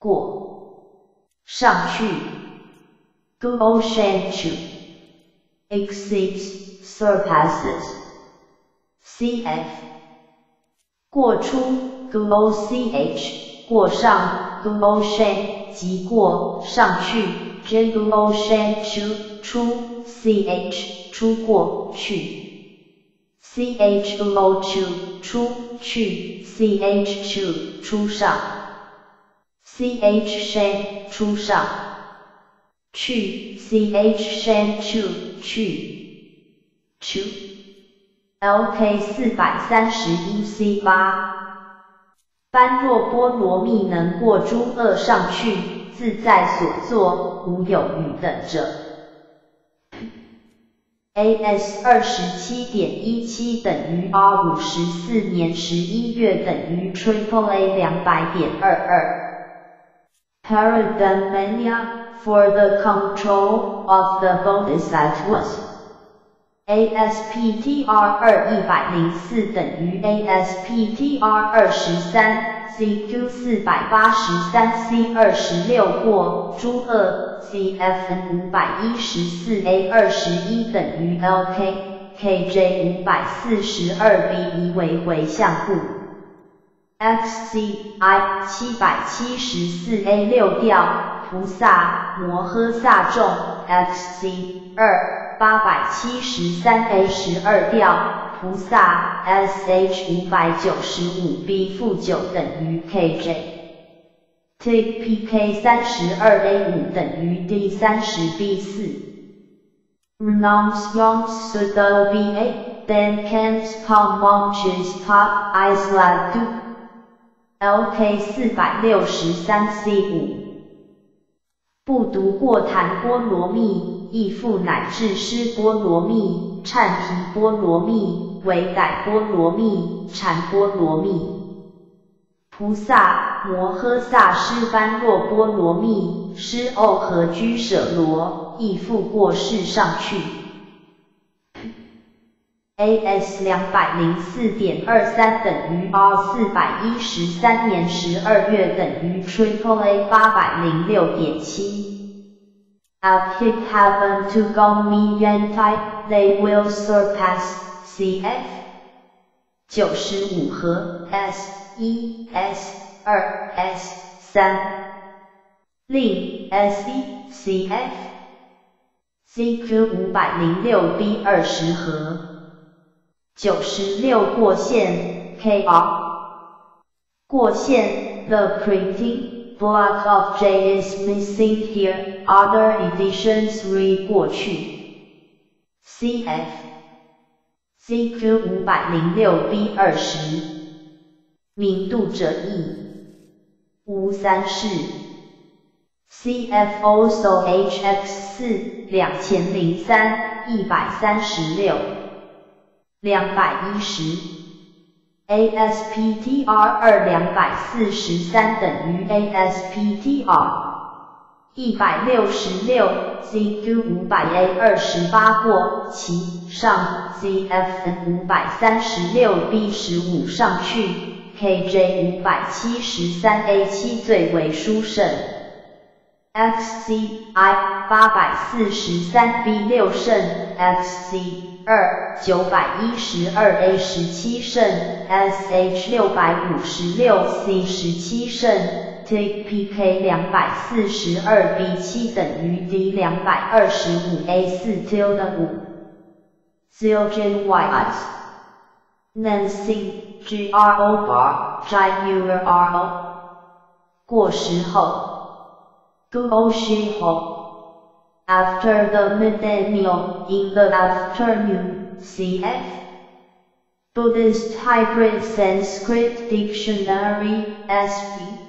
过，上去，go ocean to，exceeds surpasses。cf，过出，go och，过上，go ocean，即过上去，j go ocean 出出，ch 出过去，ch go 出出去，ch 出出上 ，ch shan 出上去，ch shan 出去出。LK 四百三十一 C 八，般若波罗蜜能过诸恶上去，自在所作，无有余等者。AS 二十七点一七等于 R 五十四年十一月等于 Triple A 两百点二二。Paradigmania for the control of the bodhisattvas. ASPTR 二一百零四等于 ASPTR 二十三，CQ 四百八十三 C 二十六过诸二 CFN 五百一十四 A 二十一等于 LK KJ 五百四十二 B 一为回向部，XCI 七百七十四 A 六调菩萨摩诃萨众 XC 二。八百七十三 A 十二调菩萨 SH 五百九十五 B 负九等于 KJ。TPK 三十二 A 五等于 D 三十 B 四。Renounce youngs to the BA, then can't palm launches pop isla do. LK 四百六十三 C 五。不读过檀波罗蜜。亦复乃至施波罗蜜、忏提波罗蜜、唯改波罗蜜、禅波罗蜜、菩萨摩诃萨施般若波罗蜜、施欧和居舍罗，亦复过世上去。AS 两百零四点二三等于 R 四百一十三年十二月等于 Triple A 八百零六点七。If it happen to go median type, they will surpass CF 九十五和 S 一 S 二 S 三，另 S 一 CF CQ 五百零六 B 二十和九十六过线 KR 过线 The printing Block of J is missing here. Other editions read 过去。CF CQ 五百零六 B 二十。明度者意。无三世。CF also HX 四两千零三一百三十六。两百一十。ASPTR 二两百四十三等于 ASPTR 一百六十六，CQ 五百 A 二十八过其上 CFN 五百三十六 B 十五上去，KJ 五百七十三 A 七最为殊胜，XCI 八百四十三 B 六胜，XC。二九百一十二 A 十七胜，SH 六百五十六 C 十七胜，Take PK 两百四十二 B 七等于 D 两百二十五 A 四 tilde 五 J Y S Nancy G R O bar January R O 过时后 ，Go Oshi 后。After the midday meal, in the afternoon, cf. Buddhist Hybrid Sanskrit Dictionary, SV.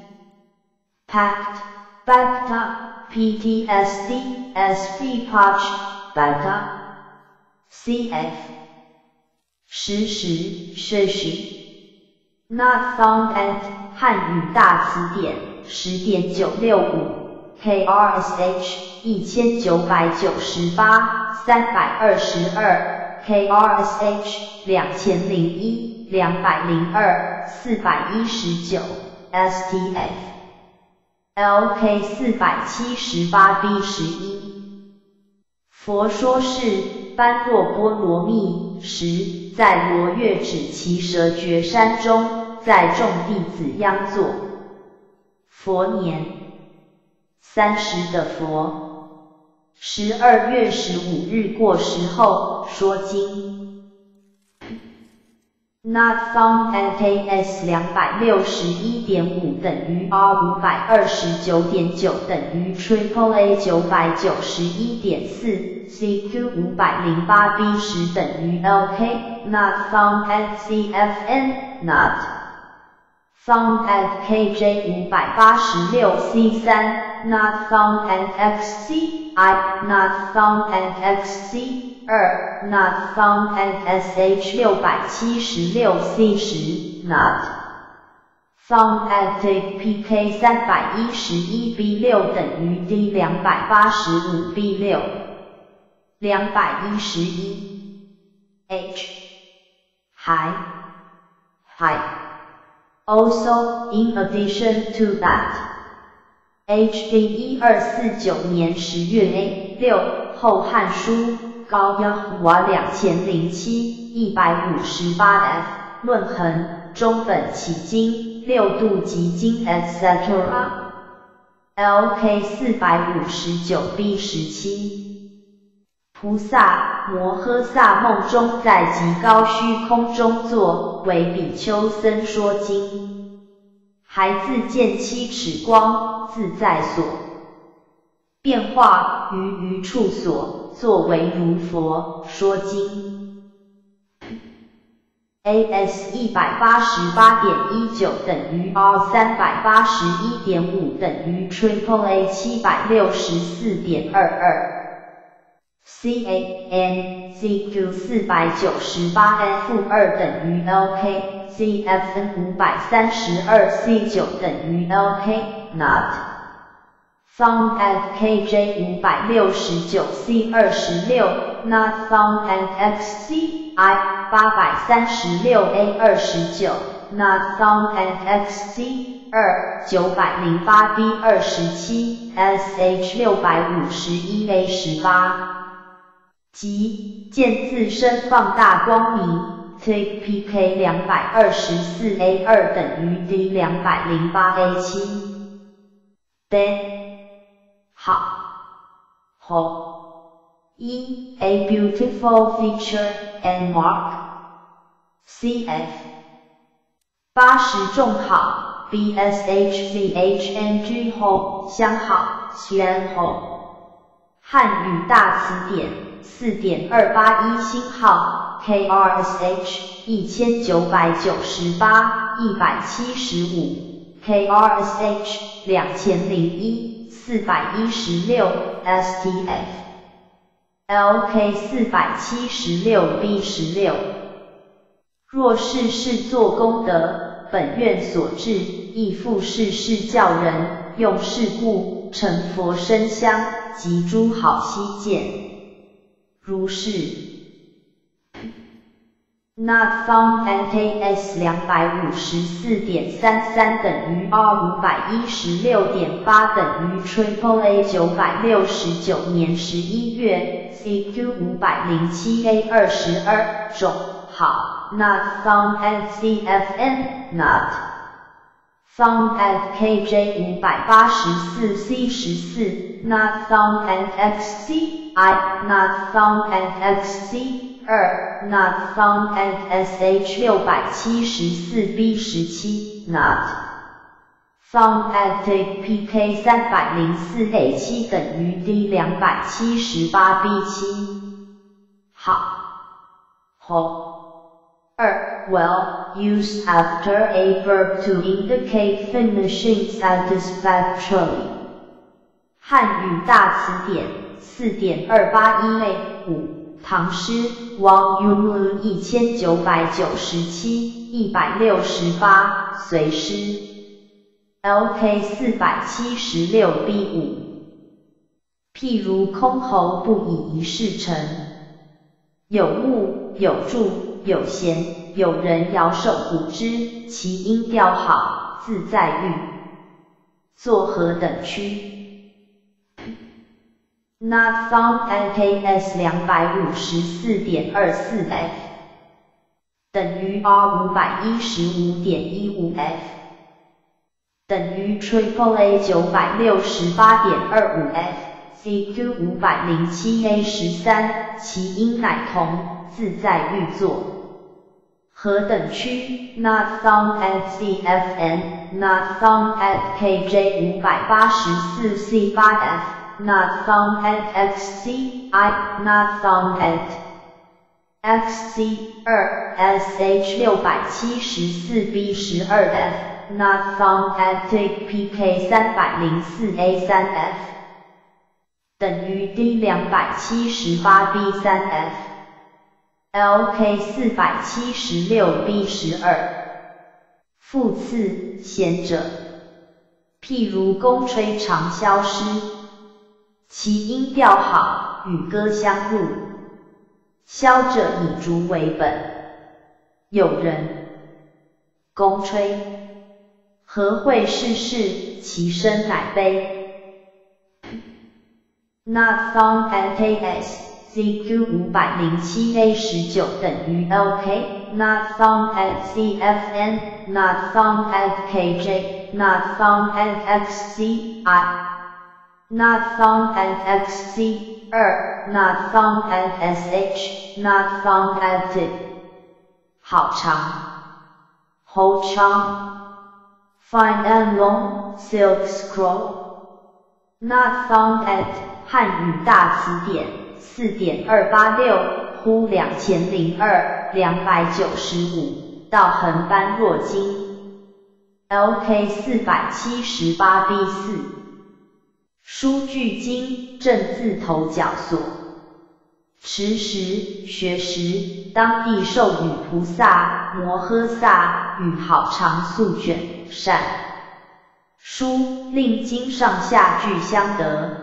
Pact, Bhakta, PTSD, SV Pach, Bhakta. cf. 时时是时 Not found at 汉语大词典十点九六五 KRSH 一千九百九十八，三百二十二，KRSH 两千零一，两百零二，四百一十九，STF。LK 四百七十八 B 十一。佛说是般若波罗蜜时，在罗月指其蛇绝山中，在众弟子央座。佛年三十的佛，十二月十五日过时后说经。Not found at KS 两百六十一点五等于 R 五百二十九点九等于 Triple A 九百九十一点四 CQ 五百零八 B 十等于 LK Not found at CFN Not found at KJ 五百八十六 C 三 Not found at XC I Not found at XC 二 not found at sh 六百七十六 c 十 not found at pk 三百一十一 b 六等于 d 两百八十五 b 六两百一十一 h 还还 also in addition to that h d 一二四九年十月 a 六后汉书。高央瓦两千零七一百五十八 f 论衡中本起经六度集经 etc. lk 四百五十九 b 十七菩萨摩诃萨梦中在极高虚空中坐，为比丘僧说经，还自见七尺光自在所变化于于处所。作为如佛说经，AS 一百八十八点一九等于 R 三百八十一点五等于 Triple A 七百六十四点二二，CAN CQ 四百九十八 F 二等于 LK CFN 五百三十二 C 九等于 LK Not Found at KJ 五百六十九 C 二十六，Not found at XC I 八百三十六 A 二十九，Not found at XC 二九百零八 B 二十七，SH 六百五十一 A 十八，即见自身放大光明，Take PK 两百二十四 A 二等于 D 两百零八 A 七，Then 好，好，一 a beautiful feature and mark cf 八十种好 b s h c h n g 后相好宣后汉语大词典四点二八一星号 k r s h 一千九百九十八一百七十五 k r s h 两千零一。四百一十六 STF，LK 四百七十六 B 十六。若是是做功德，本愿所致，亦复是是教人用是故，成佛身香及诸好希见。如是。Not found at AS 两百五十四点三三等于 R 五百一十六点八等于 Triple A 九百六十九年十一月 CQ 五百零七 A 二十二种好。Not found at CFN Not found at KJ 五百八十四 C 十四 Not found at XC I Not found at XC 二 not found at sh 六百七十四 b 十七 not found at pk 三百零四 a 七等于 d 两百七十八 b 七好好二 well used after a verb to indicate finishing satisfactorily 汉语大词典四点二八一类五唐诗王 u m 一千九百九十七一百六十八随诗 LK 四百七十六 B 五譬如箜篌不以一事成，有木有柱有弦有人摇手鼓之，其音调好自在韵。作何等区？Not found NKS 两百五十四点二四 F 等于 R 五百一十五点一五 F 等于 Triple A 九百六十八点二五 F CQ 五百零七 A 十三，其音乃同，自在欲作。何等区？Not found at CFN, not found at KJ 五百八十四 C 八 F, not found at XC I, not found at XC 二 SH 六百七十四 B 十二 F, not found at PK 三百零四 A 三 F 等于 D 两百七十八 B 三 F。LK 四百七十六 B 十二，复次贤者，譬如宫吹长箫诗，其音调好，与歌相入。箫者以竹为本，有人宫吹，何会世事，其声乃悲。Not found at KS。CQ 五百零七 A 十九等于 LK，Not found at CFN，Not found at KJ，Not found at XC，I，Not found at XC 二，Not found at SH，Not found at T，好长，好长，Fine and long，Silk scroll，Not found at 汉语大词典。四点二八六，呼两千零二，两百九十五，到横般若经，LK 四百七十八 B 四，书句经，正字头角所，持时学时，当地授予菩萨摩诃萨与好长素卷善书，令经上下句相得。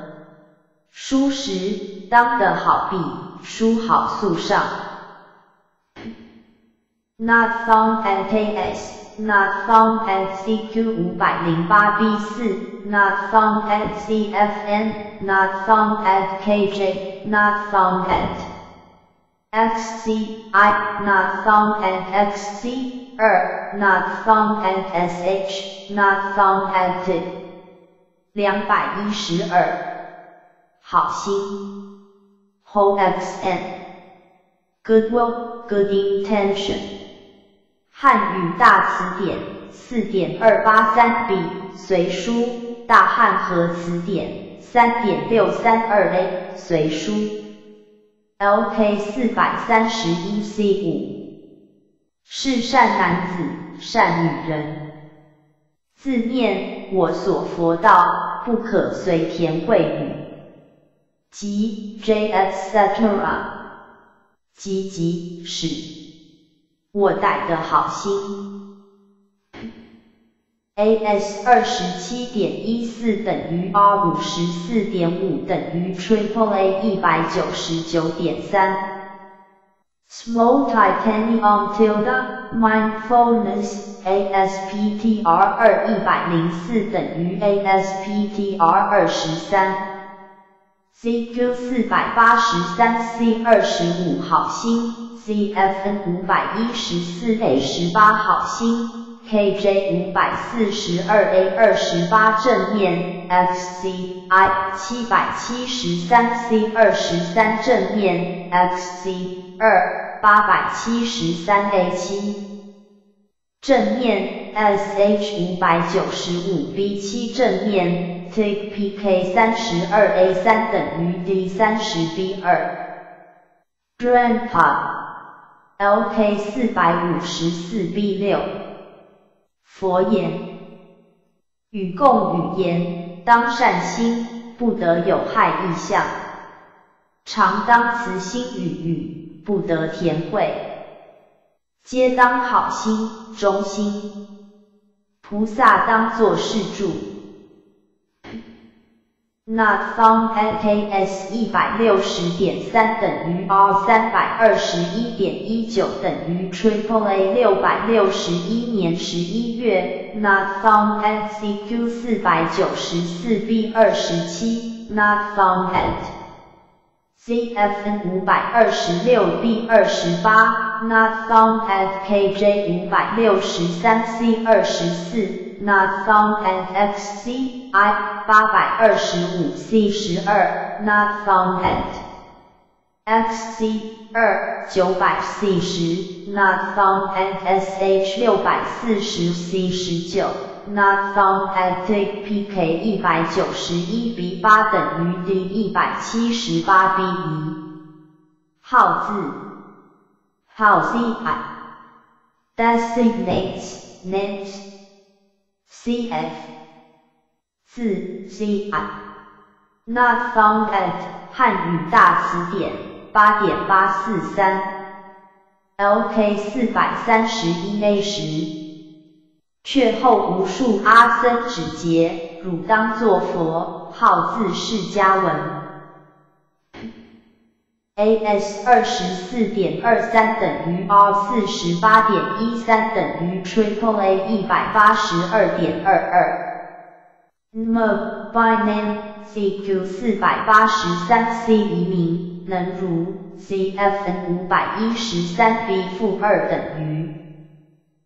书时当得好笔，书好速上。Not found at KS, not found at CQ 五百零八 B 四，not found at CFN, not found at KJ, not found at XCI, not found at XC 二，not found at SH, not found at 两百一十二。好心，whole x n goodwill, good intention。汉语大词典四点二八三 B，随书大汉和词典三点六三二 A，随书 LK 四百三十一 C 五，是善男子，善女人。自念我所佛道，不可随田会语。即 J etc. 积极使我带的好心。AS 二十七点一四等于 R 五十四点五等于 Triple A 一百九十九点三。Small titanium tilde mindfulness ASPTR 二一百零四等于 ASPTR 二十三。CQ 四百八十三 C 二十五好心，CFN 五百一十四 A 十八好心，KJ 五百四十二 A 二十八正面，XCI 七百七十三 C 二十三正面，XC 二八百七十三 A 七正面，SH 五百九十五 B 七正面。Take PK 三十二 A 三等于 D 三十 B 二。Grandpa LK 四百五十四 B 六。佛言：与共语言，当善心，不得有害意象；常当慈心与语，不得甜慧。皆当好心，忠心。菩萨当作是助。Not found at KS 一百六十点三等于 R 三百二十一点一九等于 Triple A 六百六十一年十一月。Not found at CQ 四百九十四 B 二十七。Not found at CFN 五百二十六 B 二十八。Not found at KJ 五百六十三 C 二十四。Not found at XC I 八百二十五 C 十二。Not found at XC 二九百 C 十。Not found at SH 六百四十 C 十九。Not found at PK 一百九十一 B 八等于 D 一百七十八 B 一。号字号 C I designates names cf 四 ci not found at 汉语大词典八点八四三 lk 四百三十一 a 十，却后无数阿僧只劫，汝当作佛，号自释迦文。AS 二十四点二三等于 R 四十八点一三等于 Triple A 一百八十二点二二。m by name CQ 四百八十三 C 移民能如 CFN 五百一十三 B 负二等于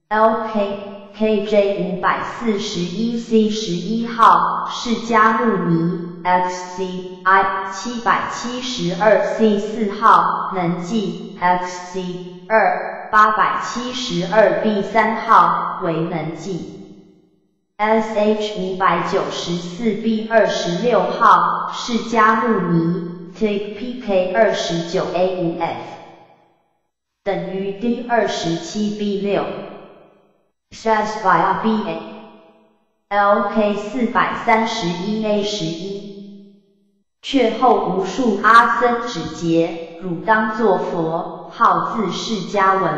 LK。KJ 五百四十一 C 十一号是加路尼 XCI 七百七十二 C 四号能记 XC 二八百七十二 B 三号为能记 SH 五百九十四 B 二十六号是加路尼 TPK 二十九 A 五 F 等于 D 二十七 B 六。SAS by RBA LK 四百三十一 A 十一，却后无数阿僧只劫，汝当作佛，号自释迦文。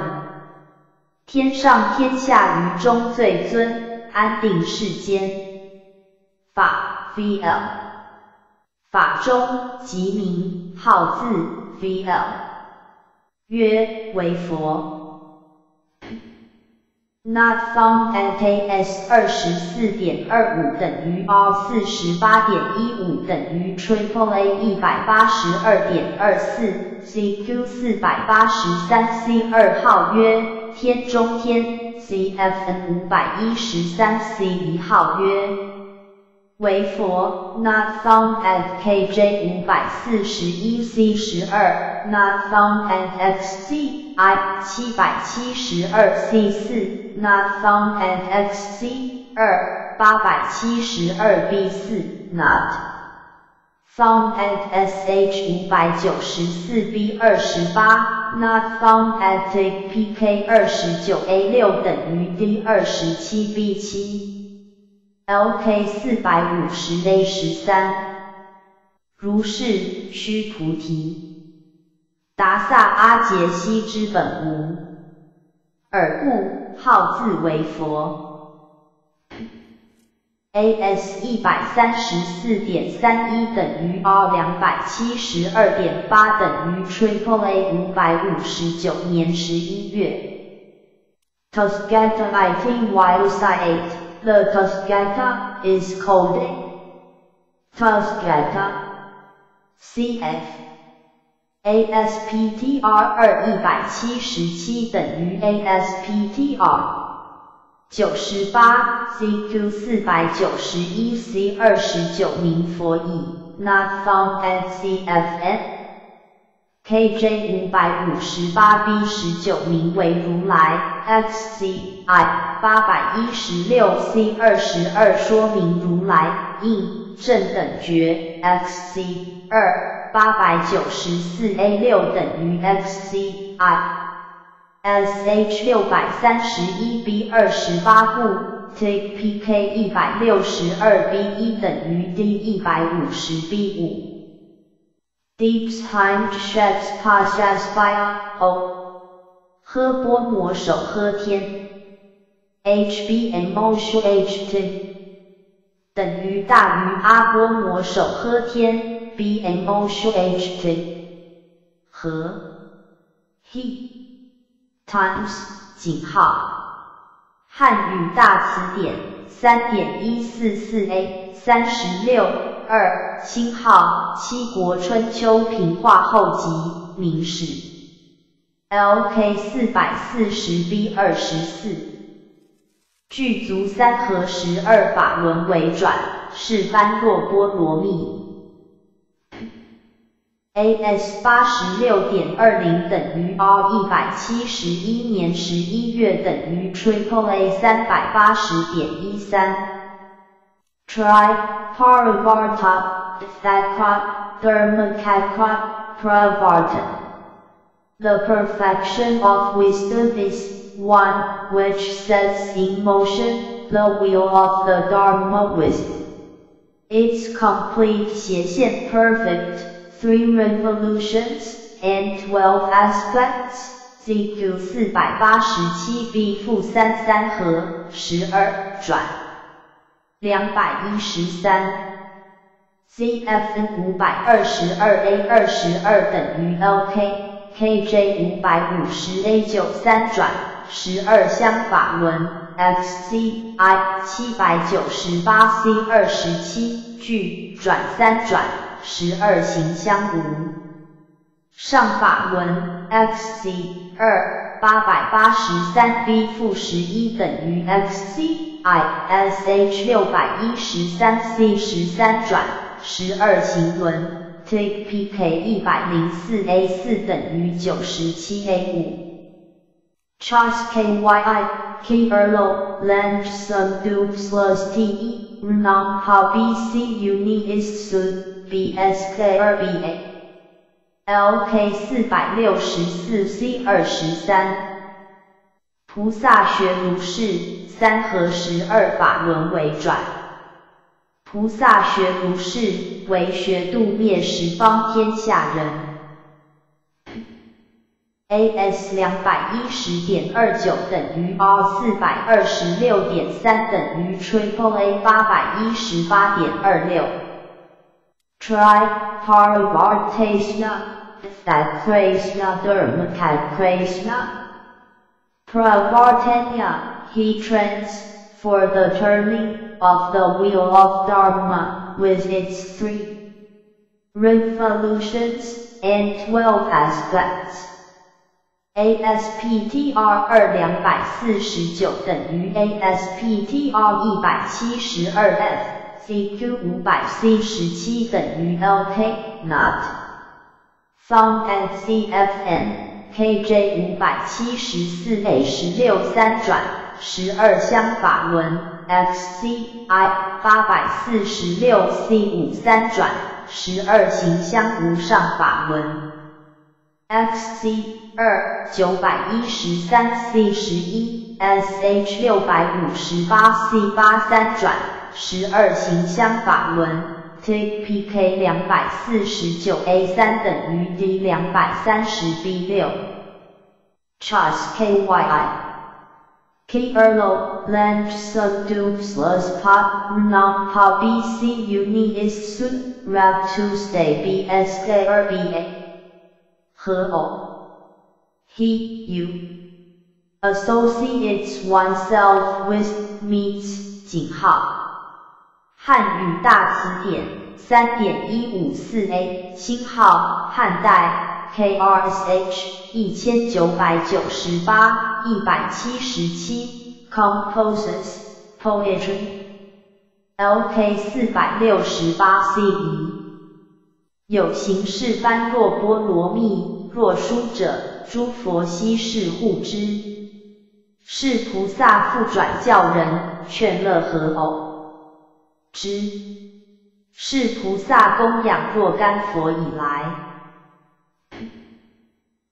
天上天下于中最尊，安定世间。法 VL 法中即名，号字 VL，曰为佛。Not found at AS 二十四点二五等于 R 四十八点一五等于 Triple A 一百八十二点二四 CQ 四百八十三 C 二号曰天中天 CFN 五百一十三 C 一号曰为佛 Not found at KJ 五百四十一 C 十二 Not found at XC I 七百七十二 C 四 Not found at XC 二八百七十二 B 四 Not found at SH 五百九十四 B 二十八 Not found at PK 二十九 A 六等于 D 二十七 B 七 LK 四百五十 A 十三如是须菩提。达萨阿杰西之本无，尔故号自为佛。AS 一百三十四点三一等于 R 两百七十二点八等于 Triple A 五百五十九年十一月。Toscata I think while eight, the Toscata is called Toscata CF。ASPTR 二一百七十七等于 ASPTR 九十八 CQ 四百九十一 C 二十九名佛译 Not found at CFN KJ 五百五十八 B 十九名为如来。XCI 八百一十六 C 二十二说明如来。应正等觉。XC 二。八百九十四 A 六等于。XCI SH 六百三十一 B 二十八故 TPK 一百六十二 B 一等于 D 一百五十 B 五。Deep time sheds passes by O 喝波摩手喝天 HBM O H T 等于大于阿波罗手呵天 BMO s H T 和 He times 井号汉语大词典三点一四四 A 三十六二星号七国春秋平话后集明史 LK 四百四十 B 二十四。具足三和十二法轮为转，是般若波罗蜜。AS 八十六点二零等于 R 一百七十一年十一月等于 Triple A 三百八十点一三。Try Parivarta Thakra Dharmakakra Pravarta. The perfection of wisdom is one which sets in motion the wheel of the Dharma wisdom. Its complete 斜线 perfect, three revolutions, and twelve aspects, ZQ 四百八十七 B 负三三和十二转 两百一十三，CFN 五百二十二 A 二十二等于 LK KJ 五百五十 A 九三转。十二相法轮，XCI 七百九十八 C 二十七句转三转，十二行相无。上法轮，XC 二八百八十三 B 负十一等于 x c I SH 六百一十三 C 十三转，十二行轮，TPK 一百零四 A 四等于九十七 A 五。Charles KYI, K Erlo, Lange Sun Du Plus TE, Runam Ha BC Uni is Sun, BSK RBA. LK 四百六十四 C 二十三，菩萨学如是，三和十二法轮为转。菩萨学如是，为学度灭十方天下人。AS 两百一十点二九等于 R 四百二十六点三等于 Triple A 八百一十八点二六。Try Parvartasya Thatkrasya Dharmakadkrasya Pravartanya he trends for the turning of the wheel of Dharma with its three revolutions and twelve aspects. ASPTR 二两百四十九等于 ASPTR 一百七十二 F，CQ 五百 C 十七等于 LK，Not。Found at KJ 五百七十四 A 十六三转，十二相法轮，XCI 八百四十六 C 五三转，十二行相无上法轮，XC。二九百一十三 C 十一 SH 六百五十八 C 八三转十二行相法轮 TPK 两百四十九 A 三等于 D 两百三十 B 六 Charles KYI K Erlo Lange Subdu Plus Pop Non Pop BC Uni is Sun Rap Tuesday BSK RBA 和偶 he, you, associates oneself with meets 井号， 汉语大词典三点一五四 A 星号汉代 KRSH 一千九百九十八一百七十七 Composes Poetry LK 四百六十八 C 有形式般若波罗蜜，若书者。诸佛悉是护之，是菩萨复转教人，劝乐何偶之？是菩萨供养若干佛以来。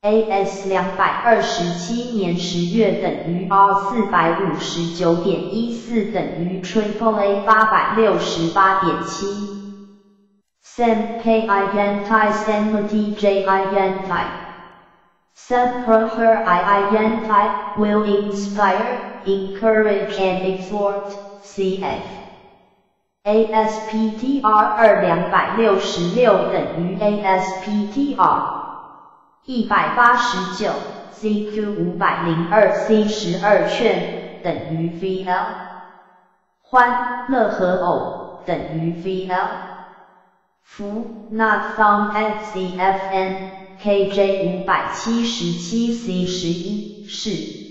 AS 两百二十七年十月等于 R 四百五十九点一四等于 Triple A 八百六十八点七。Sam K I N T I Sam T J I N T Subproher I identify will inspire, encourage and exhort, cf. ASPTR 二两百六十六等于 ASPTR 一百八十九，CQ 五百零二 C 十二券等于 VL，欢乐和偶等于 VL，福 Not Found at CFN KJ 五百七十七 C 十一是。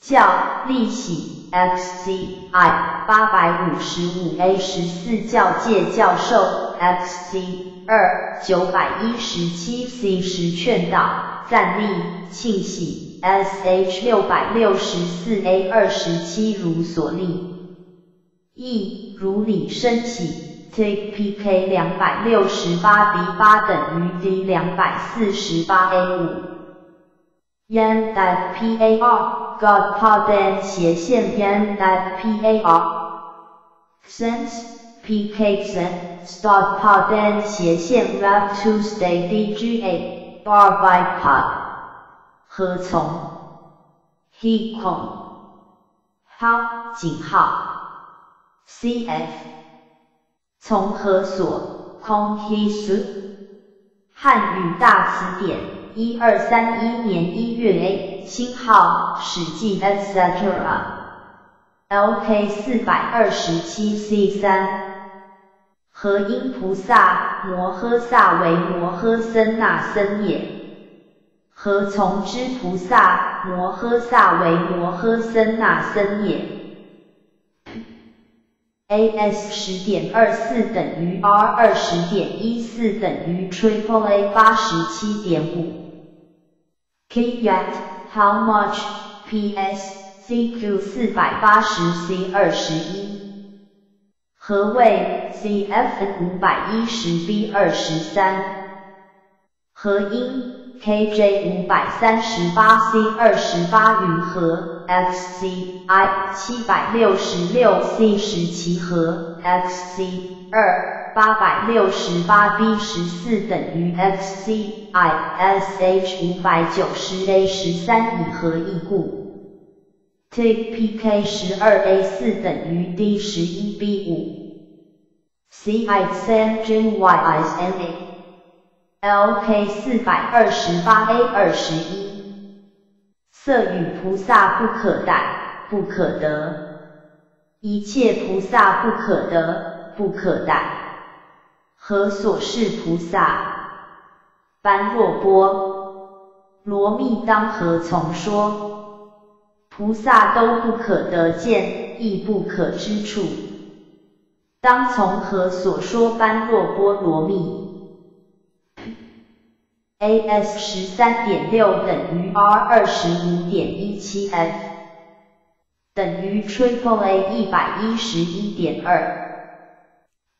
教利息 XCI 八百五十五 A 十四教界教授 XC 二九百一十七 C 十劝导赞励庆喜 SH 六百六十四 A 二十七如所例 E 如理升起 Take PK 两百六十八 B 八等于 D 两百四十八 A 五。Yan PAR God Pardon 斜线 Yan PAR Sense PK Sen Start Pardon 斜线 Rap Tuesday DGA Bar by Pod 合从 He Kong 好井号 CF 从何所空 He Su 汉语大词典一二三一年一月 A 星号史记 etc. LK 四百二十七 C 三，何因菩萨摩诃萨为摩诃僧那僧也，何从之菩萨摩诃萨为摩诃僧那僧也。AS 十点二四等于 R 二十点一四等于 Triple A 八十七点五。K yet。How much? PS CQ 四百八十 C 二十一。何谓 CF 五百一十 B 二十三？何因 KJ 五百三十八 C 二十八与和 XCI 七百六十六 C 十七和 XC 二。八百六十八 B 十四等于 XC I SH 五百九十 A 十三以和异故。Take PK 十二 A 四等于 D 十一 B 五。C I Sam Jin Y I M A LK 四百二十八 A 二十一。色与菩萨不可逮，不可得。一切菩萨不可得，不可待。何所是菩萨？般若波罗蜜当何从说？菩萨都不可得见，亦不可知处，当从何所说般若波罗蜜？AS 十三点六等于 R 二十五点一七 F，等于 Triple A 一百一十一点二。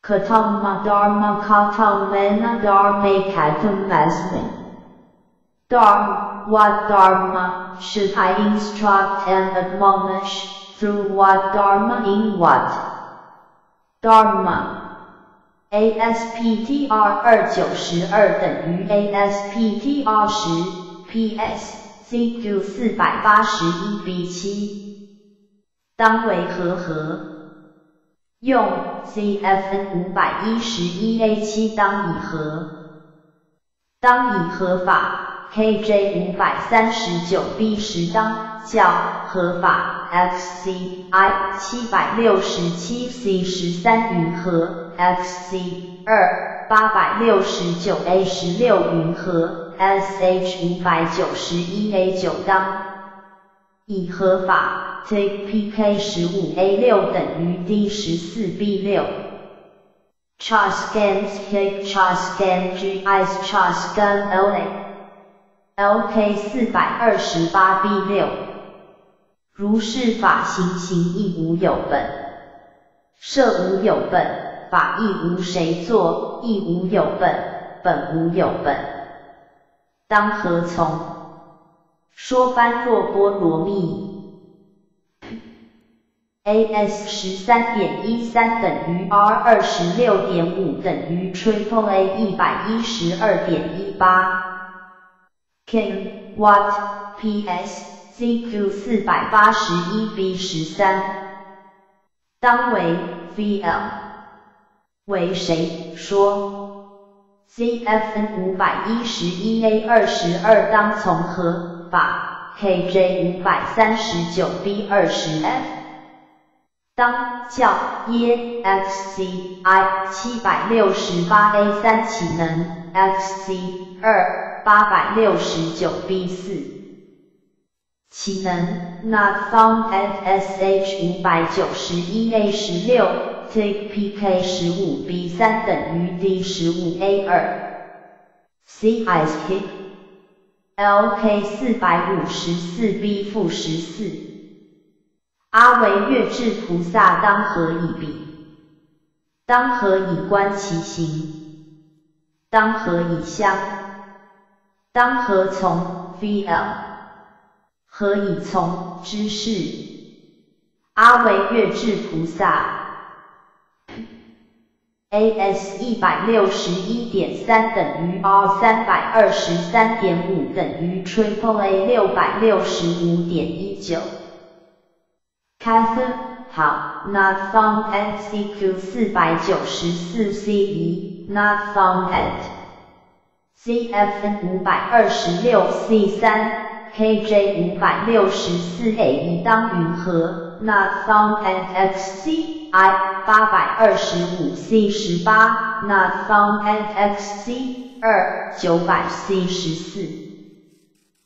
Katama Dharma Katamena Dharma Katamasme. Dharma, what Dharma should I instruct and admonish, through what Dharma in what? Dharma. ASPTR 二九十二等于 ASPTR 十 PS CQ 四百八十一 B 七，当为和合。 用 CFN 五百一十一 A 七当以和，当以合法 KJ 五百三十九 B 十当较合法 XCI 七百六十七 C 十三云和 XC 二八百六十九 A 十六云和 SH 五百九十一 A 九当以合法。Take PK 十五 A 六等于 D 十四 B 六。Chasgan take Chasgan G is Chasgan LA。LK 四百二十八 B 六。如是法行行亦无有本，设无有本，法亦无谁作，亦无有本，本无有本，当何从？说般若波罗蜜。AS 十三点一三等于 R 二十六点五等于 Triple A 一百一十二点一八。K Watt PS CQ 四百八十一 B 十三，当为 VL 为谁说？Cfn 五百一十一 A 二十二当从何法？Kj 五百三十九 B 二十 F 当叫耶 XCI 七百六十八 A 三启能 XC 二八百六十九 B 四。其能 not found at sh 五百九十一 a 十六 take pk 十五 b 三等于 d 十五 a 二 c is hit lk 四百五十四 b 负十四阿惟越智菩萨当何以比？当何以观其行？当何以相？当何从 vl 何以从知是？阿惟越智菩萨。AS 一百六十一点三等于 R 三百二十三点五等于 Triple A 六百六十五点一九。Cather 好，Not found at CQ 四百九十四 CE，Not found at CFN 五百二十六 C 三。KJ 五百六十四 A 一当云和，Not found at XC I 八百二十五 C 十八，Not found n x c 二九百 C 十四，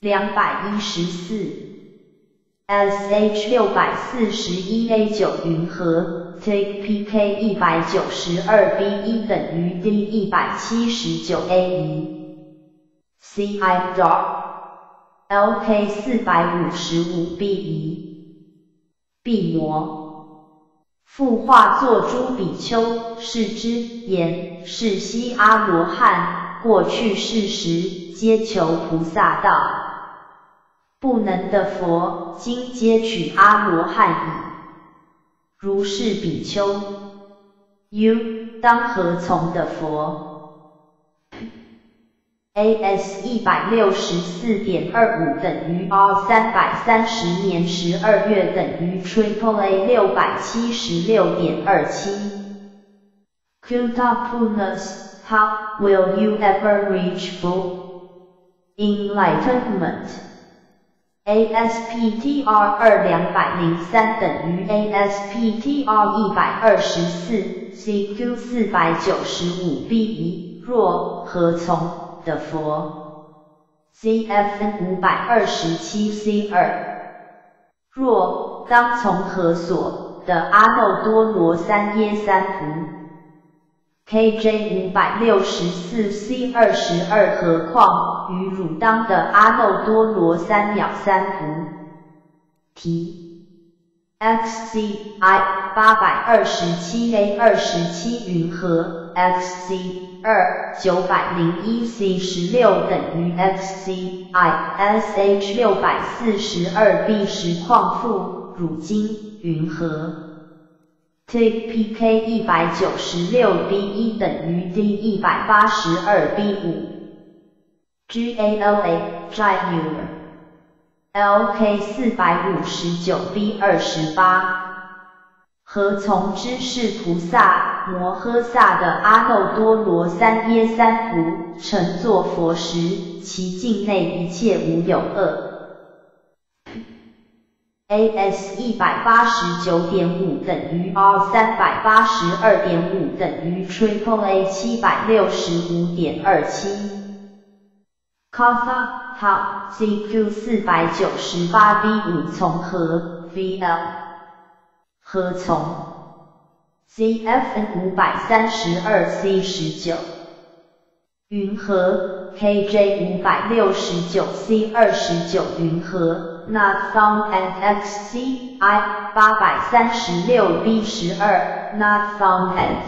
两百一十四，SH 六百四十一 A 九云和，Take PK 一百九十二 B 一等于 D 一百七十九 A 一，CI drop。LK 四百五十五 B 一，B 魔，复化作诸比丘，是之言，是悉阿罗汉，过去世时，皆求菩萨道，不能的佛，今皆取阿罗汉矣。如是比丘，U 当何从的佛？AS 一百六十四点二五等于 R 三百三十年十二月等于 Triple A 六百七十六点二七。Kutapunas, how will you ever reach full enlightenment? ASPTR 二两百零三等于 ASPTR 一百二十四，CQ 四百九十五 B，若何从？的佛，CFN 五百二十七 C 二，若当从何所的阿耨多罗三耶三菩，KJ 五百六十四 C 二十二，何况与汝当的阿耨多罗三藐三菩？提。XCI 八百二十七 A 二十七云和 XC 二九百零一 C 十六等于 XCI SH 六百四十二 B 十矿负汝今云和 T P K 一百九十六 B 一等于 D 一百八十二 B 五。GALA Jaiur LK 四百五十九 B 二十八，何从知是菩萨摩诃萨的阿耨多罗三耶三菩乘坐佛时，其境内一切无有恶。AS 一百八十九点五等于 R 三百八十二点五等于 Triple A 七百六十五点二七。Kapha 好，CQ 四百九十八 B 五从何 VL 何从？CFN 五百三十二 C 十九。云和 KJ 五百六十九 C 二十九。云和 Not found at XCI 八百三十六 B 十二。Not found at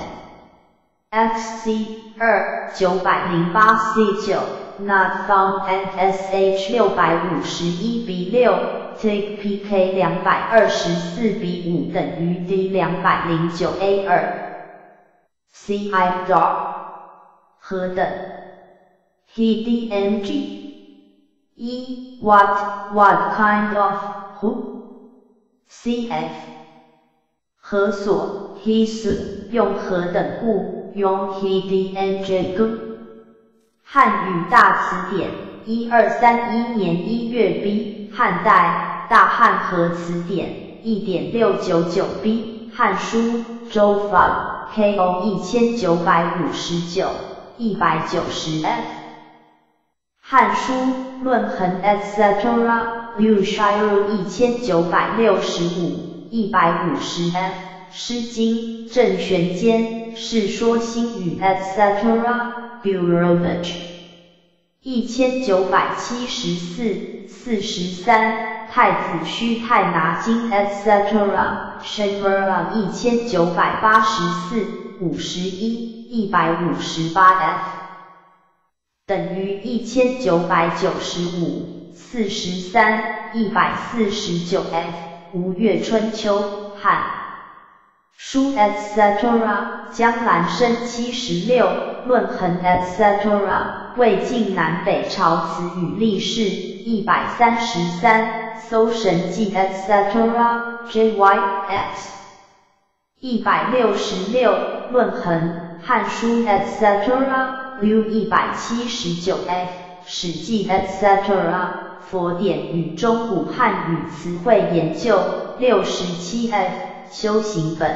XC 二九百零八 C 九。Not found at SH 六百五十一 B 六，Take PK 两百二十四 B 五等于 D 两百零九 A 二，CI drop 何等？HDMG 一 What What kind of Who？CF 何所？His 用何等故？用 he d n j g。汉语大词典，一二三一年一月 B，汉代大汉和词典，一点六九九 B，汉书周范 K O 一千九百五十九，一百九十 F。汉书论衡 etc. U Shire 一千九百六十五，一百五十 F。诗经郑玄间世说新语 etc. Burovich，一千九百七十四，四十三，太子虚太拿经 etc. Shimura 一千九百八十四，五十一，一百五十八 F，等于一千九百九十五，四十三，一百四十九 F。吴越春秋，汉。书 etc. 江南生七十六，论衡 etc. 魏晋南北朝词语历史一百三十三，搜神记 etc. JYX 一百六十六，论衡汉书 etc. U 一百七十九 F 史记 etc. 佛典与中古汉语词汇研究六十七 F 修行本，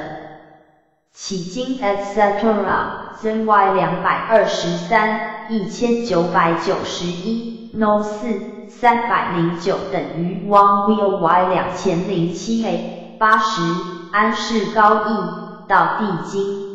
起经 etc.ZY 两百二十三，一千九百九十一，No 四三百零九等于 One V Y 两千零七 A 八十，安世高义到地经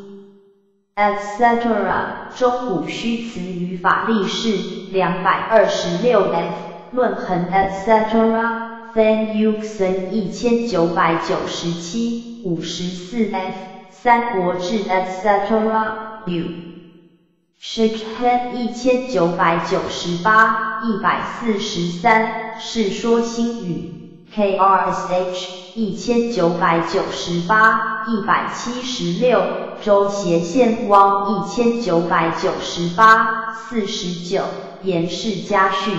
etc. 中古虚词语法历史两百二十六 F 论衡 etc. Van Euxen 一千九百九十七，五十四 F，三国志 etc. U Shakehead 一千九百九十八，一百四十三，世说新语 KRSH 一千九百九十八，一百七十六，周斜线汪一千九百九十八，四十九，严氏家训。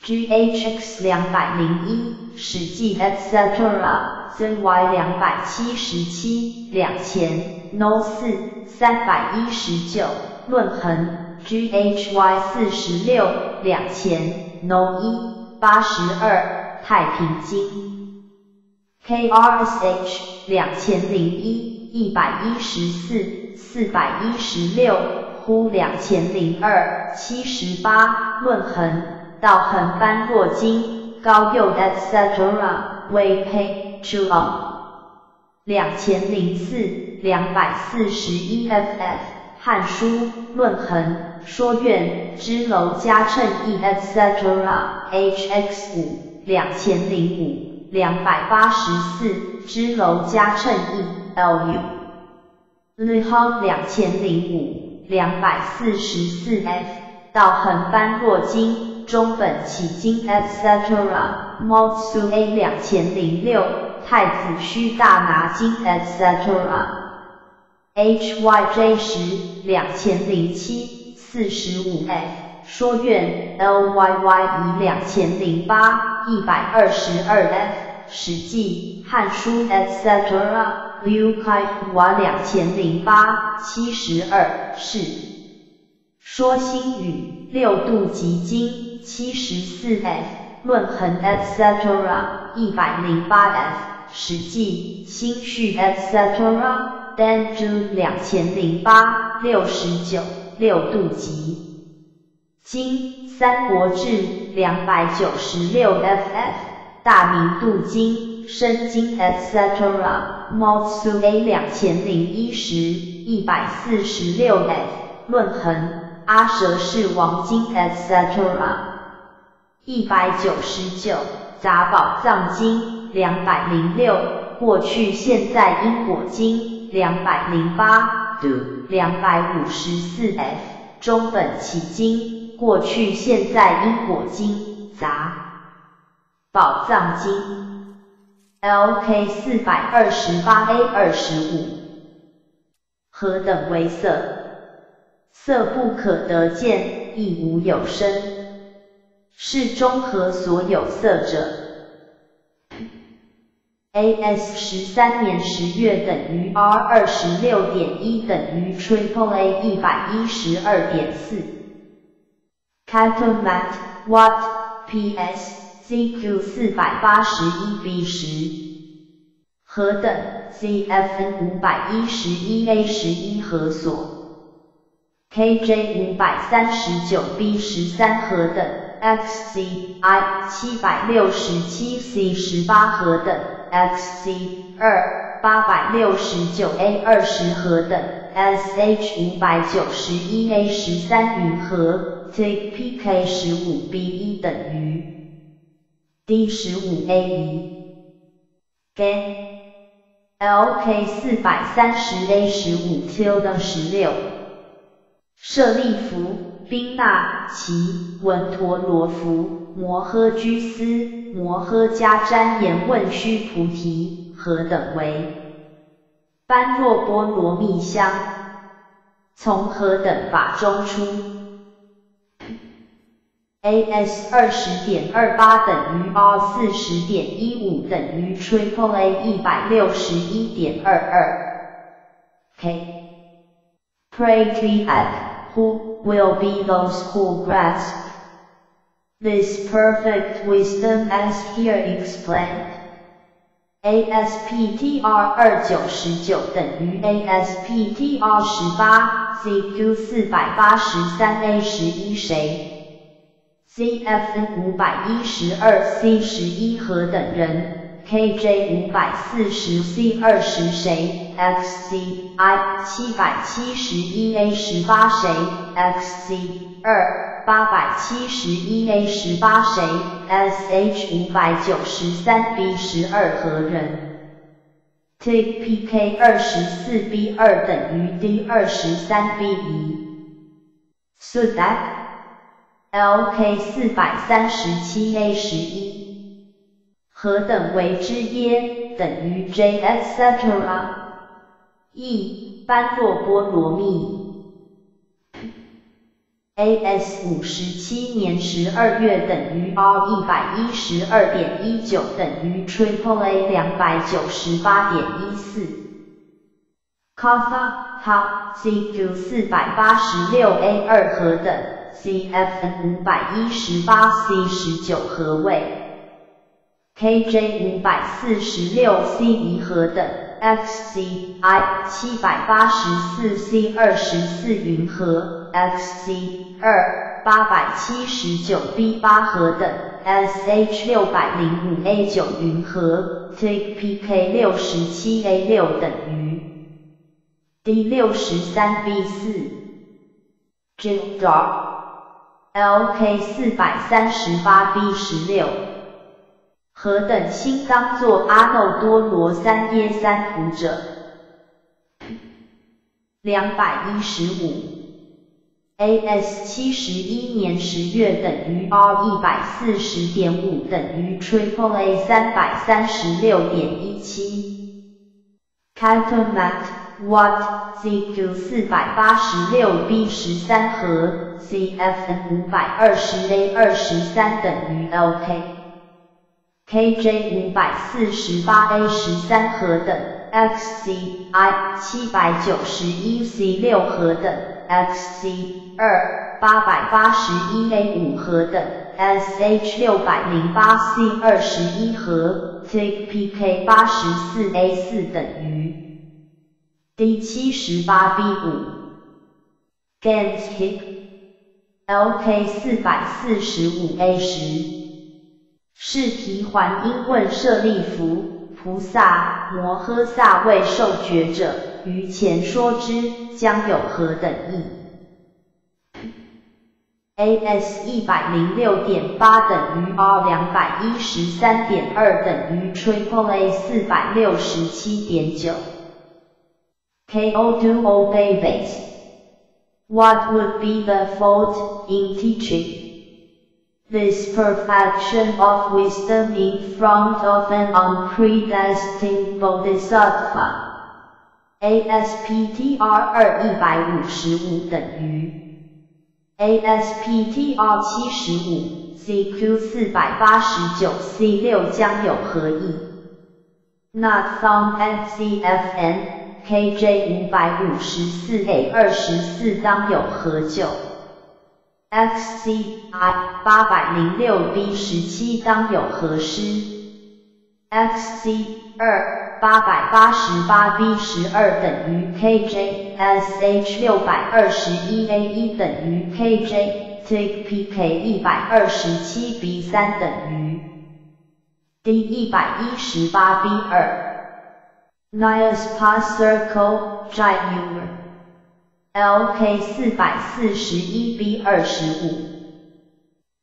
GHX 两百零一，史记 etc.ZY 两百七十七，两千 No 四三百一十九，论衡 GHY 四十六，两千 No 一八十二，太平经 KRSH 两千零一，一百一十四，四百一十六，呼两千零二，七十八，论衡。道横般若经，高右 etc. 微胚 to on 两千零四两百四十一 ff 汉书论衡说苑支楼加称义 etc. hx 五两千零五两百八十四支楼加称义 lu lh 两千零五两百四十四 f 道横般若经。中本起经 etc. Mo Su A 两千零六，太子虚大拿经 etc. H Y J 十两千零七，四十五 F 说苑 L Y Y 以两千零八，一百二十二 F 史记汉书 etc. Liu Kai Hua 两千零八，七十二是说新语六度集经。七十四 F 论衡 etc. 一百零八 F 史记新序 etc. Dan Zhu 两千零八六十九六度级经三国志两百九十六 FF 大明度经深经 etc. Mo Su A 两千零一十一百四十六 F 论衡阿舍氏王经 etc. 一百九十九杂宝藏经两百零六过去现在因果经两百零八两百五十四 f 中本奇经过去现在因果经杂宝藏经 lk 四百二十八 a 二十五何等为色？色不可得见，亦无有声。是中和所有色者。AS 十三年十月等于 R 二十六点一等于 Triple A 一百一十二点四。Catomat Watt PS CQ 四百八十一 B 十。何等 CFN 五百一十一 A 十一核锁。KJ 五百三十九 B 十三核等 XCI 七百六十七 C 十八核等。XC 二八百六十九 A 二十核等，SH 五百九十一 A 十三云核，TPK 十五 B 一等于 D 十五 A 一，GAN，LK 四百三十 A 十五 Q 的十六，舍利弗，宾那奇，文陀罗弗，摩诃居斯。摩诃迦旃延问须菩提：何等为般若波罗蜜香？从何等法中出？AS 二十点二八等于 R 四十点一五等于 Triple A 一百六十一点二二。K Pray to at who will be those who grasp This perfect wisdom as here explained. ASPTR 二九十九等于 ASPTR 十八，CQ 四百八十三 A 十一谁？CFN 五百一十二 C 十一何等人 ？KJ 五百四十 C 二十谁？XCI 七百七十一 A 十八谁？XC 二。八百七十一 A 十八谁？SH 五百九十三 B 十二何人 tkpk 二十四 B 二等于 D 二十三 B 一。So that LK 四百三十七 A 十一何等为之耶？等于 J etc. E 般若波罗蜜。AS 五十七年十二月等于 R 一百一十二点一九等于 Triple A 两百九十八点一四。Kappa 好 CQ 四百八十六 A 二核等 CFN 五百一十八 C 十九核位 KJ 五百四十六 C 一核等 XCI 七百八十四 C 二十四云核 XC 二八百七十九 B 八核等，SH 六百零五 A 九云核，TPK 六十七 A 六等于 D 六十三 B 四，J DAR，LK 四百三十八 B 十六，何等心当作阿耨多罗三耶三菩者，两百一十五。AS 七十一年十月等于 R 一百四十点五等于 Triple A 三百三十六点一七。Catomat Watt CQ 四百八十六 B 十三和 CFN 五百二十 A 二十三等于 LK。KJ 五百四十八 A 十三和等 XCI 七百九十一 C 六和等。XC 二八百八十一 A 五核等，SH 六百零八 C 二十一核，TPK 八十四 A 四等于 D 七十八 B 五，GANSHIP LK 四百四十五 A 十。是提还因问舍利弗，菩萨摩诃萨未受觉者，于前说之。将有何等义？AS 一百零六点八等于 R 两百一十三点二等于 Triple A 四百六十七点九。KO do obey this. What would be the fault in teaching? This perfection of wisdom in front of an unpredestined Bodhisattva. ASPTR 二一百五十五等于 ASPTR 七十五，CQ 四百八十九，C 六将有何意 Not found NCFN KJ 五百五十四 A 二十四当有何救？XCI 八百零六 B 十七当有何失？XC 二八百八十八 B 十二等于 KJ，SH 六百二十一 A 一等于 KJ，TPK 一百二十七 B 三等于 D 一百一十八 B 二。Nias Pass Circle j a i u LK 四百四十一 B 二十五。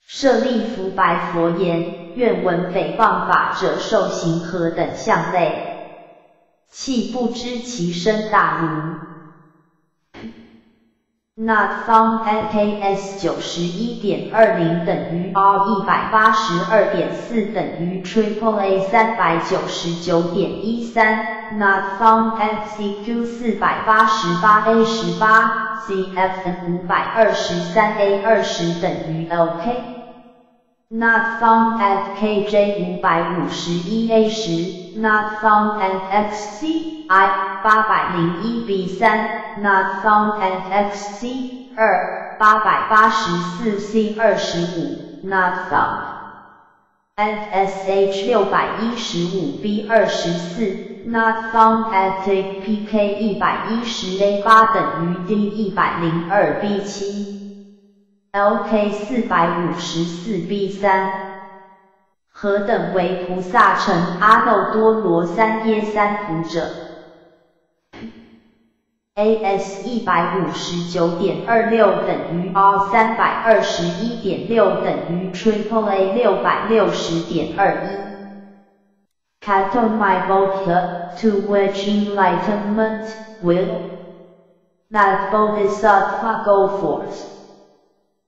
舍利弗白佛言：愿闻诽谤法者受刑何等相类？气不知其身大如。Not found NKS 九十一点二零等于 R 一百八十二点四等于 Triple A 三百九十九点一三。Not found FCQ 四百八十八 A 十八，CFN 五百二十三 A 二十等于 OK。Not found at KJ 五百五十一 A 十。Not found at XCI 八百零一 B 三。Not found at XC 二八百八十四 C 二十五。Not found FSH 六百一十五 B 二十四。Not found at PK 一百一十 A 八等于 D 一百零二 B 七。LK 四百五十四 B 三。何等为菩萨成阿耨多罗三耶三菩者？AS 一百五十九点二六等于 R 三百二十一点六等于 Triple A 六百六十点二一。Cattle my vote to which enlightenment will that bodhisattva go forth.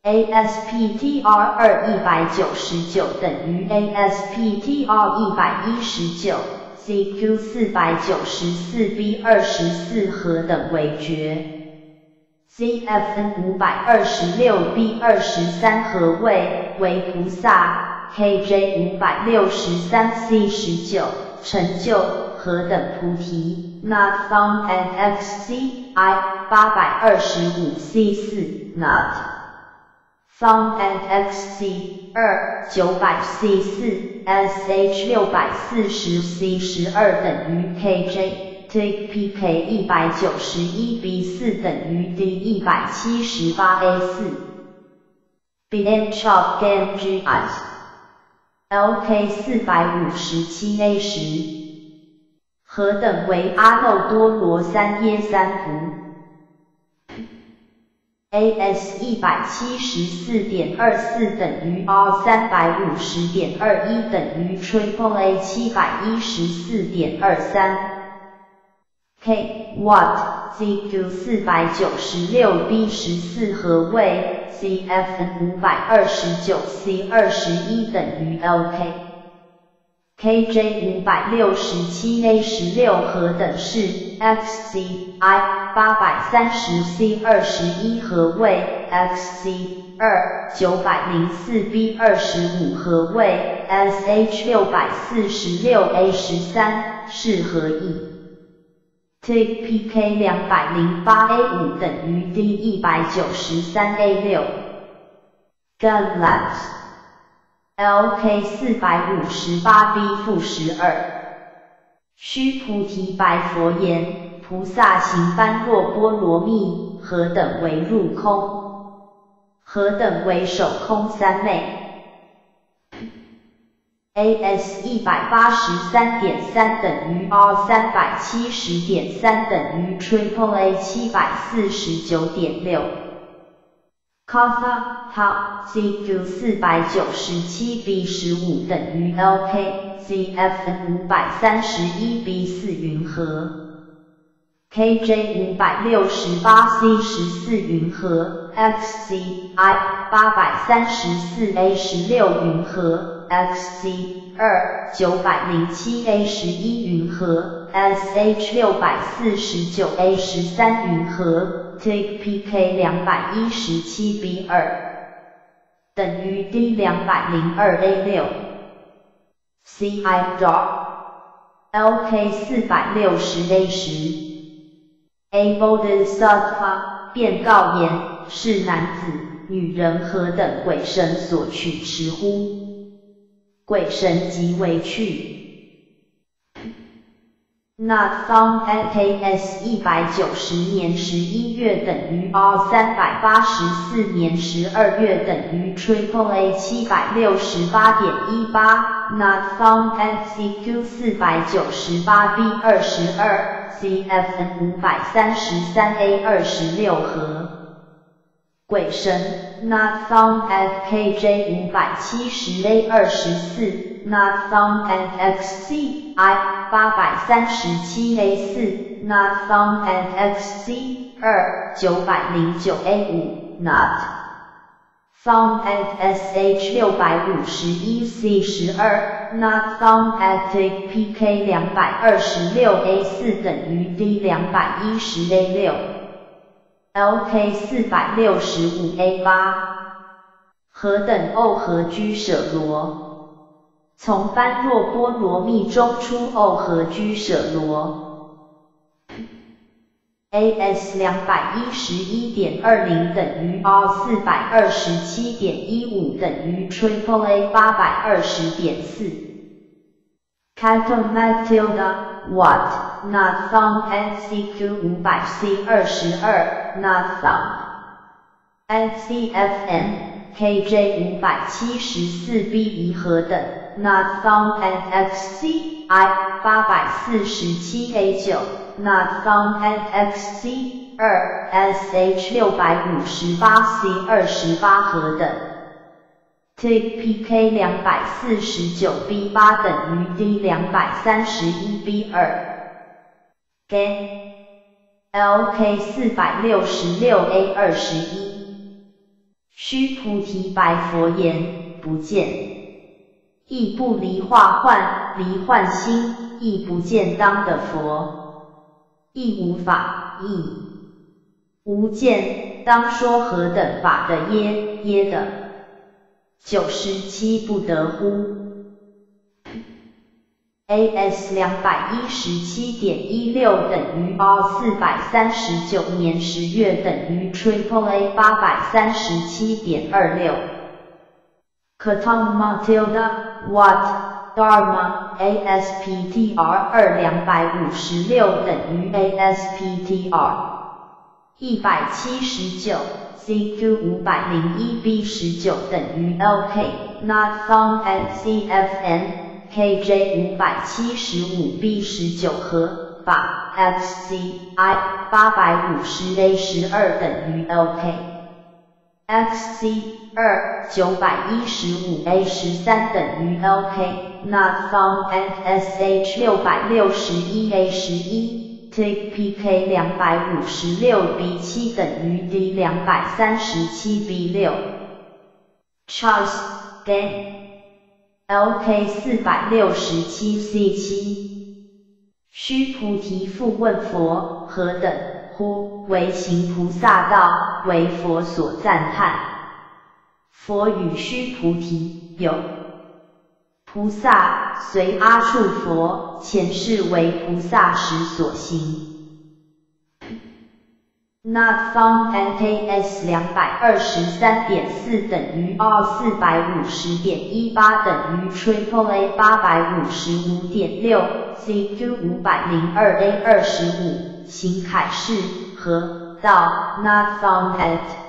ASPTR 二一百九十九等于 ASPTR 一百一十九。CQ 四百九十四 B 二十四何等为绝？CFN 五百二十六 B 二十三何谓为菩萨？KJ 五百六十三 C 十九成就何等菩提？Not found at XCI 八百二十五 C 四 Not 方 N X C 二九百 C 四 SH 六百四十 C 十二等于 KJ Take PK 一百九十一 B 四等于 D 一百七十八 A 四。BM Chop Game GI LK 四百五十七 A 十。何等为阿耨多罗三耶三菩？AS 一百七十四点二四等于 R 三百五十点二一等于 Triple A 七百一十四点二三。K What ZQ 四百九十六 B 十四何谓 CFN 五百二十九 C 二十一等于 LK。KJ 五百六十七 A 十六何等是 XCI 八百三十 C 二十一何谓 XC 二九百零四 B 二十五何谓 SH 六百四十六 A 十三是何意？TPK 两百零八 A 五等于 D 一百九十三 A 六 Gunlabs LK 四百五十八 B 负十二，须菩提白佛言：菩萨行般若波罗蜜，何等为入空？何等为守空三昧？AS 一百八十三点三等于 R 三百七十点三等于 Triple A 七百四十九点六。Cos 好 c q 497 b 15等于 L K C F 531 b 4云和 k j 568 c 14云和 x c i 834 a 16云和 x c 2 907 a 11云和 s h 649 a 13云和 Take PK 两百一十七 B 二等于 D 两百零二 A 六。CI dot LK 四百六十 A 十，A Bodhisattva 便告言：是男子、女人何等鬼神所取持乎？鬼神即为去。那 Song NKS 一百九十年十一月等于 R 三百八十四年十二月等于 Triple A 七百六十八点一八。那 Song NCQ 四百九十八 B 二十二 CFN 五百三十三 A 二十六和。鬼神 Not Found FKJ 五百七十 A 二十四 Not Found FXC I 八百三十七 A 四 Not Found FXC 二九百零九 A 五 Not Found FSH 六百五十一 C 十二 Not Found FPK 两百二十六 A 四等于 D 两百一十 A 六。LK 四百六十五 A 八，何等欧和居舍罗？从般若波罗蜜中出欧和居舍罗。AS 两百一十一点二零等于 R 四百二十七点一五等于 Triple A 八百二十点四。Capital Matilda What？Not found NCQ 五百 C 二十二，Not found NCFN KJ 五百七十四 B 一何等，Not found NFC I 八百四十七 A 九，Not found NFC 二 SH 六百五十八 C 二十八何等，TPK 两百四十九 B 八等于 D 两百三十一 B 二。给 LK 四百六十六 A 二十一，须菩提白佛言：不见，亦不离化幻，离幻心亦不见当的佛，亦无法亦无见，当说何等法的耶耶的，九十七不得乎？AS 两百一十七点一六等于 R 四百三十九年十月等于 Triple A 八百三十七点二六。Katam Matilda What Dharma ASPTR 二两百五十六等于 ASPTR 一百七十九 CQ 五百零一 B 十九等于 LK Not Found at CFN KJ 五百七十五 B 十九和把 XCI 八百五十 A 十二等于 LK，XC 二九百一十五 A 十三等于 LK，Not found FSH 六百六十一 A 十一，TPK 两百五十六 B 七等于 D 两百三十七 B 六，Charles Game。LK 四百六十七 C 七，须菩提复问佛：何等乎？为行菩萨道，为佛所赞叹。佛与须菩提：有菩萨随阿处佛前世为菩萨时所行。Not found NKS 两百二十三点四等于 R 四百五十点一八等于 Triple A 八百五十五点六 CQ 五百零二 A 二十五秦凯氏和道 Not found at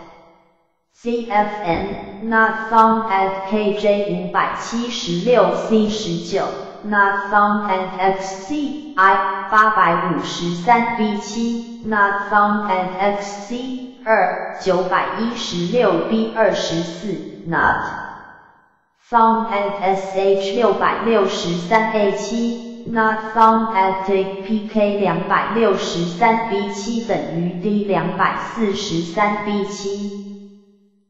CFN Not found at KJ 五百七十六 C 十九 Not found at XC I 八百五十三 B 七 Not found at XC 二九百一十六 B 二十四 Not found at SH 六百六十三 A 七 Not found at PK 两百六十三 B 七等于 D 两百四十三 B 七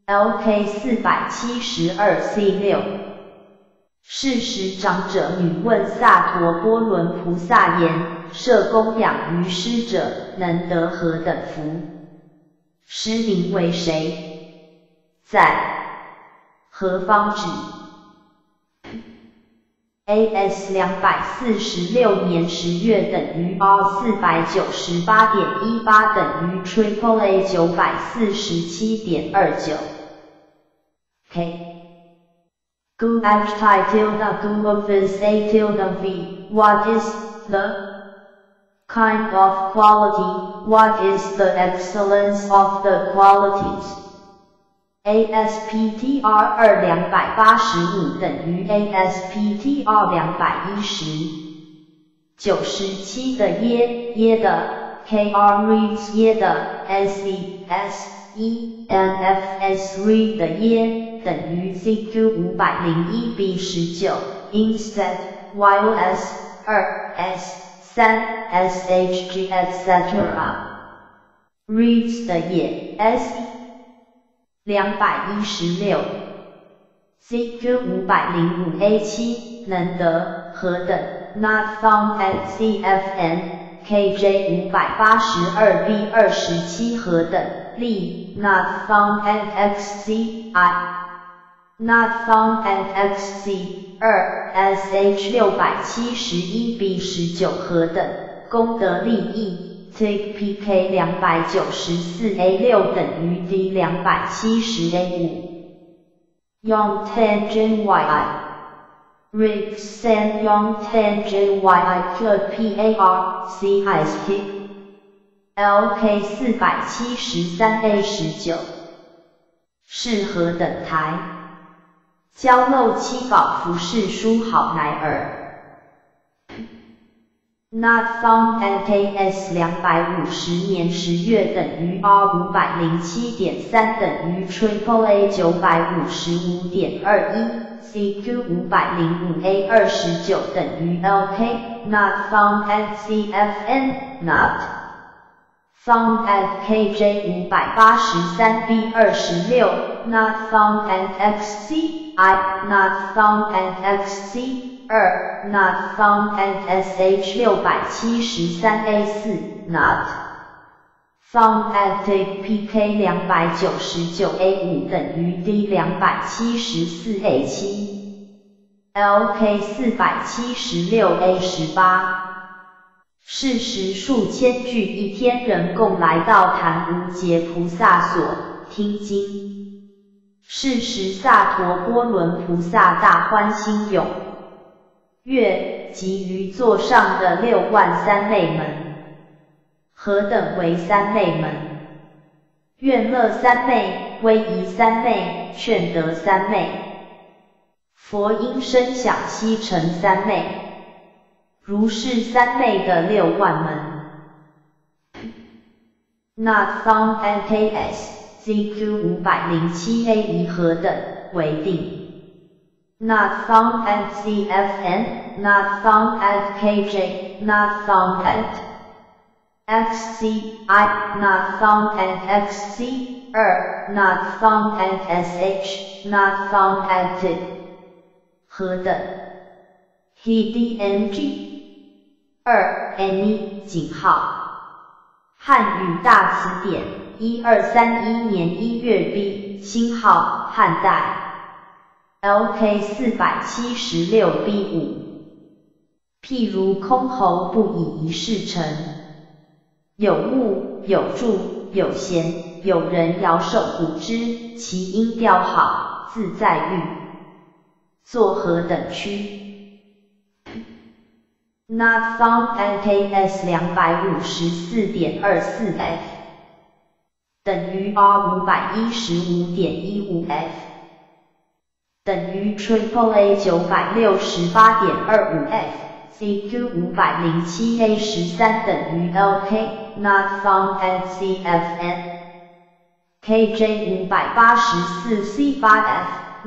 LK 四百七十二 C 六是时长者女问萨陀波伦菩萨言：设供养于师者，能得何等福？师名为谁？在何方止 AS 两百四十六年十月等于 R 四百九十八点一八等于 Triple A 九百四十七点二九。K Gu H Tai tilde Gu of is A tilde V. What is the kind of quality? What is the excellence of the qualities? ASPTR 二两百八十五等于 ASPTR 两百一十九十七的耶耶的 KR reads 耶的 SES E NFS read 的耶 等于 CQ 五百零一 B 十九 instead YOS 二 S 三 SHG etc. reads 的耶 S 两百一十六，CQ 五百零五 A 七能得何等？Not found at CFN，KJ 五百八十二 B 二十七何等？例 Not found at Not found at XC 二 SH 六百七十一 B 十九何等？功德利益。Take PK 两百九十四 A 六等于 D 两百七十 A 五。Young tangent yi。Rig send young tangent yi 这 PAR C I S LK 四百七十三 A 十九。适合等台。交漏七宝服饰书好奶儿。Not found at KS 两百五十年十月等于 R 五百零七点三等于 Triple A 九百五十五点二一 CQ 五百零五 A 二十九等于 LK Not found N C F N Not found at KJ 五百八十三 B 二十六 Not found at XC I Not found at XC 二 not found at sh 六百七十三 a 四 not found at pk 两百九十九 a 五等于 d 两百七十四 a 七 lk 四百七十六 a 十八。是时数千聚一天人共来到檀无劫菩萨所听经。是时萨陀波伦菩萨大欢心涌。月及于座上的六万三昧门，何等为三昧门？愿乐三昧，威仪三昧，劝得三昧。佛音声响悉成三昧，如是三昧的六万门。Not found NKS ZQ 五百零七 A 一何等为定？Not found at CFN, not found at KJ, not found at XCI, not found at XC, er, not found at SH, not found at T. 何等？HDMG 二 any 井号。汉语大词典一二三一年一月 B 星号汉代。LK 四百七十六 B 五，譬如箜篌不以一事成，有物有助有弦，有人摇手鼓之，其音调好，自在欲作何等区？？Not found NKS 两百五十四点二四 F 等于 R 五百一十五点一五 F。等于 Triple A 九百六十八点二五 F，CQ 五百零七 A 十三等于 LK，Not found at CFN，KJ 五百八十四 C 八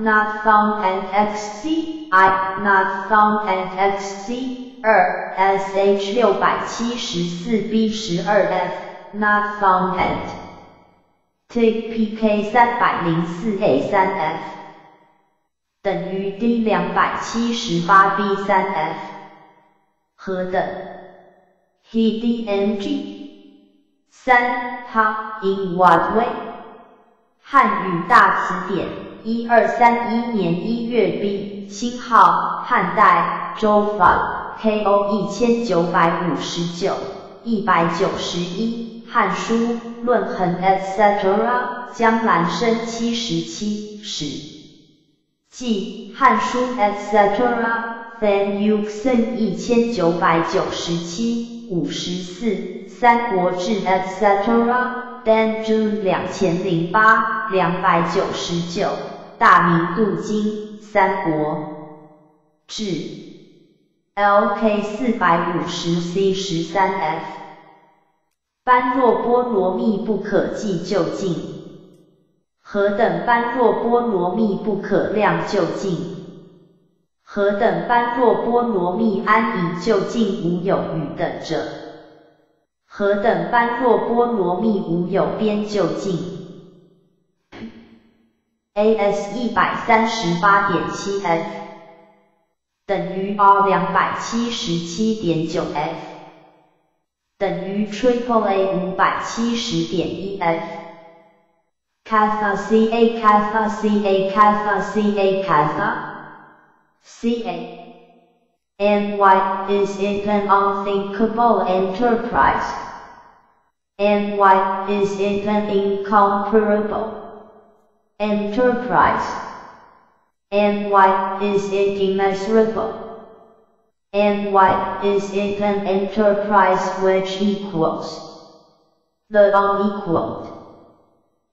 Not found at XC，I，Not found at XC，二 SH 六百七十四 B 十二 F，Not found at，Take PK 三百零四 A 三 F。等于 D 两百七十八 B 三 F 何等？HDMG 三 How in what way？汉语大词典一二三一年一月 B 星号汉代周法 KO 一千九百五十九一百九十一汉书论衡 etc 江南生七十七史。记汉书 etc Van Euxin 一千九百九十七五十四三国志 etc Dan Jun 两千零八两百九十九，大明镀金三国志 LK 四百五十 C 十三 F，般若波罗蜜不可计就尽，何等般若波罗蜜不可量就尽，何等般若波罗蜜安隐究竟无有余等者。何等般若波罗蜜无有边就尽。AS 一百三十八点七 F 等于 R 两百七十七点九 F 等于 Triple A 五百七十点一 F。Kappa C A Kappa C A Kappa C A Kappa C A and why is it an unthinkable enterprise? And why is it an incomparable enterprise? And why is it immeasurable? And why is it an enterprise which equals the unequaled?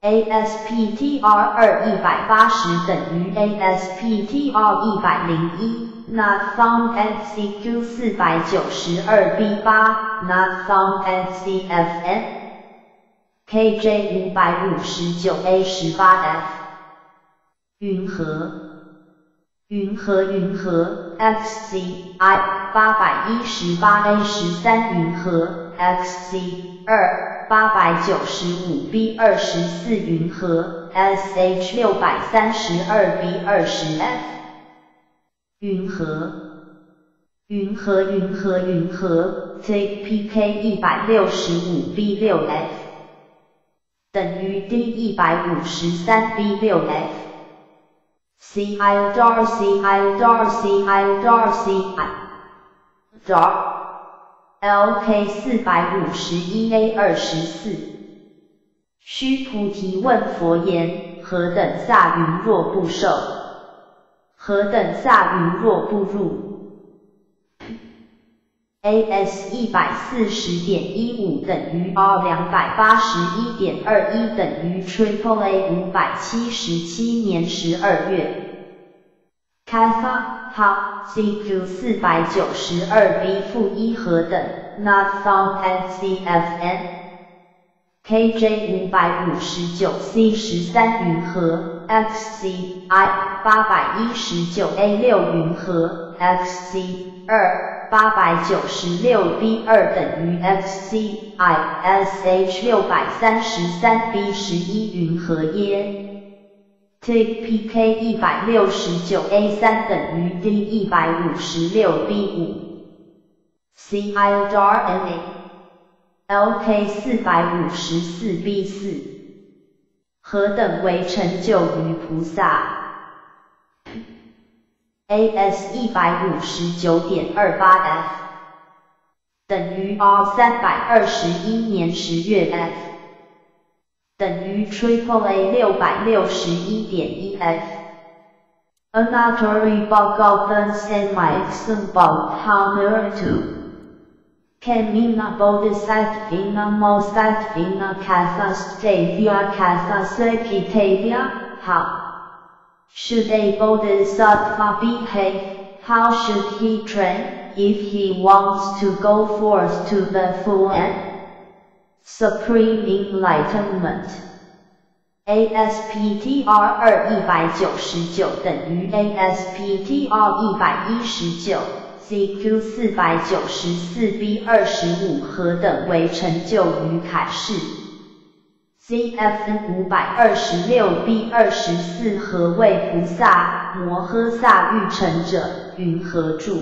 ASPTR 二一百八十等于 ASPTR 一百零一。Not found at CQ 四百九十二 B 八，Not found at CFN KJ 五百五十九 A 十八 F 云和云和云和 XCI 八百一十八 A 十三云和 XC 二八百九十五 B 二十四云和 SH 六百三十二 B 二十 F 云和，云和云和云和，ZPK 一百六十五 B 六 F 等于 D 一百五十三 B 六 F。C I dar C I dar C I dar C I dar LK 四百五十一 A 二十四。须菩提问佛言：何等萨云若不受？何等萨云若不入？AS 一百四十点一五等于 R 两百八十一点二一等于 Triple A 五百七十七年十二月。开发好 CQ 四百九十二 B 负一何等？Not found at CFN。KJ 五百五十九 C 十三云和。XCI 八百一十九 A 六云和 XC 二八百九十六 B 二等于 F C I S H 六百三十三 B 十一云和耶。TPK 一百六十九 A 三等于 D 一百五十六 B 五。C I D R N A L K 四百五十四 B 四。何等为成就于菩萨？AS 一百五十九点二八 F 等于 R 三百二十一年十月 F 等于 Triple A 六百六十一点一 F。Anatory 报告分 semi example how to Kemina Bodhisattvina Mosatvina Kathastavia Kathasepitavia 好 should a Bodhisattva behave? How should he train if he wants to go forth to the full and supreme enlightenment? ASPTR 二一百九十九等于 ASPTR 一百一十九。CQ 四百九十四 B 二十五何等为成就于凯氏 Zfn 五百二十六 B 二十四何谓菩萨摩诃萨欲成者？云何住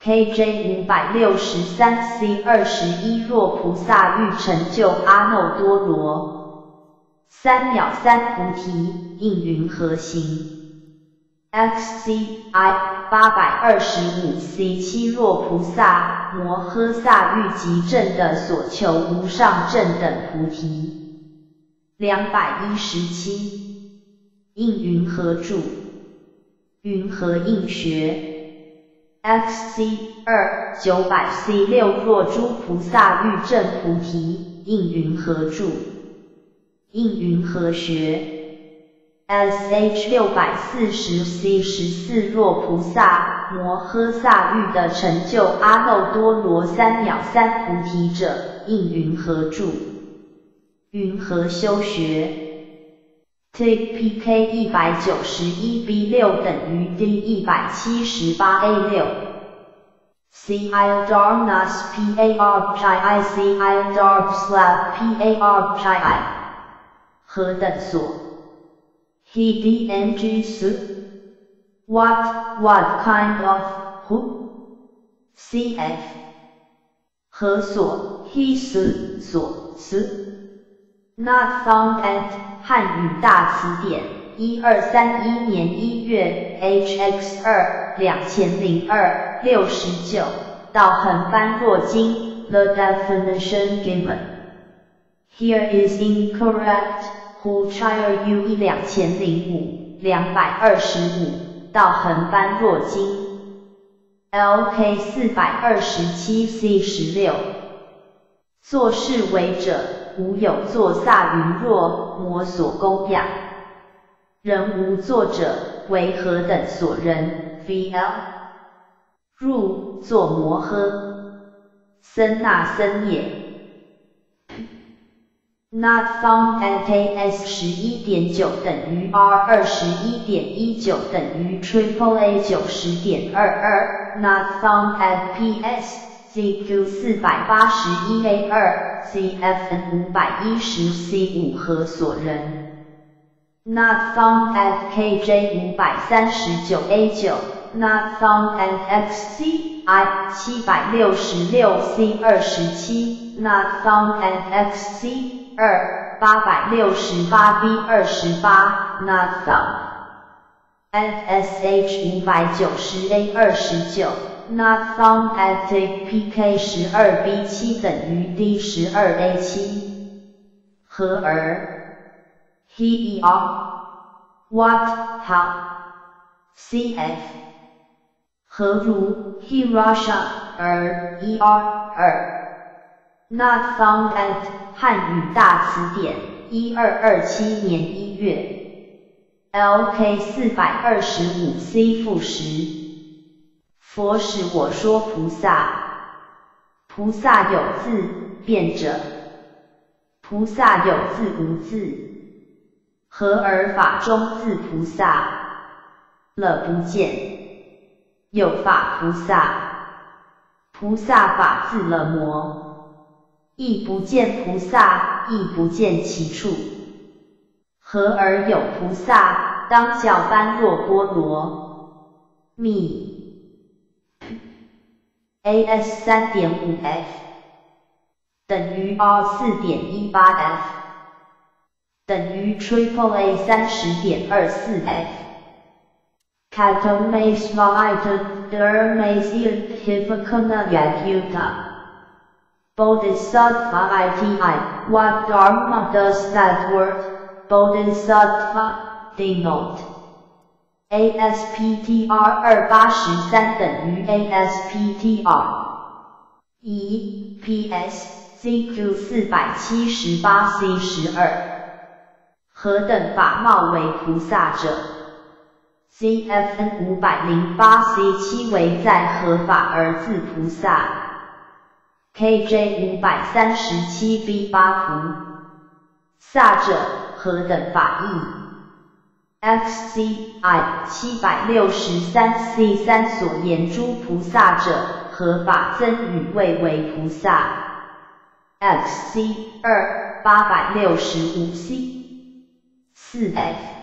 ？KJ 五百六十三 C 二十一若菩萨欲成就阿耨多罗三藐三菩提，应云何行？X c i 八百二十五 c 七若菩萨摩诃萨欲极正的所求无上正等菩提。两百一十七应云何住？云何应学？x c 二九百 c 六若诸菩萨欲正菩提，应云何住？应云何学？sh 六百四十 c 十四若菩萨摩诃萨欲的成就阿耨多罗三藐三菩提者，应云何住？云何修学？tpk 一百九十一 b 六等于 d 一百七十八 a 六。c i darnas p a r j i c i dar slab p a r j i 何等所 ？He dng su. What, what kind of, who? Cf. 何所？He su 所 s Not found at 汉语大词典，一二三一年一月，hx 二两千零二六十九。到横般若经，The definition given here is incorrect. Who Chire U 一两千零五两百二十五到横般若经，LK 四百二十七 C 十六，作事为者，无有作萨云若摩所供养，人无作者，为何等所人？VL 入作摩诃，僧那僧也。Not found at KS 十一点九等于 R 二十一点一九等于 Triple A 九十点二二。Not found at PS ZQ 四百八十一 A 二 CFN 五百一十 C 五何所人？Not found at KJ 五百三十九 A 九。Not found at XCI 七百六十六 C 二十七。Not found at XC 二八百六十八 B 二十八，Not found，FSH 五百九十 A 二十九，Not found at PK 十二 B 七等于 D 十二 A 七，和而，He are，What how，CF， 何如，He Russia 而 ER 二。Not found at 汉语大词典，一二二七年一月。LK 四百二十五 C 负十。佛使我说菩萨，菩萨有字变者，菩萨有字无字，何而法中自菩萨了不见？有法菩萨，菩萨法自了魔。亦不见菩萨，亦不见其处。何而有菩萨？当教般若波罗蜜。AS 三点五 F 等于 R 四点一八 F 等于 Triple A 三十点二四 F。Katomes Vaita Dermasian Hivakana Yakuta。Bodhisattva iti. What dharma does that word Bodhisattva denote? ASPTR 二八十三等于 ASPTR 一 PS CQ 四百七十八 C 十二何等法貌为菩萨者？CFN 五百零八 C 七为在何法而自菩萨？KJ 五百三十七 B 八图，萨者何等法义？XCI 七百六十三 C 三所言诸菩萨者，何法增与谓为菩萨？XC 二八百六十五 C 四 F。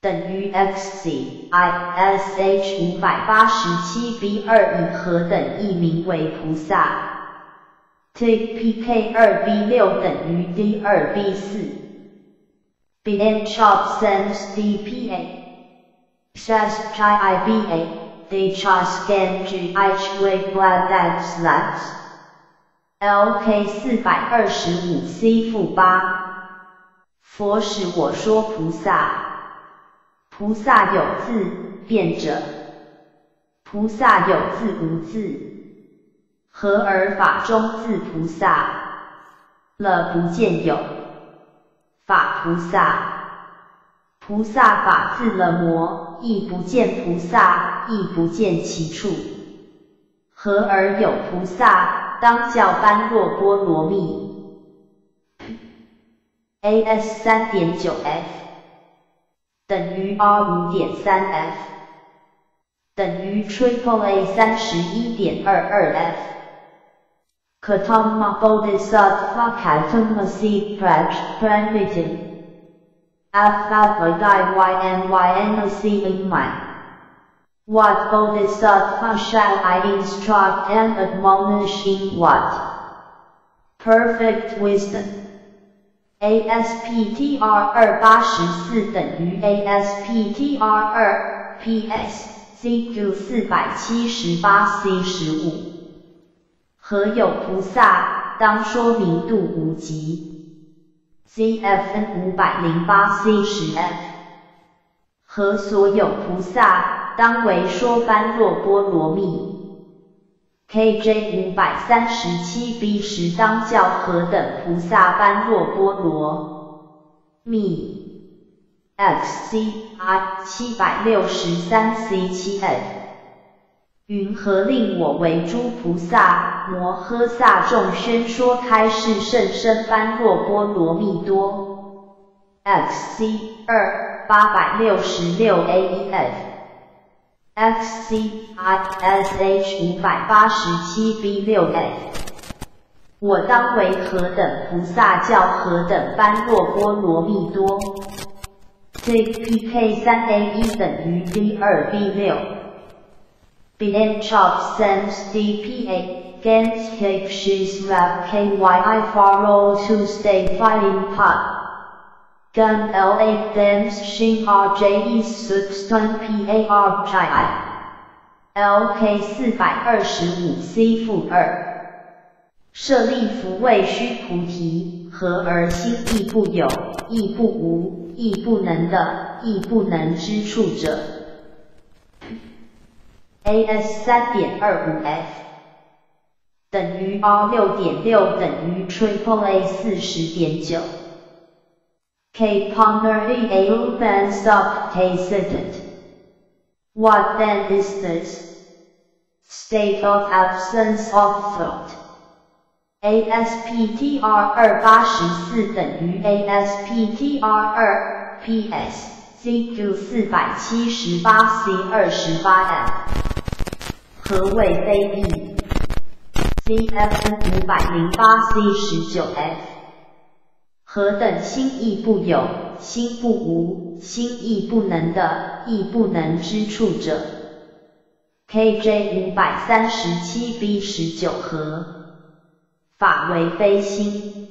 等于 x c i s h 五百八十七 b 二以何等译名为菩萨？take p k 二 b 六等于 d 二 b 四。b n chop sense d p a s s chi iba, de chas gan g ich way glad Slats LK 四百二十五 C 负八，佛使我说菩萨，菩萨有字变者，菩萨有字无字，何而法中字菩萨？了不见有，法菩萨。菩萨法自了魔，亦不见菩萨，亦不见其处。何而有菩萨？当教般若波罗蜜。AS 三点九 F 等于 R 五点三 F 等于 Triple A 三十一点二二 F。Katama Bodhisattva Katamasi Praj Pranitim Alpha y n y n c in mind. What bodhisattva shall I instruct and admonish in what? Perfect wisdom. ASPTR 二八十四等于 ASPTR 二 PS CQ 四百七十八 C 十五。何有菩萨，当说明度无极。CFN 五百零八 C 十 F 和所有菩萨当为说般若波罗蜜。KJ 五百三十七 B 十当教何等菩萨般若波罗蜜。XCI 七百六十三 C 七 F 云何令我为诸菩萨？摩诃萨众宣说开示甚深般若波罗蜜多。XC 二八百六十六 AEF XCISH 五百八十七 B 六 F 我当为何等菩萨教何等般若波罗蜜多？CPK 三 A 一等于 D 二 B 六。BN Chop Sense DPA Gens Cape She's Rap KYI Faro to Stay Fighting Pot. Gun L8 Dams Shin RJE Substun PAR Chai. LK 四百二十五 C 负二，舍利弗为须菩提，何而心亦不有，亦不无，亦不能的，亦不能之处者？AS 三点二五 F。等于 R 六点六等于 Triple A 四十点九。K ponder the open stop tasted. What then is this? State of absence of thought. ASPTR 二八十四等于 ASPTR 二 PS CQ 四百七十八 C 二十八 F。何谓非议？CFN 五百零八 C 十九 F， 何等心亦不有，心不无，心亦不能的，亦不能之处者？KJ 五百三十七 B 十九和法为非心。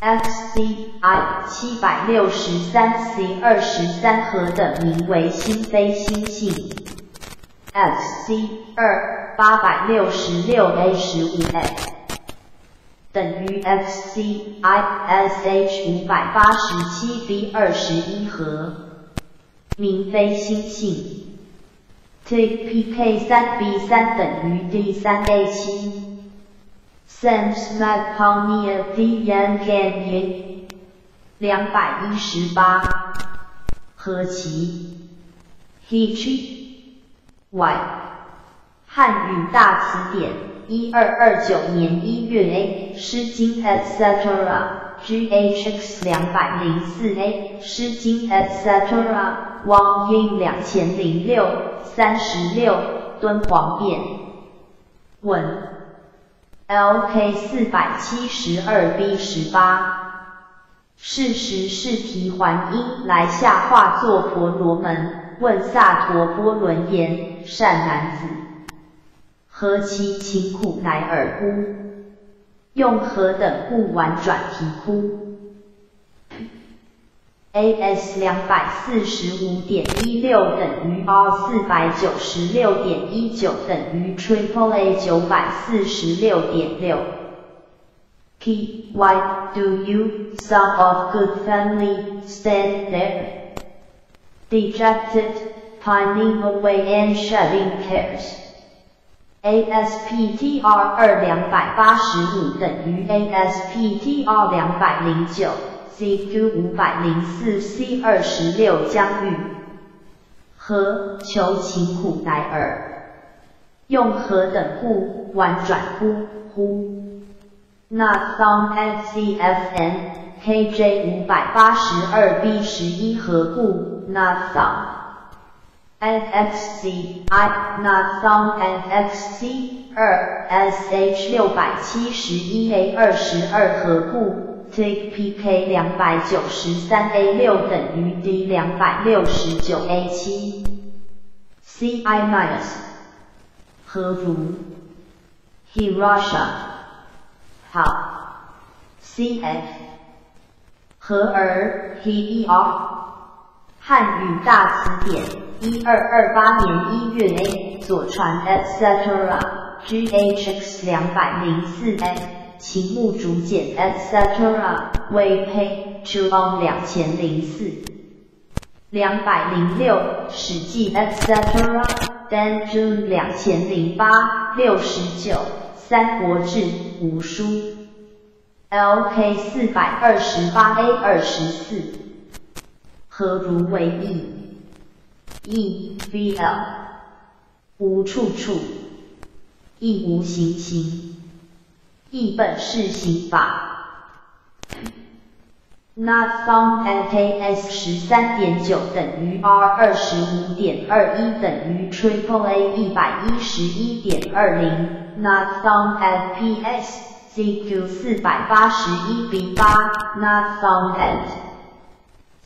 FCI 七百六十三 C 二十三何等名为心非心性？FC 二。八百六十六 A 十五 A 等于 FC ISH 五百八十七 B 二十一和，明非心性。TPK 三 B 三等于 D 三 A 七。Sense Magpania D Yan Gan Yin 两百一十八，何其 H Y 汉语大词典，一二二九年一月 A，诗经 etc.，GHX 两百零四 A，诗经 etc.，汪英两千零六，三十六，敦煌变。文，LK 四百七十二 B 十八，是时是提还因来下化作婆罗门，问萨陀波伦言：善男子。何其勤苦乃尔乎？用何等故婉转啼哭 AS 两百四十五点一六等于 R 四百九十六点一九等于 Triple A 九百四十六点六。P. Why do you, son of good family, stand there? Dejected, pining away and shedding cares. ASPTR 二两百八十五等于 ASPTR 两百零九。CQ 五百零四 C 二十六疆域，和求情苦乃尔，用何等故婉转乎乎？Not found at CFN KJ 五百八十二 B 十一何故？Not found at XC I not found at XC 二 SH 六百七十一 A 二十二何故？Take PK 两百九十三 A 六等于 D 两百六十九 A 七，CI minus 何如？Hirasha 好，CF 何而 Her 汉语大词典一二二八年一月 A 左传 etc. GHX 两百零四 F 秦木竹简 etc. 为配 to on 两千零四两百零六史记 etc. Dan June 两千零八六十九三国志五书 LK 四百二十八 A 二十四何如为意 E V L 无处处亦无形形。一本是刑法。Not found at AS 十三点九等于 R 二十五点二一等于 Triple A 一百一十一点二零。Not found at PS CQ 四百八十一 B 八。Not found at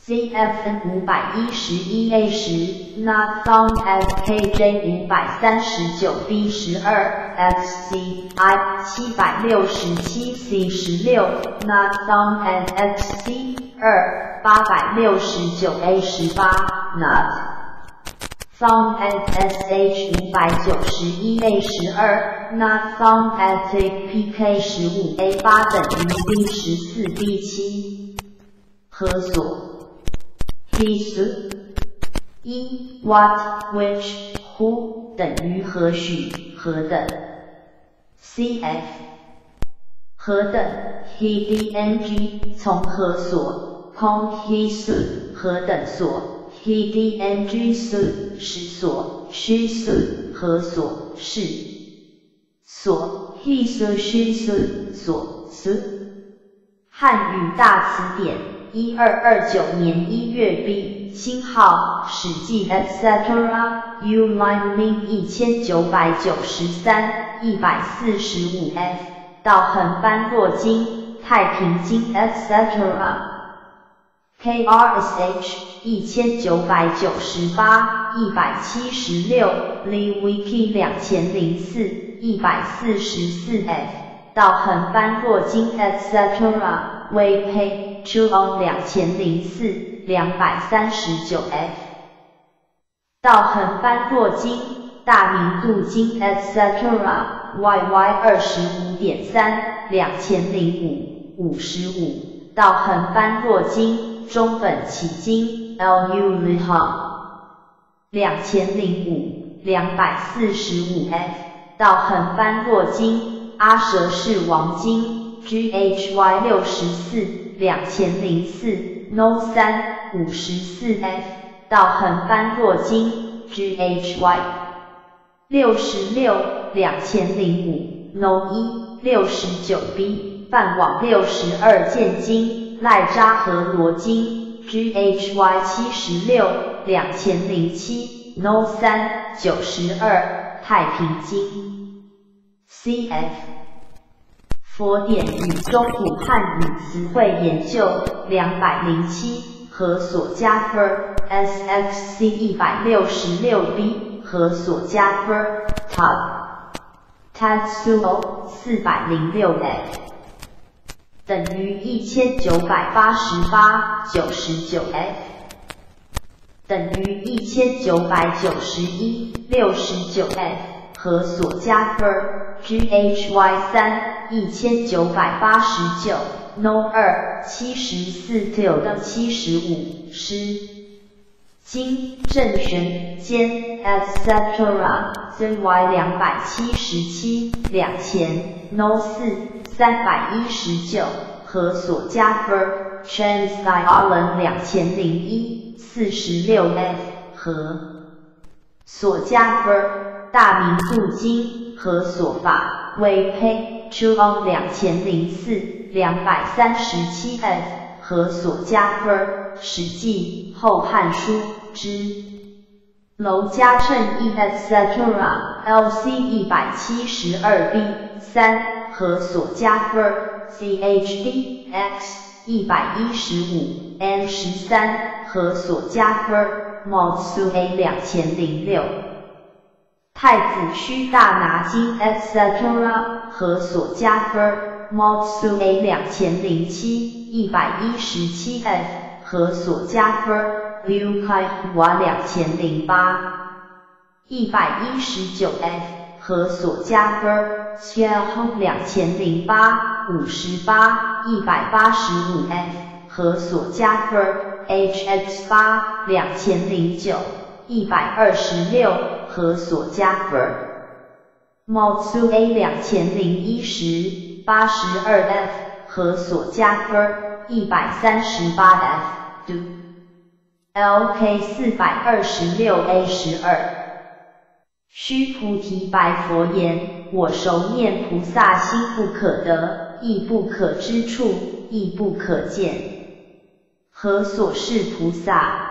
CFN 五百一十一 A 十，Not found at KJ 五百三十九 B 十二，XCI 七百六十七 C 十六，Not found at XC 二八百六十九 A 十八，Not found at SH 五百九十一 A 十二，Not found at PK 十五 A 八等于 B 十四 B 七，何所？is 一 what which who 等于何许何等，cf 何等 he dng 从何所空 he 是何等所 he dng 是是所 she 是何所是所 he 是 she 是所是汉语大词典。一二二九年一月 B 星号史记 etc. U line min 一千九百九十三一百四十五 F 到横般若经太平经 etc. K R S H 一千九百九十八一百七十六 Li Wiki 两千零四一百四十四 F 到横般若经 etc. 微胚。Two on 两千零四两百三十九 F，道横般若经大明度经 etc. YY 二十五点三两千零五五十五道横般若经中本起经，lu liha 两千零五两百四十五 F 道横般若经阿舍氏王经 GHY 六十四。两千零四 No 三五十四 F 到横般若经 GHY 六十六两千零五 No 一六十九 B 泛网六十二见经赖扎和罗经 GHY 七十六两千零七 No 三九十二太平经 CF 佛典与中古汉语词汇研究两百零七和索加分 SFC 一百六十六 B 和索加分 top Tatsuo 四百零六 F 等于一千九百八十八九十九 f 等于一千九百九十一六十九 f 和所加分 ghy 三一千九百八十九。No 二七十四九到七十五。师。金正玄间 etc. zy 两百七十七两千 no 四三百一十九。和所加分 trans island 两千零一四十六 f 和。所加分大明镀金和所法为 pay to on 两千零四两百三十七 f 和所加分实际后汉书。之楼加乘 e etc. lc 一百七十二 b 三和所加分 chd x 一百一十五 n 十三和所加分 mod 苏 a 两千零六太子虚大拿金 etc. 和所加分 mod 苏 a 两千零七一百一十七 f 和所加分 Yukaiwa 两千零八，一百一十九 f 和所加分 Xiao Hong 两千零八五十八一百八十五 f 和所加分 HX 八两千零九一百二十六和所加分 Mo Su A 两千零一十八十二 f 和所加分一百三十八 f Do。LK 四百二十六 A 十二，须菩提白佛言：我熟念菩萨心不可得，亦不可知处，亦不可见。何所是菩萨？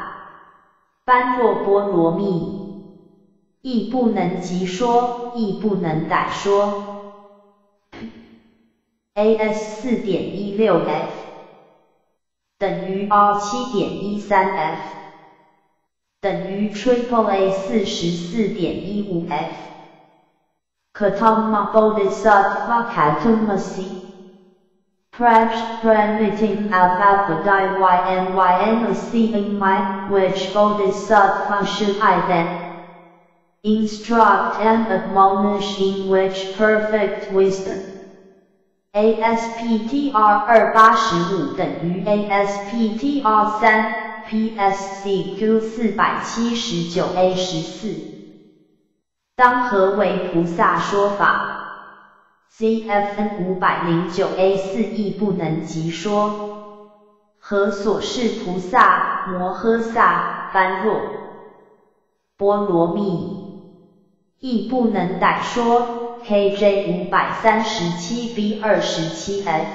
般若波罗蜜，亦不能即说，亦不能逮说。AS 四点一六 F 等于 R 七点一三 F。等于 Triple A 四十四点一五 F。Katama Bodhisattva Katumasi Praj Pranitim Alpha Y N Y N C in my which Bodhisattva should I then instruct and admonish in which perfect wisdom ASPTR 二八十五等于 ASPTR 三。PSCQ 四百七十九 A 十四，当何为菩萨说法 ？CFN 五百零九 A 四亦不能即说。何所是菩萨摩诃萨般若波罗蜜？亦不能逮说。KJ 五百三十七 B 二十七 F。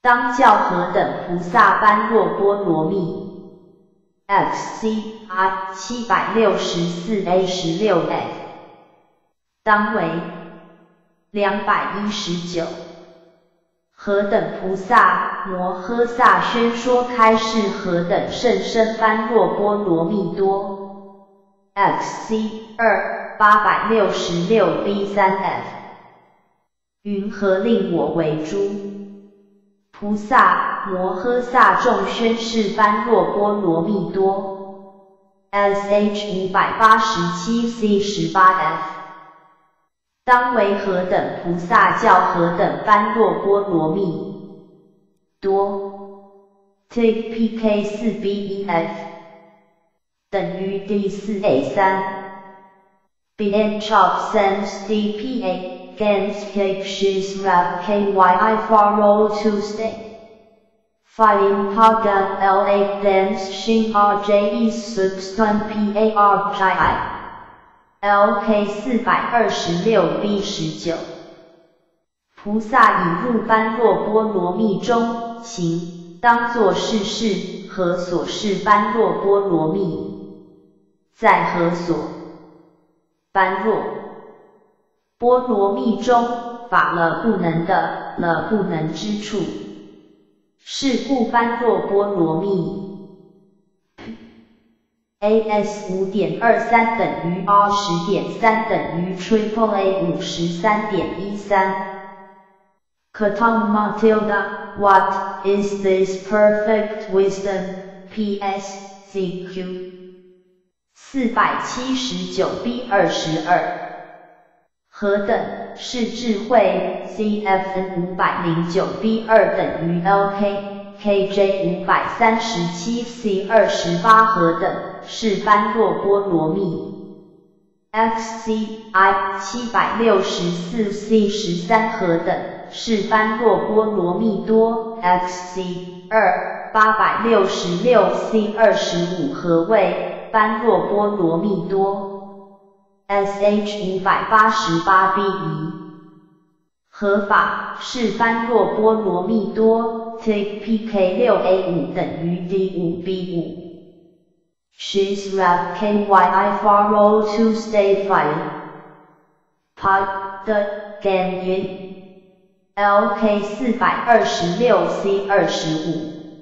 当教何等菩萨般若波罗蜜 fcr 七百六十四 A 十六 F，当为两百一十九。何等菩萨摩诃萨宣说开示何等甚深般若波罗蜜多？XC 二八百六十六 B 三 F，云何令我为诸？菩萨摩诃萨众宣示般若波罗蜜多，sh 五百八十七 c 十八 f，当为何等菩萨教何等般若波罗蜜多？take pk 四 bef 等于 d 四 a 三，bn chop sense dpa。Against Pictures Rap KYI Faro Tuesday. Fighting Paga L8 Dance Shin RJE 16 PAR LK 四百二十六 B 十九。菩萨已入般若波罗蜜中，行当作是事，何所是般若波罗蜜？在何所？般若。波罗蜜中，法了不能的，了不能之处，是故般若波罗蜜。AS 五点二三等于 R 十点三等于 Triple A 五十三点一三。Katam Matilda, what is this perfect wisdom? P.S. CQ 四百七十九 B 二十二，何等是智慧？CFN 五百零九 B 二等于 LK KJ 五百三十七 C 二十八何等是般若波罗蜜？XCI 七百六十四 C 十三何等是般若波罗蜜多？XC 二八百六十六 C 二十五何谓？般若波罗蜜多，sh 五百八十八 b 一，合法是般若波罗蜜多，take pk 六 a 五等于 d 五 b 五，she's rap ky i follow to stay fire pod 的 game 云，lk 四百二十六 c 二十五，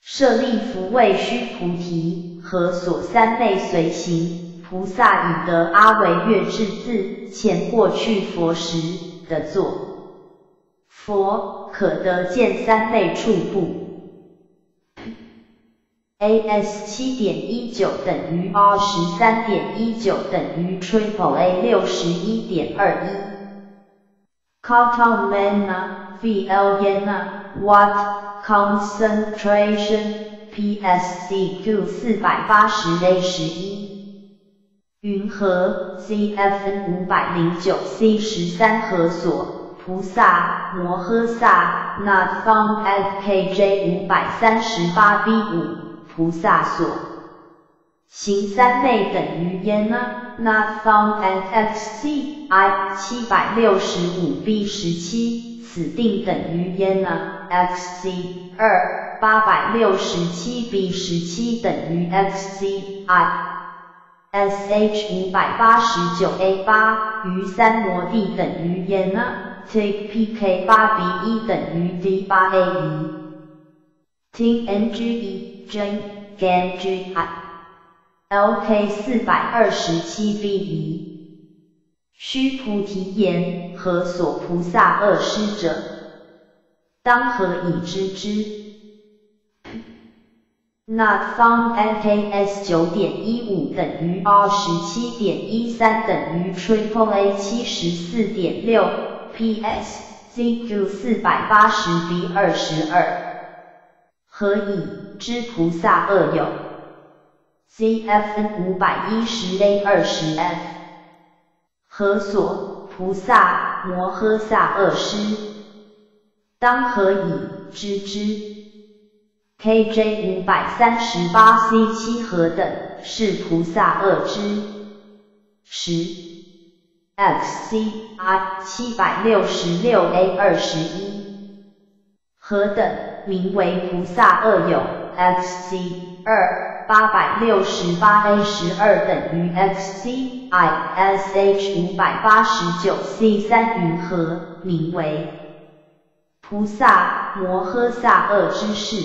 舍利弗为须菩提。和所三昧随行，菩萨已得阿维月智字，前过去佛时的座，佛可得见三昧处部。AS 七点一九等于 R 十三点一九等于 Triple A 六十一点二一。Katamana VLN What concentration PSCQ 四百八十 A 十一，云和 CFN 五百零九 C 十三合所，菩萨摩诃萨 Not found at KJ 五百三十八 B 五，菩萨所行三昧等于焉呢那方 f x c i 七百六十五 B 十七，此定等于焉呢？XC 二。八百六十七 b 十七等于 xc i sh 五百八十九 a 八于三摩地等于焉呢？take pk 八 b 一等于 d 八 a 一。听 ng 一 j gan g i lk 四百二十七 b 一。须菩提言：何所菩萨恶施者？当何以知之？Not found NKS 九点一五等于 R 十七点一三等于 Triple A 七十四点六 PS CQ 四百八十 B 二十二。何以知菩萨恶有？CFN 五百一十 A 二十 F。何所菩萨摩诃萨恶施？当何以知之？KJ 五百三十八 C 七何等是菩萨恶之十 XCI 七百六十六 A 二十一何等名为菩萨恶有 XC 二八百六十八 A 十二等于 XCI SH 五百八十九 C 三云何名为菩萨摩诃萨恶之事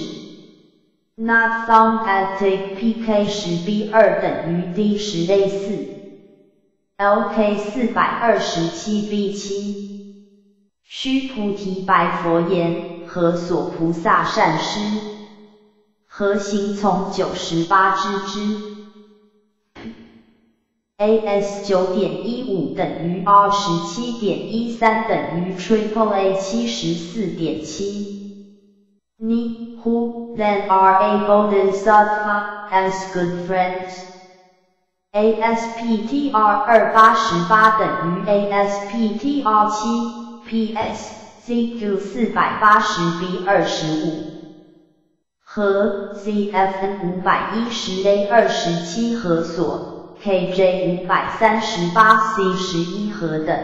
？Not found at PK 十 B 二等于 D 十 A 四，LK 四百二十七 B 七。须菩提白佛言：何所菩萨善施？何行从九十八之之？AS 九点一五等于 R 十七点一三等于 Triple A 七十四点七。你 who then are able in Sattva as good friends. ASPTR 二八十八等于 ASPTR 七 PS CQ 四百八十 B 二十五和 CFN 五百一十 A 二十七和所 KJ 五百三十八 C 十一和等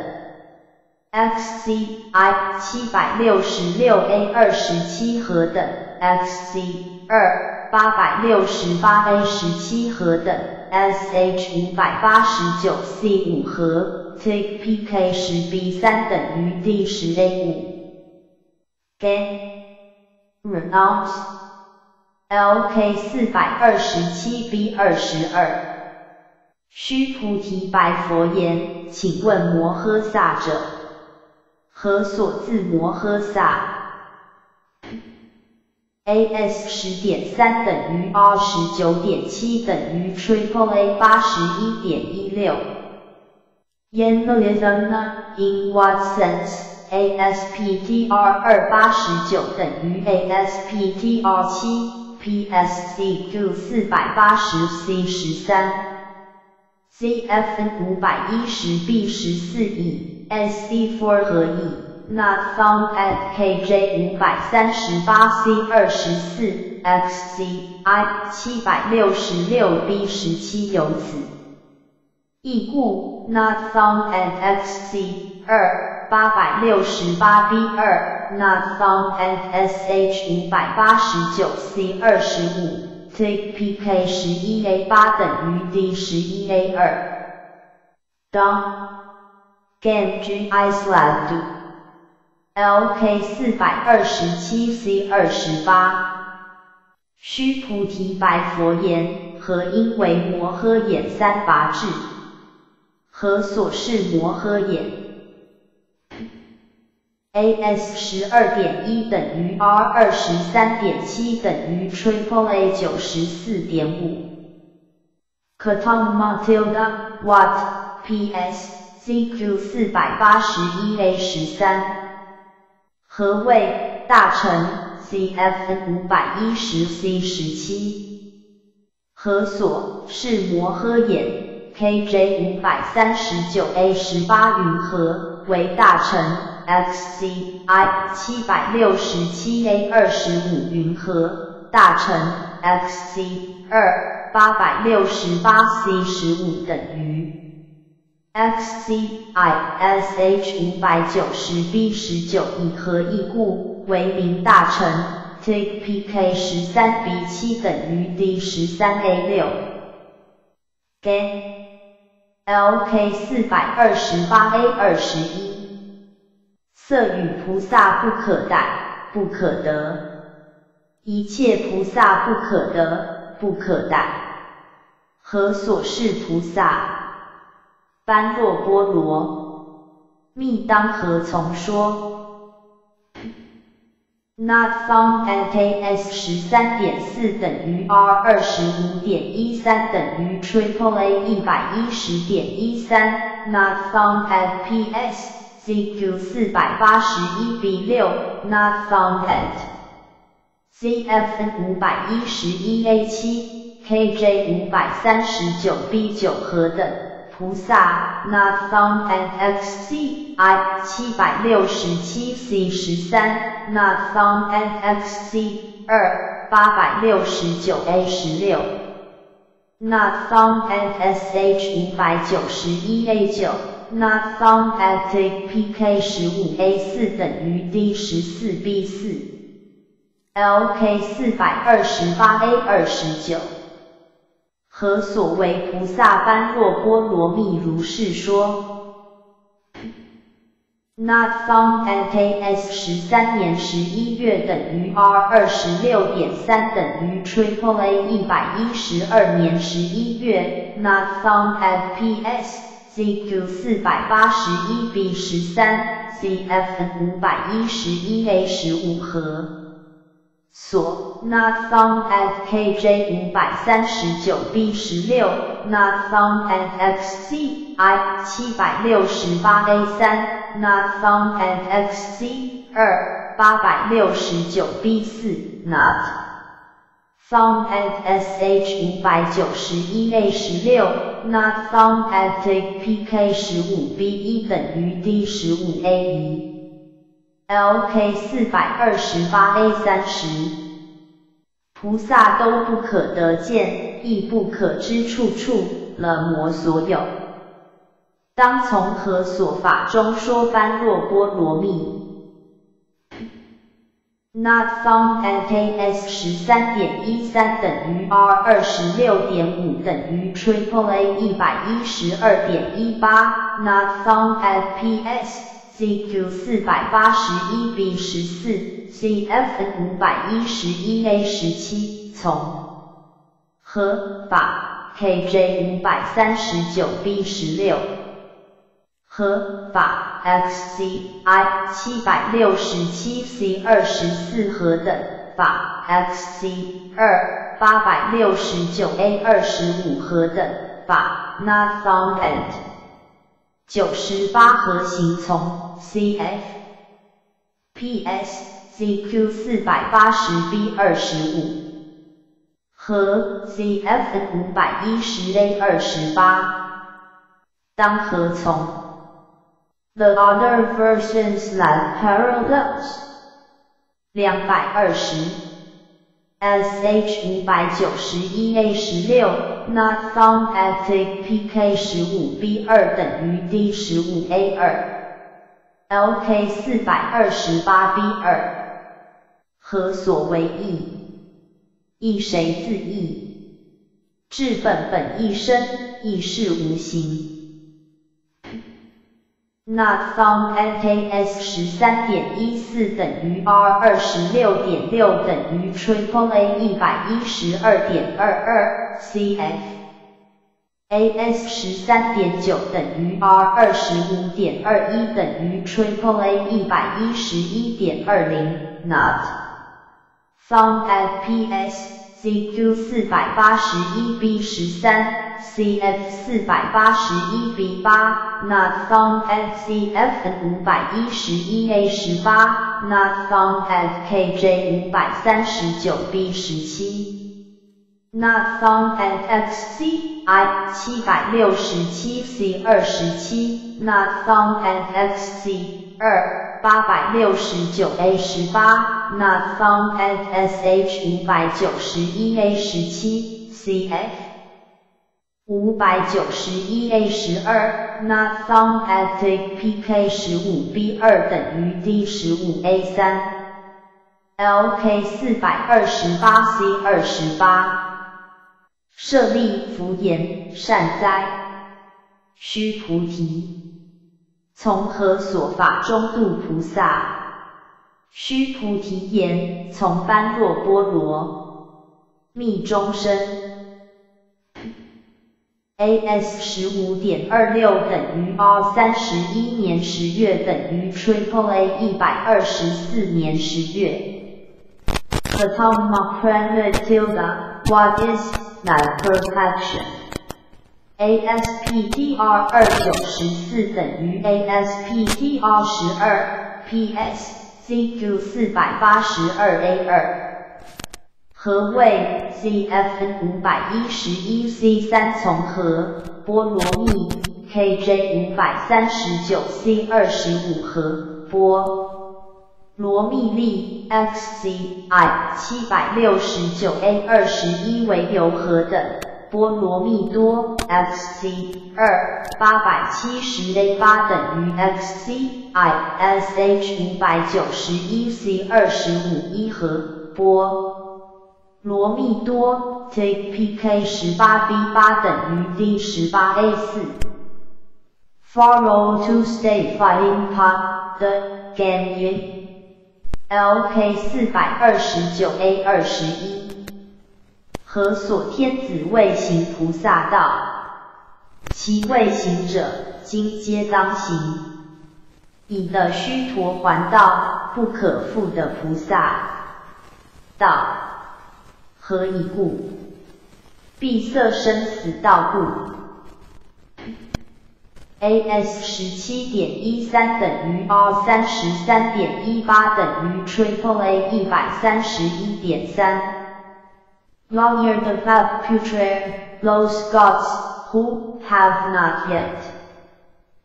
XCI 七百六十六 A 二十七和等。XC 二八百六十八 A 十七核等，SH 五百八十九 C 五核 CPK 十 B 三等于 D 十 A 五。Gain Renault LK 四百二十七 B 二十二。须菩提白佛言：请问摩诃萨者，何所字摩诃萨。AS 十点三等于 R 十九点七等于 Triple A 八十一点一六。In what sense ASPTR 二八十九等于 ASPTR 七？PSCQ 四百八十 C 十三。CFN 五百一十 B 十四 E SC four 何以？Not found at KJ 五百三十八 C 二十四 XCI 七百六十六 B 十七由此，亦故 Not found at XC 二八百六十八 B 二 Not found at SH 五百八十九 C 二十五 Take PK 十一 A 八等于 D 十一 A 二。当 Game G Island LK 四百二十七 C 二十八，须菩提白佛言：何因为摩诃眼三拔智？何所是摩诃眼？AS 十二点一等于 R 二十三点七等于 Triple A 九十四点五。Katam Matilda What PS CQ 四百八十一 A 十三。何谓大乘？CF 五百一十 C 十七。何所是摩诃眼？KJ 五百三十九 A 十八云何为大乘？XCI 七百六十七 A 二十五云何大乘？XC 二八百六十八 C 十五等于。XCI SH 五百九十 B 十九以何异故为名大乘？Take PK 十三 B 七等于 D 十三 A 六。Gan LK 四百二十八 A 二十一。色与菩萨不可逮，不可得。一切菩萨不可得，不可逮。何所是菩萨？般若波罗蜜当何从说？Not found at AS 十三点四等于 R 二十五点一三等于 Triple A 一百一十点一三。Not found at PS CQ 四百八十一 B 六。Not found at CFN 五百一十一 A 七 KJ 五百三十九 B 九和等。菩萨，Not found at XCI 七百六十七 C 十三，Not found at XC 二八百六十九 A 十六，Not found at SH 五百九十一 A 九，Not found at PK 十五 A 四等于 D 十四 B 四，LK 四百二十八 A 二十九。何所谓菩萨般若波罗蜜如是说？Not found at AS 十三年十一月等于 R 二十六点三等于 Triple A 一百一十二年十一月。Not found at PS CQ 四百八十一 B 十三 CF 五百一十一 A 十五和。所 not found at KJ 五百三十九 B 十六 not found at XCI 七百六十八 A 三 not found at XC 二八百六十九 B 四 not found at SH 五百九十一 A 十六 not found at PK 十五 B 一等于 D 十五 A 一。LK 四百二十八 A 三十，菩萨都不可得见，亦不可知处处了魔所有。当从何所法中说般若波罗蜜？Not found at AS 十三点一三等于 R 二十六点五等于 Triple A 一百一十二点一八。Not found at PS。CQ 四百八十一 B 十四，CF 五百一十一 A 十七，从合法 KJ 五百三十九 B 十六，合法 x c i 七百六十七 c 二十四和等法 x c 二八百六十九 a 二十五和等法 not found and 九十八和形从 c f p s c q 四百八十 b 二十五和 c f n 五百一十 a 二十八当和从 The other versions lack parallels. 两百二十 sh 五百九十一 a 十六 not found at pk 十五 b 二等于 d 十五 a 二 lk 四百二十八 b 二何所为意？意谁自意？治本本一生，意是无形。Not found NKS 十三点一四等于 R 二十六点六等于 Triple A 一百一十二点二二 CF AS 十三点九等于 R 二十五点二一等于 Triple A 一百一十一点二零 Not found at PS CQ 四百八十一 B 十三 CF 四百八十一 B 八，Not found at CF 五百一十一 A 十八，Not found at KJ 五百三十九 B 十七，Not found at XCI 七百六十七 C 二十七，Not found at XC 二八百六十九 A 十八，Not found at SH 五百九十一 A 十七，CF。五百九十一 a 十二，not found at pk 十五 b 二等于 d 十五 a 三，lk 四百二十八 c 二十八，舍利福言善哉，须菩提，从何所法中度菩萨？须菩提言，从般若波罗蜜中生。AS 十五点二六等于 R 三十一年十月等于 Triple A 一百二十四年十月。Atomic Primitive What is that perfection? ASPTR 二九十四等于 ASPTR 十二 PS CQ 四百八十二 A 二。何谓 C F 五百一十一 C 三从和波罗蜜 KJ 五百三十九 C 二十五和波罗蜜粒 XCI 七百六十九 A 二十一为由和等波罗蜜多 XC 二八百七十 A 八等于 XCI SH 五百九十一 C 二十五一和波。罗密多 take pk 十八 b 八等于 d 十八 a 四。Follow to stay fighting part the game lk 四百二十九 a 二十一。何所天子为行菩萨道？其未行者，今皆当行。以的须陀还道，不可复的菩萨道。何以故？闭塞生死道故。AS 十七点一三等于 R 三十三点一八等于 Triple A 一百三十一点三。Longer the path putrid, those gods who have not yet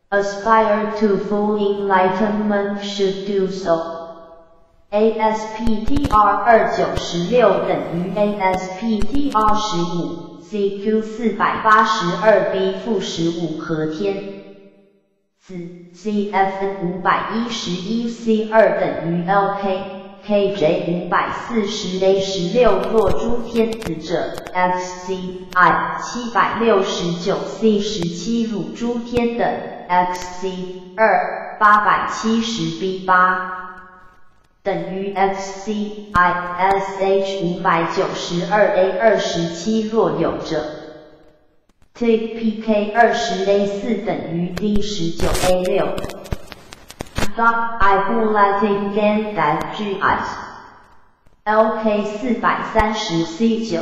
aspired to full enlightenment should do so. ASPTR 二九十六等于 ASPTR 十五，CQ 四百八十二 B 负十五和天子，CFN 五百一十一 C 二等于 LK，KJ 五百四十 A 十六若诸天子者，XCI 七百六十九 C 十七汝诸天等，XC 二八百七十 B 八。等于 F C I S H 五百九十二 A 二十七若有者，Take PK 二十 A 四等于 D 十九 A 六 dot i bulletin gain that gs lk 四百三十 c 九。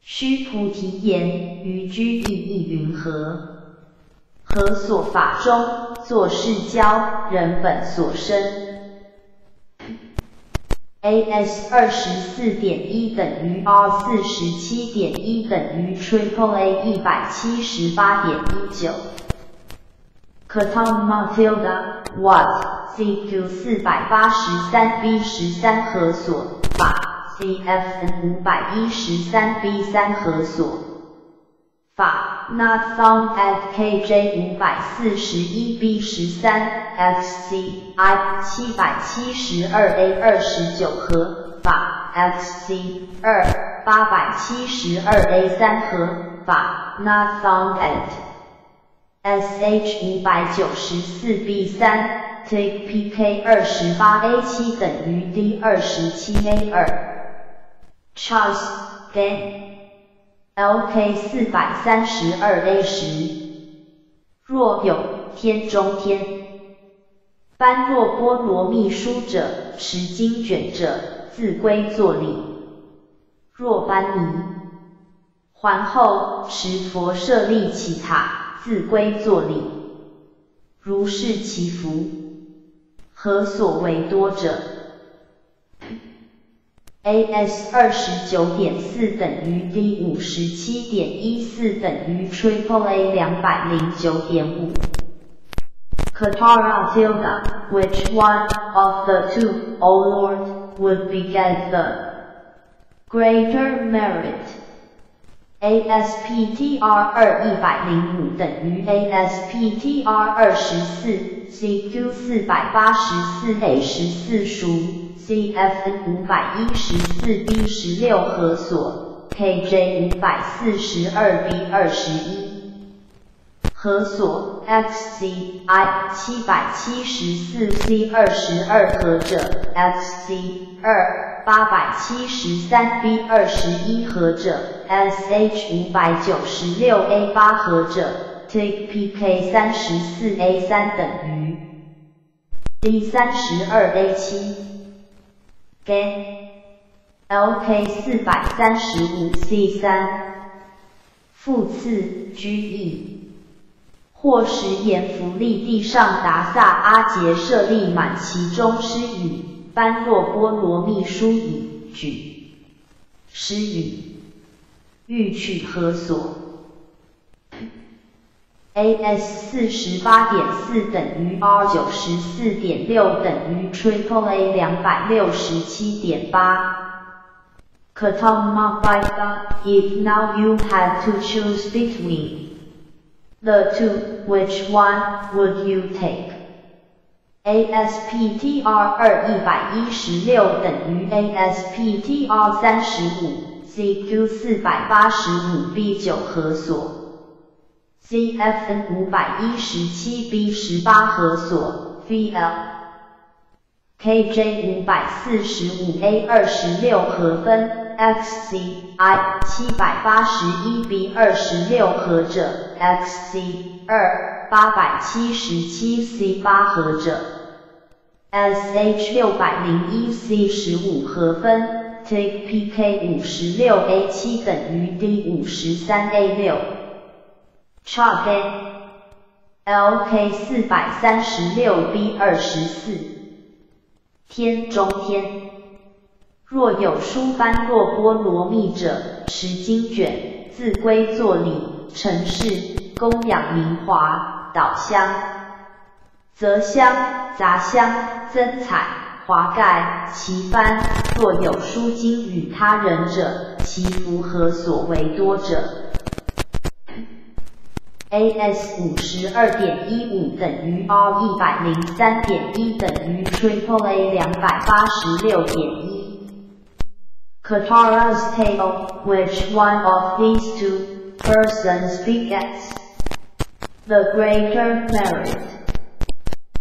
须菩提言：于居意意云何？何所法中作是教？人本所生。AS 二十四点一等于 R 四十七点一等于 Triple A 一百七十八点一九。Katam Matilda What CQ 四百八十三 B 十三何所法 CFN 五百一十三 B 三何所。法 not found at KJ 五百四十一 B 十三 XCI 七百七十二 A 二十九和法 XC 二八百七十二 A 三和法 not found at SH 五百九十四 B 三 Take PK 二十八 A 七等于 D 二十七 A 二 Charles Gain LK 四百三十二 A 十，若有天中天，般若波罗蜜书者，持经卷者，自归作礼。若般尼，还后持佛舍利其塔，自归作礼。如是其福，何所为多者？？AS 二十九点四等于 D 五十七点一四等于 Triple A 两百零九点五。Katara Tilda, which one of the two, O Lord, would beget the greater merit? ASPTR 二一百零五等于 ASPTR 二十四，CQ 四百八十四 A 十四属。CFN 五百一十四 B 十六核锁，KJ 五百四十二 B 二十一核锁，XCI 七百七十四 C 二十二核者，XC 二八百七十三 B 二十一核者，SH 五百九十六 A 八核者 tkpk 三十四 A 三等于 D 三十二 A 七。给 LK 四百三十五 C 三，复次居易，或时言福利地上达萨阿杰舍利满其中施语般若波罗蜜书语举施语欲取何所？？AS 四十八点四等于 R 九十四点六等于 Triple A 两百六十七点八。Katama Baita, if now you had to choose between the two, which one would you take? ASPTR 二一百一十六等于 ASPTR 三十五，CQ 四百八十五 B 九核锁。CFN 五百一十七 B 十八核锁，VL，KJ 五百四十五 A 二十六核分，XCI 七百八十一 B 二十六核者，XC 二八百七十七 C 八核者，SH 六百零一 C 十五核分，TPK 五十六 A 七等于 D 五十三 A 六。叉黑 LK 四百三十六 B 二十四，天中天，若有书般若波罗蜜者，持经卷，自归作礼，陈氏供养名华，导香，则香杂香增彩华盖其幡。若有书经与他人者，其福何所为多者？？AS 五十二点一五等于 R 一百零三点一等于 Triple A 两百八十六点一。Katara's tale, which one of these two persons begets the greater merit?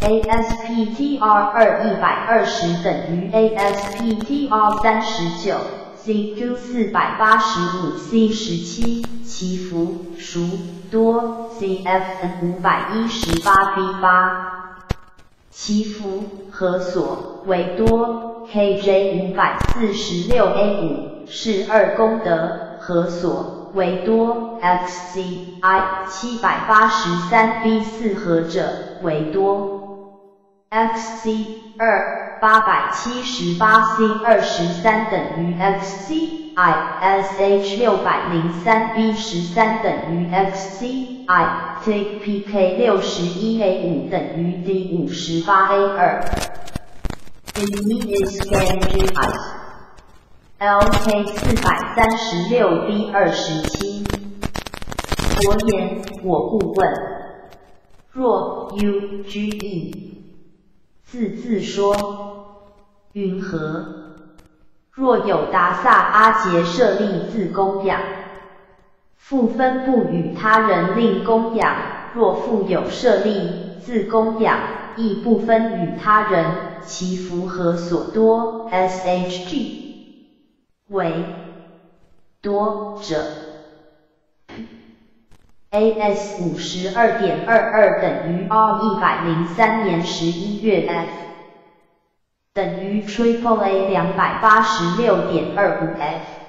ASPTR 二一百二十等于 ASPTR 三十九。 CQ 四百八十五 C 十七，祈福孰多？CFN 五百一十八 B 八。祈福和所为多，KJ 五百四十六 A 五是二功德和所为多，XCI 七百八十三 B 四和者为多，XC 二八百七十八 C 二十三等于 XC I SH 六百零三 B 十三等于 x c i t p k 六十一 A 五等于 D 五十八 A 二。Immediate scan device LK 四百三十六 B 二十七。我言我不问。若 U G E 字字说。云何？若有达萨阿杰舍利自供养，复分不与他人另供养；若复有舍利自供养，亦不分与他人。其福何所多？SHG 为多者，AS 五十二点二二等于 R 一百零三年十一月 F。等于 Triple A 两百八十六点二五 F。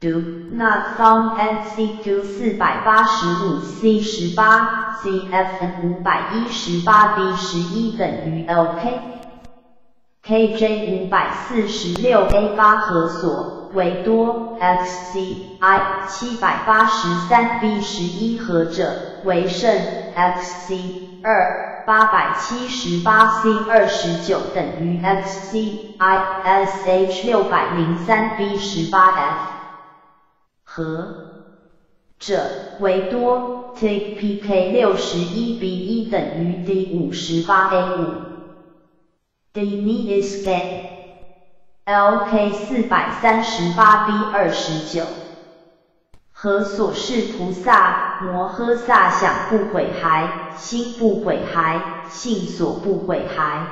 Do not found at CQ 四百八十五 C 十八 CFN 五百一十八 B 十一等于 LK。KJ 五百四十六 A 八和所为多 XCI 七百八十三 B 十一和者为胜 XC 二。八百七十八 C 二十九等于 XC I SH 六百零三 B 十八 F 和者为多 Take PK 六十一 B 一等于 D 五十八 A 五 D need scan LK 四百三十八 B 二十九和所是菩萨摩诃萨想不毁骸，心不毁骸，性所不毁骸。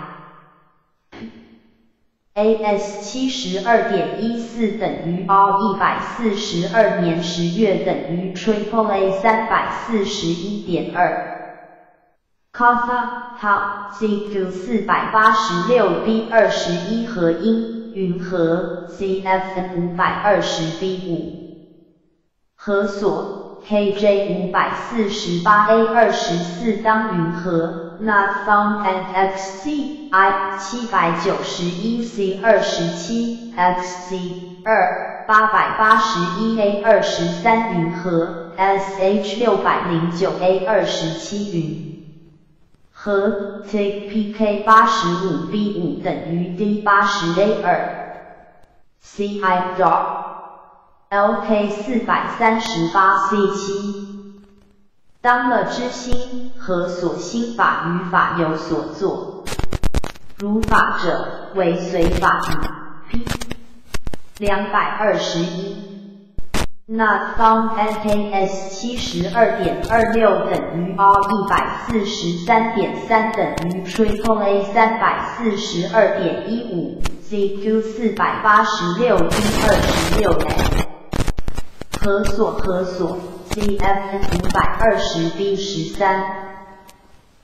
AS 七十二点一四等于 R 一百四十二年十月等于 Triple A 三百四十一点二。Kapha 好 CQ 四百八十六 B 二十一和音云和 CFN 五百二十 B 五。和所？KJ 五百四十八 A 二十四当云和 Not found at XC I 七百九十一 C 二十七。XC 二八百八十一 A 二十三云和 SH 六百零九 A 二十七云。和 Take PK 八十五 B 五等于 D 八十 A 二。CI drop LK 四百三十八 C 七，当了知心和所心法与法有所作，如法者为随法。P 两百二十一。，Not found LKS 七十二点二六等于 R 一百四十三点三等于 Triple A 三百四十二点一五，CQ 四百八十六 D 二十六 A。和所和所 CF 五百二十 B 十三，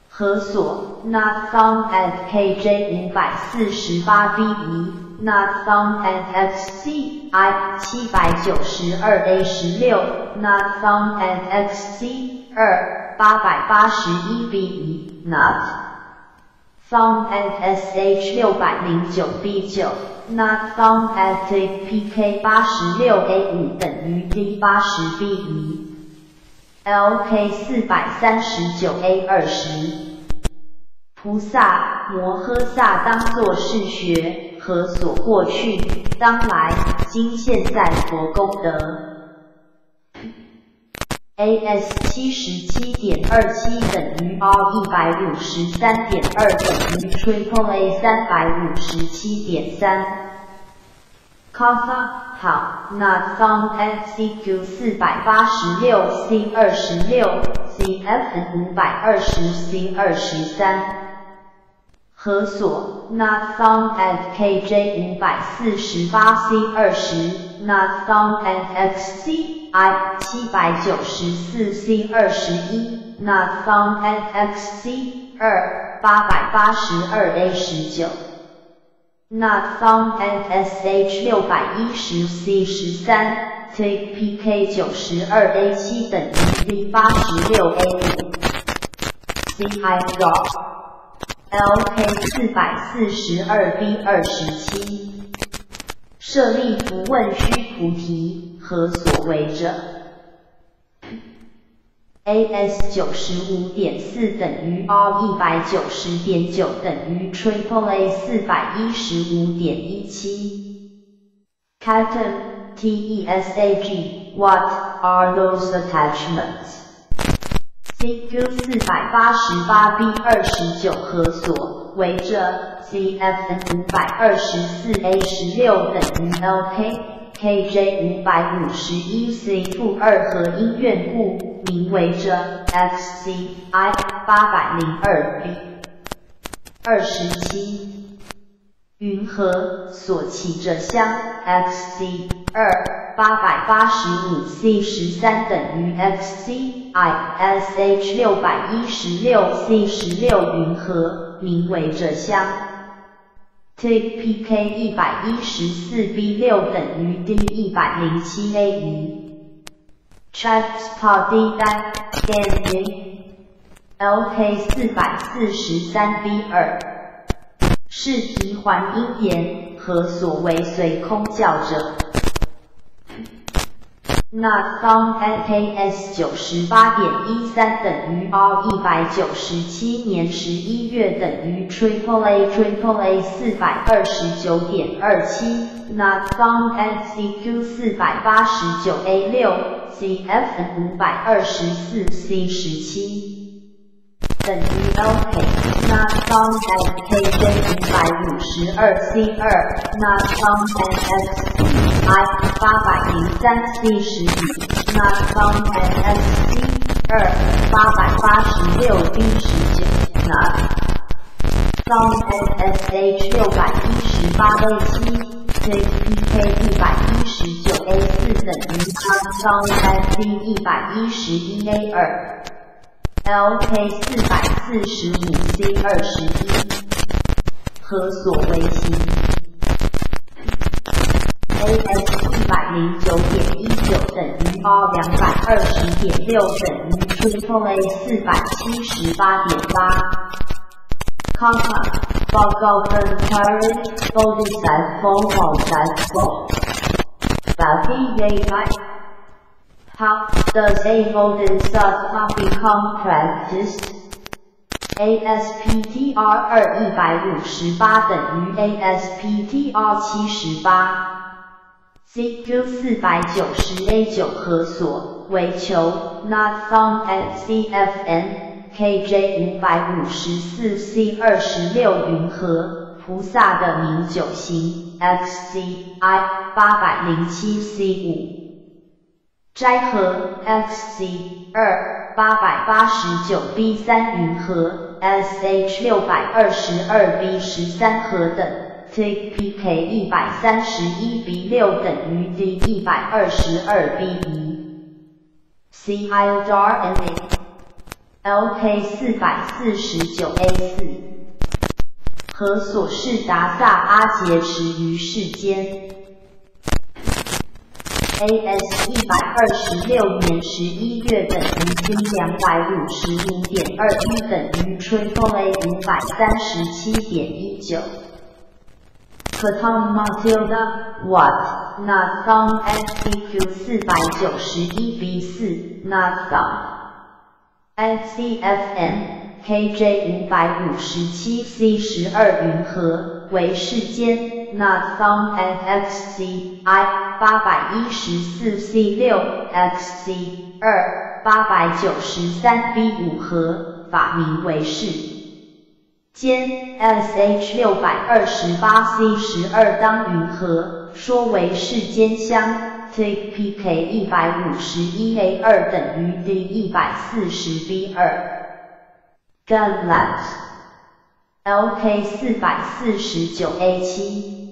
和所，Not found at KJ 五百四十八 B 一，Not found at XCI 七百九十二 A 十六，Not found at XC 二八百八十一 B 一，Not found at SH 六百零九 B 九。Not found at PK 八十六 A 五等于 D 八十 B 一，LK 四百三十九 A 二十。菩萨摩诃萨当作是学和所过去、当来、今现在佛功德。AS 七十七点二七等于 R 一百五十三点二等于 Triple A 三百五十七点三。咔嚓好，Not found at CQ 四百八十六 C 二十六 C F 五百二十 C 二十三。和所，Not found at KJ 五百四十八 C 二十，Not found at XCI 七百九十四 C 二十一，Not found at XC 二八百八十二 A 十九。Not found FSH 六百一十 C 十三，Take PK 九十二 A 七等于 V 八十六 A 五，C I drop LK 四百四十二 B 二十七，设立不问须菩提，何所为者？AS 九十五点四等于 R 一百九十点九等于 Triple A 四百一十五点一七。Captain TESAG What are those attachments? CQ 四百八十八 B 二十九核所围着 CFN 五百二十四 A 十六等于 LK。KJ 五百五十一 C 负二和音愿故名为着 FCI 八百零二 B 二十七云和所起着相 XC 二八百八十五 C 十三等于 FCI SH 六百一十六 C 十六云和名为着相。Take PK 一百一十四 B 六等于 D 一百零七 A 一。Transport D 单 Gain LK 四百四十三 B 二。试题还音言，何所为随空叫者那 son at as 九十八点一三等于 R 一百九十七年十一月等于 Triple A Triple A 四百二十九点二七。Not found NCQ 四百八十九 A 六 c f 五百二十四 C 十七等于 OK。Not found NKJ 五百五十二 C 二。Not found NX I 八百零三 C 十五，Not found at SC 二八百八十六 B 十九，Not found at SH 六百一十八 A 七，JPK 一百一十九 A 四等于 Not found at C 一百一十一 A 二 LK 四百四十五 C 二十一，何所为心？AS 一百零九点一九等于 R 两百二十点六等于 Triple A 四百七十八点八。看看报告 Inquiry 0，疯狂，把 V A 开。How does a golden sub become practice? ASPTR 二一百五十八等于 ASPTR 七十八。CQ 四百九十 A 九核所为球 Not found at CFN KJ 五百五十四 C 二十六云和菩萨的名九行 XCI 八百零七 C 五斋和 XC 二八百八十九 B 三云和 SH 六百二十二 B 十三核等。t p k 一百三十一 B 六等于 D 一百二十二 B 一。C I R N A LK 四百四十九 A 四。和所是达萨阿杰持于世间？A S 一百二十六年十一月等于 D 两百五十五点二一等于 Triple A 五百三十七点一九。Tom Matilda What Not Found SCQ 四百九十一 B 四 Not Found NCFN KJ 五百五十七 C 十二云和为世间 Not Found NXC I 八百一十四 C 六 XC 二八百九十三 B 五和法名为是。兼 SH 六百二十八 C 十二当云和，说为世间相，Take PK 一百五十一 A 二等于 D 一百四十 B 二。Gunlet LK 四百四十九 A 七，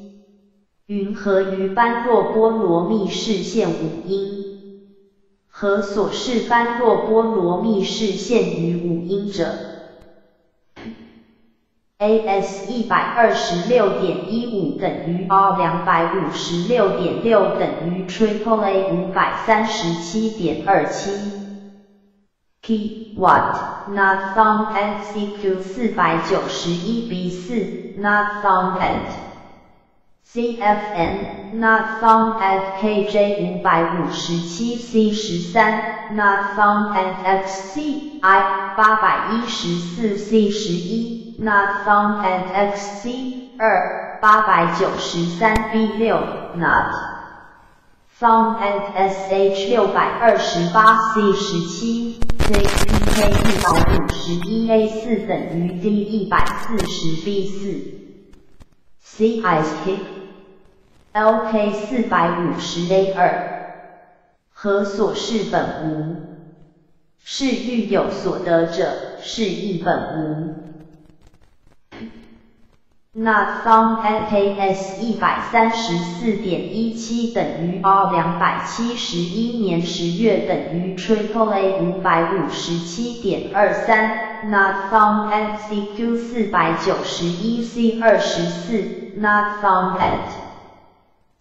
云和于般若波罗蜜示现五音，何所是般若波罗蜜示现于五音者？AS 一百二十六点一五等于 R 两百五十六点六等于 Triple A 五百三十七点二七。Key What Not Found at CQ 四百九十一 B 四 Not Found at CFN Not Found at KJ 五百五十七 C 十三 Not Found at XCI 八百一十四 C 十一 Not Found at XC 二八百九十三 B 六 Not Found at SH 六百二十八 C 十七 JPK 一百五十一 A 四等于 D 一百四十 B 四。CISK LK 四百五十 A 二。和所事本无，是欲有所得者，是亦本无。Not found at KS 一百三十四点一七等于 R 两百七十一年十月等于 Triple A 五百五十七点二三。Not found at CQ 四百九十一 C 二十四。Not found at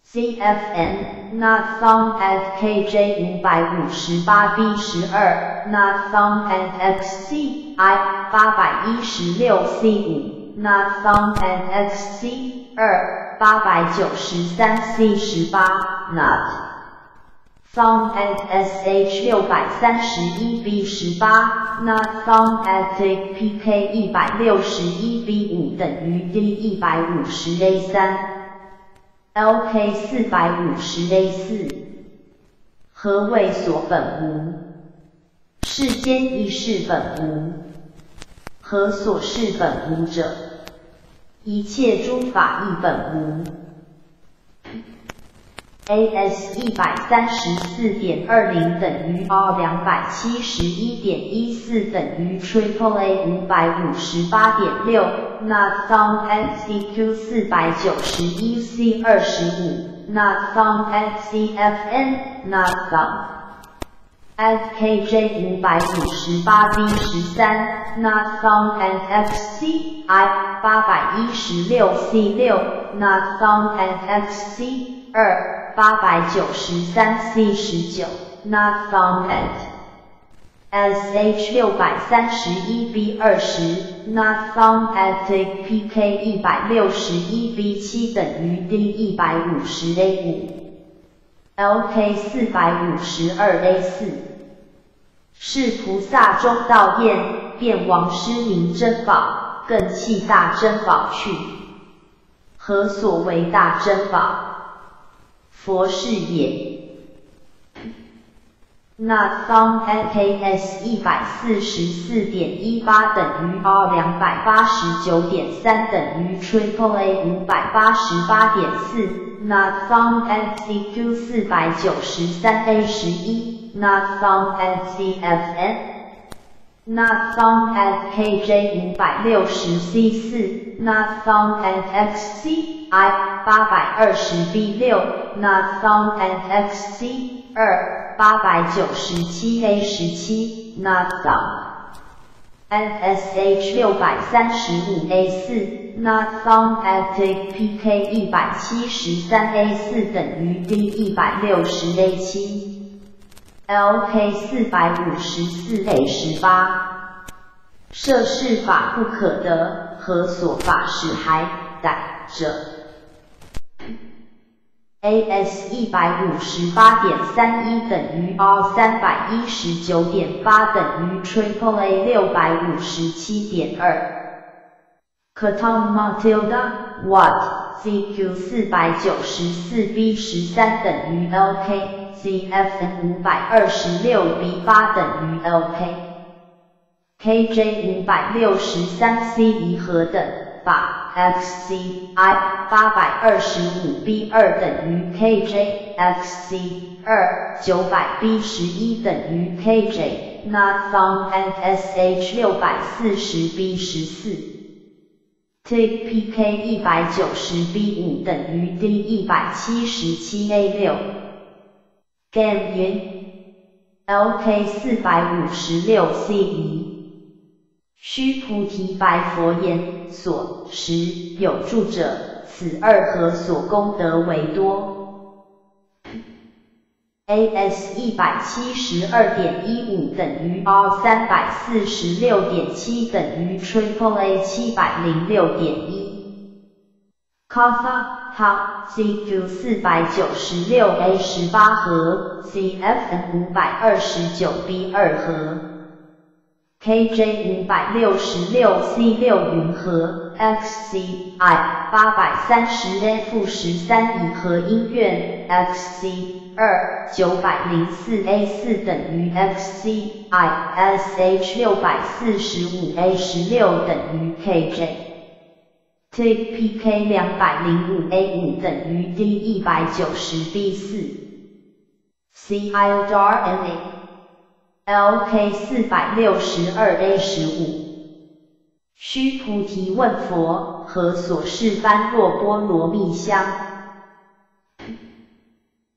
CFN Not found akj 五百五十八 B 十二。Not found at XCI 八百一十六 C 五。Not found at XC 二八百九十三 C 十八 Not found at SH 六百三十一 B 十八 Not found at PK 一百六十一 B 五等于 D 一百五十 A 三 LK 四百五十 A 四何谓所本无？世间一事本无。何所是本无者？一切诸法亦本无。AS 一百三十四点二零等于 R 两百七十一点一四等于 Triple A 五百五十八点六。Not found at CQ 四百九十一 C 二十五。Not found CFN Not fkj 五百五十八 B 十三，Not found at XCI 八百一十六 C 六，Not found at XC 二八百九十三 C 十九，Not found at SH 六百三十一 B 二十，Not found at PK 一百六十一 B 七等于 D 一百五十 A 五。LK 四百五十二 A 四，是菩萨中道验，便王师名珍宝，更弃大珍宝去。何所为大珍宝？佛是也。Not found at KS 一百四十四点一八等于 R 两百八十九点三等于 Triple A 五百八十八点四。Not found at CQ 四百九十三 A 十一，Not found at CFN，Not found at KJ 五百六十 C 四，Not found at XCI 八百二十 B 六，Not found at XC 二八百九十七 A 十七，Not found。NSH 六百三十五 A 四，Not found at PK 一百七十三 A 四等于 D 一百六十 A 七，LK 四百五十四 A 十八，涉事法不可得，何所法使还？逮者？AS 一百五十八点三一等于 R 三百一十九点八等于 Triple A 六百五十七点二。，kton Matilda What CQ 四百九十四 B 十三等于 LK CFN 五百二十六 B 八等于 LK KJ 五百六十三 C 一何等？法 XCI 八百二十五 B 二等于 KJ XC 二九百 B 十一等于 k j not found n s h 六百四十 B 十四 Take PK 一百九十 B 五等于 D 一百七十七 A 六 Game 云 LK 四百五十六 C 一须菩提白佛言：所识有住者，此二何所功德为多？AS 一百七十二点一五等于 R 三百四十六点七等于 Triple A 七百零六点一。Kapha CQ 四百九十六 A 十八和 CFN 五百二十九 B 二和。KJ 五百六十六 C 六云和 XCI 八百三十 F 十三乙和音乐 XC 二九百零四 A 四等于 XCI SH 六百四十五 A 十六等于 KJ TPK 两百零五 A 五等于 D 一百九十 B 四。C I D R N A LK 四百六十二 A 十五，须菩提问佛：何所示般若波罗蜜香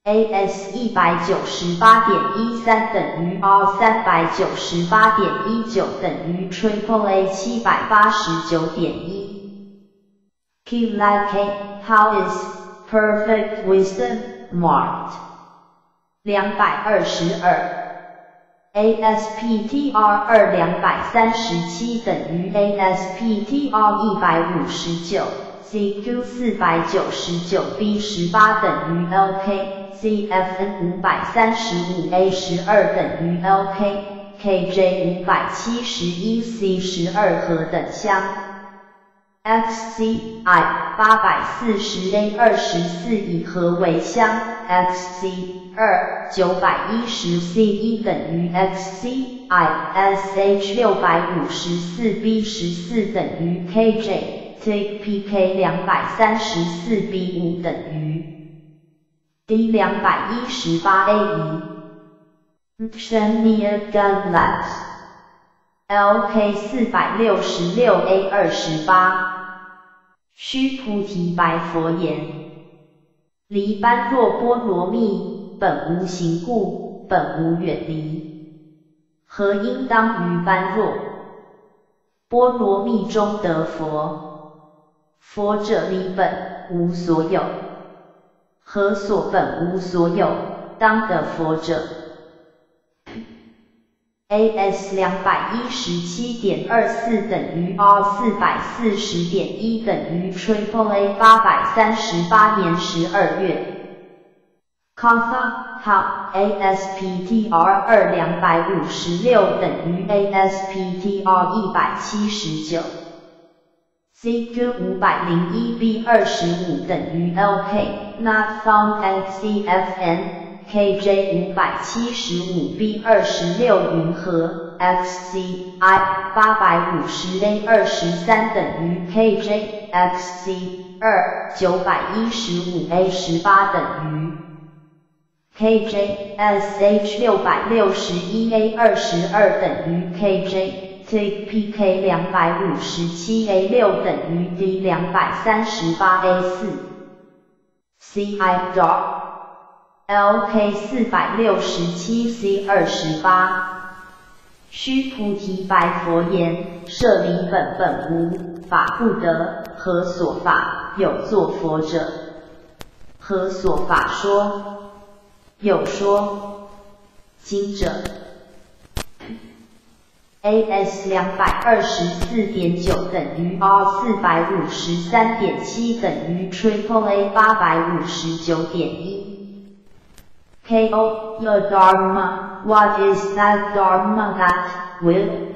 ？AS 一百九十八点一三等于 R 三百九十八点一九等于 Triple A 七百八十九点一。Q like how is perfect wisdom marked？两百二十二。ASPTR 二两百三十七等于 ASPTR 一百五十九，CQ 四百九十九 B 十八等于 LK，CFN 五百三十五 A 十二等于 LK，KJ 五百七十一 C 十二和等相。XCI 八百四十 A 二十四以和为相，XC。二九百一十 C 一等于 XC I SH 六百五十四 B 十四等于 KJ T PK 两百三十四 B 五等于。D 两百一十八 A 一。Shania Gunlabs LK 四百六十六 A 二十八。须菩提白佛言：离般若波罗蜜。本无行故，本无远离，何应当于般若波罗蜜中得佛？佛者离本无所有，何所本无所有，当得佛者？AS 两百一十七点二四等于 R 四百四十点一等于 Triple A 八百三十八年十二月。Kapha 好 ASPTR 二两百五十六等于 ASPTR 一百七十九，CQ 五百零一 B 二十五等于 LK Not found at CFN KJ 五百七十五 B 二十六云和 XCI 八百五十 A 二十三等于 KJ XC 二九百一十五 A 十八等于。KJ SH 六百六十一 A 二十二等于 KJ TPK 两百五十七 A 六等于 D 两百三十八 A 四 CI DOT LK 四百六十七 C 二十八须菩提白佛言：舍离本本无法不得，何所法有作佛者？何所法说？有说经者，AS 两百二十四点九等于 R 四百五十三点七等于 Triple A 八百五十九点一。KO Your Dharma, what is that Dharma that will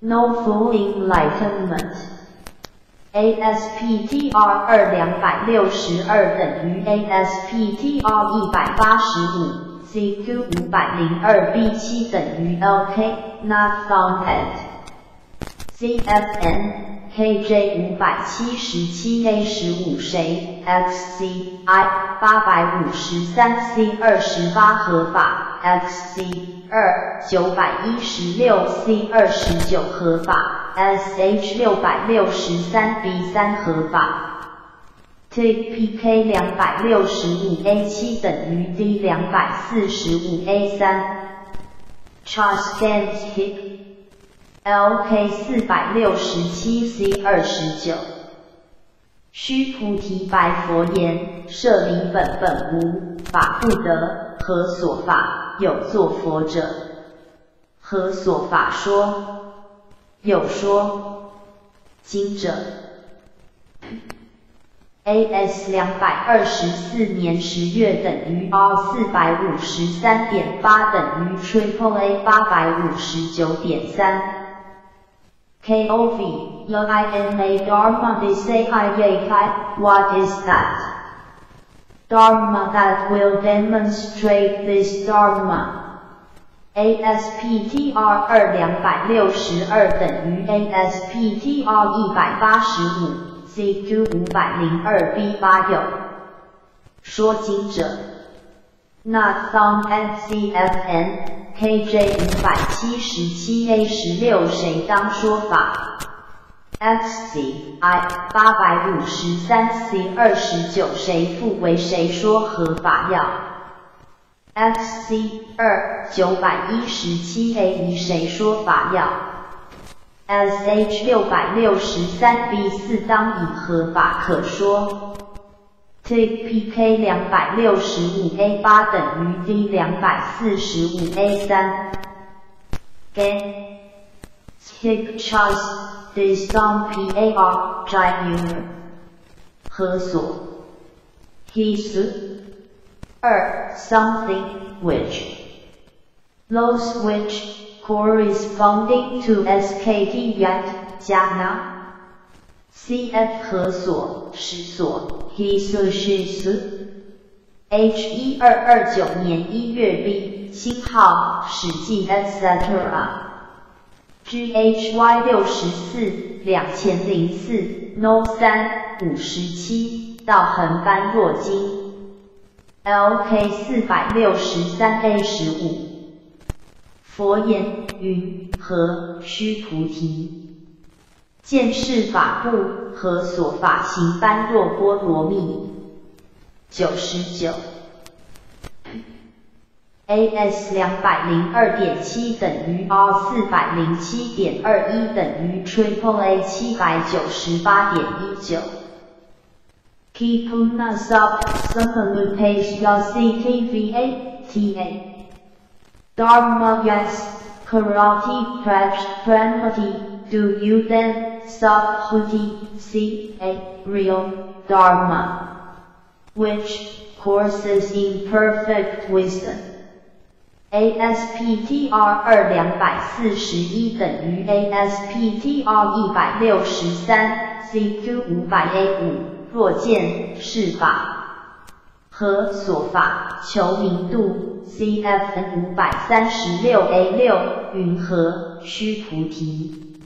no full enlightenment? ASPTR 二两百六十二等于 ASPTR 一百八十五，CQ 五百零二 B 七等于 OK Not found at CFN KJ 五百七十七 A 十五谁 XCI 八百五十三 C 二十八合法 XC 二九百一十六 C 二十九合法。SH 六百六十三 B 三合法，TPK 两百六十五 A 七等于 D 两百四十五 A 三。Charles Dance Hip LK 四百六十七 C 二十九。须菩提白佛言：舍离本本无，法不得，何所法？有作佛者，何所法说？有说经者。AS 两百二十四年十月等于 R 四百五十三点八等于 Triple A 八百五十九点三。KOV Yina Dharma Desai What is that? Dharma that will demonstrate this Dharma. ASPTR 二两百六十二等于 ASPTR 一百八十五。CQ 五百零二 B 八有说经者，Not some NCFN KJ 五百七十七 A 十六谁当说法？XCI 八百五十三 C 二十九谁复为谁说合法药？XC 二九百一十七 A 一谁说法药？sh 六百六十三 b 四当以合法可说。tpk 两百六十五 a 八等于 d 两百四十五 a 三。get tick choice this song par junior 何所 his 二 something which those which corresponding to SKT yet 加呢？CF 何所是所？His 是 s。H 一二二九年一月 B 星号史记 etc. GHY 六十四两千零四 No 三五十七道横般若经 LK 四百六十三 A 十五。佛言云何须菩提，见是法部何所法行般若波罗蜜？九十九。AS 两百零二点七等于 R 四百零七点二一等于 Triple A 七百九十八点一九。Kipuna sub supplement page your CTVA TA。Dharma yes, karate pramati, do you then subhuti see a real Dharma, which courses in perfect wisdom? ASPTR 二两百四十一等于 ASPTR 一百六十三，CQ 五百 A 五，若见是法和所法求明度。CFN 五百三十六 A 六云何须菩提，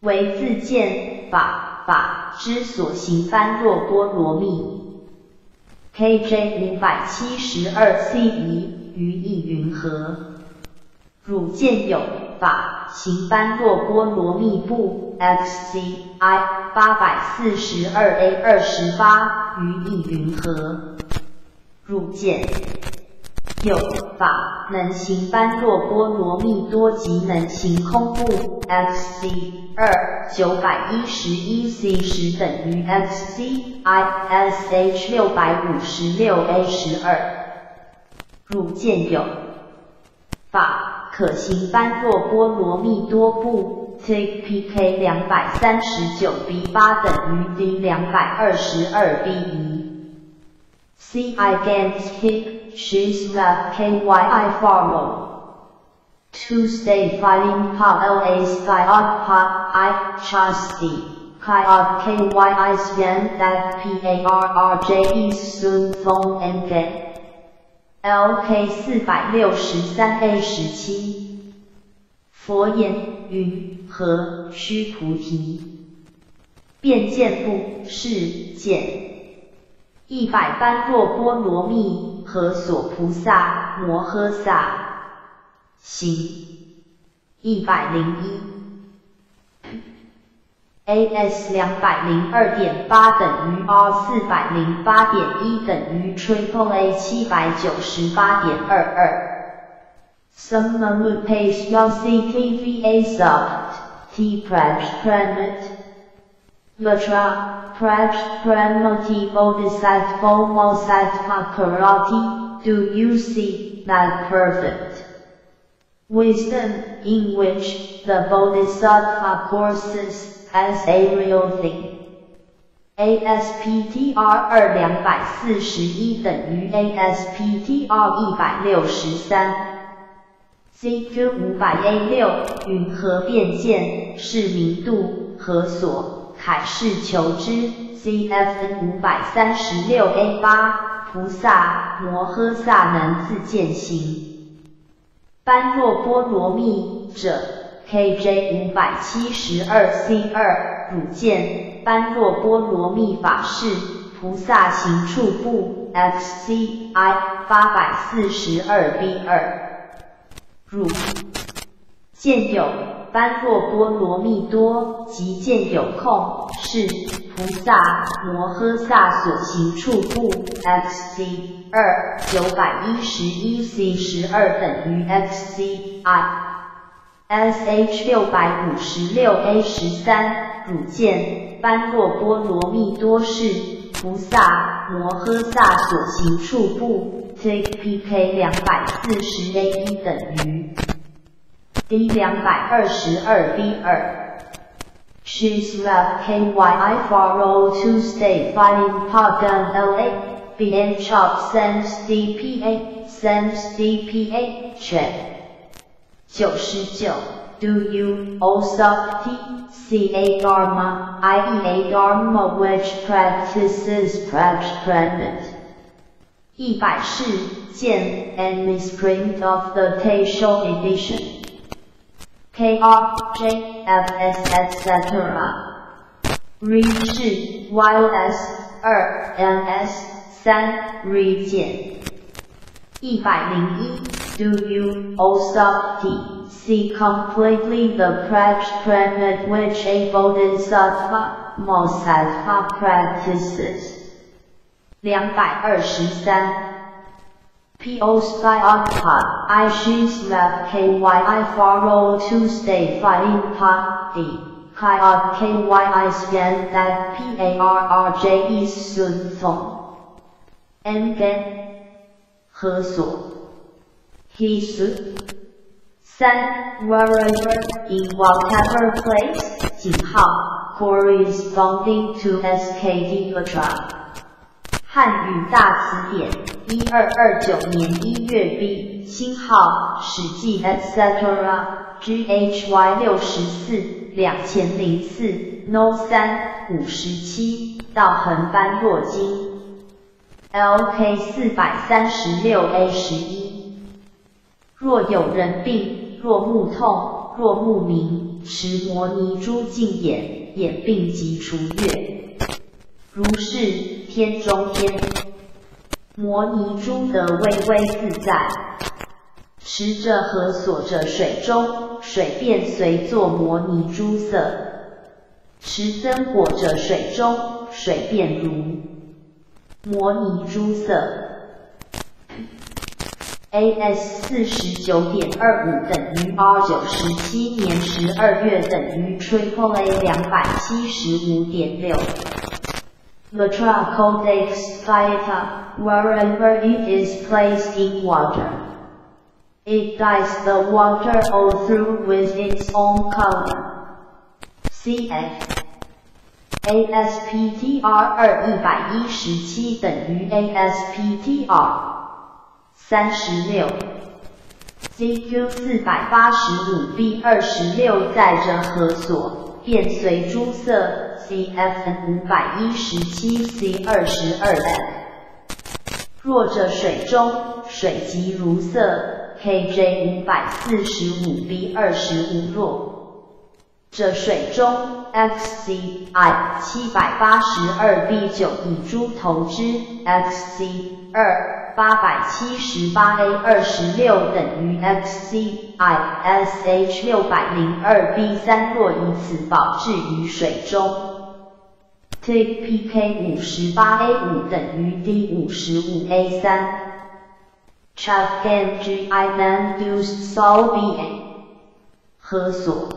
为自见法法之所行般若波罗蜜。KJ 五百七十二 CE 于意云何？汝见有法行般若波罗蜜不？XCI 八百四十二 A 二十八于意云何？汝见。有法能行般若波罗蜜多即能行空不？XC 二九百一十一 C 十等于 XC I SH 六百五十六 A 十二。汝见有法可行般若波罗蜜多不？TPK 两百三十九 B 八等于 D 两百二十二 B 一。C I get hip she's the KYI follow. Tuesday filing pa LA sky pa I chasti. Kai of KYI scan that p a r r j e soon phone and get. LK 四百六十三 A 十七。佛言云何须菩提？便见不是见。一百般若波罗蜜。何所菩萨摩诃萨行一百零一 ，AS 两百零二点八等于 R 四百零八点一等于 Triple A 七百九十八点二二。Some page your CTVA sub T premet Vatra praj premotivo decide homosite karate do you see that perfect wisdom in which the Bodhisattva courses as a real thing? ASPTR 二两百四十一等于 ASPTR 一百六十三。CQ 五百 A 六允和变现是明度和所凯是求知 CF 五百三十六 A 八菩萨摩诃萨能自见行般若波罗蜜者 KJ 五百七十二 C 二汝见。般若波罗蜜法是菩萨行处部 XCI 八百四十二 B 二，汝见有般若波罗蜜多，即见有空是菩萨摩诃萨所行处部 XC 二九百一十一 C 十二等于 XCI。Sh 六百五十六 a 十三，汝见般若波罗蜜多是菩萨摩诃萨所行处不？tpk 两百四十 a 一等于 d 两百二十二 b 二。She's left KYI follow to stay fighting Pagan LA, BN chop sends DPA, sends DPA, check. 九十九，Do you also see a dharma, i.e. a dharma which practices prajnanet? 一百世见 and misprint of the Taisho edition. K R J F S etc. Read 是 Y S 二 N S 三 Read 见一百零一。 Do you also see completely the pregnant which a bodhisattva mosattva practices? 两百二十三。Po spy on pot, I she's left ky I follow to stay fighting pot d. Kai on ky I scan that parrj is sun thong. And then 何所 his 三 wherever in whatever place 井号 corresponding to SKD Vajra 汉语大词典一二二九年一月 B 星号史记 etc. GHY 六十四两千零四 No 三五十七道横般若经 LK 四百三十六 A 十一若有人病，若目痛，若目明，持摩尼珠净眼，眼病即除越。如是天中天，摩尼珠得微微自在。持着和锁着水中，水便随作摩尼珠色。持增裹着水中，水便如摩尼珠色。AS 四十九点二五等于 R 九十七年十二月等于 Triple A 两百七十五点六。Latra Codex Fiata, wherever it is placed in water. It dyes the water all through with its own color. CF ASPTR 二一百一十七等于 ASPTR。 三十六，CQ 四百八十五 B 二十六载着盒锁，便随诸色，CF 五百一十七 C 二十二 F。若着水中，水即如色，KJ 五百四十五 B 二十五若着水中，XCI 七百八十二 B 九以猪头之 XC 二。八百七十八 A 二十六等于 XC I SH 六百零二 B 三若以此保置于水中 tkpk 五十八 A 五等于 D 五十五 A 三，Chuck and G I then use Sol B A 何所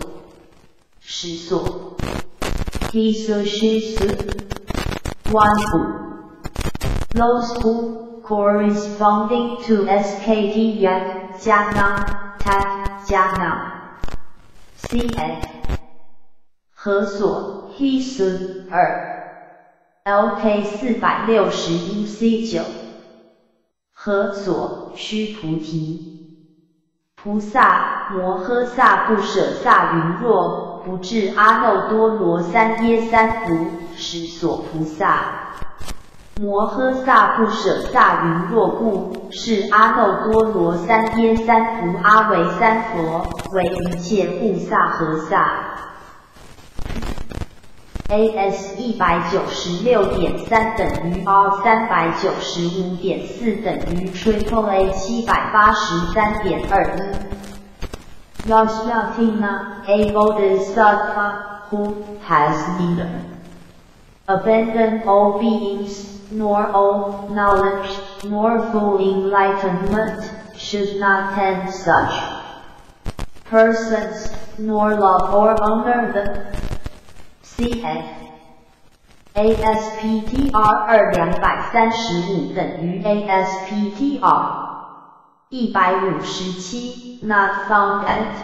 实所。He so she so one who those who corresponding to SKT yak 加 na tat 加 na CF 和所 He so 二 LK 四百六十一 C 九和所须菩提菩萨摩诃萨不舍萨云若。不至阿耨多罗三耶三福十所菩萨，摩诃萨不舍萨云若故，是阿耨多罗三耶三福阿维三佛，为一切菩萨和萨。AS 一百九十六点三等于 R 三百九十五点四等于 Triple A 七百八十三点二一。Yashyatina, a bodhisattva who has neither abandoned all beings, nor all knowledge, nor full enlightenment, should not tend such persons, nor love or honor them. Cf. ASPTR 二两百三十五等于 ASPTR 一百五十七，not found at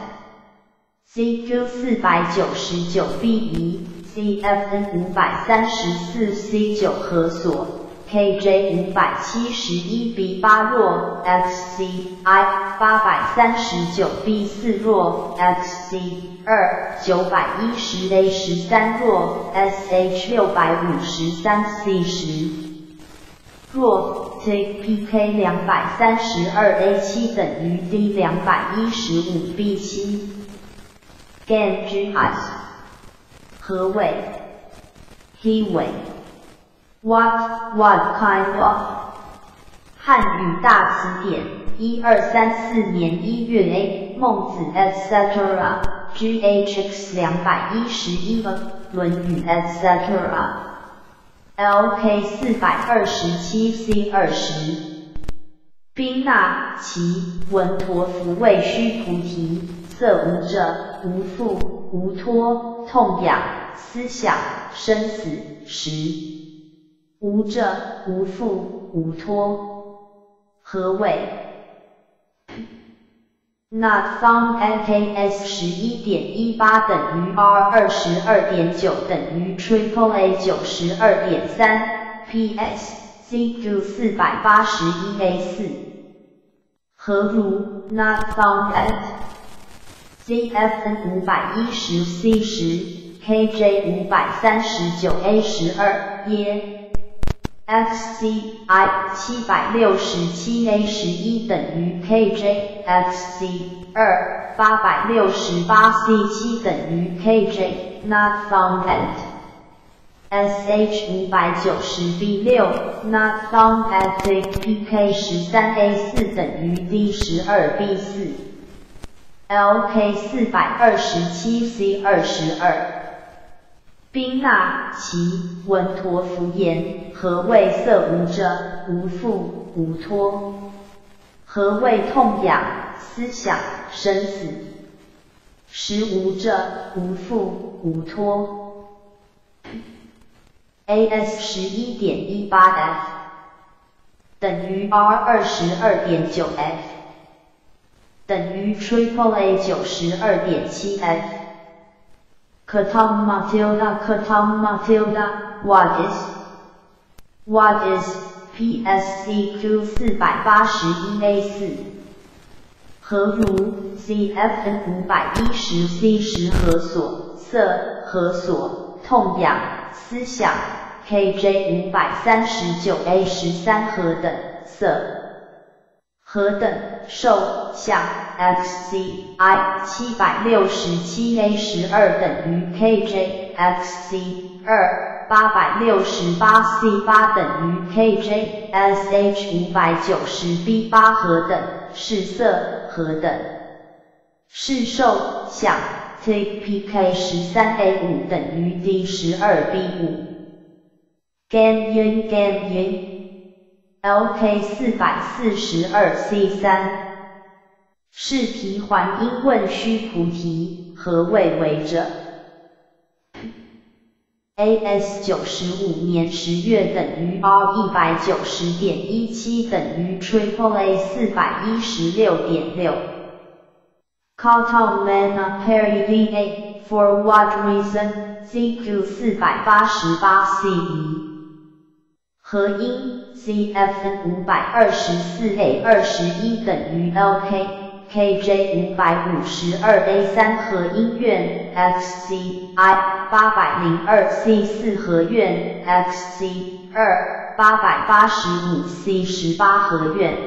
CQ 四百九十九 B 一 CFN 五百三十四 C 九核锁 KJ 五百七十一 B 八弱 XCI 八百三十九 B 四弱 XC 二九百一十 A 十三弱 SH 六百五十三 C 十弱。Take PK 两百三十二 A 七等于 D 两百一十五 B 七。Gan G S 何谓？He 为 What What kind of？汉语大词典一二三四年一月 A 孟子 etc. G H X 两百一十一 A 论语 etc. LK 四百二十七 C 二十，宾那其文陀福为须菩提，色无者，无复，无脱，痛痒，思想，生死，时，无者，无复，无脱，何谓？？Not found NKS 十一点一八等于 R 二十二点九等于 Triple A 九十二点三 PS CQ 四百八十一 A 四。何如 Not found at CFN 五百一十 C 十 KJ 五百三十九 A 十二耶？XCI 七百六十七 A 十一等于 KJ XC 二八百六十八 C 七等于 KJ Not found at SH 五百九十 B 六 Not found at PK 十三 A 四等于 D 十二 B 四 LK 四百二十七 C 二十二宾那其文陀福言：何谓色无者，无复无脱？何谓痛痒思想生死？实无者，无复无脱。AS 十一点一八 F 等于 R 二十二点九 F 等于 Triple A 九十二点七 F。Katam Matilda Katam Matilda What is What is PSCQ 四百八十一 A 四何如 CFN 五百一十 C 十何所色何所痛痒思想 KJ 五百三十九 A 十三何等色何等受想 XCI 七百六十七 A 十二等于 KJ XC 二八百六十八 C 八等于 KJ SH 五百九十 B 八何等是色何等。是受想 tpk 十三 A 五等于 D 十二 B 五。Gan Yin Gan Yin LK 四百四十二 C 三，是提还因问须菩提，何谓为者？AS 九十五年十月等于 R 一百九十点一七等于 Triple A 四百一十六点六。Catalana Perry VA For what reason? CQ 四百八十八 C 合音 C F 五百二十四 A 二十一等于 LK。KJ 五百五十二 A 三合音院，XCI 八百零二 C 四合院，XC 二八百八十五 C 十八合院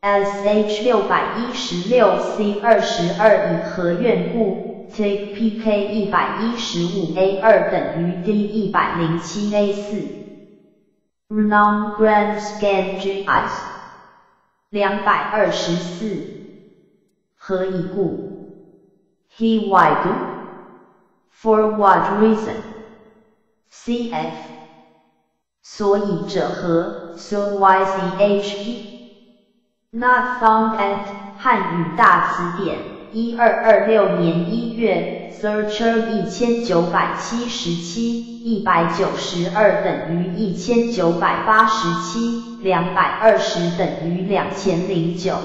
，SH 六百一十六 C 二十二以合院故，Take PK 一百一十五 A 二等于 D 一百零七 A 四 ，Renown Grand Scan GIS 两百二十四。何以故？He why do? For what reason? Cf. 所以者何？So why he? Not found at 汉语大词典， 一二二六年一月，Searcher 一千九百七十七，一百九十二等于一千九百八十七，两百二十等于两千零九，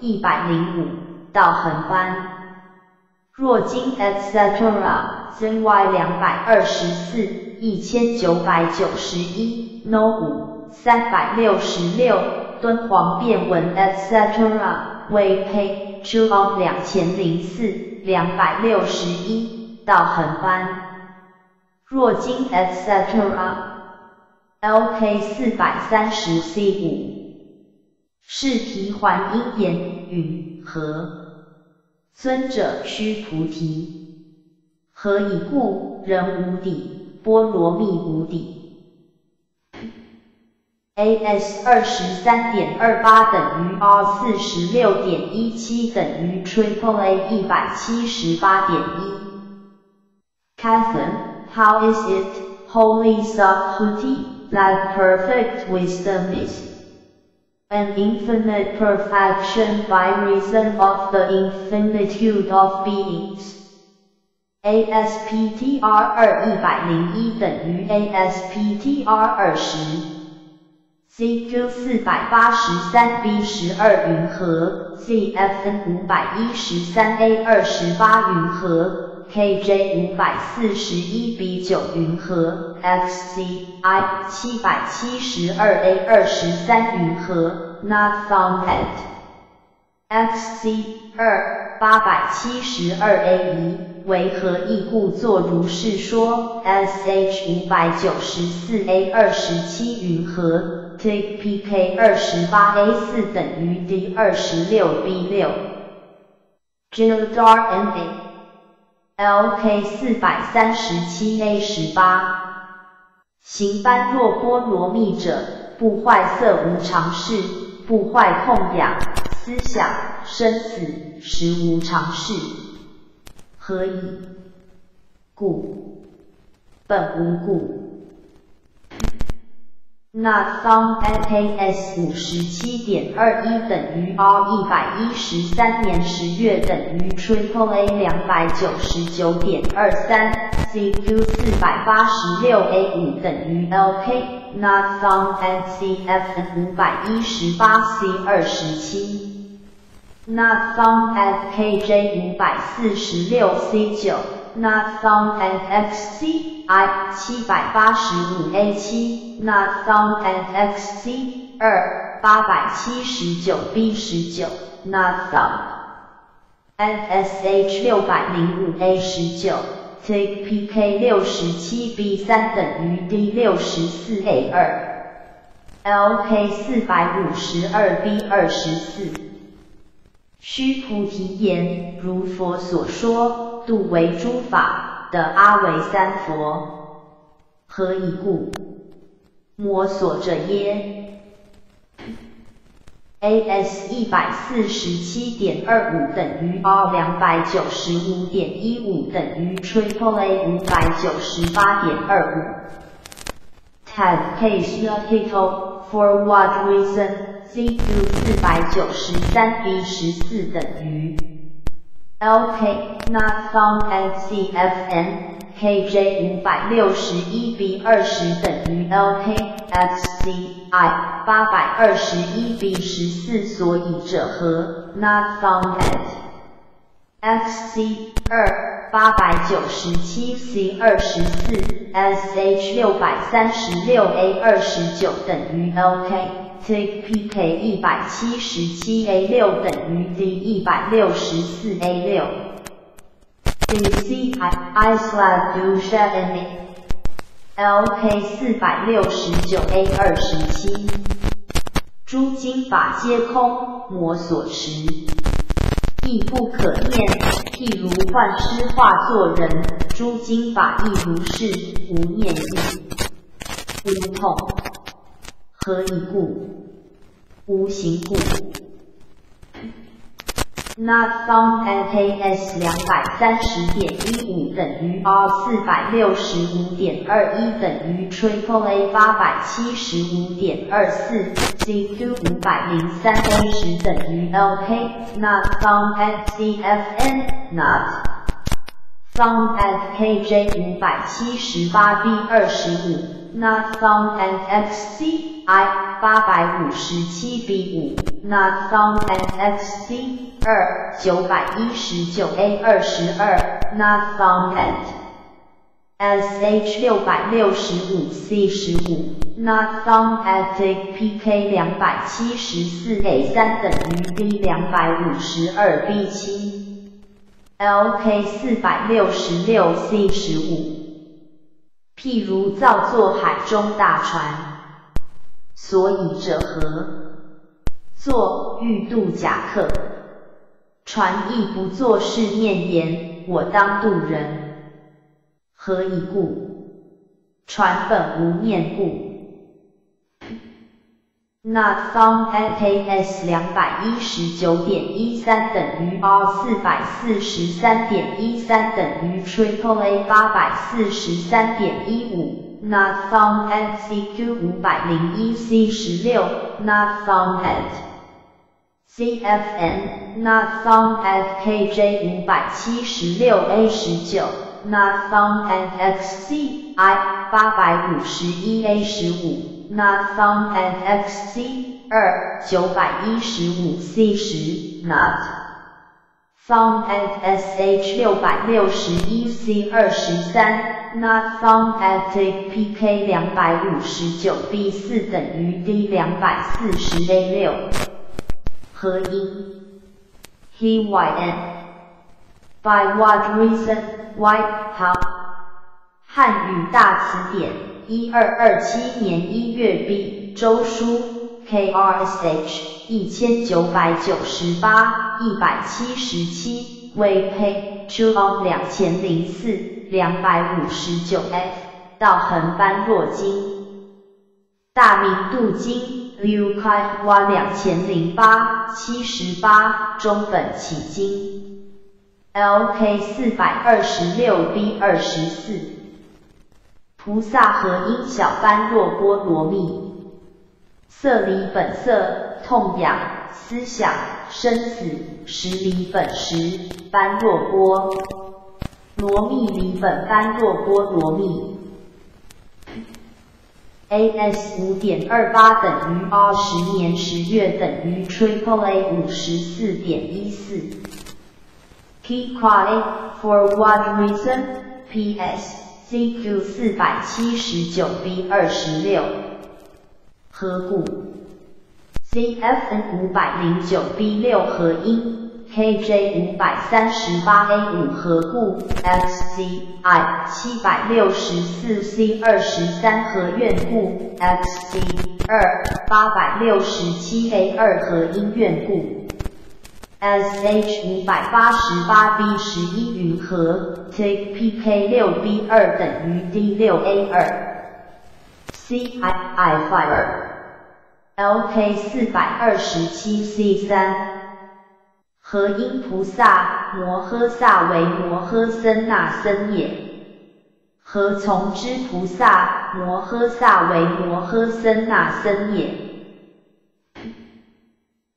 一百零五。到横斑，若金 etc.zy 两百二十四一千九百九十一 no 五三百六十六敦煌变文 etc. 为配 chu on 两千零四两百六十一到横斑，若金 etc. lk 四百三十 c 五是提还因言语和。尊者须菩提，何以故？人无底，波罗蜜无底。AS 二十三点二八等于 R 四十六点一七等于 Triple A 一百七十八点一。Catherine，How is it, Holy Subhuti, that perfect wisdom is? an infinite perfection by reason of the infinitude of beings. ASPTR 二一百零一等于 ASPTR 二十 ，CQ 四百八十三 B 十二云和，CFN 五百一十三 A 二十八云和。KJ 五百四十一比九云和，XCI 七百七十二 A 二十三云和，Not found at，XC 二八百七十二 A 一为何异故作如是说，SH 五百九十四 A 二十七云和，Take PK 二十八 A 四等于 D 二十六 B 六，Gildar NA。LK 四百三十七 A 十八，行般若波罗蜜者，不坏色无常事，不坏供养，思想生死实无常事，何以故？本无故。那 found at AS 五十七点二一等于 R 一百一十三年十月等于 Triple A 两百九十九点二三 CQ 四百八十六 A 五等于 LK Not found at CF 五百一十八 C 二十七 Not found at KJ 五百四十六 C 九 Not found at XC I 七百八十五 A 七，Not found at XC 二八百七十九 B 十九，Not found at SH 六百零五 A 十九，Take PK 六十七 B 三等于 D 六十四 A 二，LK 四百五十二 B 二十四。须菩提言，如佛所说，度为诸法。的阿维三佛，何以故？摸索着耶。AS 一百四十七点二五等于 R 两百九十五点一五等于 Triple A 五百九十八点二五。Tab case not hit for what reason? CQ 四百九十三 B 十四等于。LK not found at CFN KJ 五百六十一 B 二十等于 LK FCI 八百二十一 B 十四，所以这和 not found at XC 二八百九十七 C 二十四 SH 六百三十六 A 二十九等于 LK。Tkpk 一百七十七 A 六等于 D 一百六十四 A 六。DC I Islab do seven LK 四百六十九 A 二十七。诸经法皆空，魔所持，亦不可念。譬如幻师化作人，诸经法亦如是，无念意，无痛。何以故？无形故。Not found at KS 两百三十点一五等于 R 四百六十五点二一等于 Triple A 八百七十五点二四 CQ 五百零三 A 十等于 LK。Not found at CFN Not found at KJ 五百七十八 B 二十五。Not found at XC I 八百五十七 B 五，Not found at XC 二九百一十九 A 二十二，Not found at SH 六百六十五 C 十五，Not found at PK 两百七十四 A 三等于 D 两百五十二 B 七，LK 四百六十六 C 十五。譬如造作海中大船，所以者何？作欲渡甲客，船亦不作是念言，我当渡人。何以故？船本无念故。Not found at s 两百一十九点一三等于 R 四百四十三点一三等于 Triple A 八百四十三点一五。Not found at CQ 五百零一 C 十六。Not found at CFN。Not found at KJ 五百七十六 A 十九。Not found at XCI 八百五十一 A 十五。Not found at XC 二九百一十五 C 十。Not found at SH 六百六十一 C 二十三。Not found at PK 两百五十九 B 四等于 D 两百四十 A 六。合音。He Y N。By what reason? Why? How? 汉语大词典。一二二七年一月 B 周书 KRSH 一千九百九十八一百七十七微配 Chuon 两千零四两百五十九 F 到横斑若经大明度经 Liu Kai Hua 两千零八七十八中本起金。LK 四百二十六 B 二十四。菩萨和音小般若波罗蜜，色离本色，痛痒思想生死，识离本识般若波罗蜜离本般若波罗蜜。AS 五点二八等于二十年十月等于 Triple A 五十四点一四。Keep quality for what reason? PS CQ 四百七十九 B 二十六，何故？CFN 五百零九 B 六合音，KJ 五百三十八 A 五何故？XCI 七百六十四 C 二十三何愿故？XC 二八百六十七 A 二合音愿故？SH 五百八十八 B 十一云和 Take PK 六 B 二等于 D 六 A 二 CI I Fire LK 四百二十七 C 三何因菩萨摩诃萨为摩诃僧那僧也，何从知菩萨摩诃萨为摩诃僧那僧也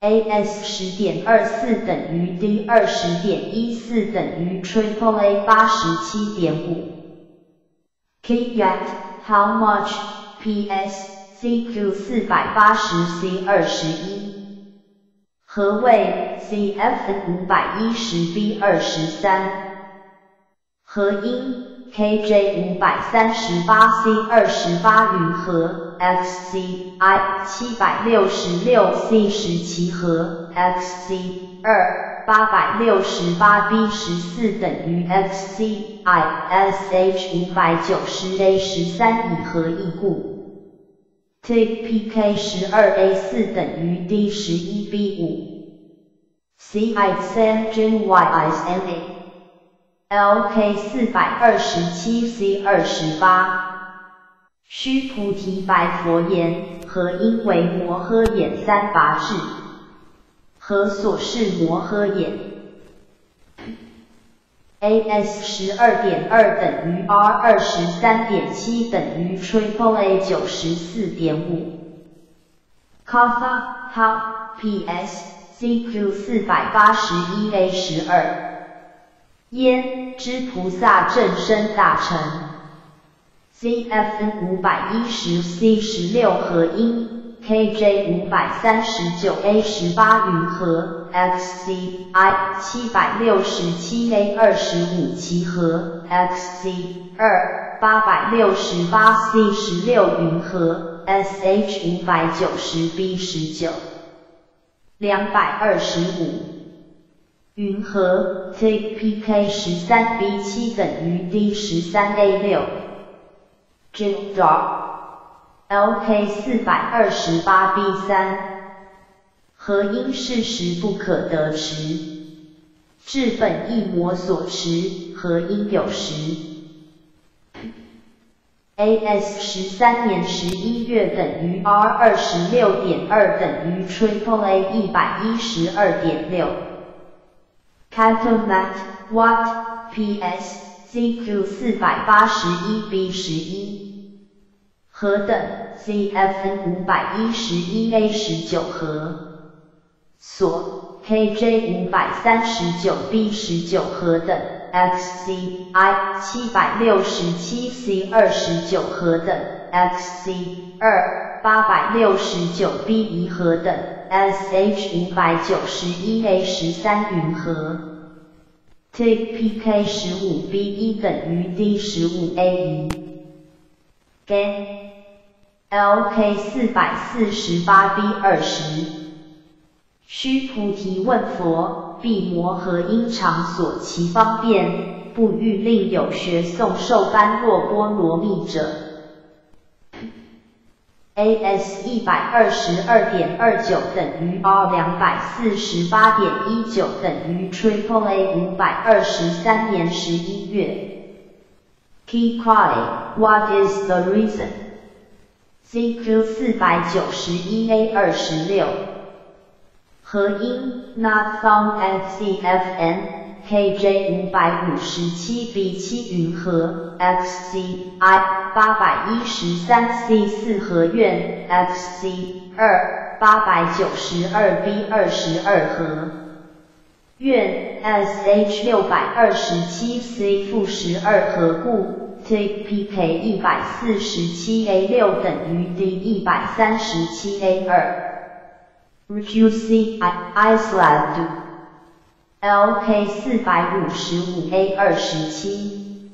？AS 十点二四等于 D 二十点一四等于 Triple A 八十七点五。Kget How much PS CQ 四百八十 C 二十一。何谓 CF 五百一十 B 二十三？合音 KJ 五百三十八 C 二十八云和。XCI 七百六十六 C 十七和 XC 二八百六十八 B 十四等于 XCI SH 五百九十 A 十三以和异故。TPK 十二 A 四等于 D 十一 B 五。CI 三 J Y S N A LK 四百二十七 C 二十八。须菩提白佛言：何因为摩诃眼三拔智？何所是摩诃眼？AS 十二点二等于 R 二十三点七等于 Triple A 九十四点五。Kapha How PS CQ 四百八十一 A 十二。焉知菩萨正身大成。，C F 五百一十 C 十六合音，KJ 五百三十九 A 十八云和，XCI 七百六十七 A 二十五齐和，XC 二八百六十八 C 十六云和，SH 五百九十 B 十九。两百二十五。云和，TPK 十三 B 七等于 D 十三 A 六。j d o l k 四百二十八 B 三，何因事实不可得持？治本一魔所持，何因有时？AS 十三年十一月等于 R 二十六点二等于 Triple A 一百一十二点六。Catalmat Watt PS CQ 四百八十一 B 十一，何等 CFN 五百一十一 A 十九和，所 KJ 五百三十九 B 十九和等 XCI 七百六十七 C 二十九和等 XC 二八百六十九 B 一和等 SH 五百九十一 A 十三云和。TPK 十五 B 一等于 D 十五 A 一。Gain LK 四百四十八 B 二十。须菩提问佛：必摩诃因场所其方便，不欲令有学诵受般若波罗蜜者。AS 一百二十二点二九等于 R 两百四十八点一九等于 Triple A 五百二十三年十一月。Key Cry What is the reason? CQ 四百九十一 A 二十六。合音 Not found at CFN。KJ 五百五十七 B 七云和 XCI 八百一十三 C 四合院 XC 二八百九十二 B 二十二合院 SH 六百二十七 C 负十二合故 TPK 一百四十七 A 六等于 D 一百三十七 A 二 RQC I Iceland. LK 四百五十五 A 二十七，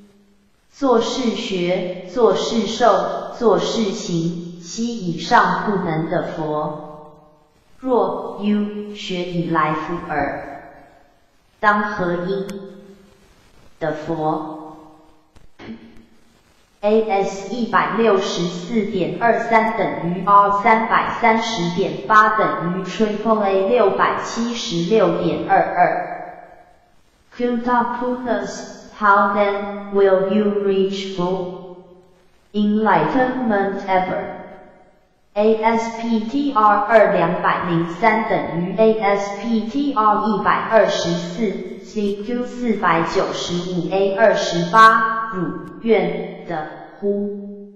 做事学、做事受、做事行，悉以上不能的佛。若 U 学以来福尔，当何因的佛。？AS 一百六十四点二三等于 R 三百三十点八等于 Triple A 六百七十六点二二。Quintuplus, how then will you reach full enlightenment ever? ASPTR 二两百零三等于 ASPTR 一百二十四，CQ 四百九十五 A 二十八，汝愿的乎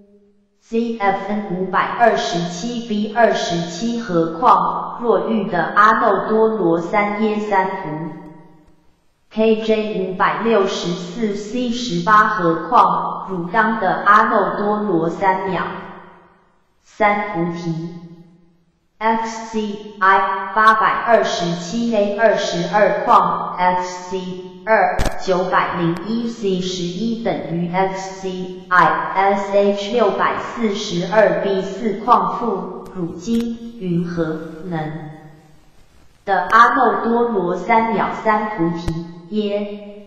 CFN 五百二十七 B 二十七何况若遇的阿耨多罗三耶三菩 KJ 五百六十四 C 十八何况汝当的阿耨多罗三藐三菩提。XCI 八百二十七 A 二十二矿 XC 二九百零一 C 十一等于 XCI SH 六百四十二 B 四矿负汝今云何能的阿耨多罗三藐三菩提耶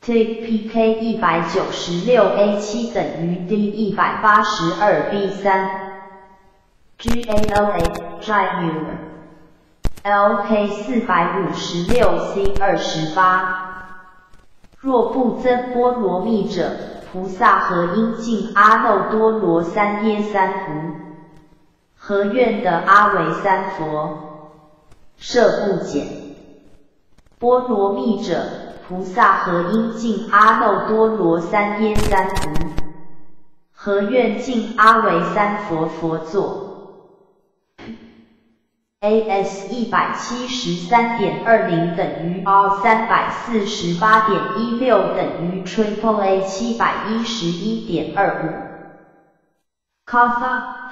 ？TPK 一百九十六 A 七等于 D 一百八十二 B 三。GALA Gimuller LK 四百五十六 C 二十八。若不增波罗蜜者，菩萨何应尽阿耨多罗三耶三菩？何愿得阿维三佛？设不减。波罗蜜者，菩萨何应尽阿耨多罗三耶三菩？何愿尽阿维三佛佛座？AS 一百七十三点二零等于 R 三百四十八点一六等于 Triple A 七百一十一点二五。Kappa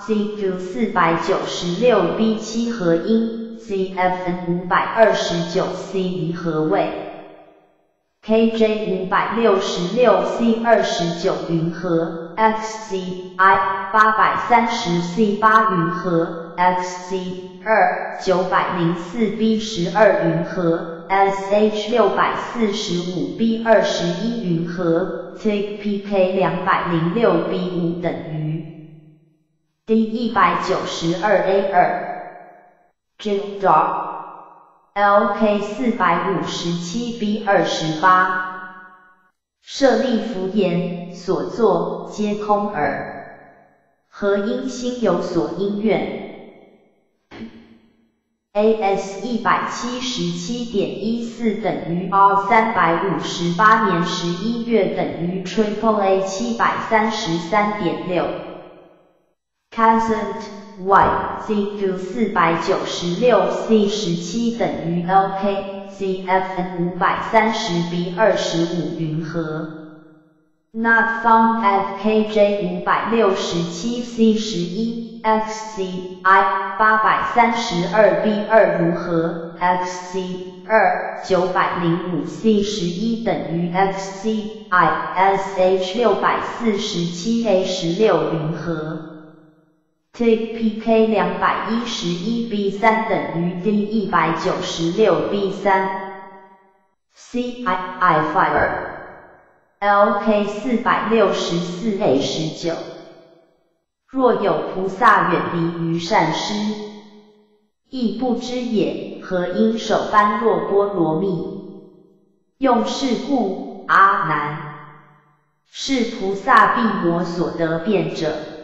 CQ 四百九十六 B 七合音 CFN 五百二十九 C 离合位 KJ 五百六十六 C 二十九云和 XCI 八百三十 C 八云和。XC 二九百零四 B 十二云和 SH 六百四十五 B 二十一云和 TPK 两百零六 B 五等于 D 一百九十二 A 二 J dot LK 四百五十七 B 二十八舍利弗言所作皆空耳，何因心有所因愿？AS 一百七十七点一四等于 R 三百五十八年十一月等于 Triple A 七百三十三点六。Cousin Y CQ 四百九十六 C 十七等于 LK CFN 五百三十 B 二十五云和。Not found at KJ 五百六十七 C 十一 XCI 八百三十二 B 二如何？XC 二九百零五 C 十一等于 XCI SH 六百四十七 A 十六云和 TPK 两百一十一 B 三等于 D 一百九十六 B 三 CII Fire LK 四百六十四 A 十九，若有菩萨远离于善施，亦不知也，何因守般若波罗蜜？用是故，阿难，是菩萨必魔所得变者。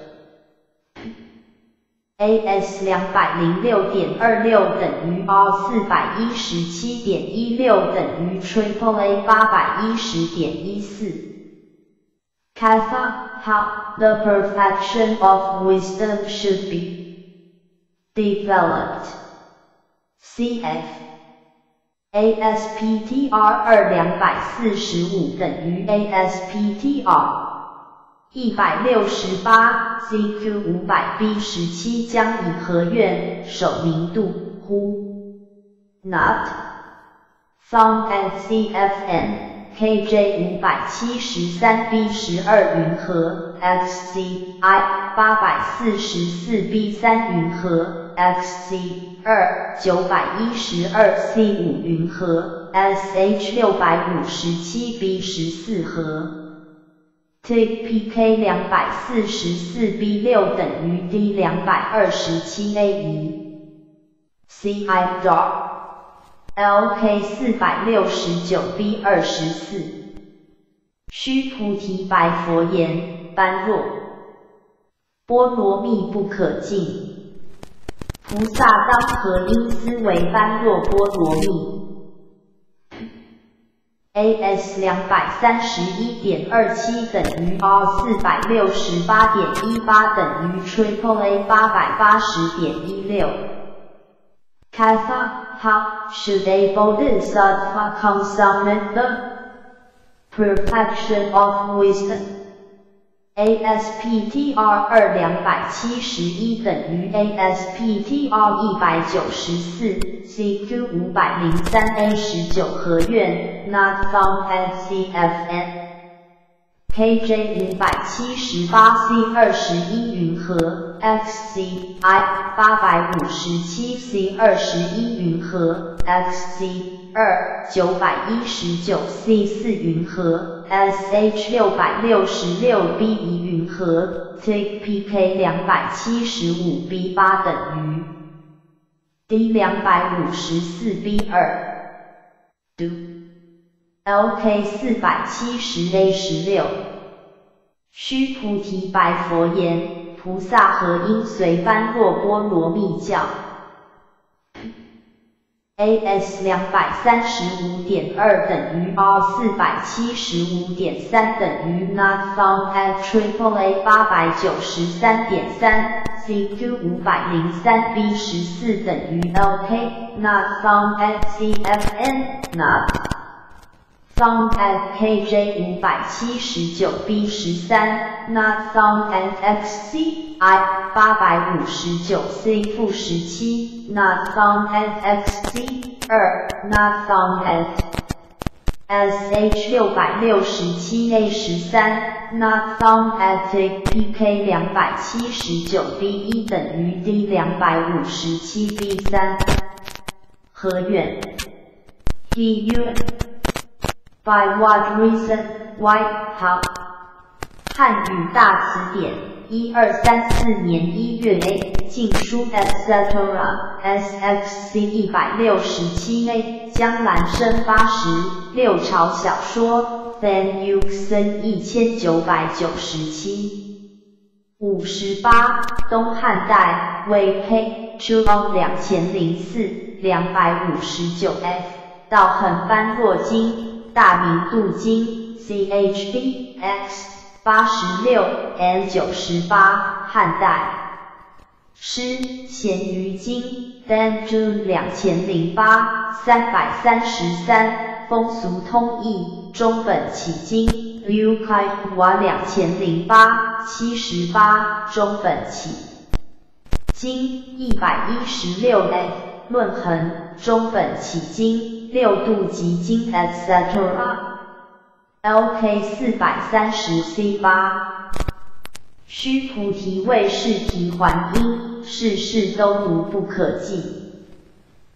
AS 两百零六点二六等于 R 四百一十七点一六等于 Triple A 八百一十点一四。Kappa how the perfection of wisdom should be developed. CF ASPTR 二两百四十五等于 ASPTR。 一百六十八 CQ 五百 B 十七将以何愿守明度乎？Not found at CFN KJ 五百七十三 B 十二云和 XCI 八百四十四 B 三云和 XC 二九百一十二 C 五云和 SH 六百五十七 B 十四和。TPK 两百四十四 B 六等于 D 两百二十七 A 一。CI dot LK 四百六十九 B 二十四。须菩提白佛言：般若波罗蜜不可尽，菩萨当何因思维般若波罗蜜？AS 两百三十一点二七等于 R 四百六十八点一八等于 Triple A 八百八十点一六。Katha, how should a bodhisattva consummate the perfection of wisdom? ASPTR 二两百七十一等于 ASPTR 一百九十四，CQ 五百零三 A 十九合院，Not found at CFN。KJ 五百七十八 C 二十一云和，XCI 八百五十七 C 二十一云和，XC 二九百一十九 C 四云和，SH 六百六十六 B 一云和，TPK 两百七十五 B 八等于 D 两百五十四 B 二，Do。LK 四百七十 A 十六，须菩提白佛言：菩萨何因随般若波罗蜜教？AS 两百三十五点二等于 R 四百七十五点三等于 Not found at Triple A 八百九十三点三，CQ 五百零三 B 十四等于 LK Not found at CFN Not Found at KJ 五百七十九 B 十三，Not found at XCI 八百五十九 C 负十七，Not found at c 二，Not found at SH 六百六十七 A 十三，Not found at PK 两百七十九 B 一等于 D 两百五十七 B 三，和远，DU。By what reason? Why? How? 汉语大词典，一二三四年一月 A 禁书 etc. SXC 一百六十七 A 江南生八十六朝小说 Fan Yuxin 一千九百九十七五十八东汉代 Wei Pei Chuang 两千零四两百五十九 F 道恒般若经大明度经 CHB X 八十六 N 九十八汉代。诗咸鱼经 Dan Jun 两千零八三百三十三风俗通义中本起经。Liu Kai Hua 两千零八七十八中本起。经一百一十六 A 论衡中本起经六度集经 etc. LK 四百三十 C 八，须菩提为是提还因，事事都无不可计。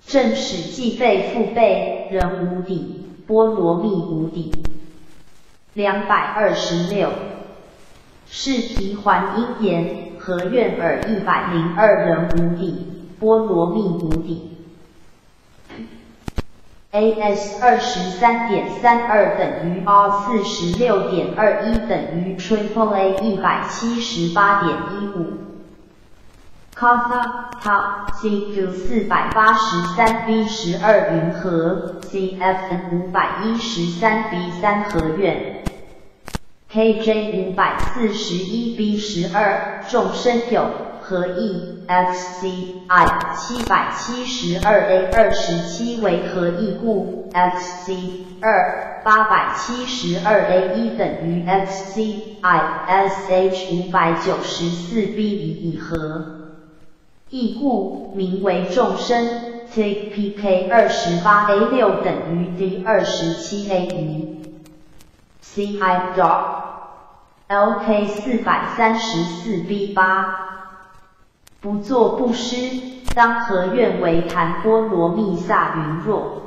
正使既备复备，人无底，波罗蜜无底。两百二十六，是提还因言，何愿尔一百零二人无底，波罗蜜无底。AS 二十三点三二等于 R 四十六点二一等于 Triple A 一百七十八点一五。Kappa CQ 四百八十三 B 十二云和 CFN 五百一十三 B 三合院。KJ 五百四十一 B 十二众生有。合意 XCI 七百七十二 A 二十七为合意故，XC 二八百七十二 A 一等于 XCI SH 五百九十四 B 以以合意故，名为众生。Take PK 二十八 A 六等于 D 二十七 A 一 CI dot LK 四百三十四 B 八。不作不施，当何愿为檀波罗蜜萨云若？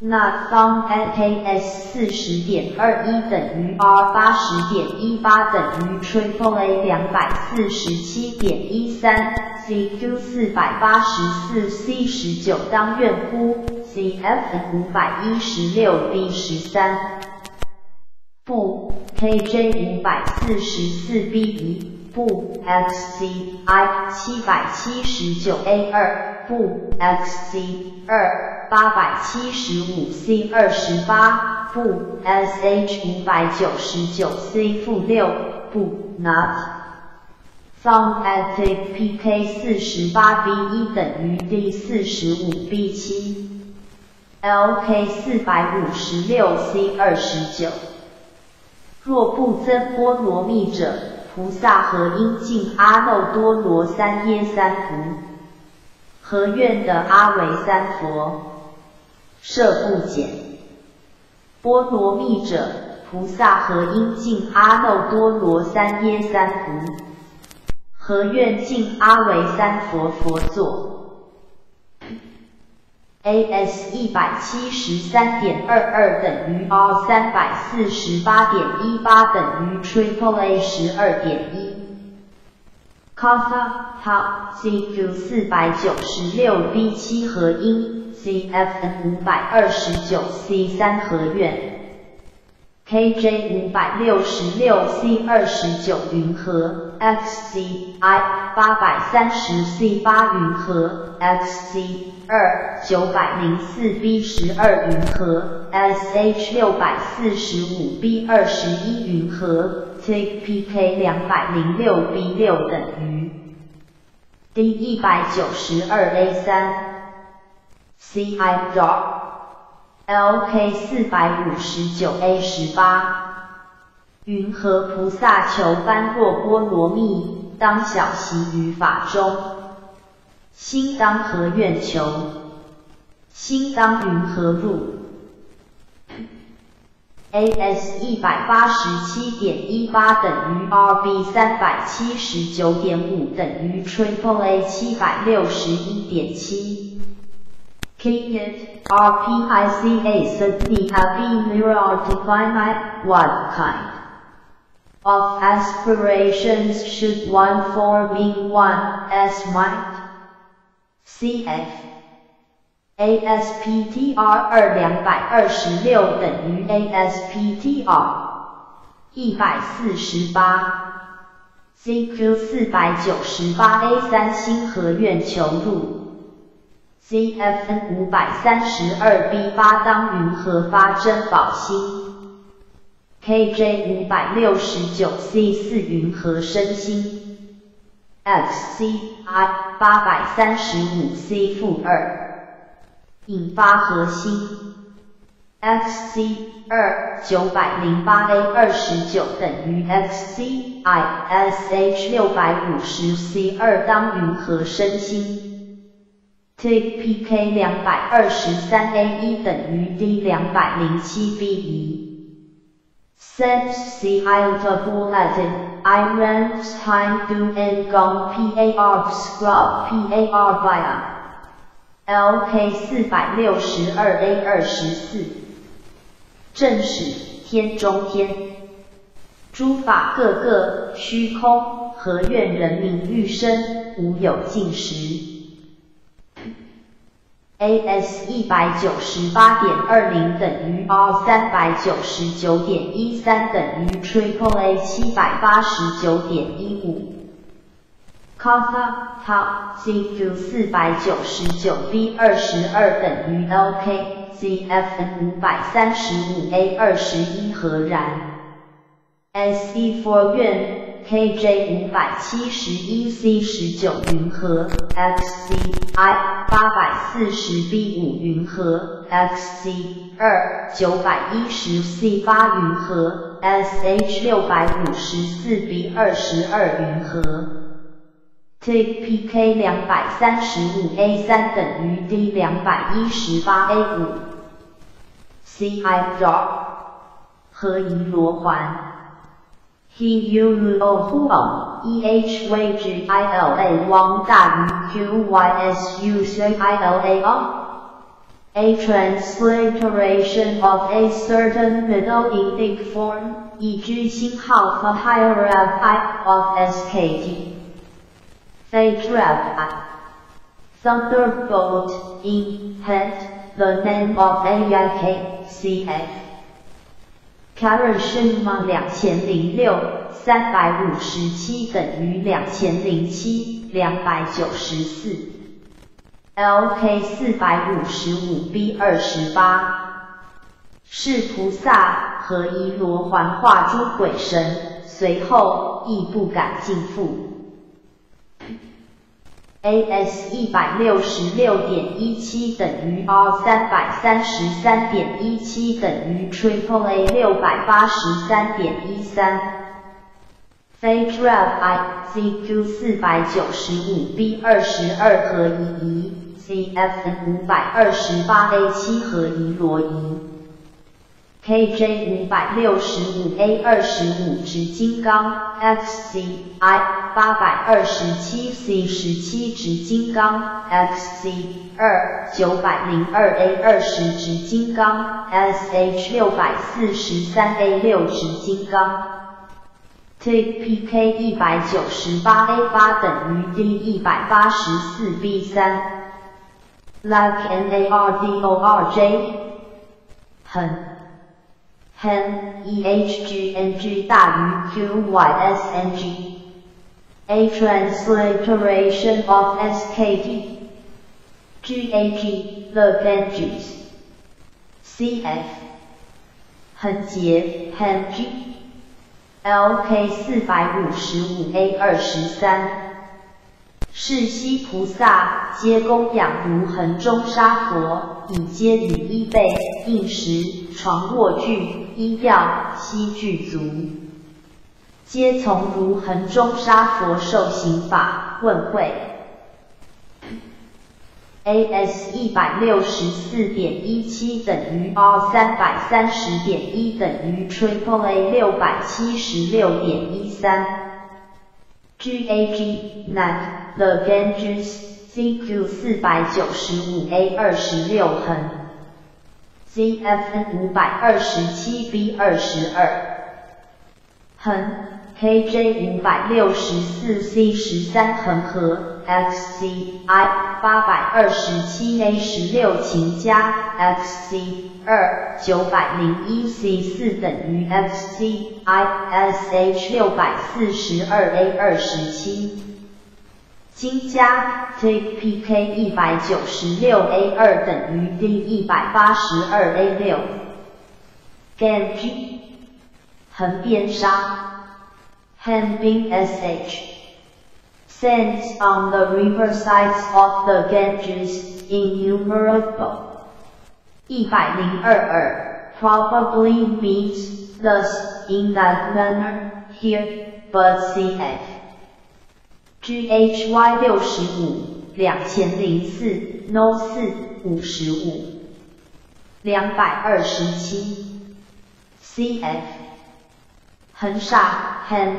那当 NKS 四十点二一等于 R 八十点一八等于 Triple A 两百四十七点一三 CQ 四百八十四 C 十九当愿乎？CF 五百一十六 B 十三不 KJ 五百四十四 B 一。不 x c i 七百七十九 a 二不 x c 二八百七十五 c 二十八不 s h 五百九十九 c 负六不 not from at p k 四十八 b 一等于 d 四十五 b 七 l k 四百五十六 c 二十九若不增波罗蜜者。菩萨和应敬阿耨多罗三耶三菩合愿的阿维三佛，设不减。波罗蜜者，菩萨和应敬阿耨多罗三耶三菩和愿敬阿维三佛佛座。AS 一百七十三点二二等于 R 三百四十八点一八等于 Triple A 十二点一。Kappa Top CQ 四百九十六 B 七合音 CFN 五百二十九 C 三合院。KJ 五百六十六 C 二十九云和 XCI 八百三十 C 八云和 XC 二九百零四 B 十二云和 SH 六百四十五 B 二十一云和 TPK 两百零六 B 六等于 D 一百九十二 A 三 ci dog LK 四百五十九 A 十八，云何菩萨求般若波罗蜜，当小习于法中，心当何愿求？心当云何入？AS 一百八十七点一八等于 RB 三百七十九点五等于 Triple A 七百六十一点七。Kit RPICA suddenly have been mirrored to find out what kind of aspirations should one forming one as might. CF ASPTR 二两百二十六等于 ASPTR 一百四十八 CQ 四百九十八 A 三星河苑求入。CFN 五百三十二 B 八当云和发珍宝星，KJ 五百六十九 C 四云和身心，XCI 八百三十五 C 负二引发核心，XC 二九百零八 A 二十九等于 XCI SH 六百五十 C 二当云和身心。TPK 两百二十三 A 一等于 D 两百零七 B 一。Since C I double Latin, I ran time to n gong PAR scrub PAR via LK 四百六十二 A 二十四。正史天中天，诸法各个虚空，何愿人民欲生，无有尽时。AS 一百九十八点二零等于 R 三百九十九点一三等于 Triple A 七百八十九点一五。Kappa Top CQ 四百九十九 B 二十二等于 LK CFN 五百三十五 A 二十一何然？SE for 愿。KJ 五百七十一 C 十九云和 XCI 八百四十 B 五云和 XC 二九百一十 C 八云和 SH 六百五十四 B 二十二云和 TPK 两百三十五 A 三等于 D 两百一十八 A 五。CI drop 何以罗环。？He U O E H W G I L A Wang Da Q Y S U C I L A O a transliteration of a certain middle indic form, e.g. higher I of SKT. Phaedra Thunderbolt in head, the name of AIK, CF. Correction 吗？两千零六，三百五十七等于两千零七，两百九十四。LK 四百五十五 B 二十八，是菩萨和一罗环化诸鬼神，随后亦不敢进复。AS 一百六十六点一七等于 R 三百三十三点一七等于 Triple A 六百八十三点一三。非 Drive I CQ 四百九十五 B 二十二合一仪 CFN 五百二十八 A 七合一螺仪。KJ 五百六十五 A 二十五直金刚，XCI 八百二十七 C 十七直金刚，XC 二九百零二 A 二十直金刚，SH 六百四十三 A 六直金刚，TPK 一百九十八 A 八等于 D 一百八十四 B 三，Like NARDORJ 很。Hen ehgng 大于 qysng。A transliteration of skd. gag, the Ganges. cf. 横截 hang. lk 四百五十五 a 二十三。是悉菩萨皆供养如恒中沙佛，以皆与衣被、应食、床卧具、衣药悉具足，皆从如恒中沙佛受行法问会。AS 一百六十四点一七等于 R 三百三十点一等于 Triple A 六百七十六点一三。GAG NAT The Ganges CQ 四百九十五 A 二十六横 ZFN 五百二十七 B 二十二。横 KJ 五百六十四 C 十三横和 XCI 八百二十七 A 十六秦加 XC 二九百零一 C 四等于 XC ISH 六百四十二 A 二十七，金加 TPK 一百九十六 A 二等于 D 一百八十二 A 六，Gange 横边沙，Hanbin SH sands on the riversides of the Ganges innumerable。一百零二二，probably means thus in that manner here, but cf. GHY 六十五，两千零四，no 四五十五，两百二十七，cf. 横煞 han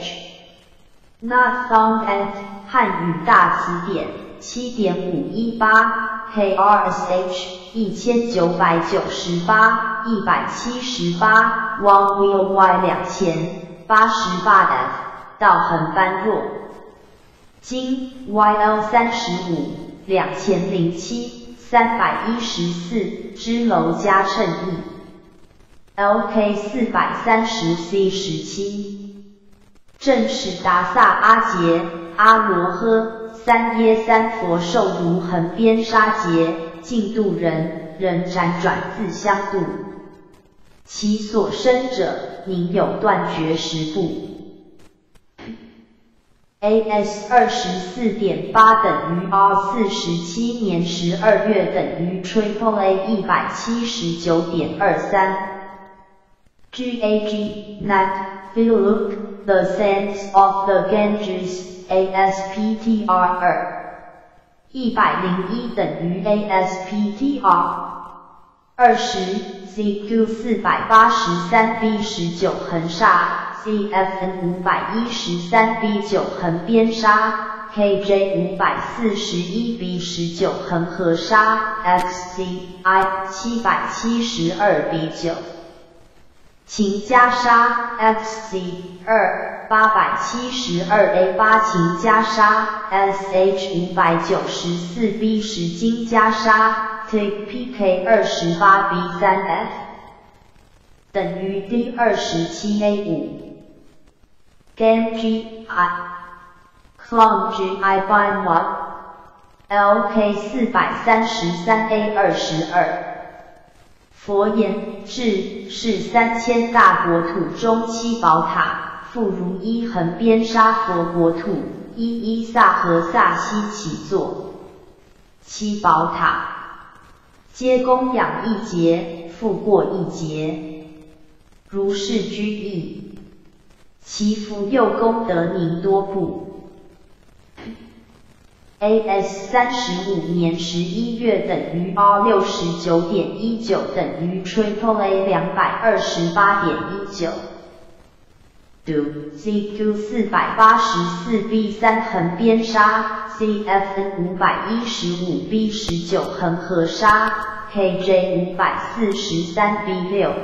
sh，not found at 汉语大词典七点五一八 krsh。一千九百九十八，一百七十八，one wheel y 两千八十八 f 道横般若，金 yl 三十五，两千零七，三百一十四，支楼加衬翼，lk 四百三十 c 十七，正是达萨阿杰阿罗诃三耶三佛受如横边沙劫。尽度人，人辗转自相度。其所生者，宁有断绝十步？AS 二十四点八等于 R 四十七年十二月等于 Triple A 一百七十九点二三。GAG Net Feel Look The Sands of the Ganges ASPTR 二。一百零一等于 ASPTR 二十 CQ 四百八十三 B 十九横煞 CFN 五百一十三 B 九横边杀 KJ 五百四十一 B 十九横合杀 XCI 七百七十二 B 九。秦加沙 XC 二八百七十二 A 八秦加沙 SH 五百九十四 B 十金加沙 TPK 二十八 B 三 F 等于 D 二十七 A 五。Genji I Clone G I Bind One LK 四百三十三 A 二十二。佛言：智是三千大国土中七宝塔，复如一横边沙佛国土，一一萨和萨西起坐。七宝塔皆供养一劫，复过一劫，如是居易。其福又功德宁多不？AS 三十五年十一月等于 R 六十九点一九等于 Triple A 两百二十八点一九。Do CQ 四百八十四 B 三横边沙 CFN 五百一十五 B 十九横河沙 KJ 五百四十三 B 六。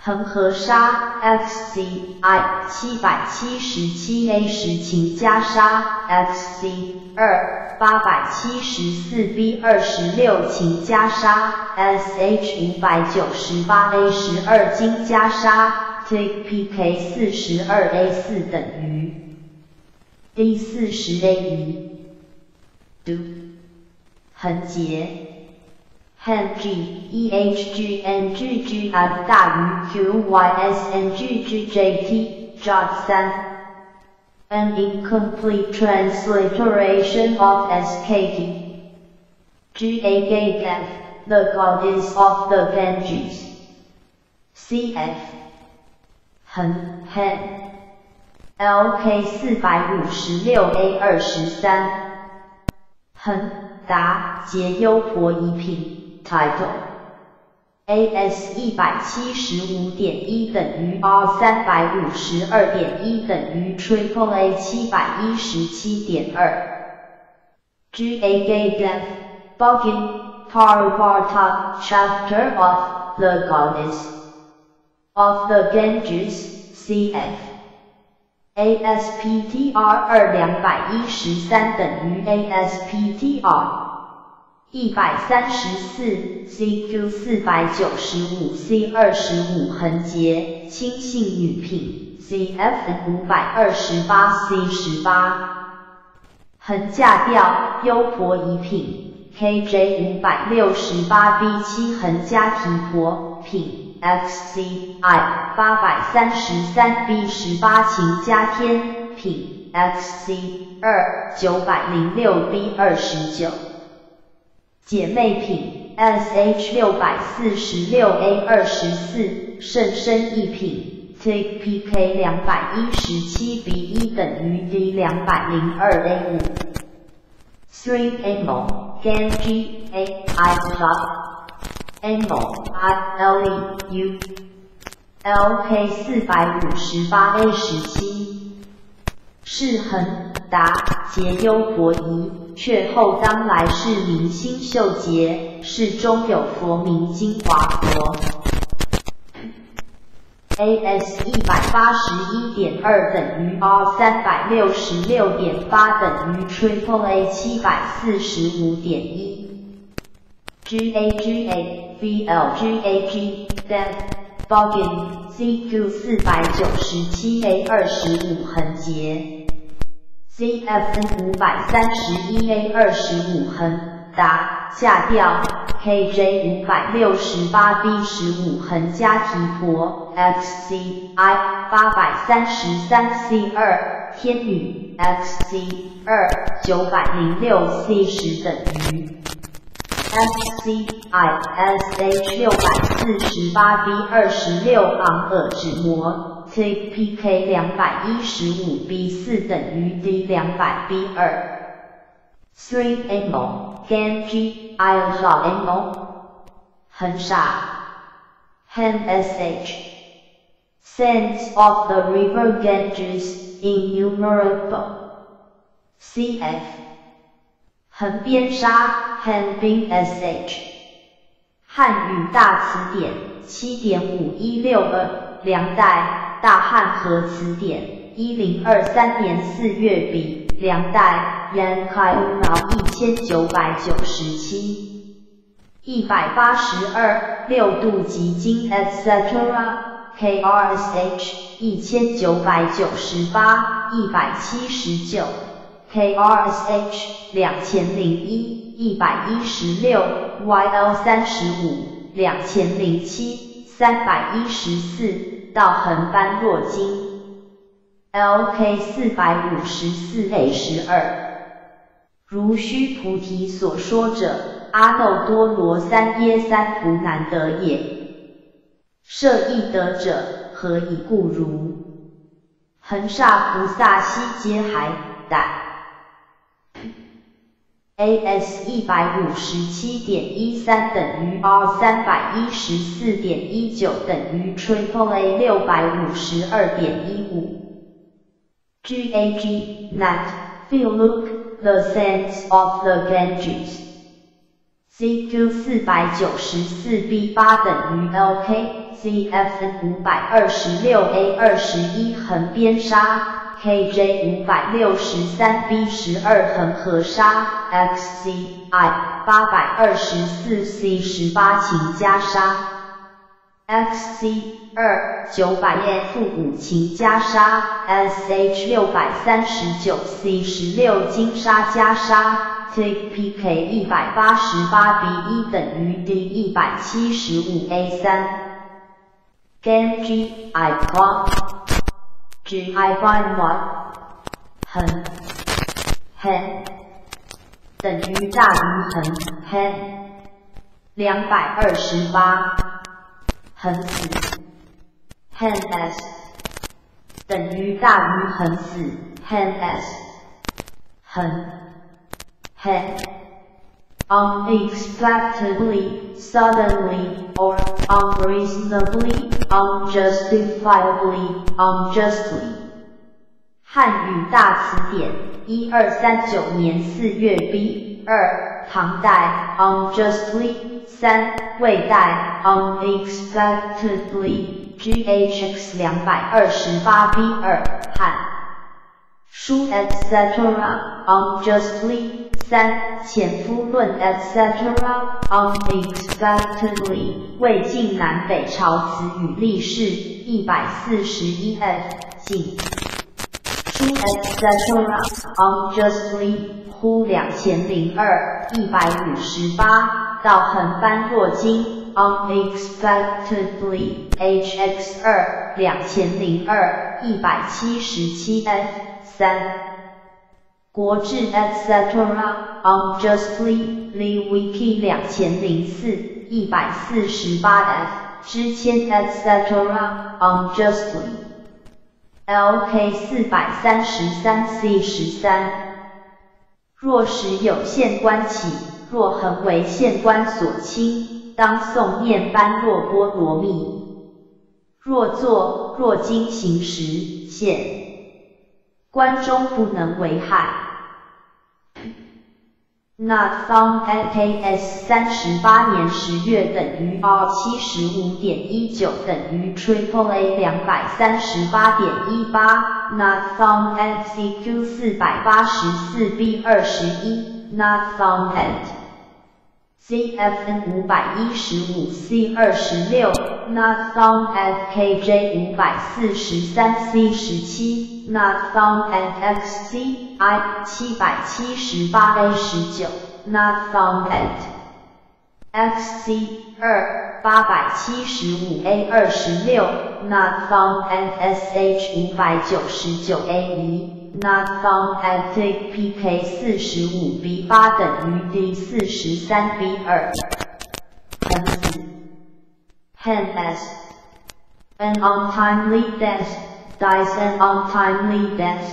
横河沙 XCI 七百七十七 A 十秦加沙 XC 二八百七十四 B 二十六秦加沙 SH 五百九十八 A 十二金加沙 TPK 四十二 A 四等于 D 四十 A 一 Do 横截。hen g e h g n g g f 大于 q y s n g g j t jot 三 an incomplete transliteration of skd g a g f the goddess of the Ganges c f 横 hen l k 四百五十六 a 二十三横达节优婆夷品。Title AS 一百七十五点一等于 R 三百五十二点一等于 Triple A 七百一十七点二 GA Gagaf Bogin Parvarta Chapter of the Goddess of the Ganges CF ASPTR 二两百一十三等于 ASPTR 一百三十四 CQ 四百九十五 C 二十五横截轻性女品 CF 五百二十八 C 十八横架调优婆夷品 KJ 五百六十八 B 七横加提婆品 XCI 八百三十三 B 十八秦加天品 XC 二九百零六 B 二十九。姐妹品 SH 六百四十六 A 二十四甚深一品 TPK 两百一十七 B 一等于 D 两百零二 A 五 Three Amo Ganji A I Club Amo I L E U LK 四百五十八 A 十七是恒达节优婆夷。却后当来是明星秀杰，世中有佛名金华佛。AS 一百八十一点二等于 R 三百六十六点八等于 Triple A 七百四十五点一。GAGA VLGAG Depth Boggin CQ 四百九十七 A 二十五横截。CFN 五百三十一 A 二十五横达下调 KJ 五百六十八 B 十五横加提婆 XCI 八百三十三 C 二天女 XC 二九百零六 C 十等于 XCI SH 六百四十八 B 二十六昂尔纸模。CPK 两百一十五 B 四等于 D 两百 B 二。Three Amo Ganji Isle Amo 很傻。Han S H Sense of the River Ganges innumerable. CF 横边沙 Han Bin SH 汉语大词典七点五一六二梁代。大汉和词典，一零二三年四月比，梁代，元开五毛一千九百九十七。一百八十二六度极经，etc.KRSH 一千九百九十八一百七十九，KRSH 两千零一一百一十六，YL 三十五两千零七三百一十四到横斑若经，LK 四百五十四 A 十二。如须菩提所说者，阿耨多罗三耶三菩难得也。设亦得者，何以故如？恒沙菩萨悉皆海胆。AS 一百五十七点一三等于 R 三百一十四点一九等于 Triple A 六百五十二点一五。GAG NAT Feel Look The sands of the Ganges. CQ 四百九十四 B 八等于 LK。CF 五百二十六 A 二十一横边沙 KJ 五百六十三 B 十二横河沙 XCI 八百二十四 C 十八琴加沙。XC 二九百 F 五琴加沙，SH 六百三十九 C 十六金沙加沙，TPK 一百八十八 B 一等于 D 一百七十五 A 三，GANG I G G I Y Y 横 hen 等于大于横 hen 两百二十八。横死，hen s 等于大于横死，hen s 横，hen unexpectedly, suddenly, or unreasonably, unjustifiably, unjustly。汉语大词典，一二三九年四月 B 二，唐代，unjustly。三未带 unexpectedly ghx 两百二十八 b 二汉 书 etc unjustly 三前夫论 etc unexpectedly 魏晋南北朝词语例示一百四十一 f 晋书 etc unjustly 呼两千零二一百五十八到横斑若经，unexpectedly hx 二两千零二一百七十七 f 三，国志 etc unjustly le wiki 两千零四一百四十八 f 之千 etc unjustly lk 四百三十三 c 十三，若使有限关起。若恒为县官所亲，当诵念般若波罗蜜。若作若经行时，现官中不能为害。那方 NKS 三十八年十月等于 R 七十五点一九等于 Triple A 两百三十八点一八。那方 FCQ 四百八十四 B 二十一。那方 at CFN 五百一十五 C 二十六，Not found at KJ 五百四十三 C 十七，Not found at XCI 七百七十八 A 十九，Not found at XC 二八百七十五 A 二十六，Not found at SH 五百九十九 A 一。Not found at PK 四十五 B 八等于 D 四十三 B 二。Hen s an untimely death dies an untimely death。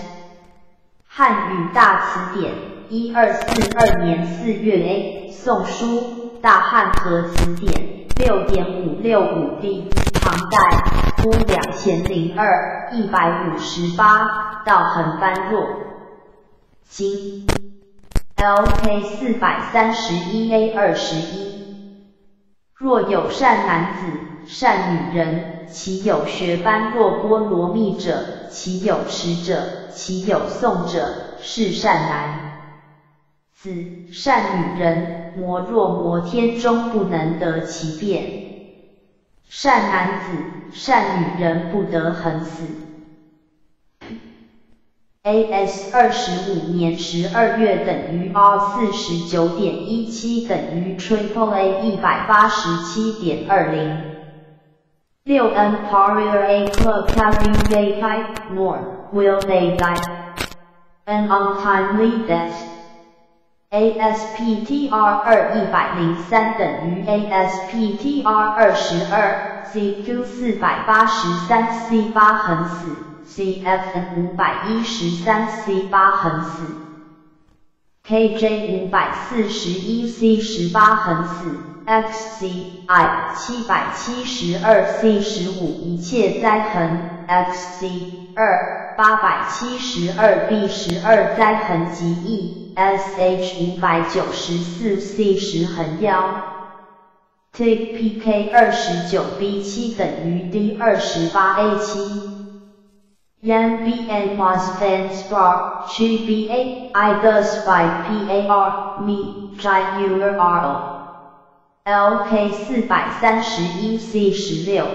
汉语大词典，一二四二年四月 A 宋书大汉和词典六点五六五 D 唐代。估两千零二一百五十八到恒般若经 LK 四百三十一 A 二十一。若有善男子、善女人，其有学般若波罗蜜者，其有持者，其有诵者，是善男子善女人，魔若魔天中不能得其变。善男子、善女人不得横死。AS 二十五年十二月等于 R 四十九点一七等于 Triple A 一百八十七点二零。六 N Parier A Club Carry They Die More Will They Die An Untimely Death ASPTR 二一百零三等于 ASPTR 二十二，CQ 四百八十三 C 八横死，CFN 五百一十三 C 八横死，KJ 五百四十一 C 十八横死，XCI 七百七十二 C 十五一切灾痕，XC 二八百七十二 B 十二灾痕极易。Sh 五百九十四 c 十横腰，take pk 二十九 b 七等于 d 二十八 a 七，yan bn plus fan star 区 ba i does by par me j u r o lk 四百三十一 c 十六，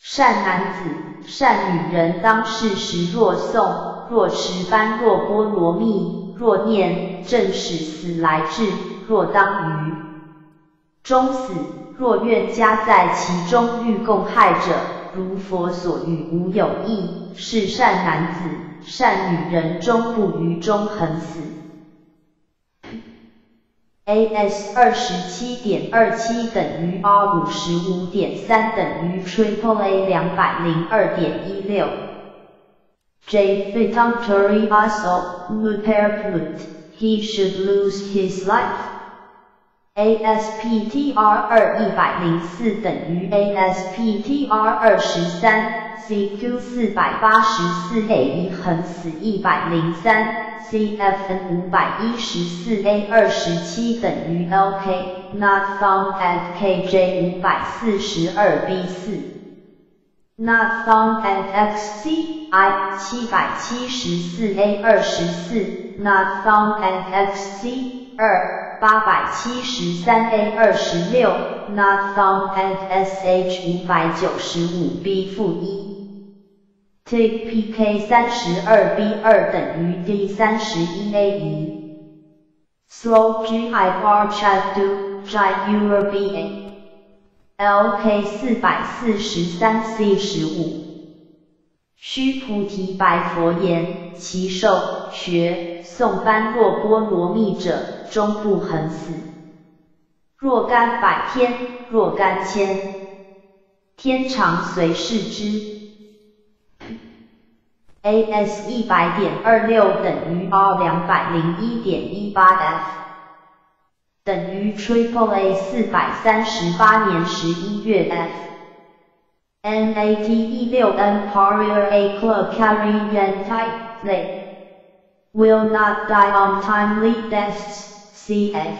善男子善女人当世时若诵若持般若波罗蜜。若念正使死来至，若当于终死，若愿加在其中欲共害者，如佛所语无有异，是善男子、善女人终不于中横死。AS 二十七点二七等于 R 五十五点三等于 Triple A 两百零二点一六。J. Fitanturi also Muterplut, he should lose his life. ASPTR 二一百零四等于 ASPTR 二十三，CQ 四百八十四 A 一横死一百零三，CFN 五百一十四 A 二十七等于 LK not found at KJ 五百四十二 B 四。 Not found at XC I 七百七十四 A 二十四，Not found at XC 二八百七十三 A 二十六，Not found at SH 五百九十五 B 负一。Take PK 三十二 B 二等于 D 三十一 A 一。Slow GI bar chat do J U B A。LK 四百四十三 C 十五，须菩提白佛言：其受学诵般若波罗蜜者，终不恒死。若干百天，若干千天长随世之。AS 一百点二六等于 R 两百零一点一八 F。等于 Triple A 四百三十八年十一月 F NAT 一六 N Parier A Club Carry Yan Type They Will not die untimely deaths CF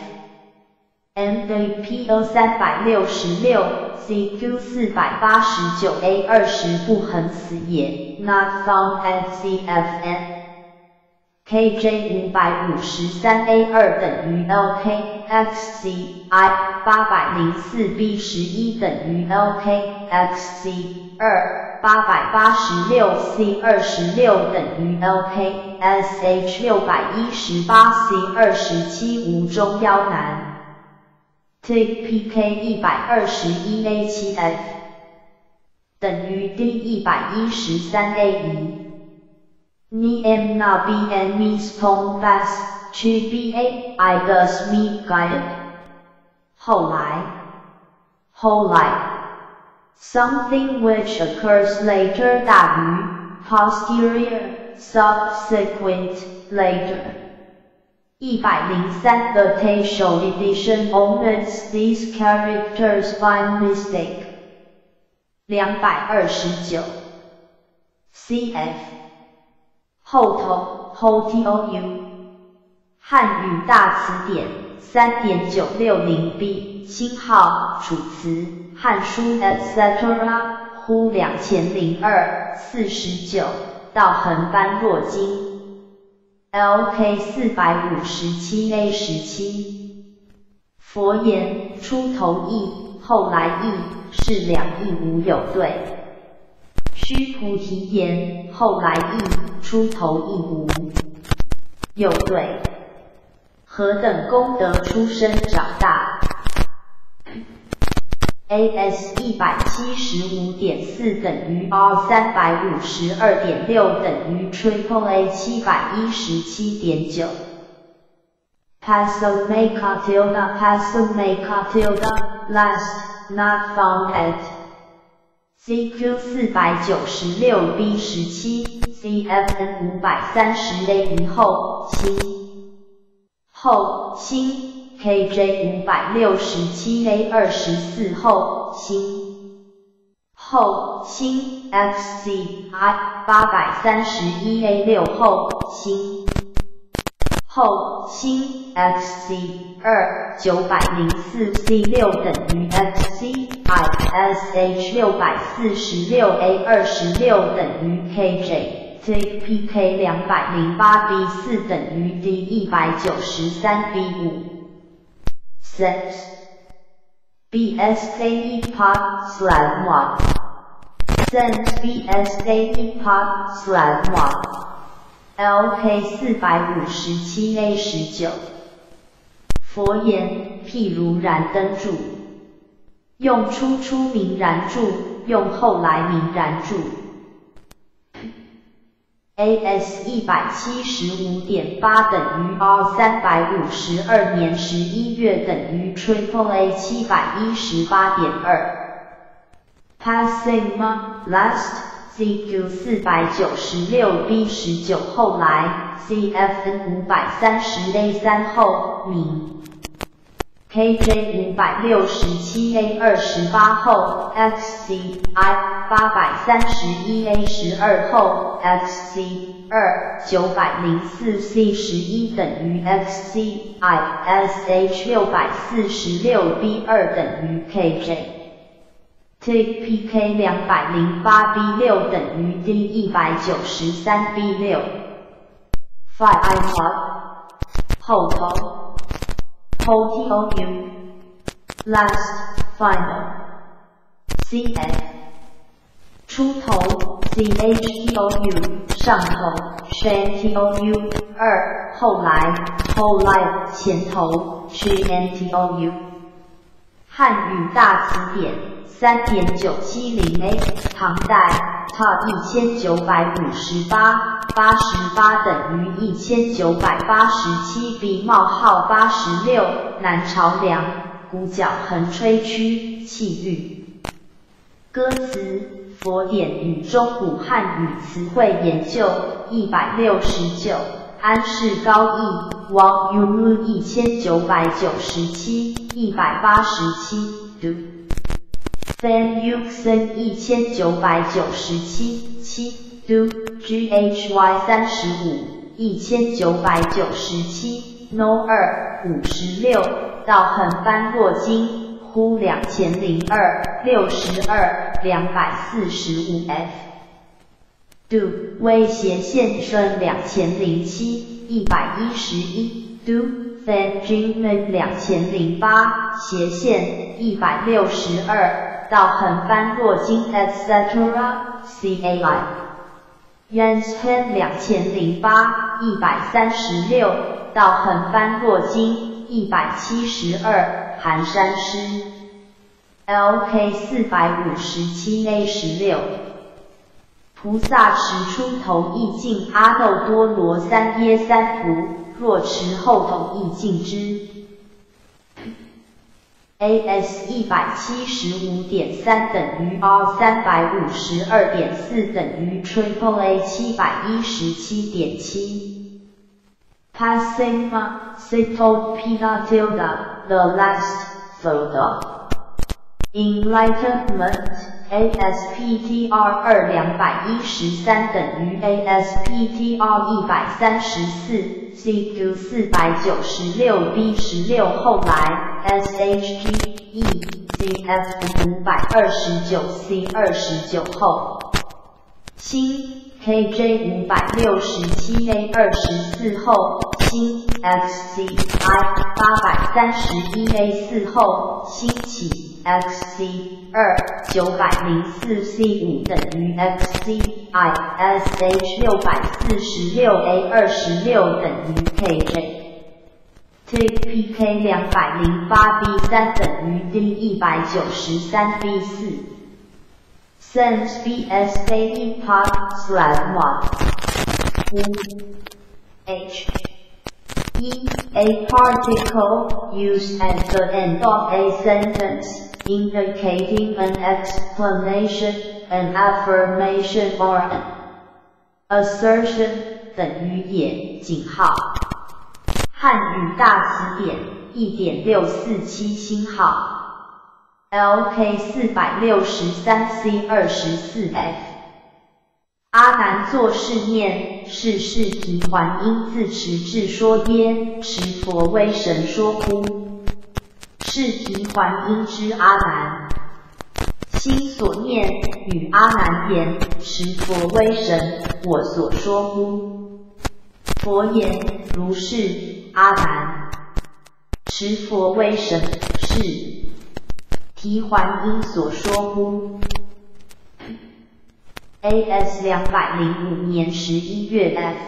MAPO 三百六十六 CQ 四百八十九 A 二十不横死也 Not found at CFN KJ 五百五十三 A 二等于 LKXC I 八百零四 B 十一等于 LKXC 二八百八十六 C 二十六等于 LKSH 六百一十八 C 二十七无中腰男。TPK 一百二十一 A 七 F 等于 D 一百一十三 A 一。Ni em na bi en mi spong vas, chi bi a i gus mi guided. 后来，后来，something which occurs later 大于 posterior, subsequent, later. 一百零三 The Taisho edition omits these characters by mistake. 两百二十九，cf。 后头 Ho T O U 汉语大词典三点九六零 B 星号楚辞汉书 etc. 呼两千零二四十九到恒般若经 LK 四百五十七 A 十七。佛言：出头意，后来意，是两意无有对。须菩提言：后来意，出头意无有对。何等功德出生长大？AS 一百七十五点四等于 R 三百五十二点六等于 Triple A 七百一十七点九。Passo make tilde passo make tilde last not found at CQ 四百九十六 B 十七 CFN 五百三十 A 以后七。后星 KJ 五百六十七 A 二十四后星后星 XCI 八百三十一 A 六后星后新 XC 二九百零四 C 六等于 XCI SH 六百四十六 A 二十六等于 KJ。CPK 两百零八 B 四等于 D 一百九十三 B 五。Set BSK 一 Part Slab One。Set BSK 一 Part Slab One。LK 四百五十七 A 十九。佛言：譬如燃灯柱，用初出明燃柱，用后来明燃柱。AS 一百七十五点八等于 R 三百五十二年十一月等于 Triple A 七百一十八点二。Passing 吗？Last CQ 四百九十六 B 十九后来 CFN 五百三十 A 三后明。KJ 五百六十七 A 二十八后，XCI 八百三十一 A 十二后，XC 二九百零四 C 十一等于 XCI SH 六百四十六 B 二等于 KJ。TPK 两百零八 B 六等于 D 一百九十三 B 六。Five I part 后头。Continue. Last, final. CF. 出头，CHTOU 上头，SHTOU 二后来，h o l i 前头，CHTOU。汉语大词典三点九七零 A，唐代，Top 一千九百五十八。八十八等于一千九百八十七 B 冒号八十六南朝梁鼓角横吹曲气韵。歌词佛典与中古汉语词汇研究一百六十九安世高译王 U 一千九百九十七一百八十七 Do Fan U 森一千九百九十七七。do ghy 三十五一千九百九十七 no 二五十六到横翻过金呼两千零二六十二两百四十五 f do 微斜线顺两千零七一百一十一 do fan jingmen 两千零八斜线一百六十二到横翻过金 etc cai yanshen 两千零八一百三十六到横翻过金一百七十二寒山诗 LK 四百五十七 A 十六。菩萨持出头意境阿耨多罗三耶三菩若持后头意境之。AS 一百七十五点三等于 R 三百五十二点四等于 Triple A 七百一十七点七。Passing Citod Pina Tilda the last photo. Enlightenment ASPTR 二两百一十三等于 ASPTR 一百三十四。CQ 四百九十六 B 十六后来 SHG E CF 五百二十九 C 二十九后。新 KJ 五百六十七 A 二十四后。新 XCI 八百三十一 A 四后。新起。XC 二九百零四 C 五等于 XCI SH 六百四十六 A 二十六等于 KJ。TPK 两百零八 B 三等于 D 一百九十三 B 四。Sense BSA part slash one. H E a particle used at the end of a sentence Indicating an explanation, an affirmation or an assertion 等于也井号。汉语大词典一点六四七星号，LK 四百六十三 C 二十四 F。阿难作是念，是是提还因自持至说耶，持佛威神说乎？是提还因之阿难，心所念与阿难言，持佛威神，我所说乎？佛言，如是。阿难，持佛威神是提还因所说乎？AS 两百零五年十一月 F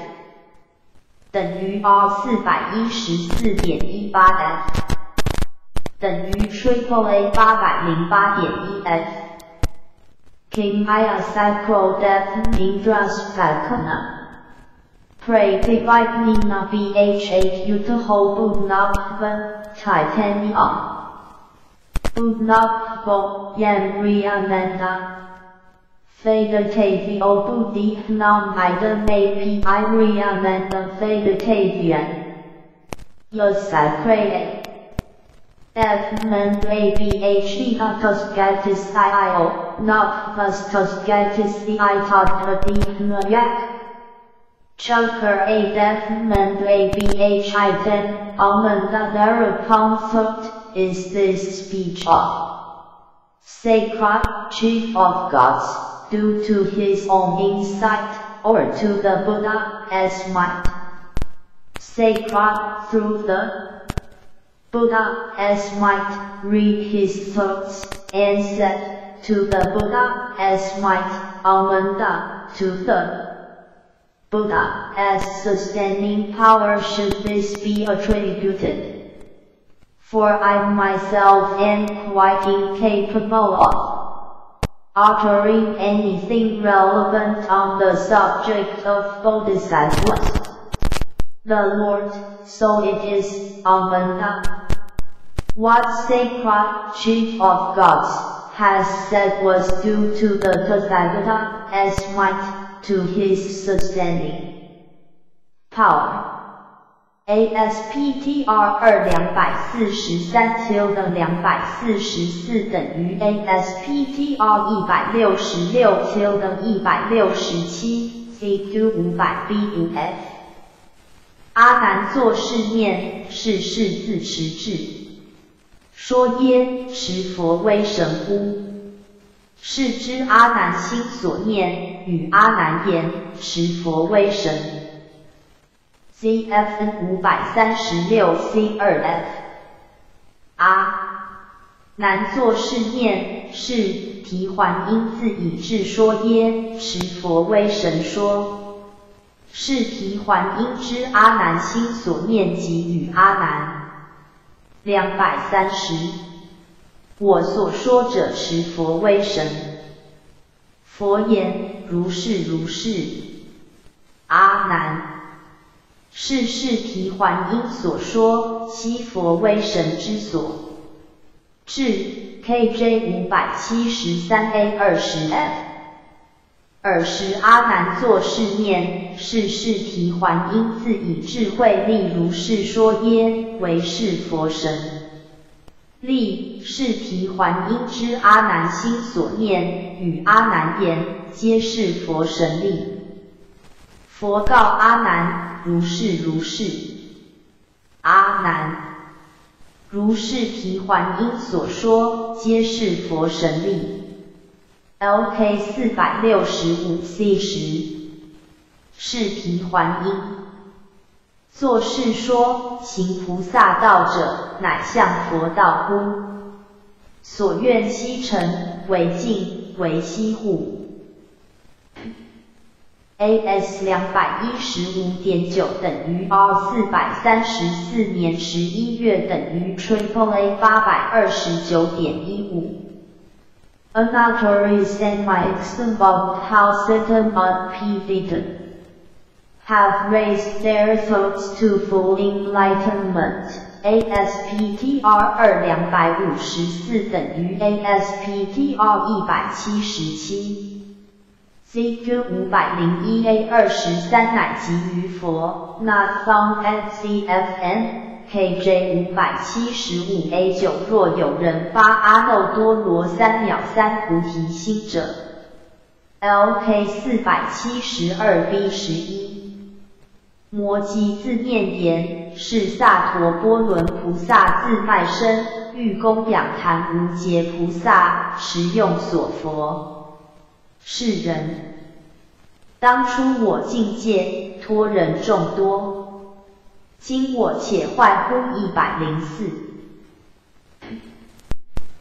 等于 R 四百一十四点一八 F 等于 Triple A 八百零八点一 F。King Maya Cycle Death Nidras Falcona Pray divide me na bh you to hold budnakvan titanium. Budnakvo yan riananda. Fadertavio budi nam ida may pi riananda fadertavian. Yosacrate. Edmund ABH Natos Gatis IO, Not Vastos Gatis the Itad the Yak. Choker a deafment a bh then almond their comfort is this speech of sacred chief of gods due to his own insight or to the Buddha as might sacred through the Buddha as might read his thoughts and said to the Buddha as might Amanda to the Buddha, as sustaining power should this be attributed. For I myself am quite incapable of uttering anything relevant on the subject of bodhisattvas The Lord, so it is, Amanda. What sacred chief of gods has said was due to the Tathagata as might to his sustaining power. ASPTR 二两百四十三 Q 的两百四十四等于 ASPTR 一百六十六 Q 的一百六十七 CQ 五百 B 五 F。 阿难作是念，是是自持智，说耶，持佛威神乎？是知阿难心所念，与阿难言，持佛威神。CFN 五百三十六 C 二 F。阿难作是念，是提还因自以智说耶，持佛威神说。是提还因之阿难心所念及与阿难。两百三十。我所说者持佛威神，佛言如是如是。阿难，是是提还因所说，悉佛威神之所。至 KJ 五百七十三 A 二十 F。尔时阿难作是念，是是提还因自以智慧力如是说耶，为是佛神。力是提还因之阿难心所念，与阿难言，皆是佛神力。佛告阿难：如是如是。阿难，如是提还因所说，皆是佛神力。LK 四百六十五 C 十。是皮还因。作是说，行菩萨道者，乃向佛道乎？所愿悉成，为净，为悉护。AS 两百一十五点九等于 R 四百三十四年十一月等于 Triple A 八百二十九点一五。Another is in my example how certain unpevited have raised their thoughts to full enlightenment. ASPTR 二两百五十四等于 ASPTR 一百七十七。CQ 五百零一 A 二十三乃集于佛，Not found at CFN。 KJ 五百七十五 A 九若有人发阿耨多罗三藐三菩提心者，LK 四百七十二 B 十一。摩诃自念言，是萨陀波伦菩萨自卖身，欲供养檀无劫菩萨，实用所佛。是人，当初我境界托人众多，今我且坏乎一百零四。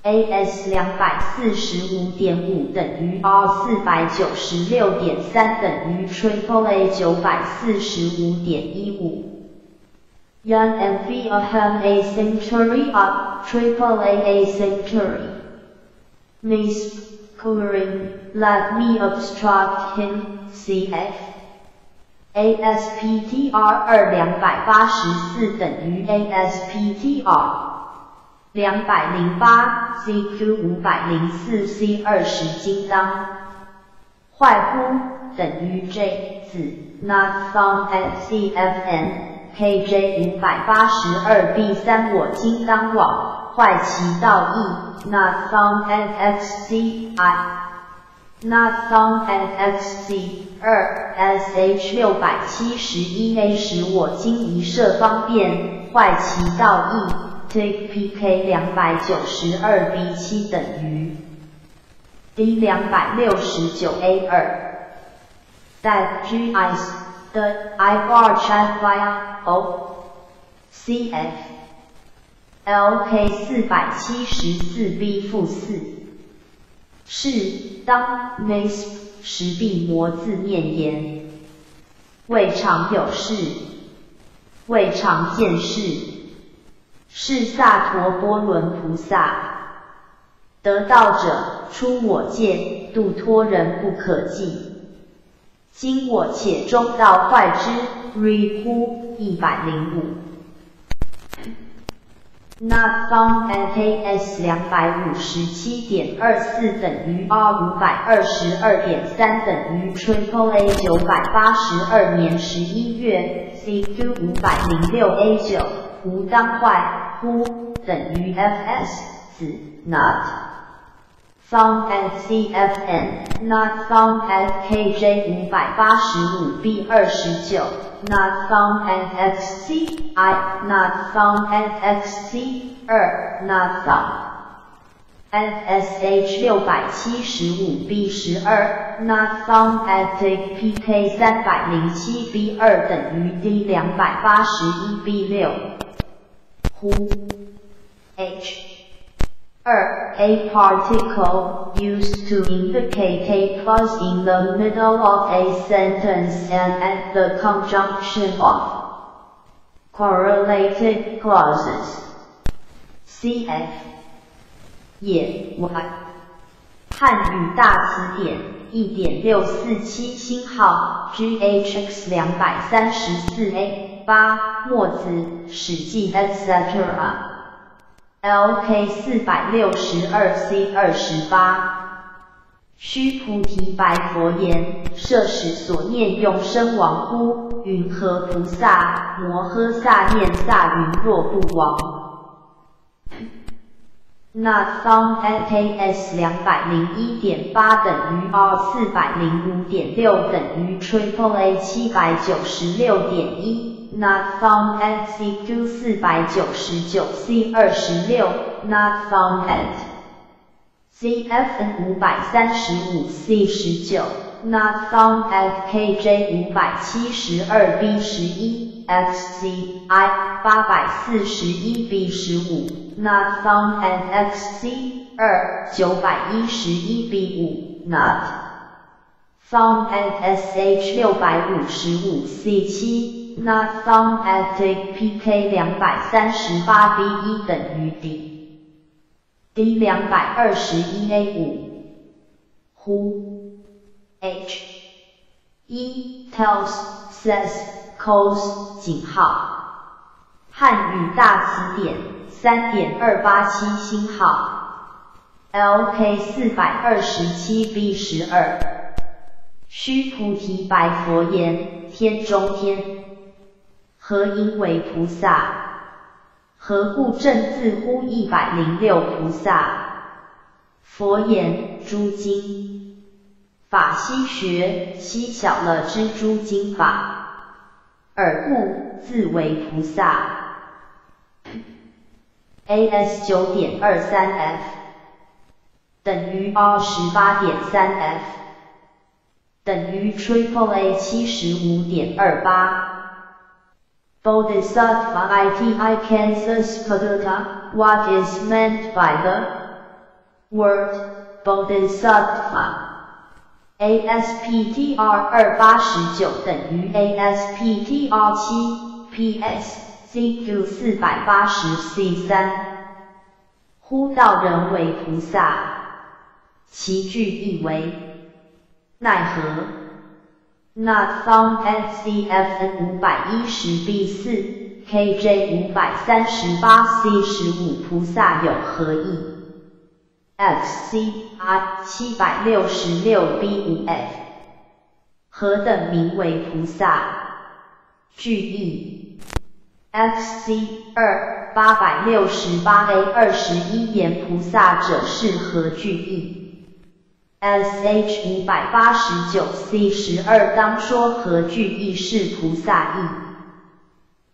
AS 两百四十五点五等于 R 四百九十六点三等于 Triple A 九百四十五点一五。Young and V of ham a century of Triple A a century. Miss Coloring, let me obstruct him, cf. ASPTR 二两百八十四等于 ASPTR 两百零八 CQ 五百零四 C 二十金刚，坏乎等于 J 子 Not Fun S C F N KJ 五百八十二 B 三我金刚网坏其道义。Not Fun S C I not found at XC 二 SH 六百七十一 A 使我经一设方便坏其道义 take PK 两百九十二 B 七等于 D 两百六十九 A 二 that GIS 的 I bar chat via O CF LK 四百七十四 B 负四，是当 Miss 十臂魔字念言，未尝有事，未尝见事，是萨陀波伦菩萨，得道者出我界，度脱人不可计。今我且中道坏之，Re 乎一百零五。Not found at AS 两百五十七点二四等于 R 五百二十二点三等于 Triple A 九百八十二年十一月 CQ 五百零六 A 九无当坏呼等于 FS 子 Not found at CFN Not found at KJ 五百八十五 B 二十九 not found at XC, I not found at XC 二 not found。FSH 六百七十五 B 十二，not found at PK 三百零七 B 二等于 D 两百八十一 B 六。呼 H a particle used to indicate a clause in the middle of a sentence and at the conjunction of correlated clauses. Cf. 也 y 汉语大词典一点六四七星号 GHX 两百三十四 A 八墨子史记 etc. LK 四百六十二 C 二十八，须菩提白佛言：设使所念用生亡乎？云何菩萨摩诃萨念萨云若不亡？Not found at AS 两百零一点八等于 R 四百零五点六等于 Triple A 七百九十六点一。Not found at CQ 四百九十九 C 二十六，Not found at CFN 五百三十五 C 十九 Not found at KJ 五百七十二 B 十一 XCI 八百四十一 B 十五 Not found at XC 二九百一十一 B 五 Not found at SH 六百五十五 C 七 Not found at PK 两百三十八 B 一等于 D D 两百二十一 A 五 Who H E tells says calls 井号汉语大词典三点二八七星号 LK 四百二十七 B 十二。须菩提白佛言天中天何因为菩萨？何故正自呼一百零六菩萨？佛言诸经，法悉学，悉晓了知诸经法，尔故自为菩萨。AS 九点二三 F 等于 R 十八点三 F 等于 Triple A 七十五点二八。Bodhisattva iti Kansas Padutta, what is meant by the Word Bodhisattva ASPTR 二八十九等于 ASPTR 七 PS CQ 四百八十 C 三呼道人为菩萨，其句意为奈何 ？Not found SCFN 五百一十 B 四 KJ 五百三十八 C 十五菩萨有何意？F C I 七百六十六 B 五 F 何等名为菩萨？句意 F C 二八百六十八 A 二十一言菩萨者是何句意？S H 五百八十九 C 十二当说何句意是菩萨意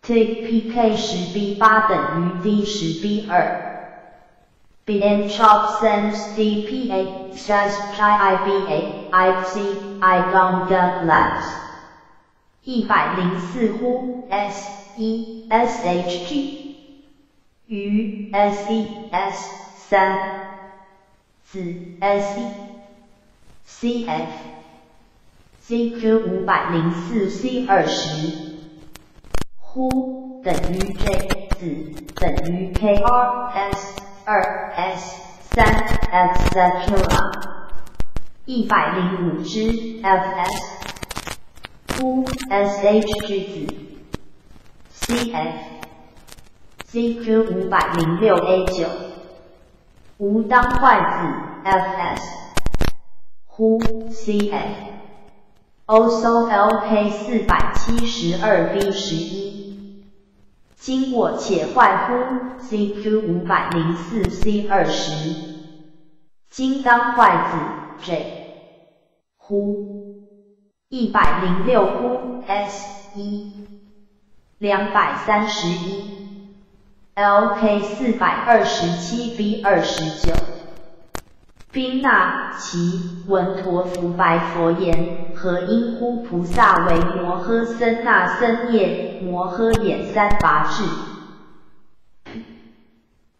？Take P K 十 B 八等于 D 十 B 二。BN Chop Sense DPA SAS IIBA IC IGONGA Labs 一百零四呼 S 一 SHG 于 SES 三子 SE CF CQ 五百零四 C 二十呼等于 J 子等于 KRS 二 S 三 etc. 一百零五只 Fs 呼 Sh 之子？Cf Cq 五百零六 A 九。无当坏子 Fs 呼 Cf Also Lk 四百七十二 B 十一经过且坏乎 CQ 五百零四 C 二十，金刚坏子 J 呼一百零六呼 S 一两百三十一 LK 四百二十七 B 二十九。宾那其闻陀福白佛言：何因呼菩萨为摩诃僧那僧业？摩诃衍三拔智。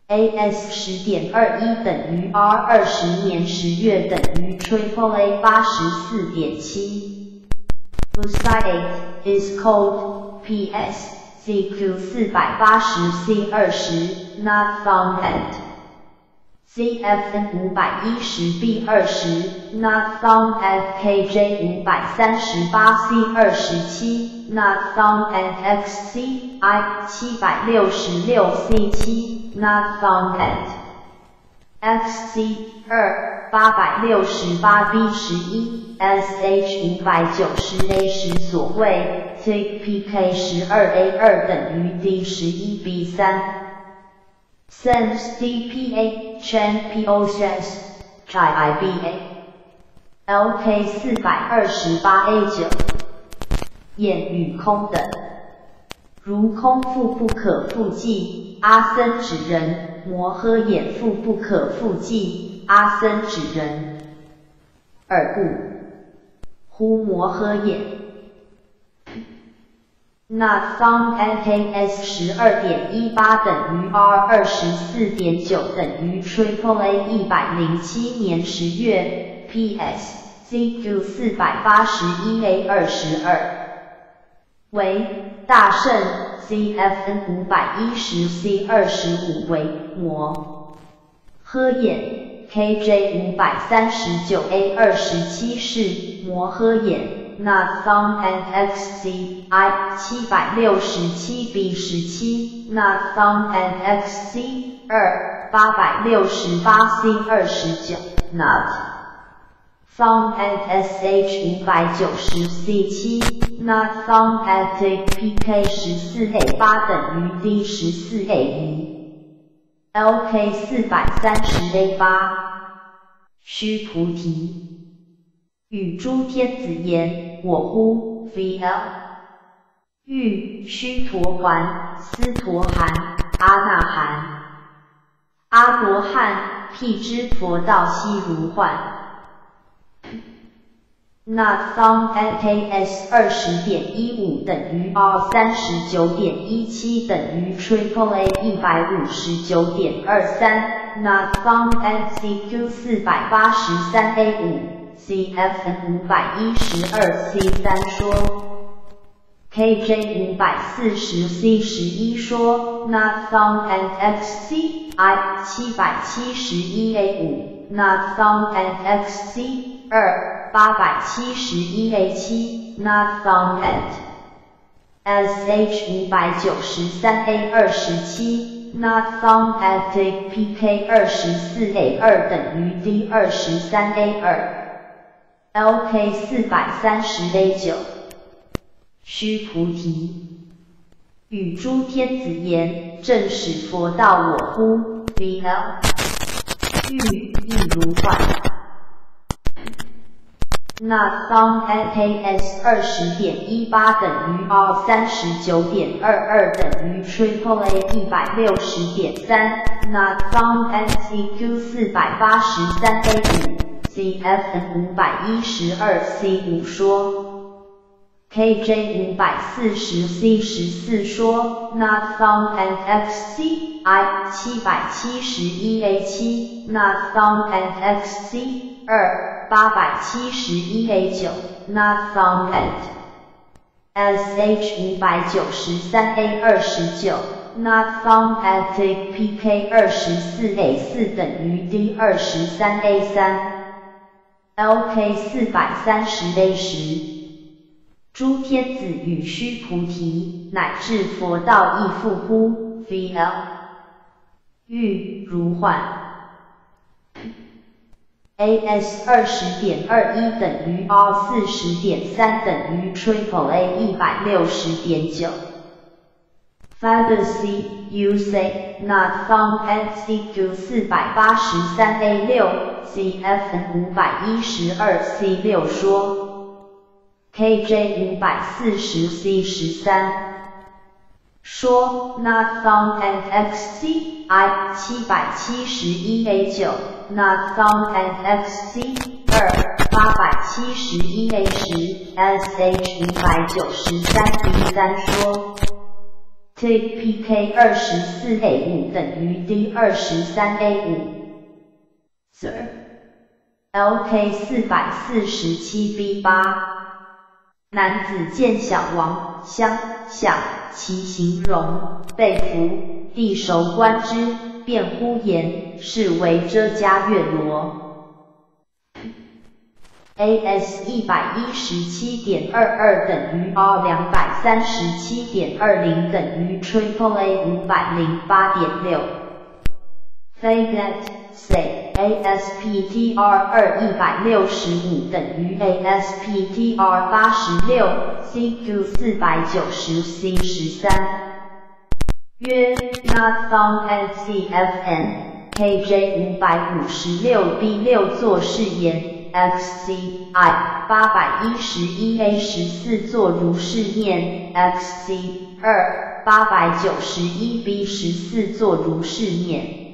AS 十点二一等于 R 二十年十月等于 Triple A 八十四点七。beside is called PS CQ 四百八十 C 二十 Not found at CFN 五百一十 B 二十，Not found at KJ 五百三十八 C 二十七，Not found at XCI 七百六十六 C 七，Not found at XC 二八百六十八 B 十一，SH 五百九十 A 十所谓 TPK 十二 A 二等于 D 十一 B 三。Sense DPA Chen POS IIBA LK 四百二十八 A 九眼与空等，如空腹不可复计，阿僧指人；摩诃眼腹不可复计，阿僧指人。尔故呼摩诃眼。那 sum n k s 十二点一八等于 r 二十四点九等于 triple a 一百零七年十月 p s c q 四百八十一 a 二十二为大圣 c f n 五百一十 c 二十五为摩诃眼。KJ 五百三十九 A 二十七是摩诃眼，那 Thumb and XC I 七百六十七 B 十七，那 Thumb and XC 二八百六十八 C 二十九，Not Thumb and SH 五百九十 C 七，Not Thumb and PK 十四 A 八等于 D 十四 A 一。LK 四百三十 A 八，须菩提，与诸天子言：我乎？VL，欲须陀洹、斯陀含、阿那含、阿罗汉、辟支佛道悉如幻。那 sum n k s 二十点一五等于 r 三十九点一七等于 triple a 一百五十九点二三。那 sum n c q 四百八十三 a 五 c f n 五百一十二 c 三说。k j 五百四十 c 十一说。那 sum n x c i 七百七十一 a 五。那 sum n x c 二八百七十一 a 七，not found at sh 五百九十三 a 二十七，not found at pk 二十四 a 二等于 d 二十三 a 二，lk 四百三十 a 九，须菩提，与诸天子言，正使佛道我乎？vl 欲亦如幻。那 sum n k s 二十点一八等于 r 三十九点二二等于 triple a 一百六十点三。那 sum n c q 四百八十三 a 五 c f n 五百一十二 c 五说。k j 五百四十 c 十四说。那 sum n x c i 七百七十一 a 七。那 sum n x c 二八百七十一 a 九，not found at sh 五百九十三 a 二十九，not found at pk 二十四 a 四等于 d 二十三 a 三，lk 四百三十 a 十。诸天子与须菩提，乃至佛道亦复乎？vl 欲如幻。as 二十点二一等于 r 四十点三等于 triple a 一百六十点九。Father CUC，Not found at C Q 四百八十三 a 六 C F 五百一十二 C 六说 K J 五百四十 C 十三。说 not found at x c i 七百七十一 a 九 not found at x c 二八百七十一 a 十 s h 五百九十三 b 三说 take p k 二十四 a 五等于 d 二十三 a 五 sir l k 四百四十七 b 八。男子见小王相想其形容，被俘，帝熟观之，便呼言：是为遮家月罗。AS 一百一十七点二二等于 R 两百三十七点二零等于 Triple A 五百零八点六。Fayette say ASPTR 二一百六十五等于 ASPTR 八十六，CQ 四百九十 C 十三。约 Not found at CFN KJ 五百五十六 B 六做试验，XCI 八百一十一 A 十四做如是念，XC 二八百九十一 B 十四做如是念。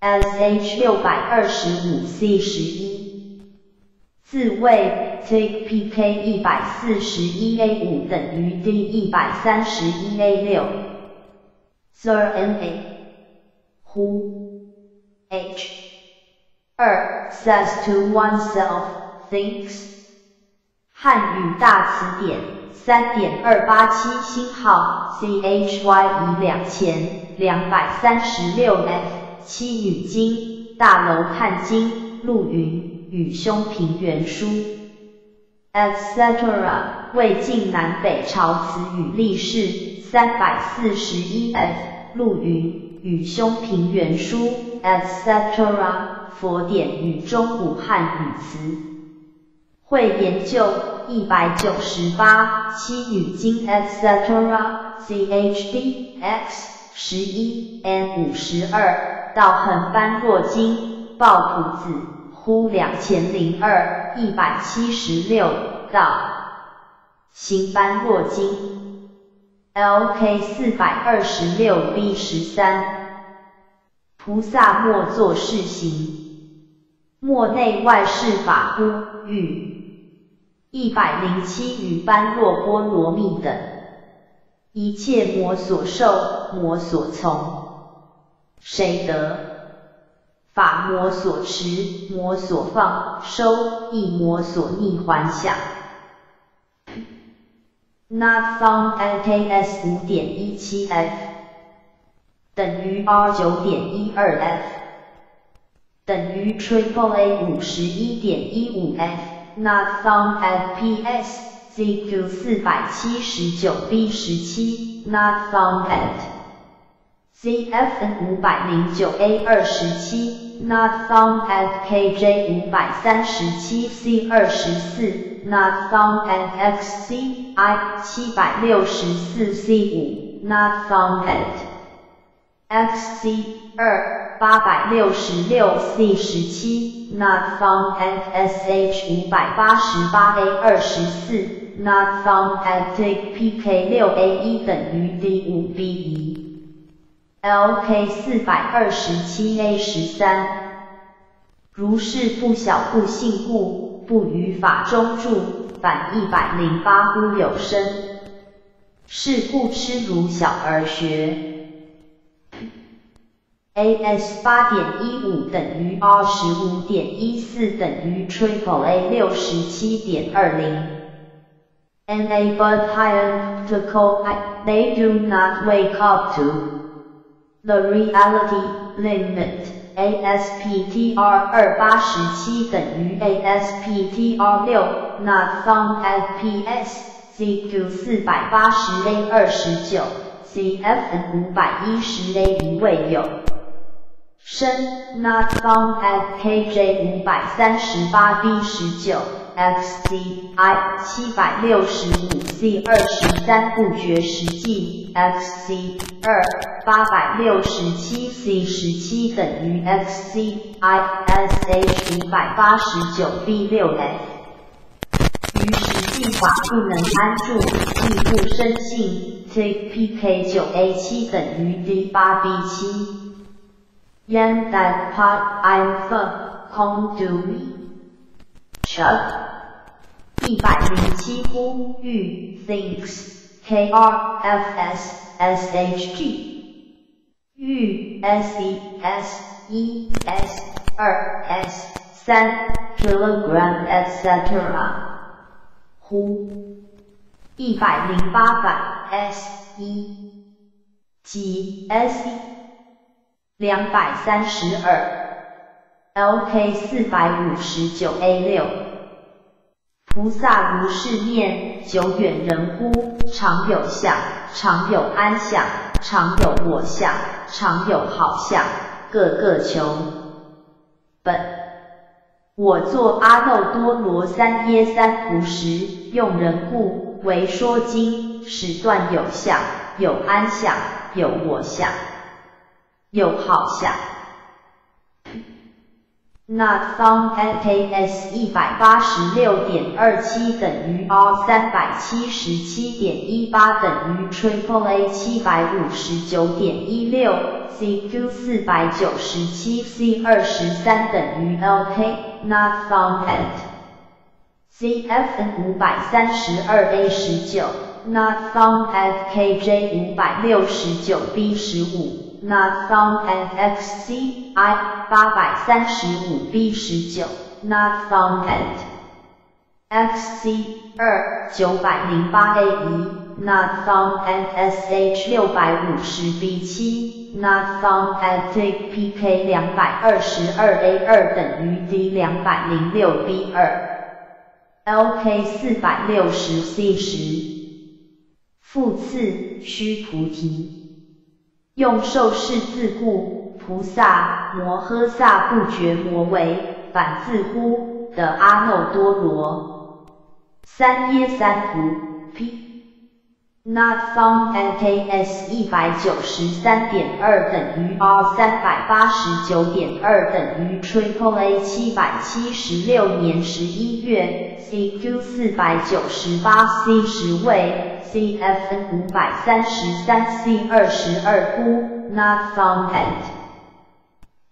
sh 六百二十五 c 十一，自谓 take pk 一百四十一 a 五等于 d 一百三十一 a 六。Sir N A Who H 二 says to oneself thinks 汉语大词典三点二八七星号 C H Y 以两千两百三十六 F 七女经大楼看经陆云与兄平原书，etc. 魏晋南北朝词语历史三百四十一 F 陆云与兄平原书，etc. 佛典与中古汉语词会研究一百九十八七女经，etc. chd x 十一 n 五十二道横般若经报朴子呼两千零二一百七十六道行般若经 lk 四百二十六 b 十三菩萨莫作是行。莫内外事法乎欲一百零七与般若波罗蜜等，一切魔所受，魔所从，谁得？法魔所持，魔所放收，亦魔所逆还想。Not found NKS 五点一七 F 等于 R 九点一二 F。等于 Triple A 五十一点一五 F，Not found FPS ZQ 四百七十九 B 十七，Not found at ZFN 五百零九 A 二十七，Not found at KJ 五百三十七 C 二十四，Not found at XCI 七百六十四 C 五，Not found XC 二。八百六十六 C 十七，Not found at SH 五百八十八 A 二十四，Not found at PK 六 A 一等于 D 五 B 一，LK 四百二十七 A 十三。如是不晓不信故，不于法中住，反一百零八乎有生。是故痴如小儿学。AS 八点一五等于二十五点一四等于 Triple A 六十七点二零。NA but higher to cope, they do not wake up to the reality limit. ASPTR 二八十七等于 ASPTR 六，Not found at PS CQ 四百八十 A 二十九，CFN 五百一十 A 一未有。深 not found at KJ 五百三十八 B 十九 XCI 七百六十五 C 二十三不觉实际 XC 二八百六十七 C 十七等于 XCI SH 五百八十九 B 六 F 于实际法不能安住，亦不生性 CPK 九 A 七等于 D 八 B 七。Yan that part I'm the Kong do me. Chuck. 一百零七呼吁 thinks K R F S S H G 欲 S E S E S 二 S 三 kilogram etc. 呼一百零八版 S 一及 S 一。 两百三十二，LK 四百五十九 A 六，菩萨如是念，久远人乎？常有相，常有安相，常有我相，常有好相，个个求。本我作阿耨多罗三耶三菩时，用人故，为说经，使断有相，有安相，有我相。有好像。Not found NKS 一百八十六点二七等于 R 三百七十七点一八等于 Triple A 七百五十九点一六 CQ 四百九十七 C 二十三等于 LK Not found at CFN 五百三十二 A 十九，Not found at KJ 五百六十九 B 十五，Not found at XCI 八百三十五 B 十九，Not found at XC 二九百零八 A 一，Not found at SH 六百五十 B 七，Not found at PK 两百二十二 A 二等于 D 两百零六 B 二。LK 四百六十 C 十，复次须菩提，用受是自故，菩萨摩诃萨不觉魔为反自乎的阿耨多罗三耶三菩 P。Not found NKS 一百九十三点二等于 R 三百八十九点二等于 Triple A 七百七十六年十一月 CQ 四百九十八 C 十位 CFN 五百三十三 C 二十二呼 Not found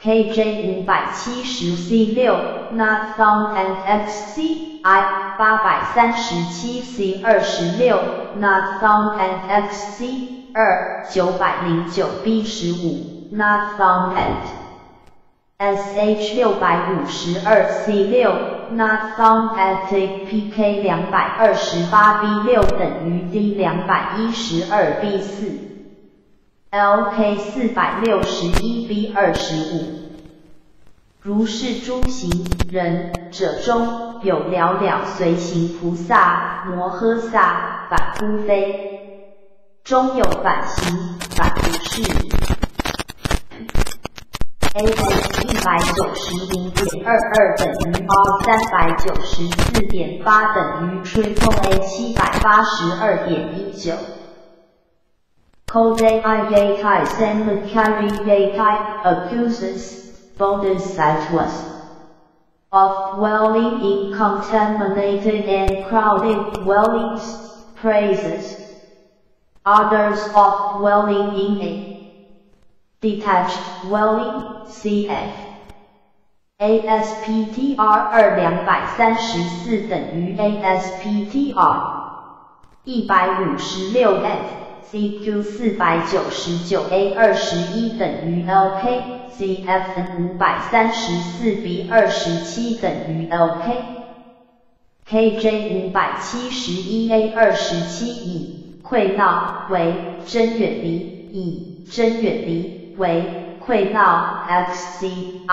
KJ 五百七十 C 六 Not found at XC I 八百三十七 C 二十六，Not found at XC 二九百零九 B 十五，Not found at SH 六百五十二 C 六，Not found at PK 两百二十八 B 六等于 D 两百一十二 B 四，LK 四百六十一 B 二十五。如是诸行人者中有了了随行菩萨摩诃萨反孤非，中有反行反不是。A H 一百九十零点二二等于 R 三百九十四点八等于 Triple A 七百八十二点一九。Code I data send carry data accuses Bodhisattva was of dwelling in contaminated and crowded dwellings, praises others of dwelling in a detached dwelling, cf. ASPTR 二两百三十四等于 ASPTR 一百五十六 F，CQ 四百九十九 A 二十一等于 LK。 CFN 五百三十四 B 二十七等于 LK，KJ 五百七十一 A 二十七以溃闹为真远离，以真远离为溃闹 XCI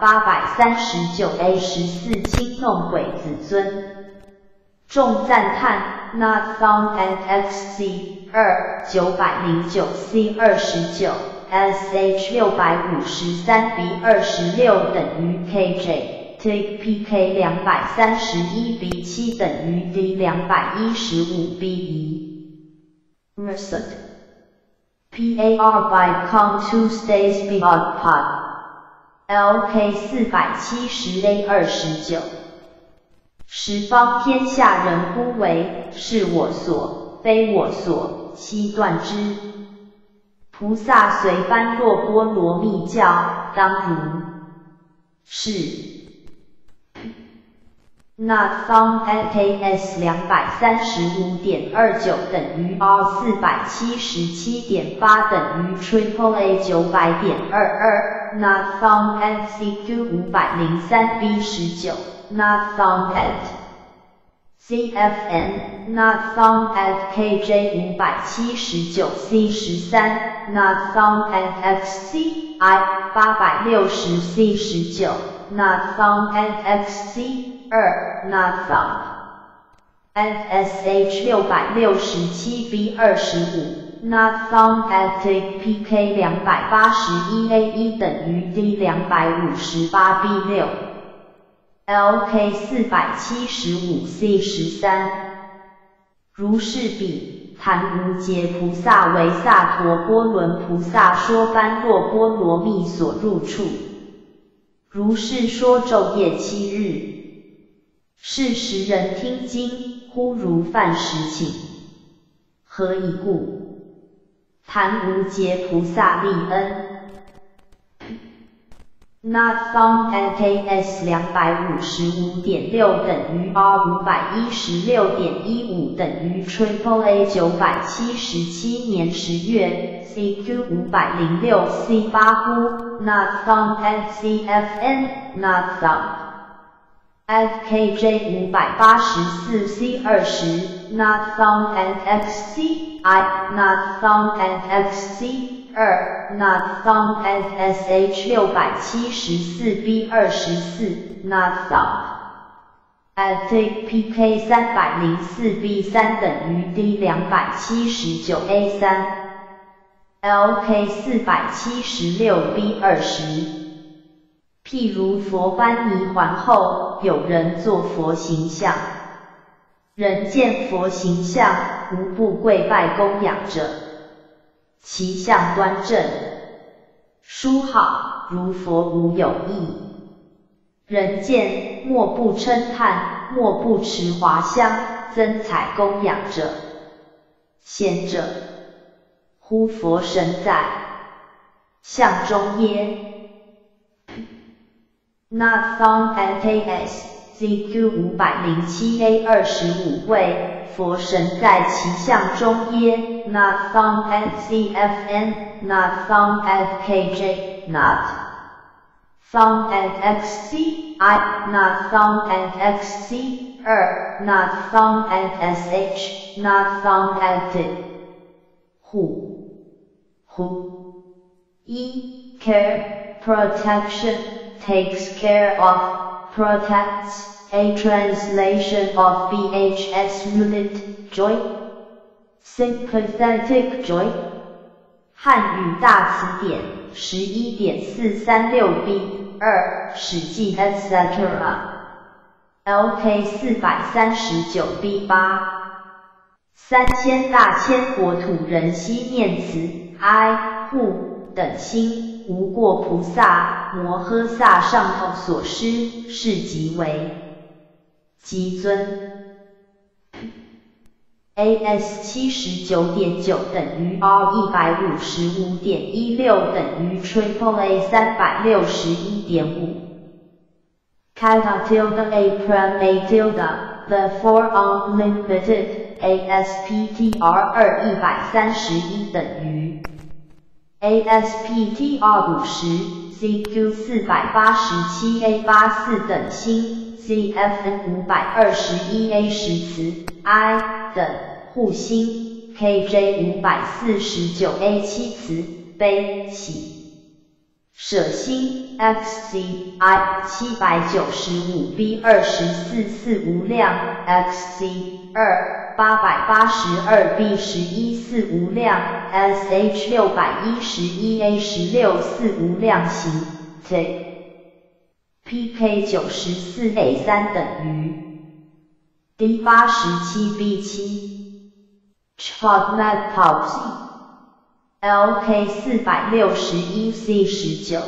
八百三十九 A 十四轻弄鬼子尊，众赞叹 Not found at XC 二九百零九 C 二十九。SH 六百五十三 B 二十六等于 KJ Take PK 两百三十一 B 七等于 D 两百一十五 B 一。Reset. PAR by Com two stays beyond pod. LK 四百七十 A 二十九。十方天下人呼为？是我所非我所七断之。菩萨随般若波罗蜜教，当如是。Not found NKS 两百三十五点二九等于 R 四百七十七点八等于 Triple A 九百点二二。Not found NCQ 五百零三 B 十九。Not found at CFN not found at KJ 五百七十九 C 十三 not found at XCI 八百六十 C 十九 not found at XC 二 not found at SH 六百六十七 B 二十五 not found at PK 两百八十一 A 一等于 D 两百五十八 B 六。LK 四百七十五 C 十三，如是比檀无杰菩萨为萨陀波伦菩萨说般若波罗蜜所入处，如是说昼夜七日，是时人听经，忽如饭食请，何以故？檀无杰菩萨立恩。Not found NKS 两百五十五点六等于 R 五百一十六点一五等于 Triple A 九百七十七年十月 CQ 五百零六 C 八呼 Not found NCFN Not found FKJ 五百八十四 C 二十 Not found NXC I Not found NXC 二，not found SSH 六百七十四 B 二十四，not found。ATPK 三百零四 B 三等于 D 两百七十九 A 三，LK 四百七十六 B 二十。譬如佛班尼环后，有人做佛形象，人见佛形象，无不跪拜供养着。其相端正，书好如佛无有异。人见莫不称叹，莫不持华香，增采供养者。贤者，呼佛神在相中耶？Not found at AS ZQ 五百零七 A 二十五位。佛神在其相中耶，Not found at CFN，Not found at KJ，Not found at XC，I，Not found at XC，二，Not found at SH，Not found at Who，Who，一，Care，Protection，takes care protects。A translation of BHS unit joy sympathetic joy 汉语大词典十一点四三六 B 二史记 etc. LK 四百三十九 B 八三千大千国土人希念慈哀护等心无过菩萨摩诃萨上头所施是即为。基尊，AS 七十九点九等于 R 一百五十五点一六等于 Triple A 三百六十一点五。Kata tilde A prime A tilde the four unlimited ASPTR 二一百三十一等于 ASPTR 五十 CQ 四百八十七 A 八四等星。CFN 五百二十一 A 十词 I 等护星 KJ 五百四十九 A 七词悲喜舍星 XCI 七百九十五 B 二十四四无量 XC 二八百八十二 B 十一四无量 SH 六百一十一 A 十六四无量行。T PK 九十四 A 三等于 D 八十七 B 七。C h o c o l a t e p o p LK 四百六十一 C 十九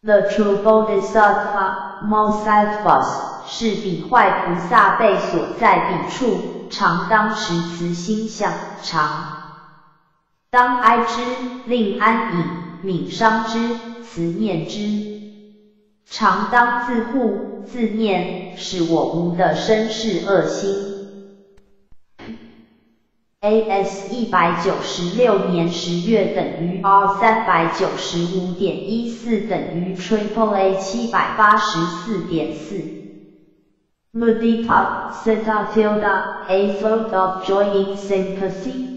The True Bodhisattva Mosattva 是彼坏菩萨被所在彼处，常当持慈心相，常当哀之，令安矣，悯伤之，慈念之。常当自护自念，是我无的身世恶心。AS 一百九十六年十月等于 R 三百九十五点一四等于 Triple A 七百八十四点四。Mudita Seta Tilda A Thought of joining Sympathy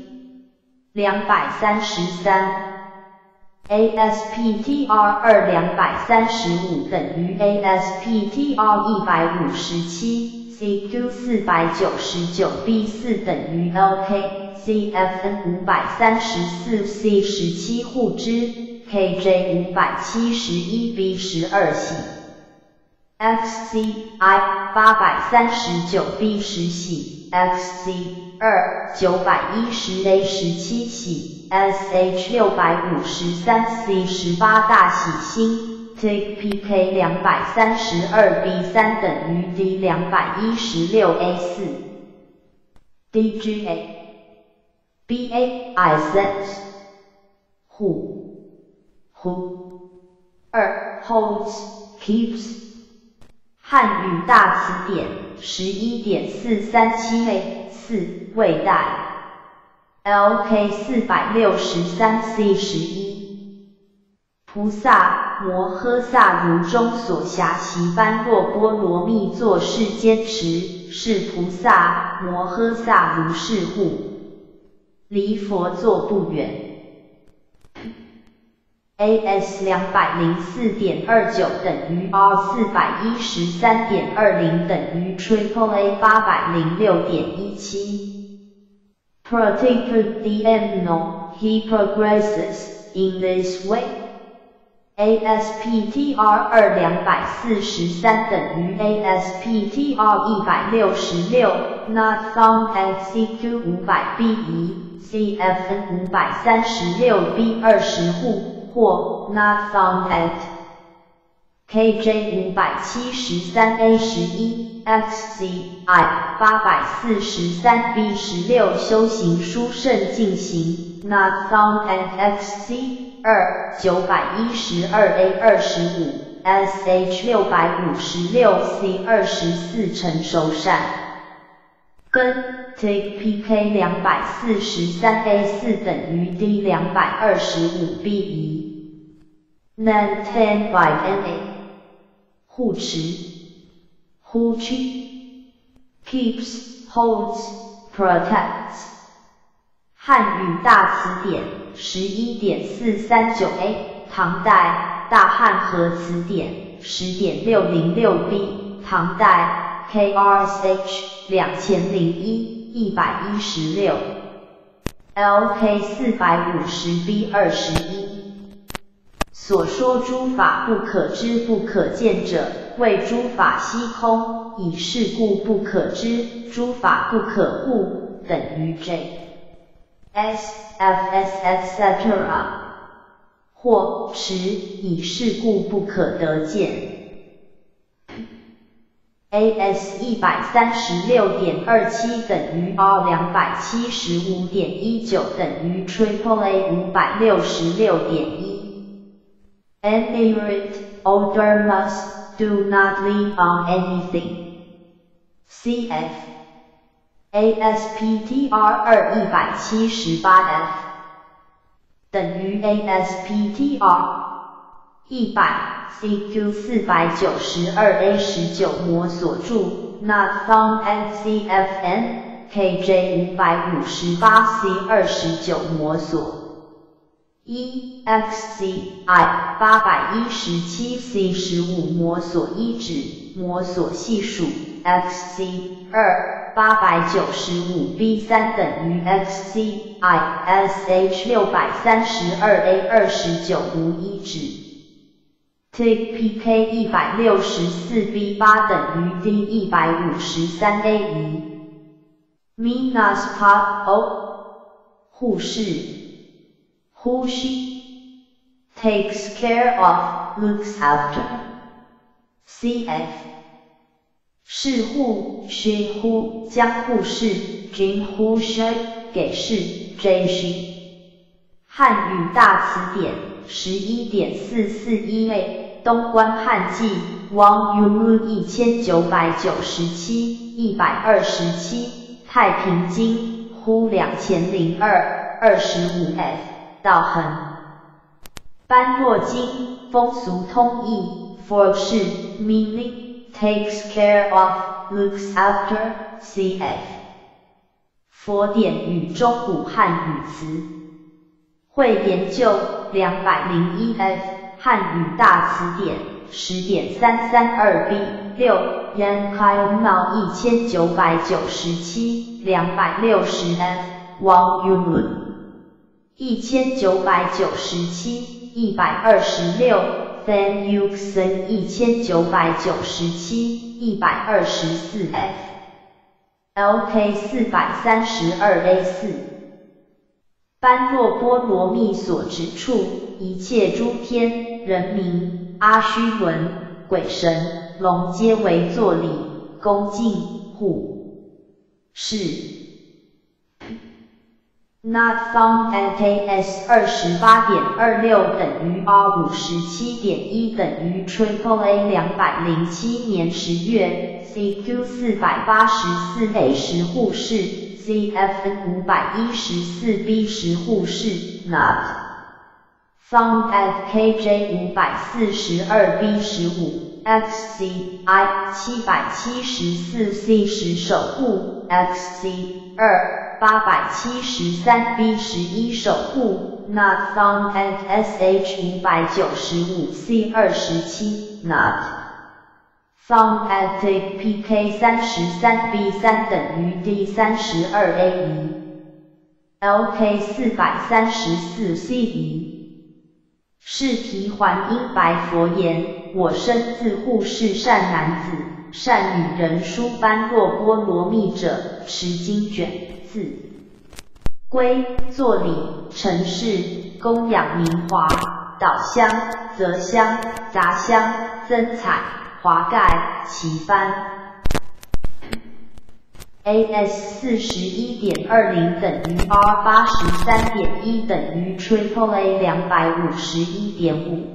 两百三十三。ASPTR 二两百三十五等于 ASPTR 一百五十七，CQ 四百九十九 B 四等于 LK，CFN 五百三十四 C 十七互支，KJ 五百七十一 B 十二喜。XCI 八百三十九 B 十喜，XC 二九百一十 A 十七喜，SH 六百五十三 C 十八大喜星，TPK 两百三十二 B 三等于 D 两百一十六 A 四，DGA BA I sense 虎虎二。holds, keeps。汉语大词典十一点四三七 A 四未带。LK 四百六十三 C 十一。菩萨摩诃萨如中所暇习般若波罗蜜作是坚持，是菩萨摩诃萨如是护。离佛座不远。AS 两百零四点二九等于 R 四百一十三点二零等于 Triple A 八百零六点一七。Particularly no, he progresses in this way. ASPTR 二两百四十三等于 ASPTR 一百六十六，Not found at CQ 五百 B 一。CFN 五百三十六 B 二十户或 Not sound at KJ 五百七十三 A 十一 XCI 八百四十三 B 十六修行书圣进行 Not found at XC 二九百一十二 A 二十五 SH 六百五十六 C 二十四成熟善根。Take PK 两百四十三 A 四等于 D 两百二十五 B 一。Nan ten by Na 护持护持 keeps holds protects 汉语大词典十一点四三九 A 唐代大汉和词典十点六零六 B 唐代 KRSH 两千零一。一百一十六，LK 四百五十 B 二十一。所说诸法不可知不可见者，谓诸法虚空，以是故不可知。诸法不可悟，等于 J S F S etc. 或持以是故不可得见。AS 一百三十六点二七等于 R 两百七十五点一九等于 Triple A 五百六十六点一。Any rate older must do not lean on anything. CF ASPTR 二一百七十八 F 等于 ASPTR 一百。CQ 四百九十二 A 十九模所著，Not found at CFN KJ 五百五十八 C 二十九模所一 XCI 八百一十七 C 十五模所一指模所系数 XC 二八百九十五 B 三等于 XCI SH 六百三十二 A 二十九无一指。tkpk 一百六十四 B 八等于 D 一百五十三 A 一。Minas Pa O 护士呼吸 takes care of looks after. CF 是护是护将护士均护士给是 J 是汉语大词典十一点四四一 A 东关汉记，Wang Yu 一千九百九十七，一百二十七，太平经，呼两千零二，二十五 F，道恒，般若经，风俗通义，For 是 Meaning，Takes care of，Looks after，CF，佛典与中古汉语词，会研究两百零一 F。汉语大词典十点三三二 B 六 Yan Kai Mao 一千九百九十七两百六十 F Wang Yun 一千九百九十七一百二十六 Fan Yuxin 一千九百九十七一百二十四 F LK 四百三十二 A 四般若波罗蜜所指处，一切诸天、人民、阿须伦、鬼神、龙皆为作礼、恭敬、护、是。Not found at KS 二十八点二六等于 R 五十七点一等于 Triple A 两百零七年十月 CQ 四百八十四 A 十护士 CFN 五百一十四 B 十护士 Not found at KJ 五百四十二 B 十五 XCI 七百七十四 C 十守护 XC 二。八百七十三 B 十一守护，Not found at SH 五百九十五 C 二十七，Not found at PK 三十三 B 三等于 D 三十二 A 一，LK 四百三十四 C 一。试题还因白佛言：我生自护士善男子，善与人书般若波罗蜜者，持经卷。四归作礼，尘世供养明华，导香择香杂香增彩华盖旗幡。AS 四十一点二零等于 R 八十三点一等于 Triple A 两百五十一点五。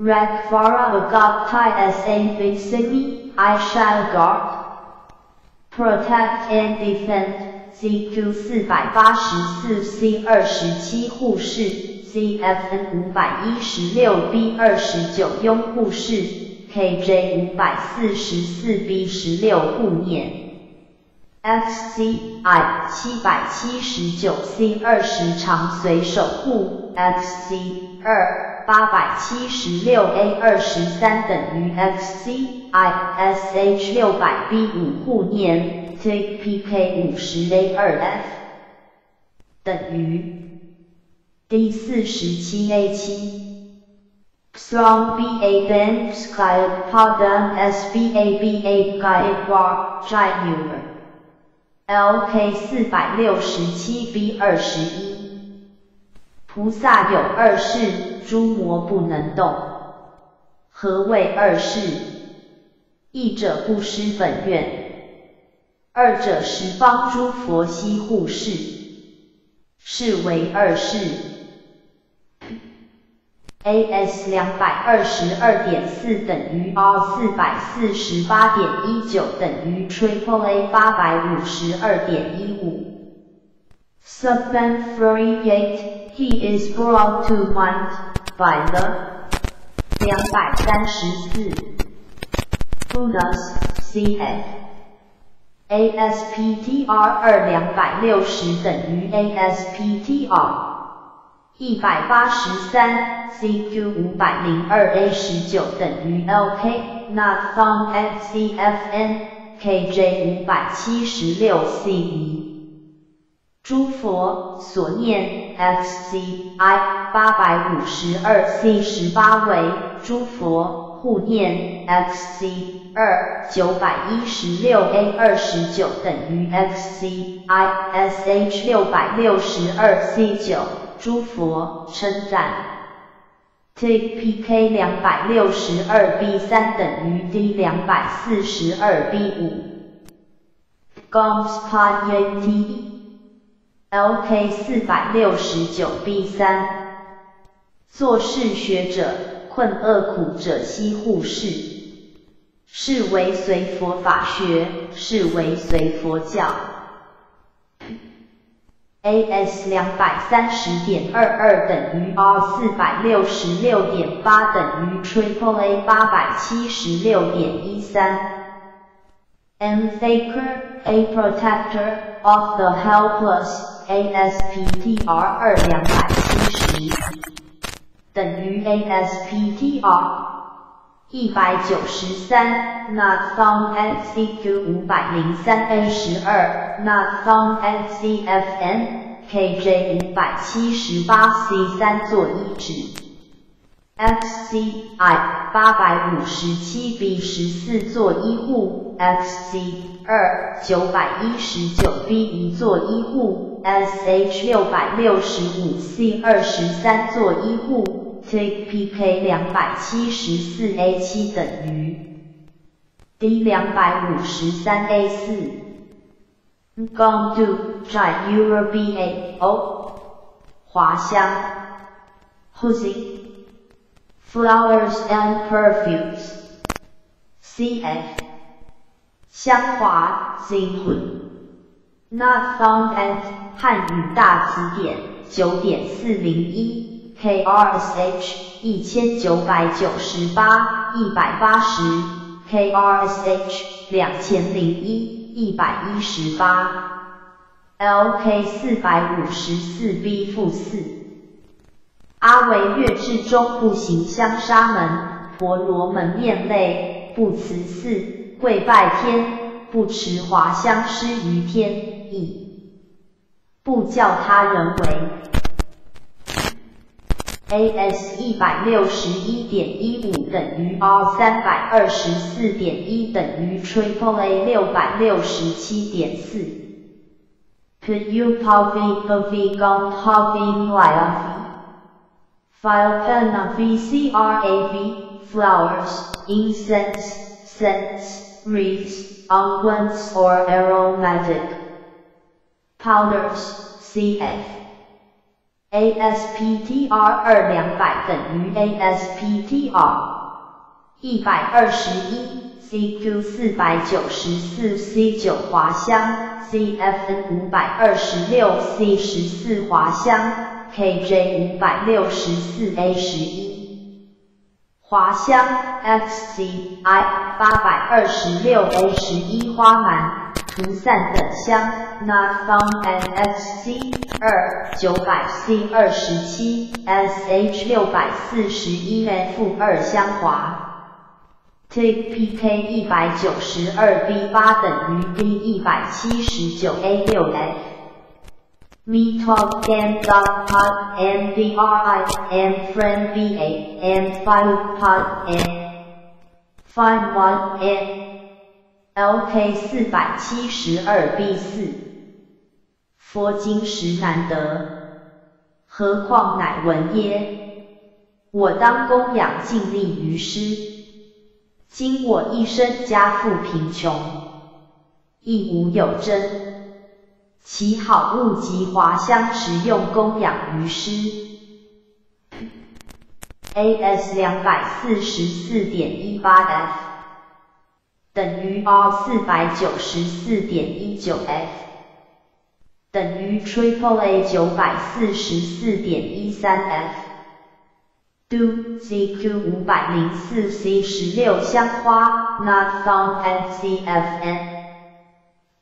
Red Fara Agaptai S A Viximi I shall guard Protect and Defend CQ 四百八十四 C 二十七护士，CFN 五百一十六 B 二十九拥护士，KJ 五百四十四 B 十六护念，XCI 七百七十九 C 二十长随守护，XC 二八百七十六 A 二十三等于 XCI SH 六百 B 五护念。Take PK 五十 A 二 F 等于 D 四十七 A 七。Strong BA Ben Sky Padam SBA BA Guy Bar Jainuer LK 四百六十七 B 二十一。菩萨有二世，诸魔不能动。何谓二世？一者不失本愿。二者十方诸佛悉护世，是为二世。AS 两百二十二点四等于 R 四百四十八点一九等于 Triple A 八百五十二点一五。Subinfuriate, he is brought to mind by the 两百三十四 Bonus CF。ASPTR 二两百六十等于 ASPTR 一百八十三，CQ 五百零二 A 十九等于 LK，Not found at CFN，KJ 五百七十六 C 一。诸佛所念 XCI 八百五十二 C 十八为诸佛。护念 XC 二九百一十六 A 二十九等于 XC I SH 六百六十二 C 九，诸佛称赞。Take PK 两百六十二 B 三等于 D 两百四十二 B 五。Goms Payet LK 四百六十九 B 三。做事学者。困厄苦者悉护世，是为随佛法学，是为随佛教。AS 两百三十点二二等于 R 四百六十六点八等于 Triple A 八百七十六点一三。M Faker A Protector of the Helpless ASPTR 二两百七十。等于 ASPTR 一百九十三，Not found at CQ 五百零三 N 十二，Not found at CFN KJ 五百七十八 C 三座一指，XCI 八百五十七 B 十四座一户，XC 二九百一十九 B 一座一户，SH 六百六十五 C 二十三座一户。Take PK 两百七十四 A 七等于 D 两百五十三 A 四。Gone to try Europe O 华香 Huzi Flowers and perfumes CF 香华 Zinhun Not found at 汉语大词典九点四零一 KRSH 一千九百九十八一百八十 KRSH 两千零一。一百一十八，LK 四百五十四 B 负四，阿维月至中部行香沙门，婆罗门面类，不辞寺，跪拜天，不持华香施于天意，不教他人为。AS 一百六十一点一五等于 R 三百二十四点一等于 Triple A 六百六十七点四。Could you copy the vegan copy life? File pen of VCRAV, flowers, incense, scents, wreaths, unguents or aromatic powders, cf. ASPTR 二两百等于 ASPTR 一百二十一，CQ 四百九十四 C 九华香，CFN 五百二十六 C 十四华香，KJ 五百六十四 A 十一华香，XCI 八百二十六 A 十一花满。涂散等香，Not found NXC 二九百 C 二十七，SH 六百四十一 F 二香华 Take P K 一百九十二 B 八等于 D 一百七十九 A 六 F。Me talk and dot pod and BRI and friend BA and five pod and find one and LK 四百七十二 B 四，佛经实难得，何况乃闻耶？我当供养尽力于师，今我一生家父贫穷，亦无有真，其好物及华香持用供养于施。AS 两百四十四点一八 F。等于 R 四百九十四点一九 F，等于 Triple A 九百四十四点一三 F。Do CQ 五百零四 C 十六香花 Not found at CFN。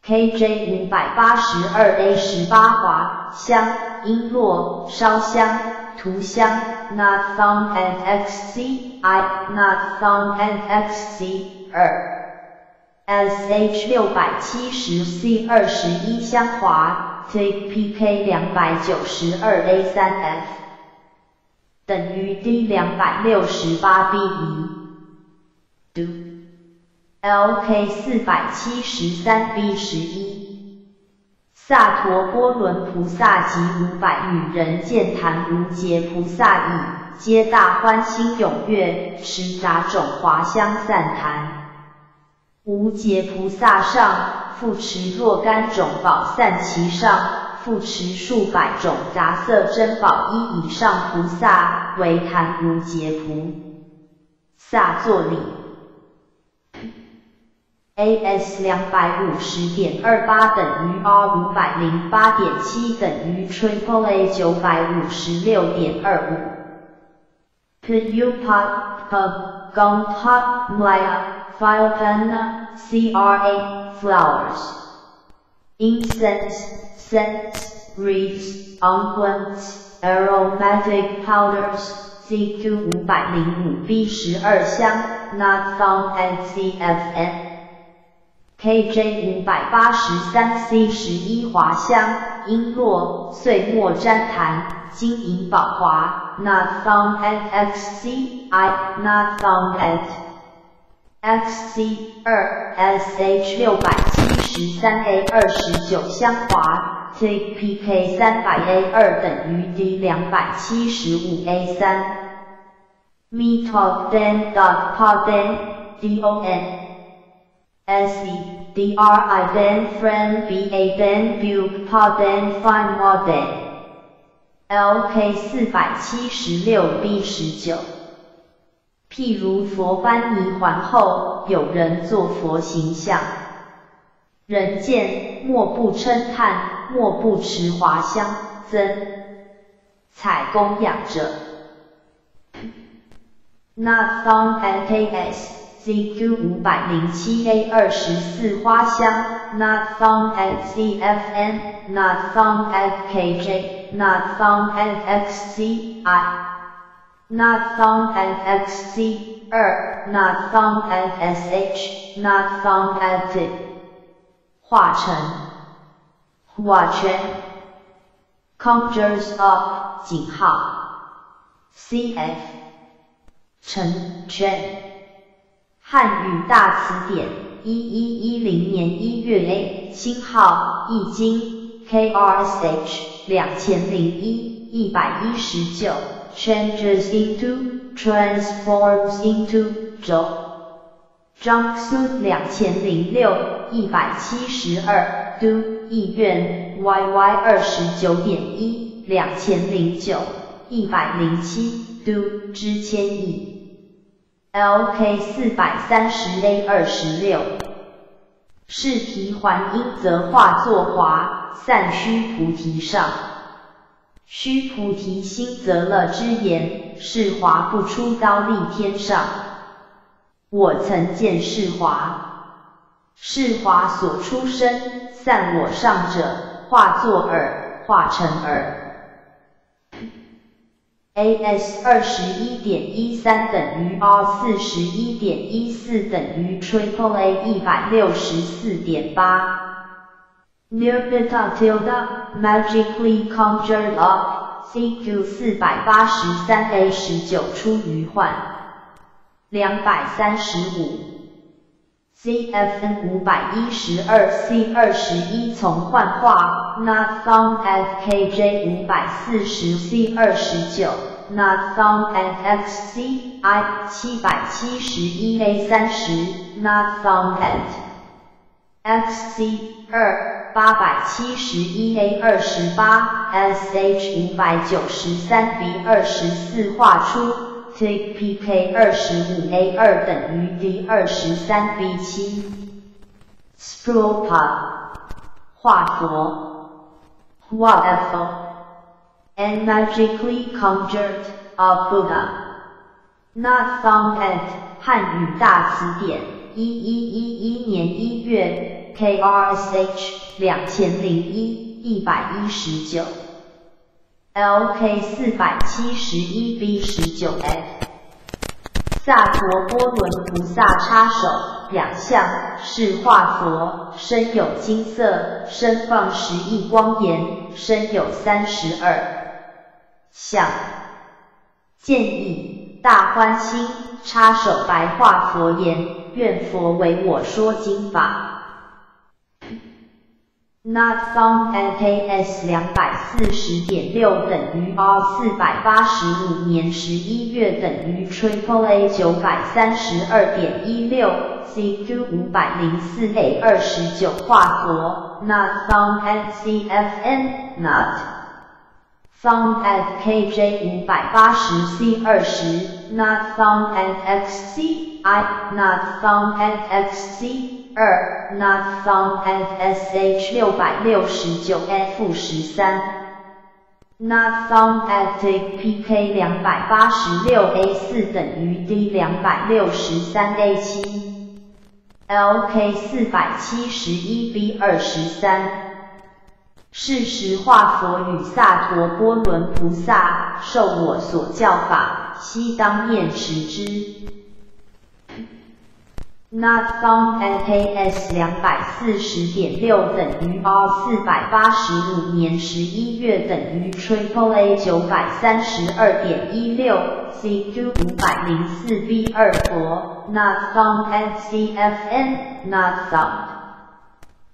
KJ 五百八十二 A 十八华香璎珞烧香涂香 Not found at XC I Not found at XC 二。SH 六百七十 C 二十一香华 TPK 两百九十二 A 三 F 等于 D 两百六十八 B 一 Do LK 四百七十三 B 十一萨陀波伦菩萨及五百余人见谈无劫菩萨已，皆大欢心踊跃，持杂种华香散谈。无劫菩萨上，复持若干种宝散其上，复持数百种杂色珍宝衣以上菩萨，为谈无劫菩萨作礼。AS 两百五十点二八等于 R 五百零八点七等于 Triple A 九百五十六点二五。Could you pop up gong hot maya? Philopena, CRA, flowers. Incense, scents, wreaths, unguents, aromatic powders, CQ 五百零五 B 十二香，Not found at CFN。KJ 五百八十三 C 十一华香，璎珞、碎末粘檀，金银宝华，Not found at XCI, Not found at XC 二 SH 六百七十三 A 二十九香华 TPK 三百 A 二等于 D 两百七十五 A 三 Me talk then dot pod then D O N S E D R I then friend B A then view pod then find more then L K 四百七十六 B 十九。譬如佛班尼环后，有人做佛形象，人见莫不称叹，莫不持华香增采供养者。那方 NKS。CQ 五百零七 A 二十四花香，Not found at CFN，Not found at KJ，Not found at XCI，Not found at XC 二，Not found at SH，Not found at T，化成，化圈，Conjures up 井号，CF，成圈。汉语大词典，一一一零年一月 A，星号易经 KRSH 两千零一一百一十九，changes into transforms into 轴，张苏两千零六一百七十二，do 意愿 YY 二十九点一两千零九一百零七，do 之千亿。LK 四百三十 A 二十六，是提还因则化作华，散须菩提上。须菩提心则乐之言，是华不出高丽天上。我曾见是华，是华所出身，散我上者，化作耳，化成耳。AS 二十一点一三等于 R 四十一点一四等于 Triple A 一百六十四点八。Nirvana tilde magically conjured up CQ 四百八十三 A 十九出于幻。两百三十五。CFN 五百一十二 C 二十一从幻化，Not found at KJ 五百四十 C 二十九。Not found at XC I 七百七十一 A 三十，Not found at XC 二八百七十一 A 二十八，SH 五百九十三 B 二十四画出，Take PK 二十五 A 二等于 D 二十三 B 七，Spropa 画佛，Whatever。and magically conjured a Buddha. Not found at 汉语大词典，一一一一年一月，KRSH 两千零一一百一十九，LK 四百七十一 B 十九 F。萨陀波伦菩萨插手两相，是化佛，身有金色，身放十亿光颜，身有三十二。相建议大欢喜插手白化佛言，愿佛为我说经法。Not found at KS 两百四十点六等于 R 四百八十五年十一月等于 Triple A 九百三十二点一六 CQ 五百零四 A 二十九化佛。Not found at CFN Not Found at KJ 五百八十 C 二十，Not found at XC I，Not found at XC 二，Not found at SH 六百六十九 F 十三，Not found at PK 两百八十六 A 四等于 D 两百六十三 A 七，LK 四百七十一 B 二十三。是时化佛与萨陀波伦菩萨受我所教法，悉当面持之。Not found at KS 两百四十点六等于 R 四百八十五年十一月等于 Triple A 九百三十二点一六 CQ 五百零四 B 二佛。Not found at CFN Not found。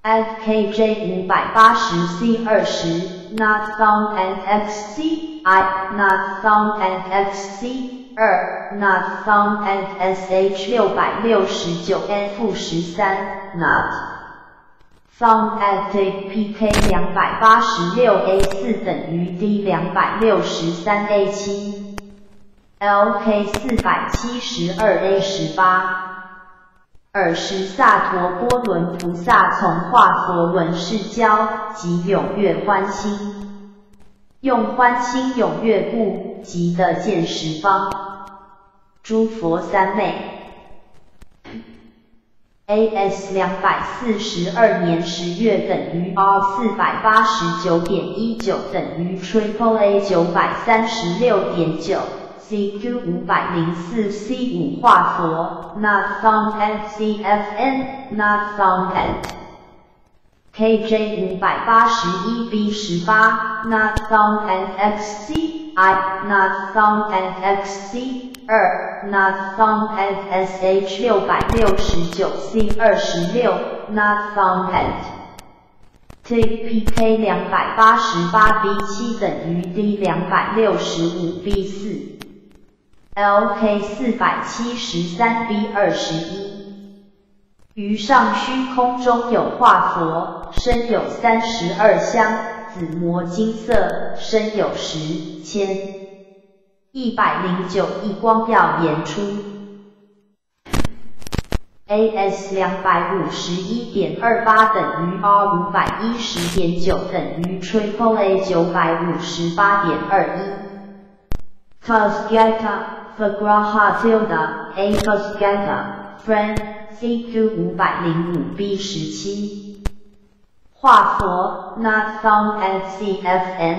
FKJ 五百八十 C 二十，Not found at XC I，Not found at XC 二，Not found at SH 六百六十九 F 十三，Not。Song at PK 两百八十六 A 四等于 D 两百六十三 A 七，LK 四百七十二 A 十八。尔时萨陀波伦菩萨从化佛闻是教，即踊跃欢心，用欢心踊跃故，即得见十方诸佛三昧。AS 两百四十二年十月等于 R 四百八十九点一九等于 Triple A 九百三十六点九。CQ 五百零四 C 五化佛，Not found at CFN，Not found at KJ 五百八十一 B 十八，Not found at XC，I，Not found at XC 二，Not found at SH 六百六十九 C 二十六，Not found at TPK 两百八十八 B 七等于 D 两百六十五 B 四。LK 四百七十三 B 二十一，于上虚空中有化佛，身有三十二香，紫磨金色，身有十千一百零九亿光耀言出。AS 两百五十一点二八等于 R 五百一十点九等于 Triple A 九百五十八点二一。Cosgeta Fagraha tilde, A Cosgata, Friend, CQ 五百零五 B 十七。化佛，Not found at CFN,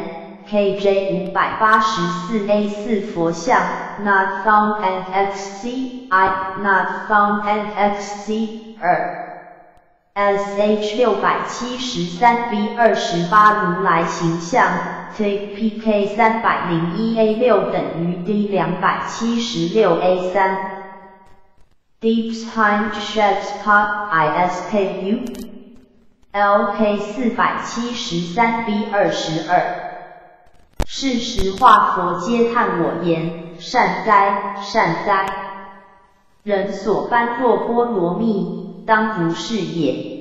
KJ 五百八十四 A 四佛像，Not found at XC, I, Not found at XC 二。SH 六百七十三 B 二十八如来形象，Take PK 三百零一 A 六等于 D 两百七十六 A 三。Deep Time Sheds Pot ISKU LK 四百七十三 B 二十二。是实化佛皆叹我言，善哉善哉，人所般若波罗蜜。当如是也。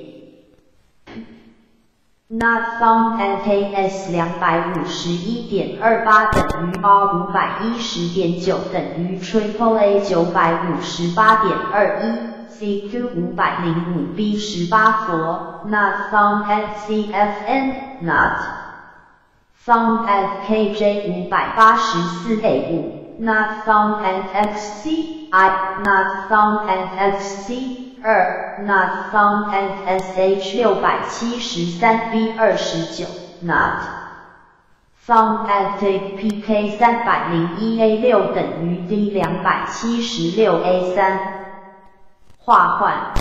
Not found at KS 两百五十一点二八等于 R 五百一十点九等于 Triple A 九百五十八点二一 CQ 五百零五 B 十八佛 Not found at CFN Not found at KJ 五百八十四 A 五 Not found at XC I Not found at XC 二，not found at sh 六百七十三 b 二十九，not found at pk 三百零一 a 六等于 d 两百七十六 a 三。画换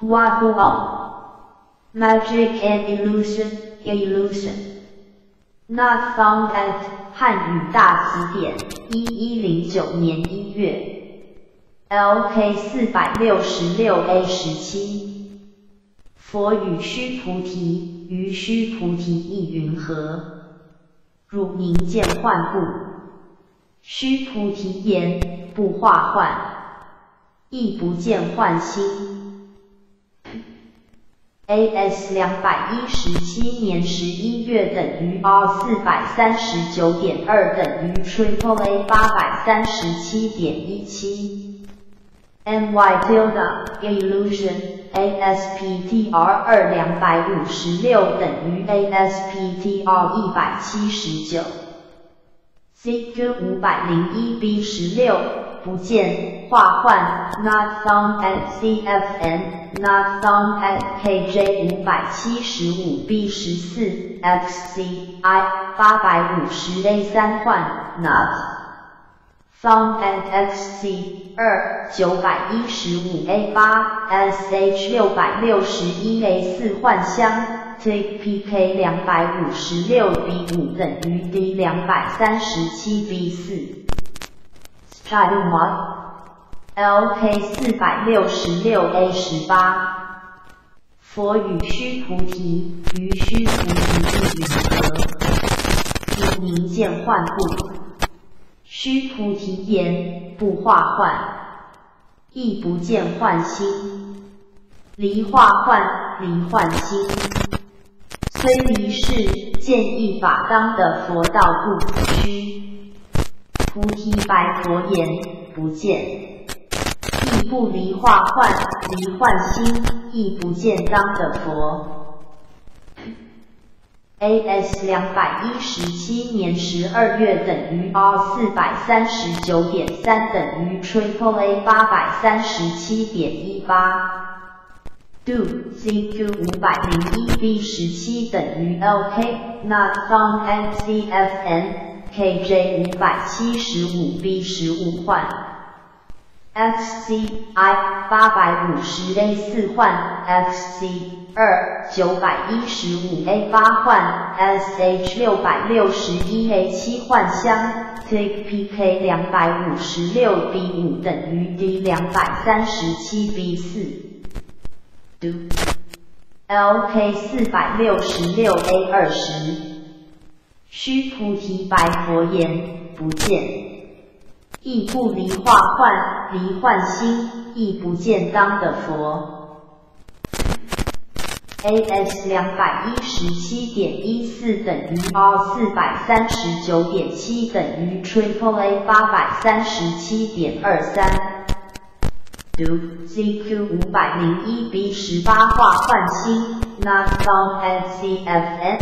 ，hua hua，magic and illusion，illusion，not found at 汉语大词典，一一零九年一月。LK 四百六十六 A 十七，佛语须菩提，于须菩提意云何？汝明见幻不？须菩提言：不化幻，亦不见幻心。AS 两百一十七年十一月等于 R 四百三十九点二等于 Triple A 八百三十七点一七。My tilde illusion ASPTR 二两百五十六等于 ASPTR 一百七十九，CQ 五百零一 B 十六不见画换 Not found at CFN Not found at KJ 五百七十五 B 十四 XCI 八百五十 A 三换 Not Found at XC 二九百一十五 A 八 SH 六百六十一 A 四换箱 TPK 两百五十六 B 五等于 D 两百三十七 B 四 Style One LK 四百六十六 A 十八佛与须菩提于须菩提意云何？以明见幻故。须菩提言：不化幻，亦不见幻心。离化幻，离幻心。虽离世，见一法当的佛道不虚。菩提白佛言，不见。亦不离化幻，离幻心，亦不见当的佛。AS 两百一十七年十二月等于 R 四百三十九点三等于 Triple A 八百三十七点一八。Do CQ 五百零一 B 十七等于 LK Not Found NCFN KJ 五百七十五 B 十五换 FCI 八百五十 A 四换 FC。二九百一十五 A 八换 SH 六百六十一 A 七换箱 Take PK 两百五十六 B 五等于 D 两百三十七 B 四 Do LK 四百六十六 A 二十须菩提白佛言不见，亦不离化幻，离幻心亦不见当的佛。AS 两百一十七点一四等于 R 四百三十九点七等于 Triple A 八百三十七点二三。Do ZQ 五百零一 B 十八化换新 Not Found NCFN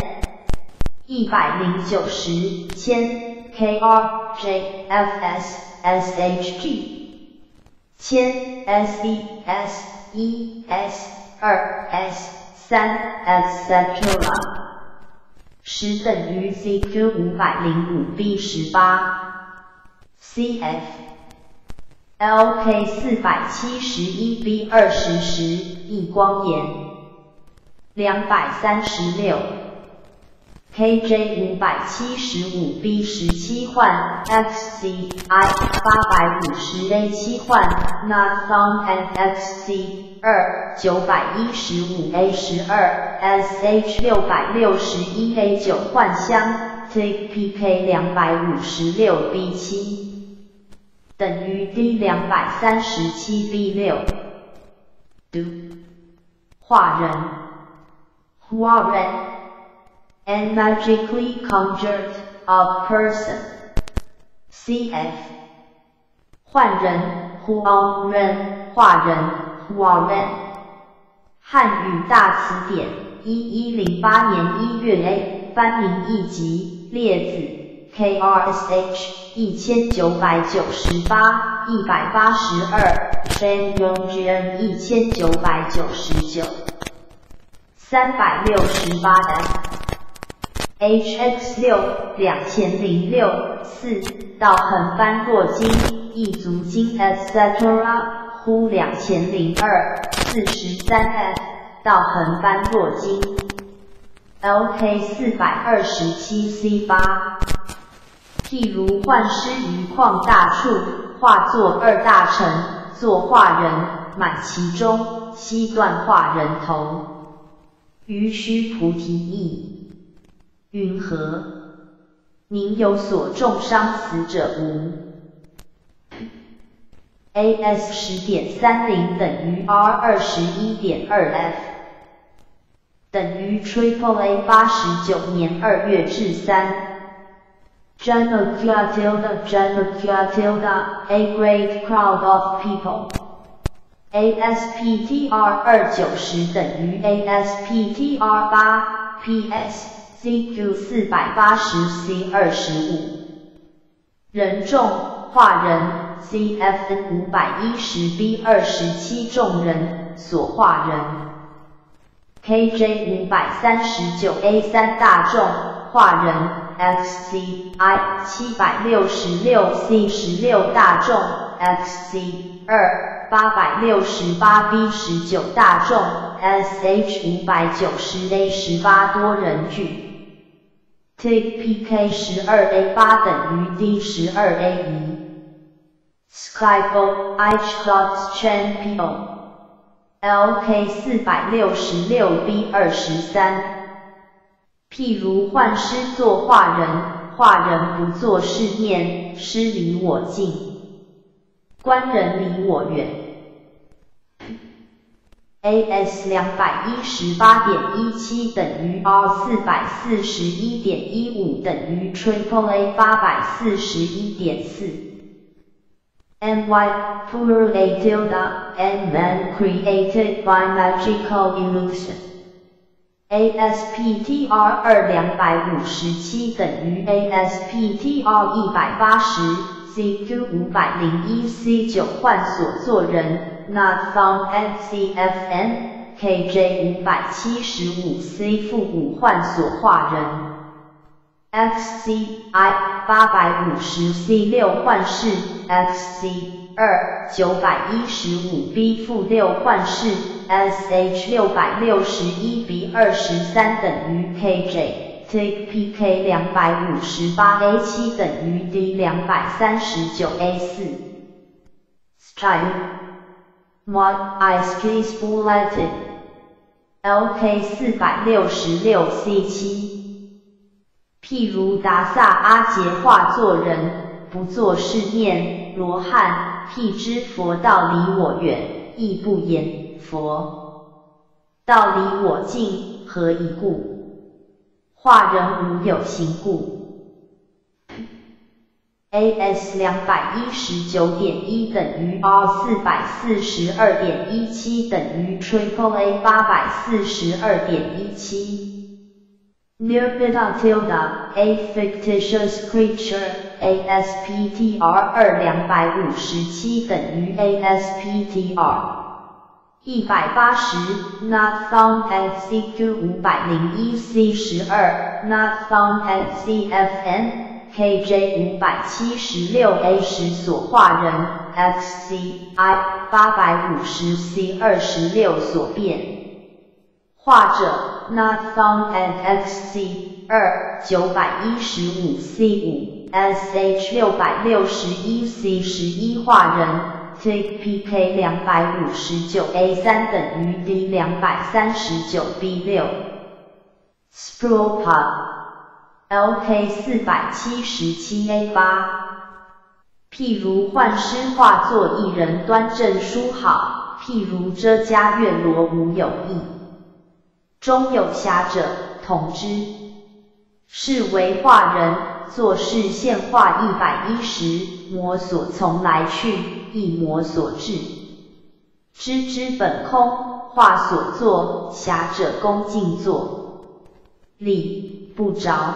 一百零九十千 KR JFS SHG 千 SES 一 S 二 S 三 etc. 十等于 CQ 五百零五 B 十八 CF LK 四百七十一 B 二十十亿光年两百三十六。KJ 五百七十五 B 十七换 XCI 八百五十 A 七换 Not Found an XC 二九百一十五 A 十二 SH 六百六十一 A 九换箱 TPK 两百五十六 B 七等于 D 两百三十七 B 六 Do 画人。画人 and magically conjured a person. Cf. 换人，换人，画人，画人。汉语大词典，一一零八年一月 A，翻名译集，列子，KRSH，一千九百九十八，一百八十二，Shan Yongjian，一千九百九十九，三百六十八 F。Hx 六两千零六四到横斑过经一足经 etc 呼两千零二四十三 f 到横斑过经 lk 四百二十七 c 八。譬如幻师于旷大处化作二大臣作化人满其中悉断化人头。于须菩提意。云何？您有所重伤死者无？AS 十点三零等于 R 二十一点二 F，等于 Triple A 八十九年二月至三。General tilde General tilde A great crowd of people。ASPTR 二九十等于 ASPTR 八 PS。CQ 四百八十 C 二十五，人众化人，CF 五百一十 B 二十七众人所化人，KJ 五百三十九 A 三大众化人。XCI 七百六十六 C 十六大众。XC 二八百六十八 B 十九大众。SH 五百九十 A 十八多人聚。Take PK 十二 A 八等于 D 十二 A 一。Skype H dot Champion LK 四百六十六 B 二十三。譬如幻师作画人，画人不作是念，师离我近，观人离我远。AS 两百一十八点一七等于 R 四百四十一点一五等于 Triple A 八百四十一点四。NY Poor A tilde and man created by magical illusion. ASPTR 二两百五十七等于 ASPTR 一百八十，CQ 五百零一 C 九换所作人。Not found FCFN KJ 五百七十五 C 负五换所化人。XCI 八百五十 C 六换式 XC 二九百一十五 B 负六换式 SH 六百六十一 B 二十三等于 KJ Take PK 两百五十八 A 七等于 D 两百三十九 A 四。Style Mod ISG Spulated LK 四百六十六 C 七，譬如达萨阿杰化作人，不作是念罗汉，辟支佛道离我远，亦不言佛。道离我近，何以故？化人无有形故。AS 两百一十九点一等于 R 四百四十二点一七等于 Triple A 八百四十二点一七。Near beta tilde a fictitious creature ASPTR 二两百五十七等于 ASPTR 一百八十。Not found at CQ 五百零一 C 十二。Not found at CFN KJ 五百七十六 A 十所化人，XCI 八百五十 C 二十六所变化者，Not found at XC 二九百一十五 C 五 SH 六百六十一 C 十一化人，Take PK 两百五十九 A 三等于 D 两百三十九 B 六 s p r o p a LK 四百七十七 A 八，譬如幻师化作一人端正书好，譬如遮迦月罗无有异，中有侠者同之，是为化人，作事现化一百一十，魔所从来去，亦魔所至，知之本空，化所作，侠者恭敬作，理不着。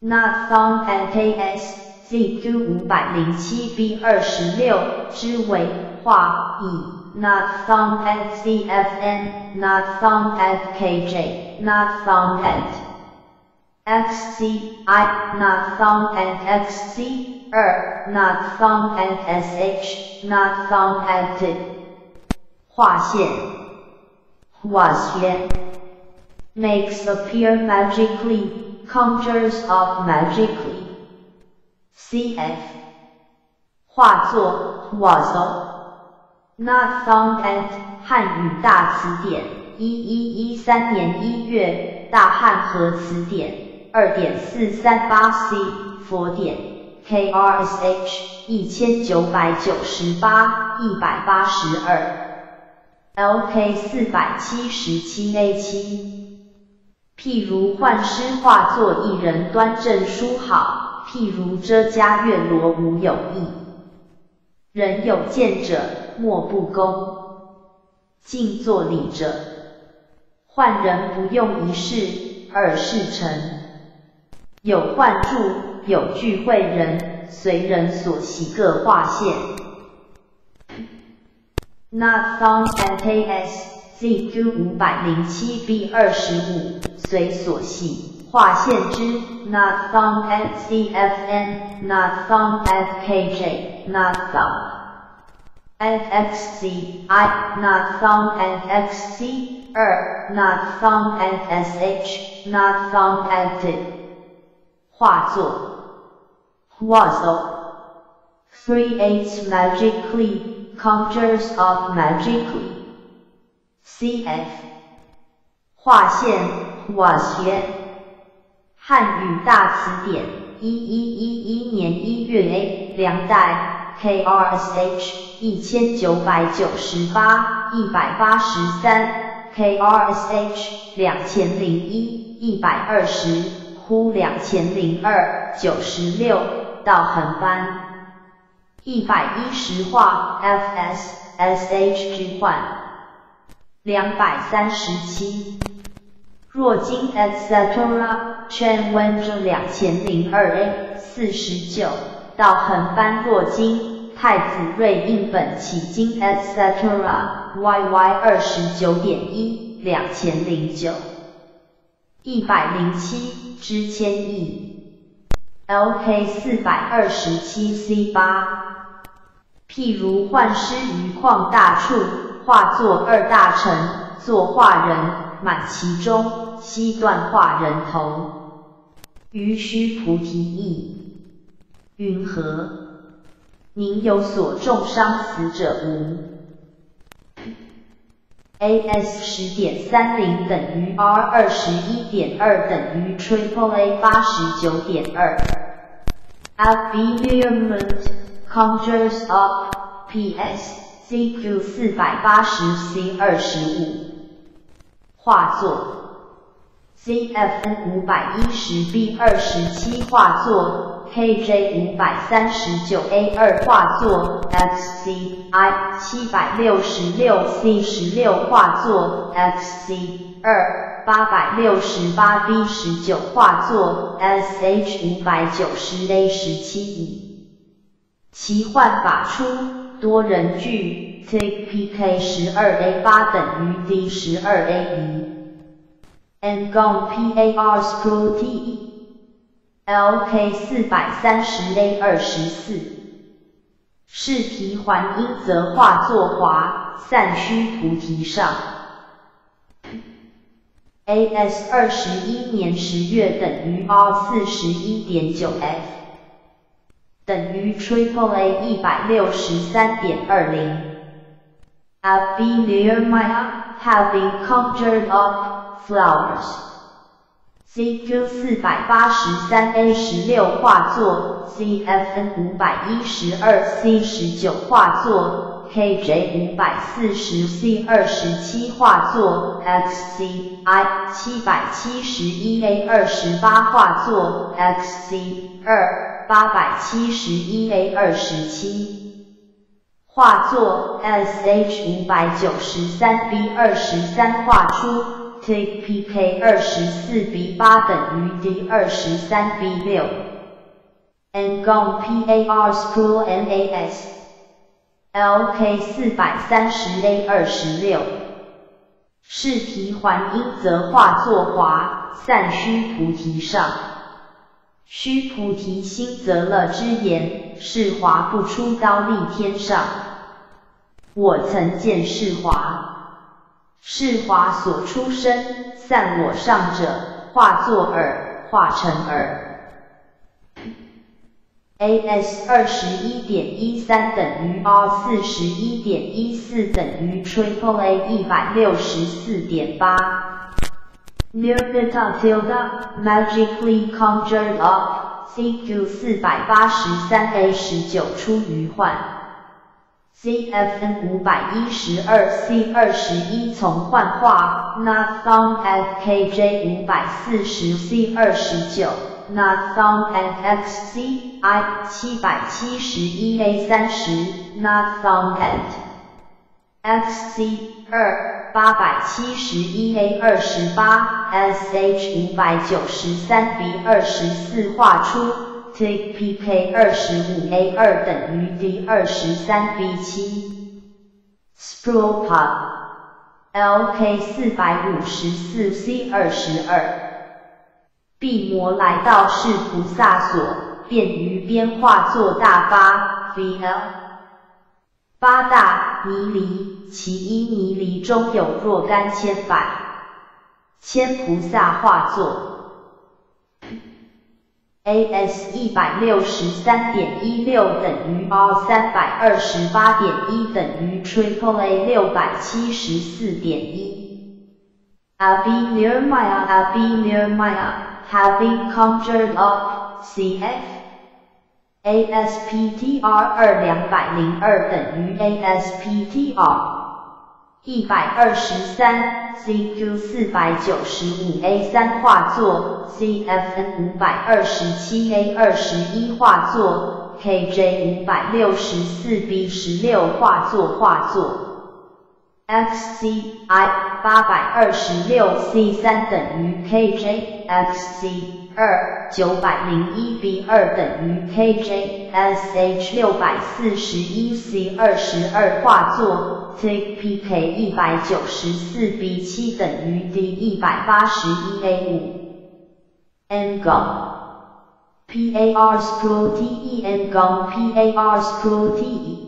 Not found at AS ZQ 五百零七 B 二十六之为化以。Not found at CFN. Not found at KJ. Not found at XCI. Not found at XC 二。Not found at SH. Not found at 划线。划线 makes appear magically conjures up magically. Cf. 画作 was not found at 汉语大词典一一一三年一月大汉和词典 二点四三八 C 佛典 KRSH 一千九百九十八一百八十二 LK 四百七十七 A 七譬如幻师化作一人端正书好，譬如遮迦月罗无有异。人有见者莫不恭，静坐礼者，幻人不用一事，二事成。有幻住，有聚会人，随人所习各划线。Not found at AS ZQ 五百零七 B 二十五。随所系，划线之，not found at CFN，not found at KJ，not found at XC，I，not found at XC，二，not found at SH，not found at it，画作，was，creates magically，conjures up magically，CF，划线。我学汉语大词典，一一一一年一月 A，梁代 K R S H 一千九百九十八一百八十三 K R S H 两千零一一百二十呼两千零二九十六到横斑一百一十画 F S S H G 换两百三十七若金 etc. 圈温正两千零二 A 四十九到横斑若金太子瑞印本起金 etc. YY 二十九点一两千零九一百零七之千亿 LK 四百二十七 C 八譬如幻师于旷大处，化作二大臣，作画人，满其中，悉断画人头。于须菩提意，云何？您有所重伤死者无？AS 十点三零等于 R 二十一点二等于 Triple A 八十九点二。Affiliate conjures up PS CQ 四百八十 C 二十五。画作。CFN 五百一十 B 二十七画作，KJ 五百三十九 A 二画作，XCI 七百六十六 C 十六画作，XC 二八百六十八 B 十九画作，SH 五百九十 A 十七乙。奇幻法出，多人聚，TPK 十二 A 八等于 D 十二 A 一。N 杠 P A R Screw T L K 四百三十 A 二十四，是提还因则化作华，散虚菩提上。A S 二十一年十月等于 R 四十一点九 F，等于 Triple A 一百六十三点二零。I've been near Maya having conjured up Flowers CQ 四百八十三 A 十六画作，CFN 五百一十二 C 十九画作，KJ 五百四十 C 二十七画作，XCI 七百七十一 A 二十八画作，XC 二八百七十一 A 二十七画作，SH 五百九十三 B 二十三画出。Take PK 二十四 B 八等于 D 二十三 B 六。N 杠 PAR School NAS。LK 四百三十 A 二十六。是提还因则化作华，散虚菩提上。须菩提心则乐之言，是华不出高丽天上。我曾见是华。是华所出身，散我上者，化作耳，化成耳。AS 二十一点一三等于 R 四十一点一四等于 Triple A 一百六十四点八。Nirvana Tilda magically conjured up CQ 四百八十三 A 十九出于幻。CFN 五百一十二 C 二十一从幻化，Not found at KJ 五百四十 C 二十九，Not found at XCI 七百七十一 A 三十，Not found at XC 二八百七十一 A 二十八，SH 五百九十三 B 二十四画出。Take PK 二十五 A 二等于 D 二十三 B 七。Spropa LK 四百五十四 C 二十二。毕摩来到是菩萨所，便于边化作大八 VL。八大尼离，其一尼离中有若干千百千菩萨化作。AS 一百六十三点一六等于 R 三百二十八点一等于 Triple A 六百七十四点一。Abi near Maya, Abi near Maya, having conjured up CF ASPTR 二两百零二等于 ASPTR 一百二十三，CQ 四百九十五 A 三画作，CFN 五百二十七 A 二十一画作，KJ 五百六十四 B 十六画作画作，XCI 八百二十六 C 三等于 KJ，XC。二九百零一 B 二等于 KJ，SH 六百四十一 C 二十二画作，TPK 一百九十四 B 七等于 D 一百八十一 A 五，N 杠 PAR screw TEN 杠 PAR screw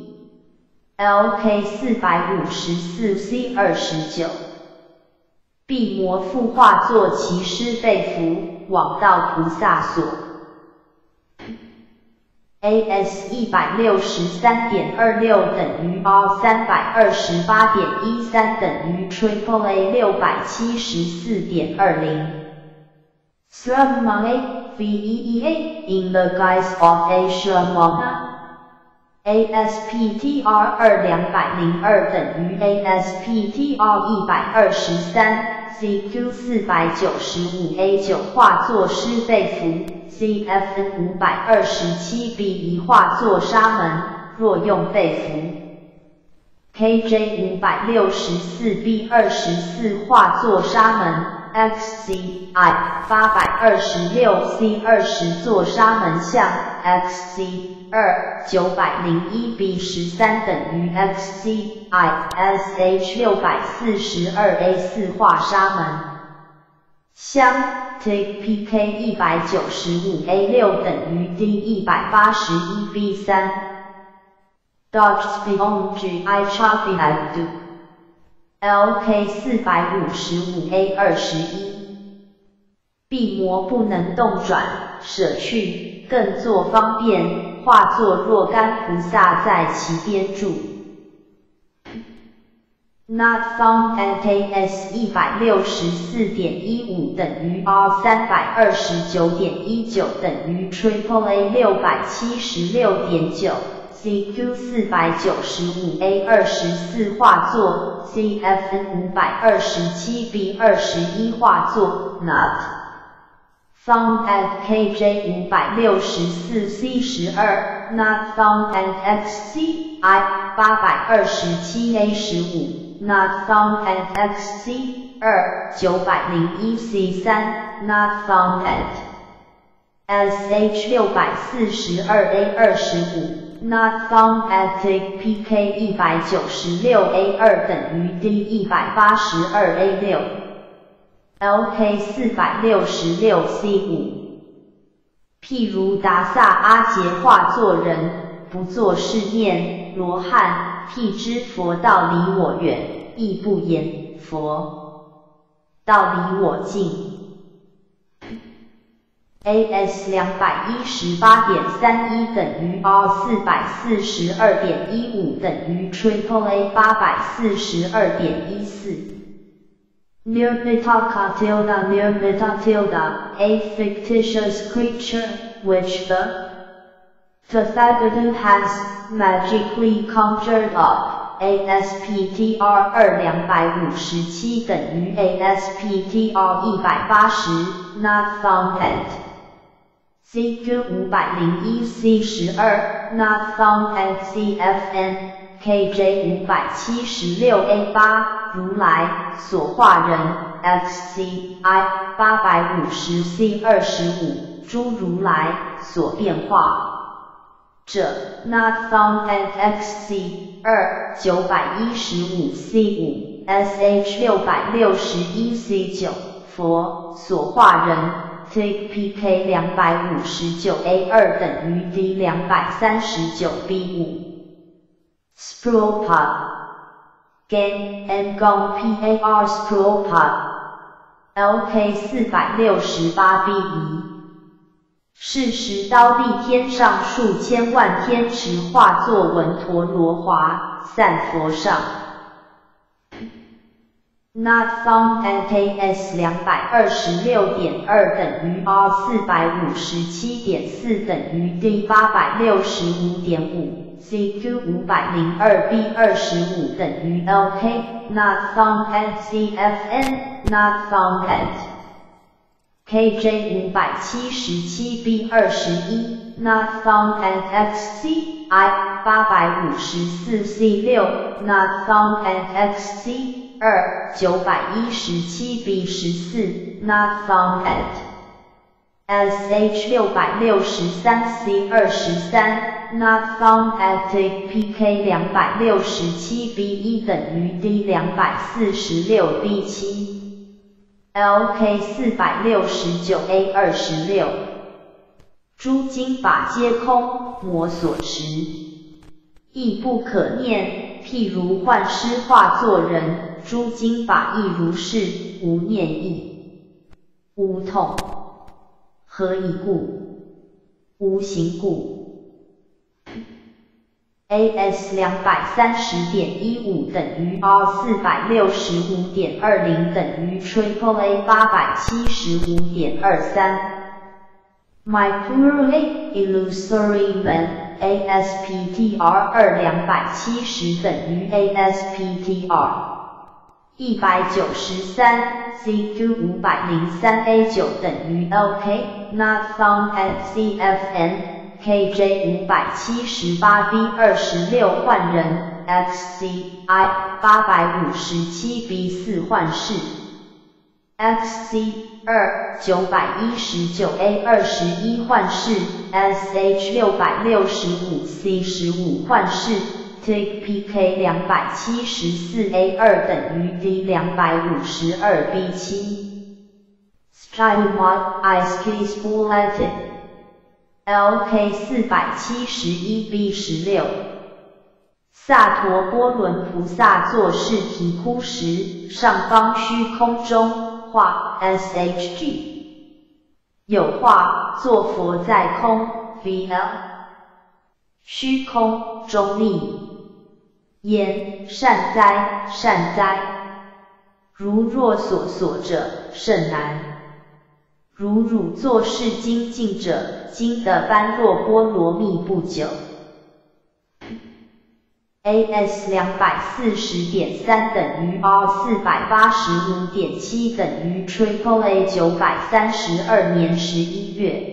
LK 四百五十四 C 二十九。毕魔复化作骑师被俘，往道菩萨所。AS 一百六十三点二六等于 R 三百二十八点一三等于 Triple A 六百七十四点二零。Sramane VEEA in the guise of A Shramana。ASPTR 二两百零二等于 ASPTR 一百二十三，CQ 四百九十五 A 九化作施被俘，CFN 五百二十七 B 一化作沙门，若用被俘，KJ 五百六十四 B 二十四化作沙门。XCI 八百二十六 C 二十座沙门像 XC 二九百零一 B 十三等于 XCI SH 六百四十二 A 四化沙门。像 TPK 一百九十五 A 六等于 D 一百八十一 B 三。Dodge Speed on GI Choppy I Do LK 四百五十五 A 二十一，臂膜不能动转，舍去，更做方便，化作若干菩萨在其边住。Not found NKS 一百六十四点一五等于 R 三百二十九点一九等于 Triple A 六百七十六点九。CQ 四百九十五 A 二十四画作 C F 五百二十七 B 二十一画作，Not found at KJ 五百六十四 C 十二，Not found at XCI 八百二十七 A 十五，Not found at XC 二九百零一 C 三，Not found at SH 六百四十二 A 二十五。Not found at PK 一百九十六 A 二等于 D 一百八十二 A 六，LK 四百六十六 C 五。譬如达萨阿杰化作人，不作是念罗汉，辟支佛道离我远，亦不言佛道离我近。AS 两百一十八点三一等于 R 四百四十二点一五等于 Triple A 八百四十二点一四。Near Mitaka tilde near Mita tilde, a fictitious creature, which the Pythagorean has magically conjured up. ASPTR 二两百五十七等于 ASPTR 一百八十，not found at CQ 五百零一 C 十二，Not found at CFN KJ 五百七十六 A 八，如来所化人 XCI 八百五十 C 二十五，诸如来所变化者 Not found at XC 二九百一十五 C 五 SH 六百六十一 C 九，佛所化人。Take PK 两百五十九 A 二等于 D 两百三十九 B 五。Spropod Gain and Gong PAR Spropod LK 四百六十八 B 一。是时刀立天上数千万天池化作文陀罗华散佛上。Not found ks 两百二十六点二等于 R 四百五十七点四等于 D 八百六十五点五，CQ 五百零二 B 二十五等于 LK。Not found at CFN Not found at KJ 五百七十七 B 二十一。Not found at FCI 八百五十四 C 六。Not found at FC 二九百一十七 B 十四，not found at SH 六百六十三 C 二十三，not found at PK 两百六十七 B 一等于 D 两百四十六 B 七，LK 四百六十九 A 二十六，诸经法皆空，魔所持，亦不可念，譬如幻师化作人。诸经法亦如是，无念意，无痛，何以故？无形故。AS 两百三十点一五等于 R 四百六十五点二零等于 Triple A 八百七十五点二三。My purely illusory man ASPTR 二两百七十等于 ASPTR。一百九十三，CQ 五百零三 A 九等于 LK，Not found at CFN. KJ 五百七十八 B 二十六换人，XCI 八百五十七 B 四换式，XC 二九百一十九 A 二十一换式，SH 六百六十五 C 十五换式。Take PK 两百七十四 A 二等于 D 两百五十二 B 七。Style mod ice case bulleted。LK 四百七十一 B 十六。萨陀波伦菩萨作是啼哭时，上方虚空中画 SHG。有画作佛在空 VL。虚空中立。言善哉善哉，如若所所者甚难。如汝作是精进者，今得般若波罗蜜不久。AS 两百四十点三等于 R 四百八十五点七等于 Triple A 九百三十二年十一月。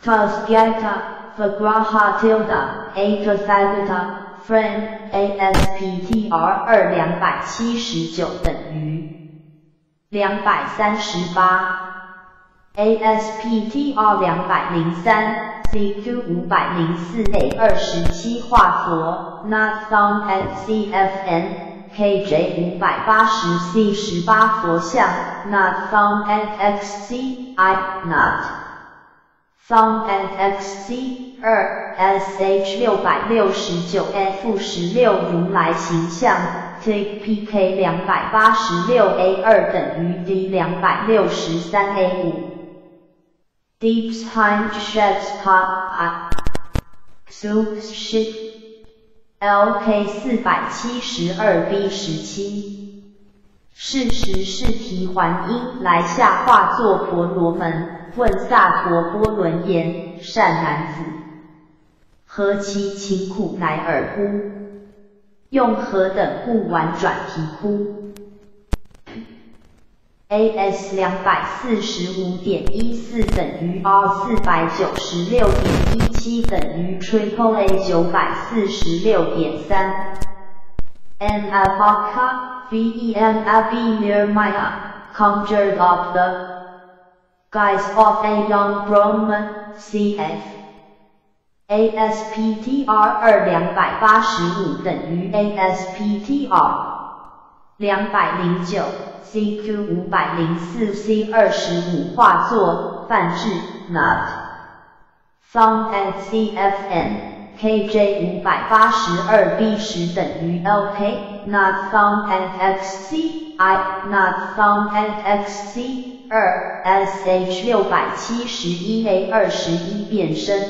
Tasgata Fagraha Tilda A Tathagata Friend ASPTR 二两百七十九等于两百三十八，ASPTR 两百零三，CQ 五百零四 A 二十七画佛，Not found at CFN，KJ 五百八十 C 十八佛像，Not found at XCI，Not。Found at XC 二 SH 六百六十九 F 十六如来形象，Take PK 两百八十六 A 二等于 D 两百六十三 A 五。Deep time sheds pop soup shit LK 四百七十二 B 十七。事实是提还因来下化作婆罗门。问萨陀波伦言：善男子，何其勤苦乃尔乎？用何等故婉转啼哭？AS 两百四十五点一四等于 R 四百九十六点一七等于 Triple A 九百四十六点三。An alpaca, V E N A B near Maya, conjured of the Guys of a young Brahman, cf. ASPTR 二两百八十五等于 ASPTR 两百零九，CQ 五百零四 C 二十五画作泛制 not found at CFN KJ 五百八十二 B 十等于 LK not found at XCI not found at XC 二 SH 六百七十一 A 二十一变身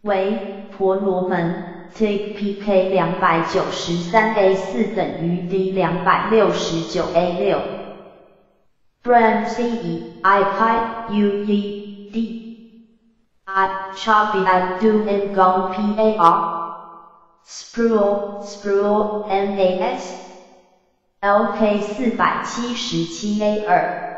为婆罗门，Take PK 两百九十三 A 四等于 D 两百六十九 A 六。Brand CE iPad UE D I Chubby I Do and Gong p a r s p r o s p r o NAS LK 四百七十七 A 二。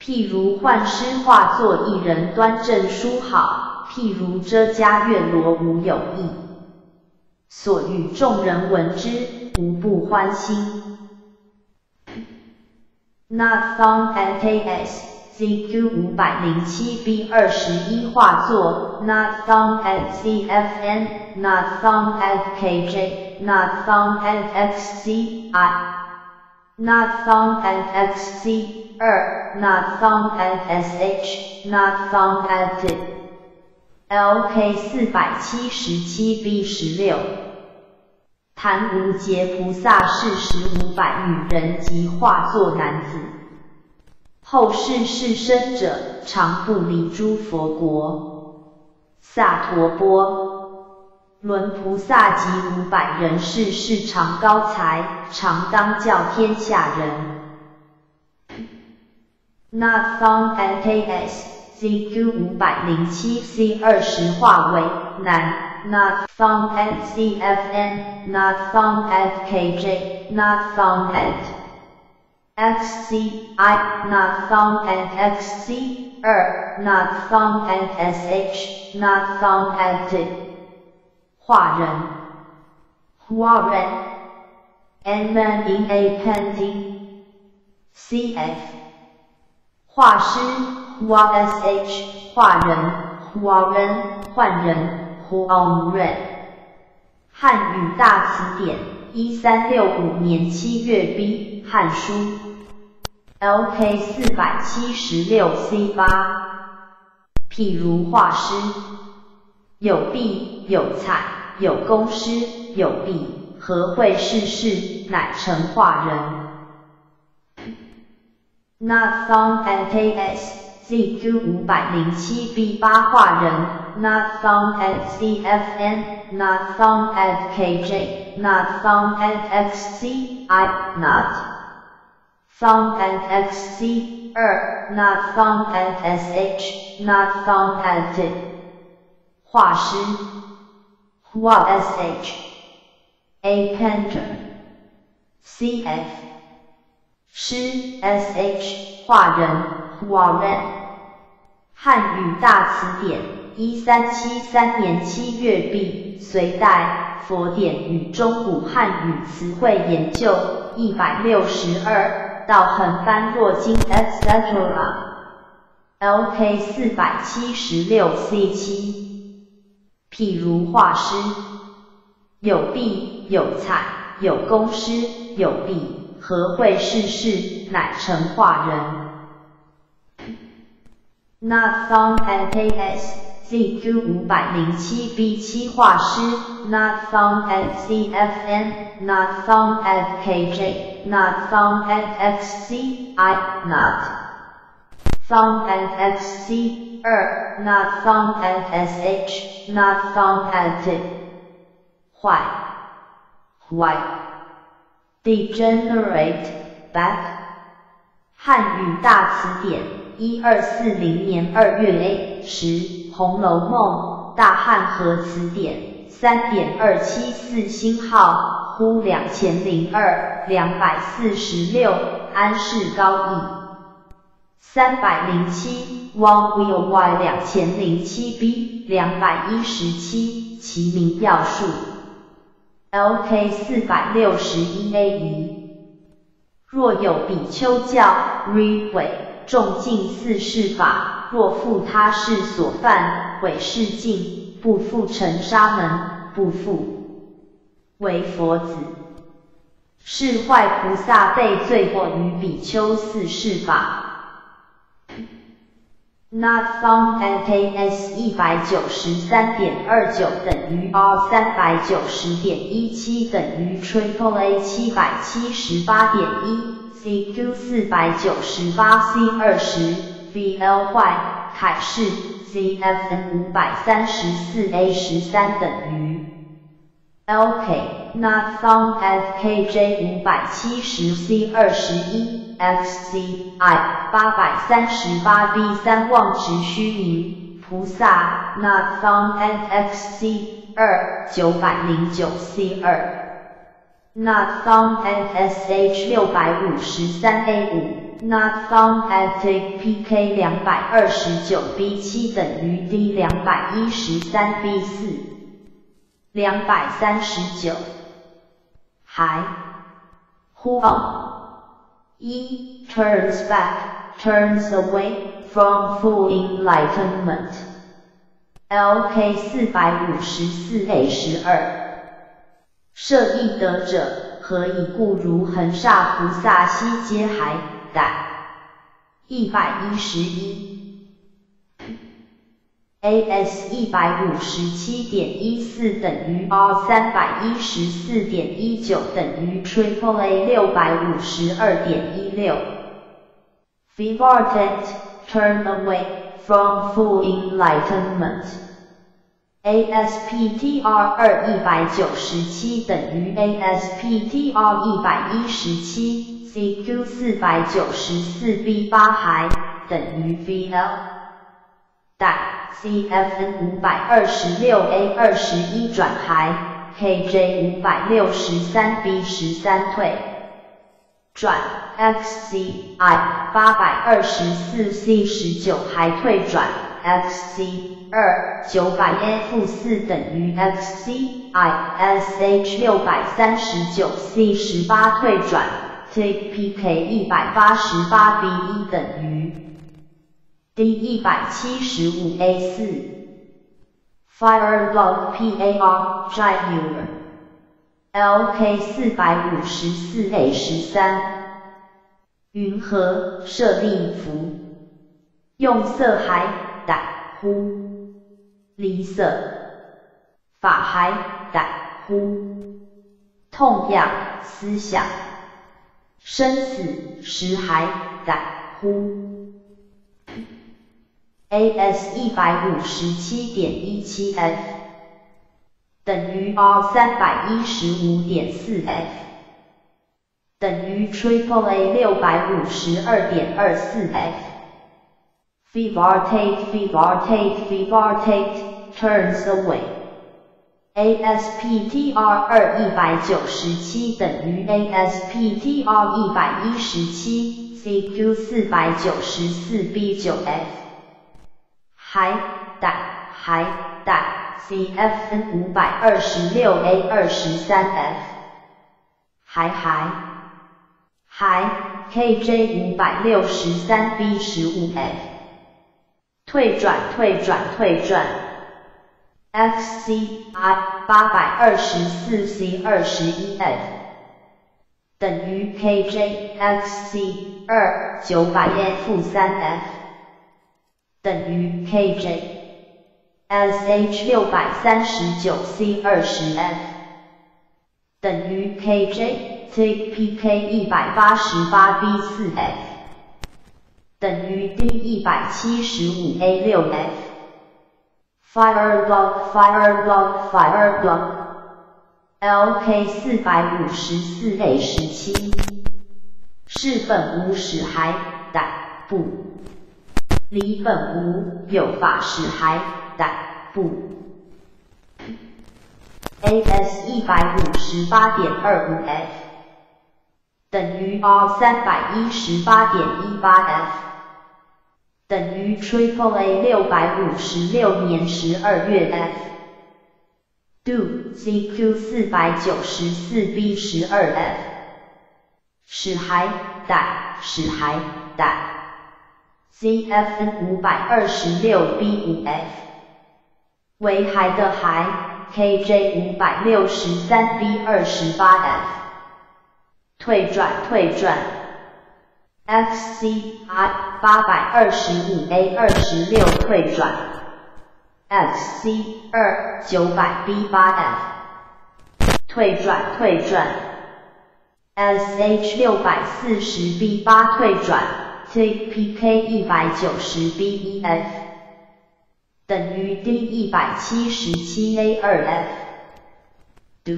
譬如幻师化作一人端正书好，譬如遮家院罗无有意。所欲众人闻之，无不欢心。Not found at AS ZQ 五百零七 B 二十一画作。Not found at CFN. Not found at KJ. Not found at XCI. Not found at XC 二。Not found at SH. Not found at LK 四百七十七 B 十六，谈无劫菩萨是时五百女人及化作男子，后世世生者常不离诸佛国。萨陀波轮菩萨及五百人世是常高才，常当教天下人。Not found at KS。ZQ 五百零七 C 二十化为男，Not found at CFN，Not found at KJ，Not found at XC，I，Not found at XC 二，Not found at SH，Not found at 化人，化人，and man in a painting，CF 画师。 Who are sh 画人 who are wen 换人 who on Ren 汉语大词典一三六五年七月，b，汉书。Lk 四百七十六 c 八。譬如画师。有碧有才有公师有笔，何会世事乃成画人。Not found at aes ZQ 五百零七 B 八画人，Not found at CFN，Not found at KJ，Not found at XC，I，Not found at XC 二，Not found at SH，Not found at 画师画 SH，A painter，CF 师 SH 画人画人。汉语大词典，一三七三年七月毕，隋代佛典与中古汉语词汇研究，一百六十二，道横般若经 etc. LK 四百七十六 C 七。譬如画师，有笔有彩有工师有笔，何会世事，乃成画人。Not found at AS ZQ 五百零七 B 七画师，Not found at CFN，Not found at KJ，Not found at XC，I，Not found at XC 二，Not found at SH，Not found at 坏坏 degenerate back 汉语大词典。 一二四零年二月 A 十《红楼梦》大汉和词典三点二七四星号呼两千零二两百四十六安氏高义。三百零七 One Will Y 两千零七 B 两百一十七其名要述 LK 四百六十一 A 一。若有比丘教 Re 毁。众敬四世法，若复他世所犯，毁世境，不复成沙门，不复为佛子。是坏菩萨被罪过于比丘四世法。Not found at AS 一百九十三点二九等于 R 三百九十点一七等于 Triple A 七百七十八点一。CQ 四百九十八 C 二十 VL 坏凯氏 CFN 五百三十四 A 十三等于 LK Not Found FKJ 五百七十 C 二十一 XCI 八百三十八 B 三望直虚拟菩萨 Not Found FXC 二九百零九 C 二。Not Found at sh 六百五十三 a 五 Not found at a pk 两百二十九 b 七等于 D 两百一十三 B 四。两百三十九，还，Who on 一 turns back turns away from full enlightenment。LK 四百五十四 A 十二，摄益得者，何以故？如恒煞菩萨悉皆还逮。一百一十一。AS 一百五十七点一四等于 R 三百一十四点一九等于 Triple A 六百五十二点一六。Vivartet turn away from full enlightenment. ASPTR 二一百九十七等于 ASPTR 一百一十七，CQ 四百九十四 B 八还等于 VL 带。CFN 五百二十六 A 二十一转还，KJ 五百六十三 B 十三退转，XCI 八百二十四 C 十九还退转，XC 二九百 F 四等于 XCI SH 六百三十九 C 十八退转，TPK 一百八十八 B 一等于。D 一百七十五 A 四，Firelog PAR Jaguar LK 四百五十四 A 十三，云和舍利弗，用色还乎，离色，法还逮乎，痛痒思想，生死时还逮乎。AS 一百五十七点一七 F 等于 R 三百一十五点四 F 等于 Triple A 六百五十二点二四 F Fibartate Fibartate Fibartate turns away ASPTR 二一百九十七等于 ASPTR 一百一十七 CQ 四百九十四 B 九 F 还带还带 CFN 五百二十六 A 二十三 F 还还还 KJ 五百六十三 B 十五 F 退转退转退转。XCI 八百二十四 C 二十一 F 等于 KJ XC 二九百 F 三 F 等于 KJ SH 六百三十九 C 二十 F 等于 KJ TPK 一百八十八 B 四 F 等于 D 一百七十五 A 六 F Fireblock Fireblock Fireblock LK 四百五十四 A 十七。是本无始还逮不。离本无有法时还逮不？AS 一百五十八点二五 F 等于 R 三百一十八点一八 F 等于 Triple A 六百五十六年十二月 F Do CQ 四百九十四 B 十二 F 使还逮使还逮。CFN 五百二十六 B 五 F 为还的还，KJ 五百六十三 B 二十八 F 退转退转 FCI 八百二十五 A 二十六退转，FC 二九百 B 八 F 退转退转，SH 六百四十 B 八退转。CPK 一百九十 BEF 等于 D 一百七十七 A 二 F。two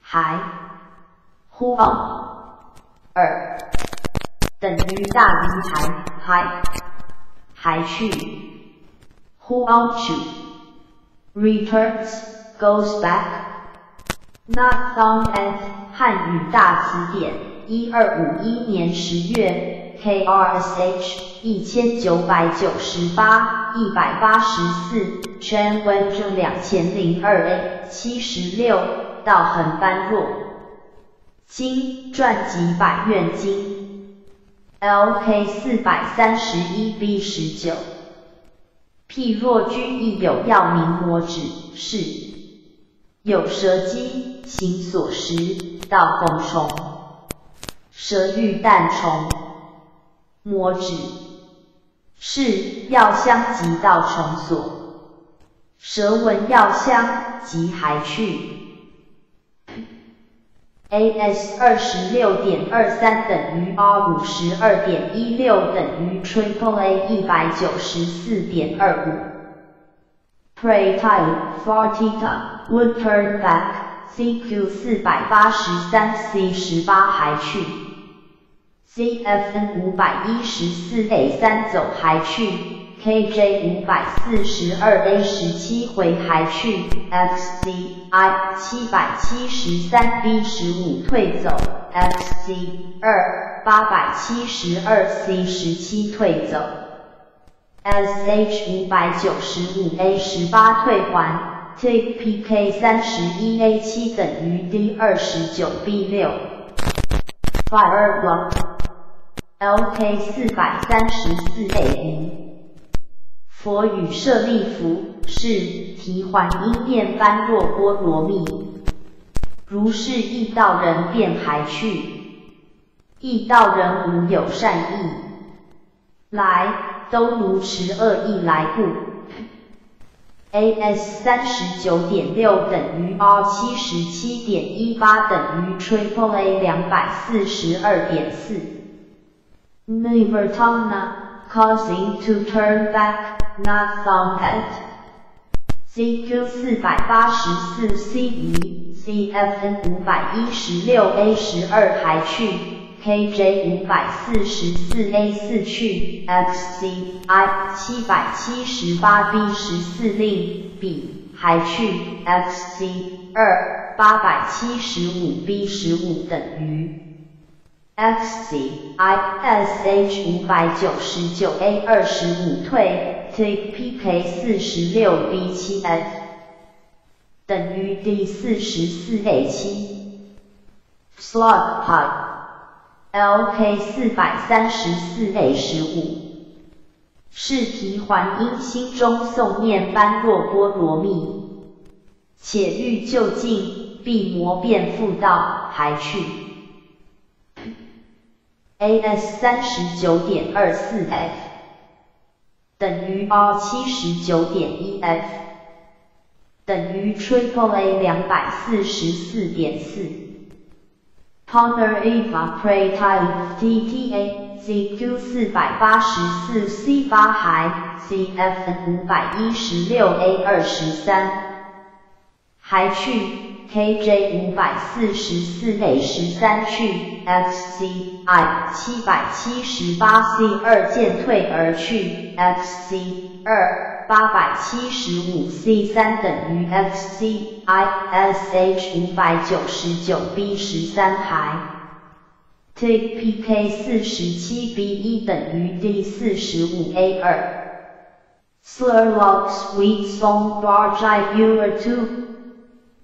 还 who on 二。等于大于还还还去 who on to returns goes back. Not found at 汉语大词典一二五一年十月。KRSH 一千九百九十八一百八十四。全文正两千零二 A 七十六道横般若经传记百愿经。LK 四百三十一 B 十九譬若君亦有药名魔指是有蛇姬行所食道共虫蛇欲蛋虫魔指是药香及道虫所。蛇闻药香，即还去。AS 二十六点二三等于 R 五十二点一六等于 Triple A 一百九十四点二五。Pray time Fortita would turn back CQ 四百八十三 C 十八还去。CFN 五百一十四 A 三走还去。KJ 五百四十二 A 十七回还去，XCI 七百七十三 B 十五退走，XC 二八百七十二 C 十七退走，SH 五百九十五 A 十八退还，TPK 三十一 A 七等于 D 二十九 B 六，Fire LK 四百三十四 A 零。佛语舍利弗，是提还因变般若波罗蜜。如是异道人便还去，异道人无有善意，来都如持恶意来故。AS 三十九点六等于 R 七十七点一八等于 Triple A 两百四十二点四。Nivertana causing to turn back, not found at CQ 四百八十四 C 一 CFN 五百一十六 A 十二还去 KJ 五百四十四 A 四去 XCI 七百七十八 B 十四令 B 还去 XC 二八百七十五 B 十五等于。X C I S H 五百九十九 A 二十五退 cpk 四十六 b 七 F 等于 D 四十四 A 七。Slot Pipe L K 四百三十四 A 十五。是提还因心中诵念般若波罗蜜，且欲就近，必魔变复道，还去。AS 三十九点二四。F 等于 R 七十九点一 F 等于 Triple A 两百四十四点四。Powder Eva Pray Type TTA CQ 四百八十四 C 八还 CF 五百一十六 A 二十三还去。KJ 五百四十四 A 十三去，XCI 七百七十八 C 二渐退而去，XC 二八百七十五 C 三等于 XCI SH 五百九十九 B 十三还，Take PK 四十七 B 一等于 D 四十五 A 二，Slurlog Sweet Song Bar Jive Viewer Two。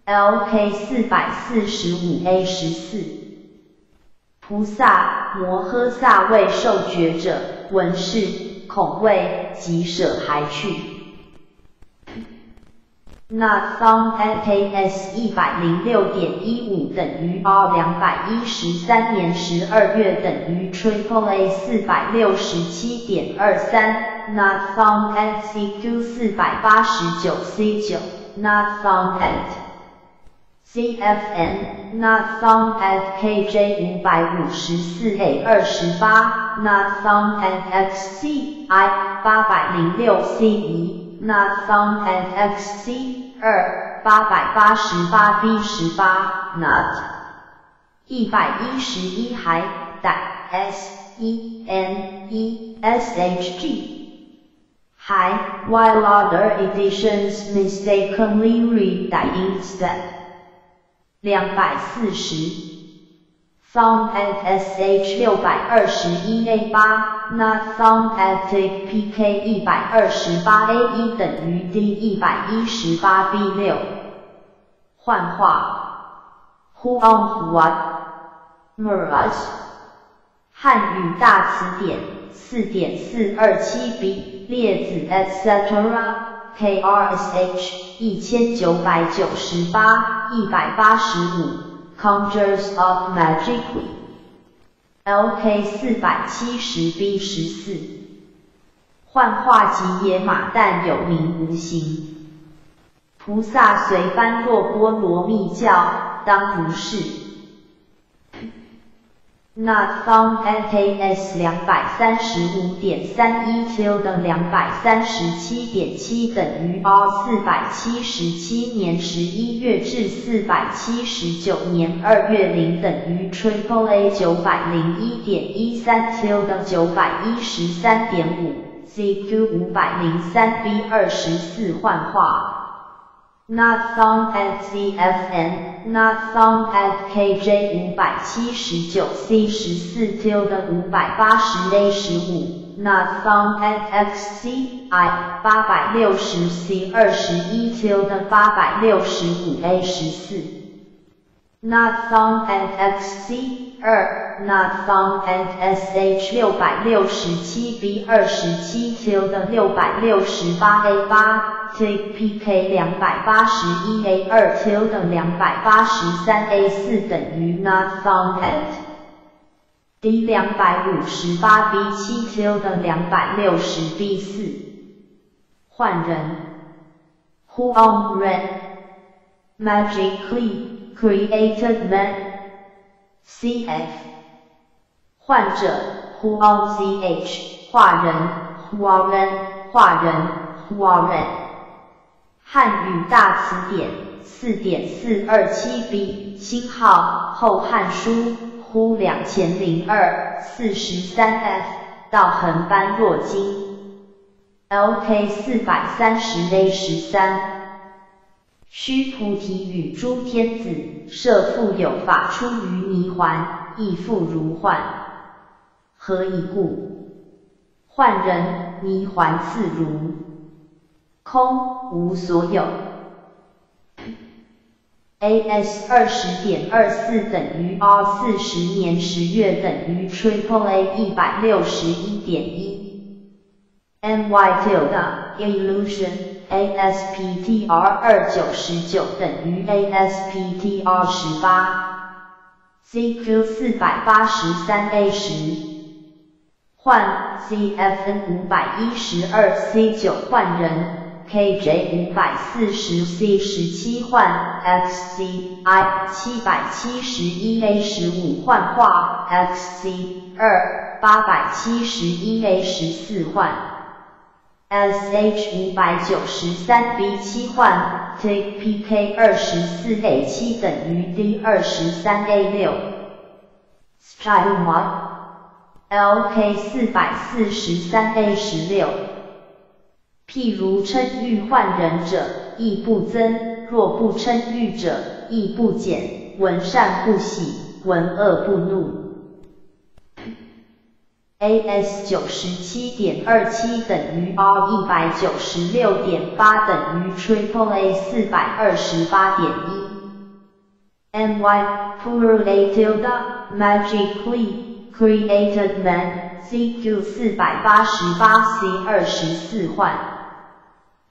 LK 四百四十五 A 十四，菩萨摩诃萨为受觉者，闻是恐畏，即舍还去。那 Song FKS 一百零六点一五等于 R 两百一十三年十二月等于 Triple A 四百六十七点二三。那 Song FCQ 四百八十九 C 九。那 Song at CFN Not Found at KJ 五百五十四 A 二十八 Not Found at XCI 八百零六 C 一 Not Found at XC 二 八百八十八 B 十八 Not 一百一十一还带 S E N E S H G 还 while other editions mistakenly read 带 instead 两百四十 Found at SH 六百二十一 A 八，Not found at PK 一百二十八 A 一等于 D 一百一十八 B 六。幻化，Who on what? Mirage。汉语大词典四点四二七 B 列子 etc. KRSH 一千九百九十八一百八十五。Conjures of Magically LK 四百七十 B 十四幻化吉野马但有名无形，菩萨随般若波罗蜜教，当如是。Not found NKS 两百三十五点三一 Q 的两百三十七点七等于 R 四百七十七年十一月至四百七十九年二月零等于 Triple A 九百零一点一三 Q 的九百一十三点五 CQ 五百零三 B 二十四幻化。Not found at CFN, not found at KJ 五百七十九 C 十四 tilde 五百八十 A 十五，not found at XCI 八百六十 C 二十一 tilde 八百六十五 A 十四，not found at XC 二，not found at SH 六百六十七 B 二十七 tilde 六百六十八 A 八。Take PK 两百八十一 A 二 Q 等两百八十三 A 四等于 Not found at D 两百五十八 B 七 Q 等两百六十 B 四换人 Who on red magically created man CF 患者 Who on CH 画人 Who on man 画人 Who on man 汉语大词典四点四二七 B 星号后汉书呼两千零二四十三 F 道横般若经 LK 四百三十 A 十三须菩提与诸天子设复有法出于泥环，亦复如幻。何以故？幻人泥环自如。空无所有。AS 二十点二四等于 R 四十年十月等于 Triple A 一百六十一点一。MY tilde illusion ASPTR 二九十九等于 ASPTR 十八。CQ 四百八十三 A 十。换 CFN 五百一十二 C 九换人。KJ 五百四十 C 十七换 XCI 七百七十一 A 十五换化 XC 二八百七十一 A 十四换。SH 五百九十三 B 七换 TPK 二十四 A 七等于 D 二十三 A 六。Style One LK 四百四十三 A 十六。譬如称欲换人者，亦不增；若不称欲者，亦不减。闻善不喜，闻恶不怒。AS 九十七点二七等于 R 一百九十六点八等于 Triple A 四百二十八点一。MY plurated magically created man CQ 四百八十八 C 二十四换。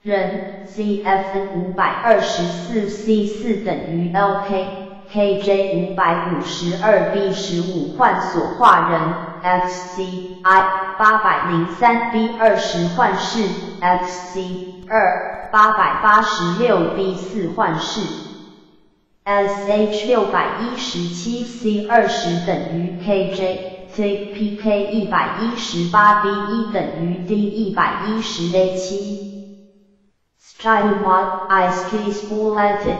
人 CF 五百二十四 C 四等于 LK KJ 五百五十二 B 十五换所化人 XCI 八百零三 B 二十换式 XC 二八百八十六 B 四换式 SH 六百一十七 C 二十等于 KJ TPK 一百一十八 B 一等于 D 一百一十 A 七。Child Mod Ice Keys Bulletin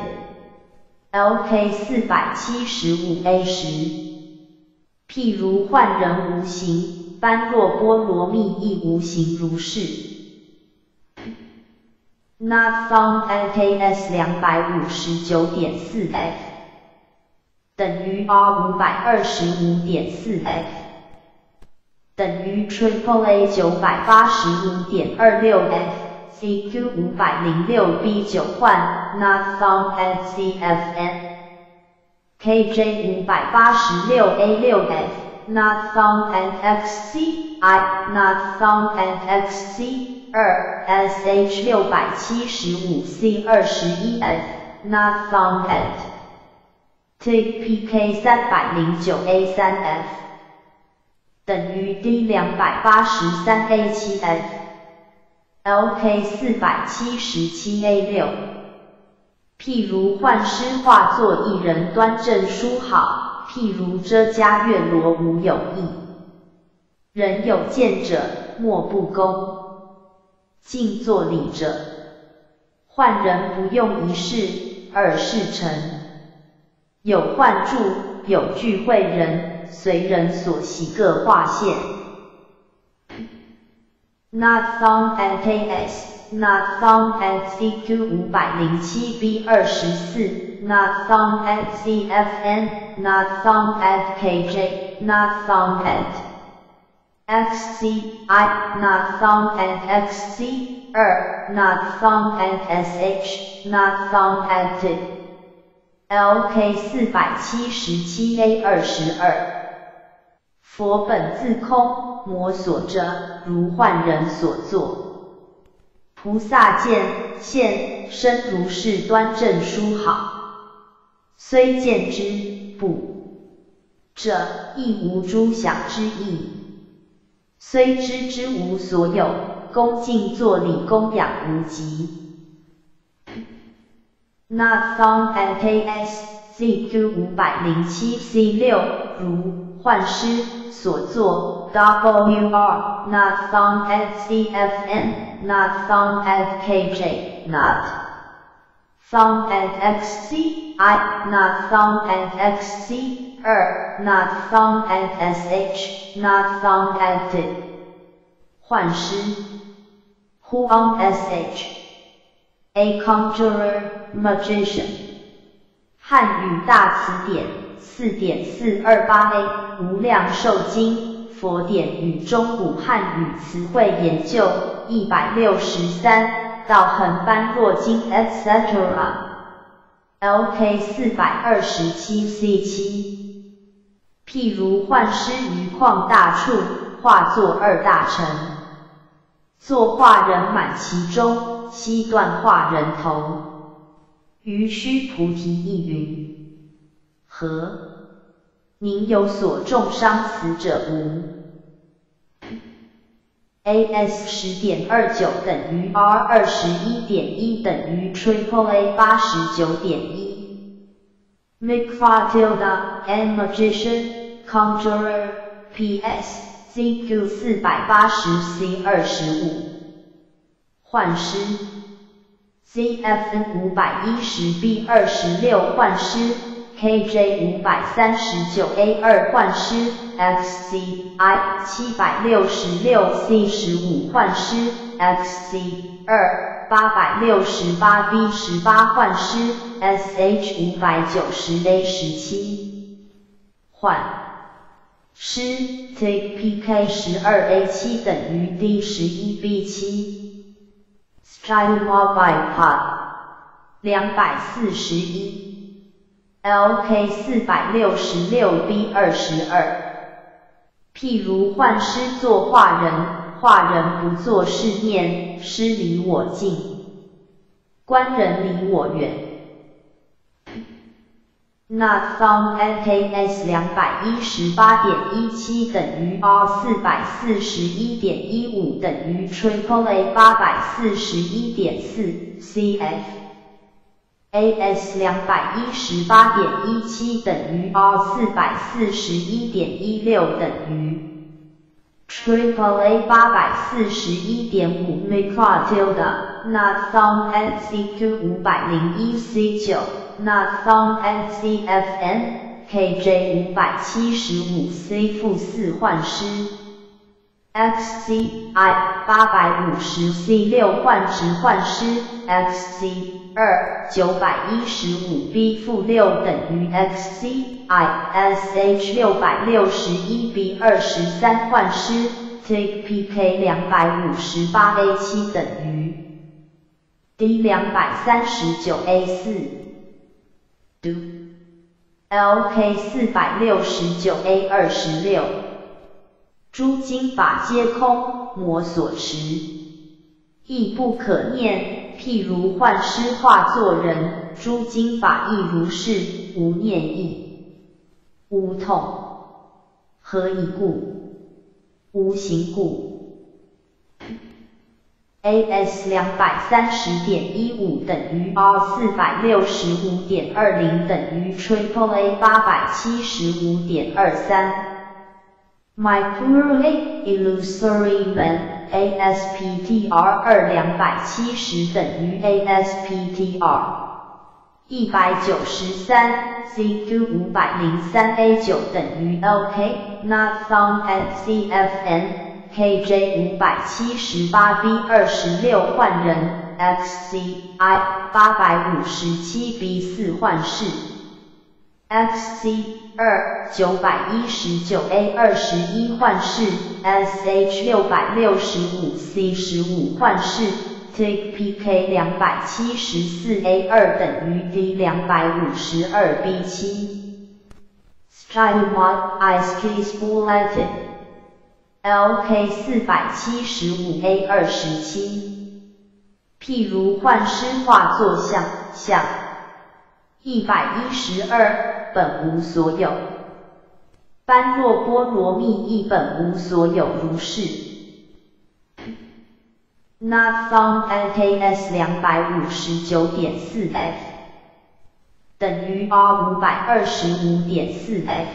LK 四百七十五 A 十。譬如幻人无形，般若波罗蜜亦无形如是。Not found LKS 两百五十九点四 F 等于 R 五百二十五点四 F 等于 Triple A 九百八十五点二六 F CQ 五百零六 B 九换 Not found at CFN KJ 五百八十六 A 六 F Not found at XC I Not found at XC 二 SH 六百七十五 C 二十一 F Not found at TPK 三百零九 A 三 F 等于 D 两百八十三 A 七 F LK 四百七十七 A 六。譬如幻师化作一人端正书好，譬如遮迦月罗无有异。人有见者，莫不恭。静坐礼者，幻人不用一事，二事成。有幻住，有聚会人，随人所习各化现。Not found at KS, not found at CQ 五百零七 B 二十四，not found at CFN, not found at KJ, not found at XC I not found at XC er not found at SH not found at LK 四百七十七 A 二十二。 佛本自空，魔所遮，如幻人所作。菩萨见现身如是端正殊好，虽见之不者，亦无诸想之意。虽知之无所有，恭敬作礼供养无极。Not found at KS ZQ 五百零七 C 六如幻师所作 WR Not found at CFN Not found at KJ Not found at XC I Not found at XC Er, not found at sh, not found at the 幻师 who on sh a conjurer magician 汉语大词典四点四二八 a 无量寿经佛典与中古汉语词汇研究一百六十三道恒般若经 etc. lk 四百二十七 c 七譬如幻师于旷大处化作二大臣，作化人满其中，悉断化人头。于须菩提亦云：何？您有所重伤死者无？AS 十点二九等于 R 二十一点一等于 Triple A 八十九点一。McFartilda and Magician Conjurer PS CQ 四百八十 C 二十五幻师 CFN 五百一十 B 二十六幻师 KJ 五百三十九 A 二幻师 XCI 七百六十六 C 十五幻师 XC 二八百六十八 B 十八幻师，SH 五百九十 A 十七幻师，TPK 十二 A 七等于 D 十一 B 七，Style Mobile Pod 两百四十一，LK 四百六十六 B 二十二，譬如幻师作画人。化人不作是念，师离我近，观人离我远。Not found NKS 两百一十八点一七等于 R 四百四十一点一五等于 Triple A 八百四十一点四 CF。AS 两百一十八点一七等于 R 四百四十一点一六等于。Triple A 八百四十一点五 Microtilda Not found at CQ 五百零一 C 九，Not found at CFN KJ 五百七十五 C 负四换失。XCI 八百五十 C 六换值换失，XC 二九百一十五 B 负六等于 XCI SH 六百六十一 B 二十三换失，Take PK 两百五十八 A 七等于 D 两百三十九 A 四，Do LK 四百六十九 A 二十六。诸经法皆空，魔所持，亦不可念。譬如幻师化作人，诸经法亦如是，无念意，无痛，何以故？无形故。AS 两百三十点一五等于 R 四百六十五点二零等于 Triple A 八百七十五点二三。My purely illusory man ASPTR 二两百七十等于 ASPTR 一百九十三 CQ 五百零三 A 九等于 OK Not found at CFN KJ 五百七十八 B 二十六换人 XCI 八百五十七 B 四换式 XC 二九百一十九 A 二十一幻视，SH 六百六十五 C 十五幻视，Take PK 两百七十四 A 二等于 D 两百五十二 B 七。Style mod Ice Case Bulletin LK 四百七十五 A 二十七。譬如幻师画作像像一百一十二。本无所有，般若波罗蜜亦本无所有，如是。Not found NKS 两百五十九点四 F 等于 R 五百二十五点四 F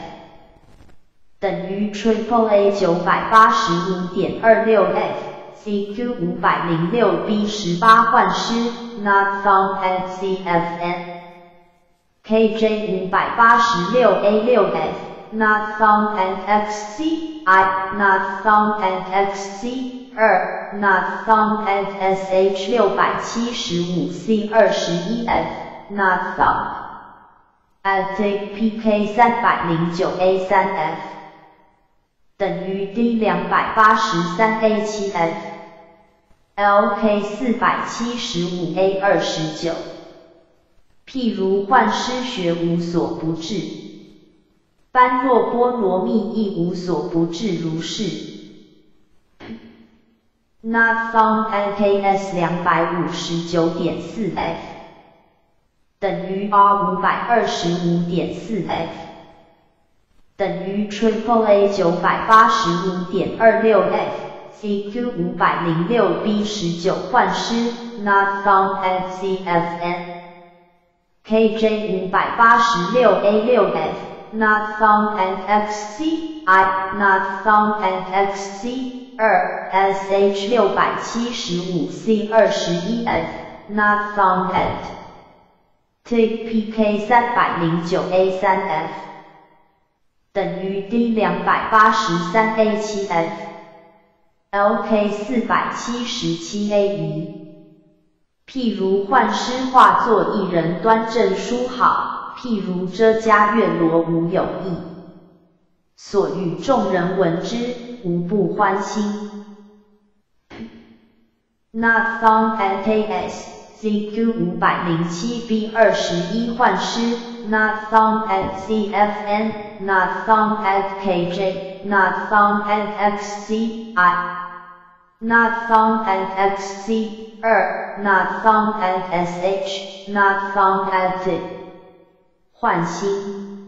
等于 Triple A 九百八十五点二六 F CQ 五百零六 B 十八换失 Not found at CFN KJ 五百八十六 A 六 F，Not found at XC，I，Not found at XC 二，Not found at SH 六百七十五 C 二十一 F，Not found at PK 三百零九 A 三 F，等于 D 两百八十三 A 七 F，LK 四百七十五 A 二十九。譬如幻师学无所不至，般若波罗蜜亦无所不至，如是。Not found NKS 两百五十九点四 F 等于 R 五百二十五点四 F 等于 Triple A 九百八十五点二六 F CQ 五百零六 B 十九幻师 Not found at CFN KJ 五百八十六 A 六 F，Not found at XC，I，Not found at XC，二 SH 六百七十五 C 二十一 F，Not found at，Take PK 三百零九 A 三 F，等于 D 两百八十三 A 七 F，LK 四百七十七 A 一。譬如幻师化作一人端正书好，譬如遮迦月罗无有意，所欲众人闻之，无不欢心。Not found at KS CQ 五百零七 B 二十一幻师，Not found at CFN，Not found at KJ，Not from NXCI XCI，Not found at XC。二，not found at sh，not found at it，换心，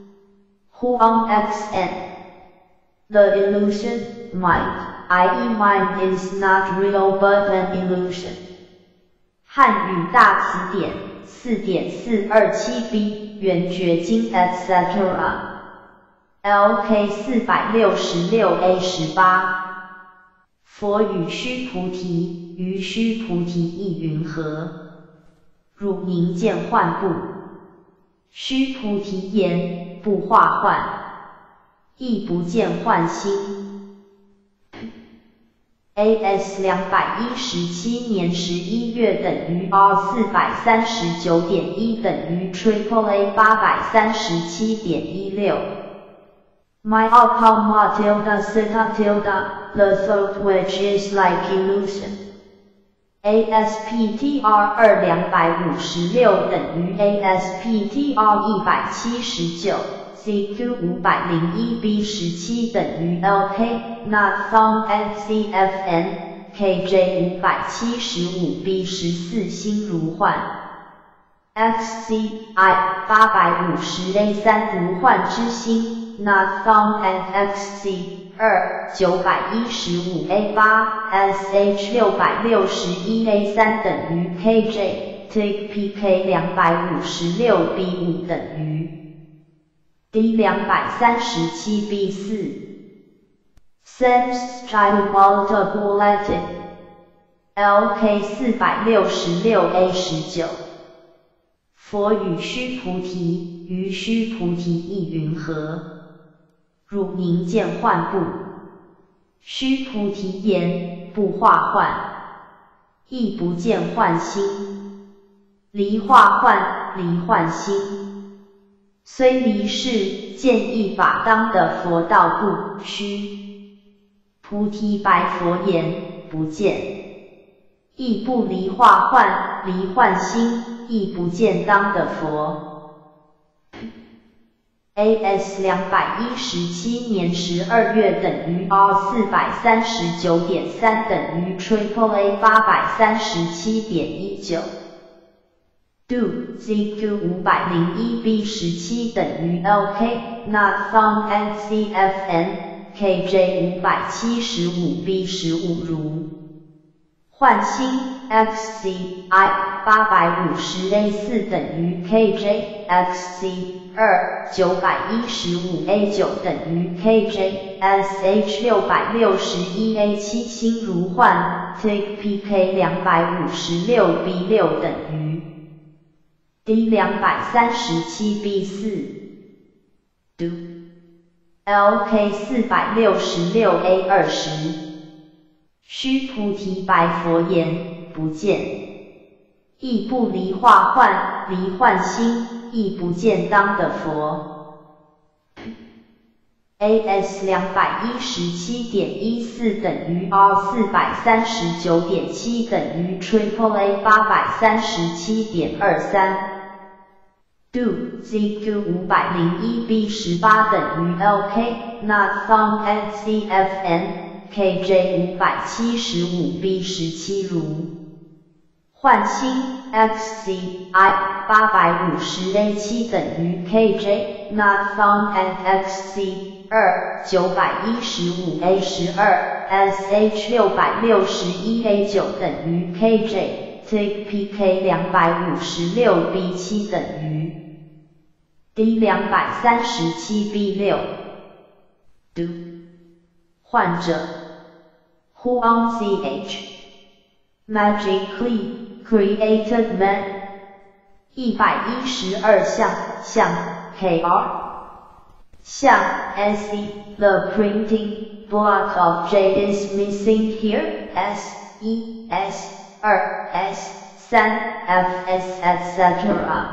who on xn，the illusion mind，i.e. mind is not real but an illusion。汉语大词典四点四二七 b，圆觉经 etc。lk 四百六十六 a 十八， 佛与须菩提。于须菩提亦云何？汝明见幻不？须菩提言：不化幻，亦不见幻心。AS 两百一十七年十一月等于 R 四百三十九点一等于 Triple A 八百三十七点一六。My alpha tilde theta tilde, the thought which is like illusion. ASPTR 二两百五十六等于 ASPTR 一百七十九，CQ 五百零一 B 十七等于 LK Not Found NCFN KJ 五百七十五 B 十四心如幻，XCI 八百五十 A 三如幻之心，Not Found NXC 二九百一十五 A 八 SH 六百六十一 A 三等于 KJ Take PK 两百五十六 B 五等于 D 两百三十七 B 四 Sense Child Multiple LK 四百六十六 A 十九佛语须菩提，于须菩提亦云何？汝名见幻不？须菩提言：不化幻，亦不见幻心。离化幻，离幻心，虽离世，见一法当的佛道不虚。菩提白佛言：不见，亦不离化幻，离幻心，亦不见当的佛。AS 两百一十七年十二月等于 R 四百三十九点三等于 Triple A 八百三十七点一九。Do ZQ 五百零一 B 十七等于 LK Not Found NCFN KJ 五百七十五 B 十五如换新 XCI 八百五十 A 四等于 KJ XC。二九百一十五 A 九等于 KJ SH 六百六十一 A 七心如幻 Take PK 两百五十六 B 六等于 D 两百三十七 B 四 Do LK 四百六十六 A 二十须菩提白佛言不见，亦不离化幻，离幻心。亦不见当的佛。AS 两百一十七点一四等于 R 四百三十九点七等于 Triple A 八百三十七点二三。Do ZQ 五百零一 B 十八等于 LK Not Found NCFN KJ 五百七十五 B 十七如。换新 XCI 八百五十 A 七等于 KJ Not Fun and XC 二九百一十五 A 十二 SH 六百六十一 A 九等于 kjtpk 两百五十六 B 七等于 D 两百三十七 B 六 Do 患者 Who on CH Magically Created man，一百一十二项项 KR 项 SE，The printing block of J is missing here S 一 S 二 S 三 F S etc.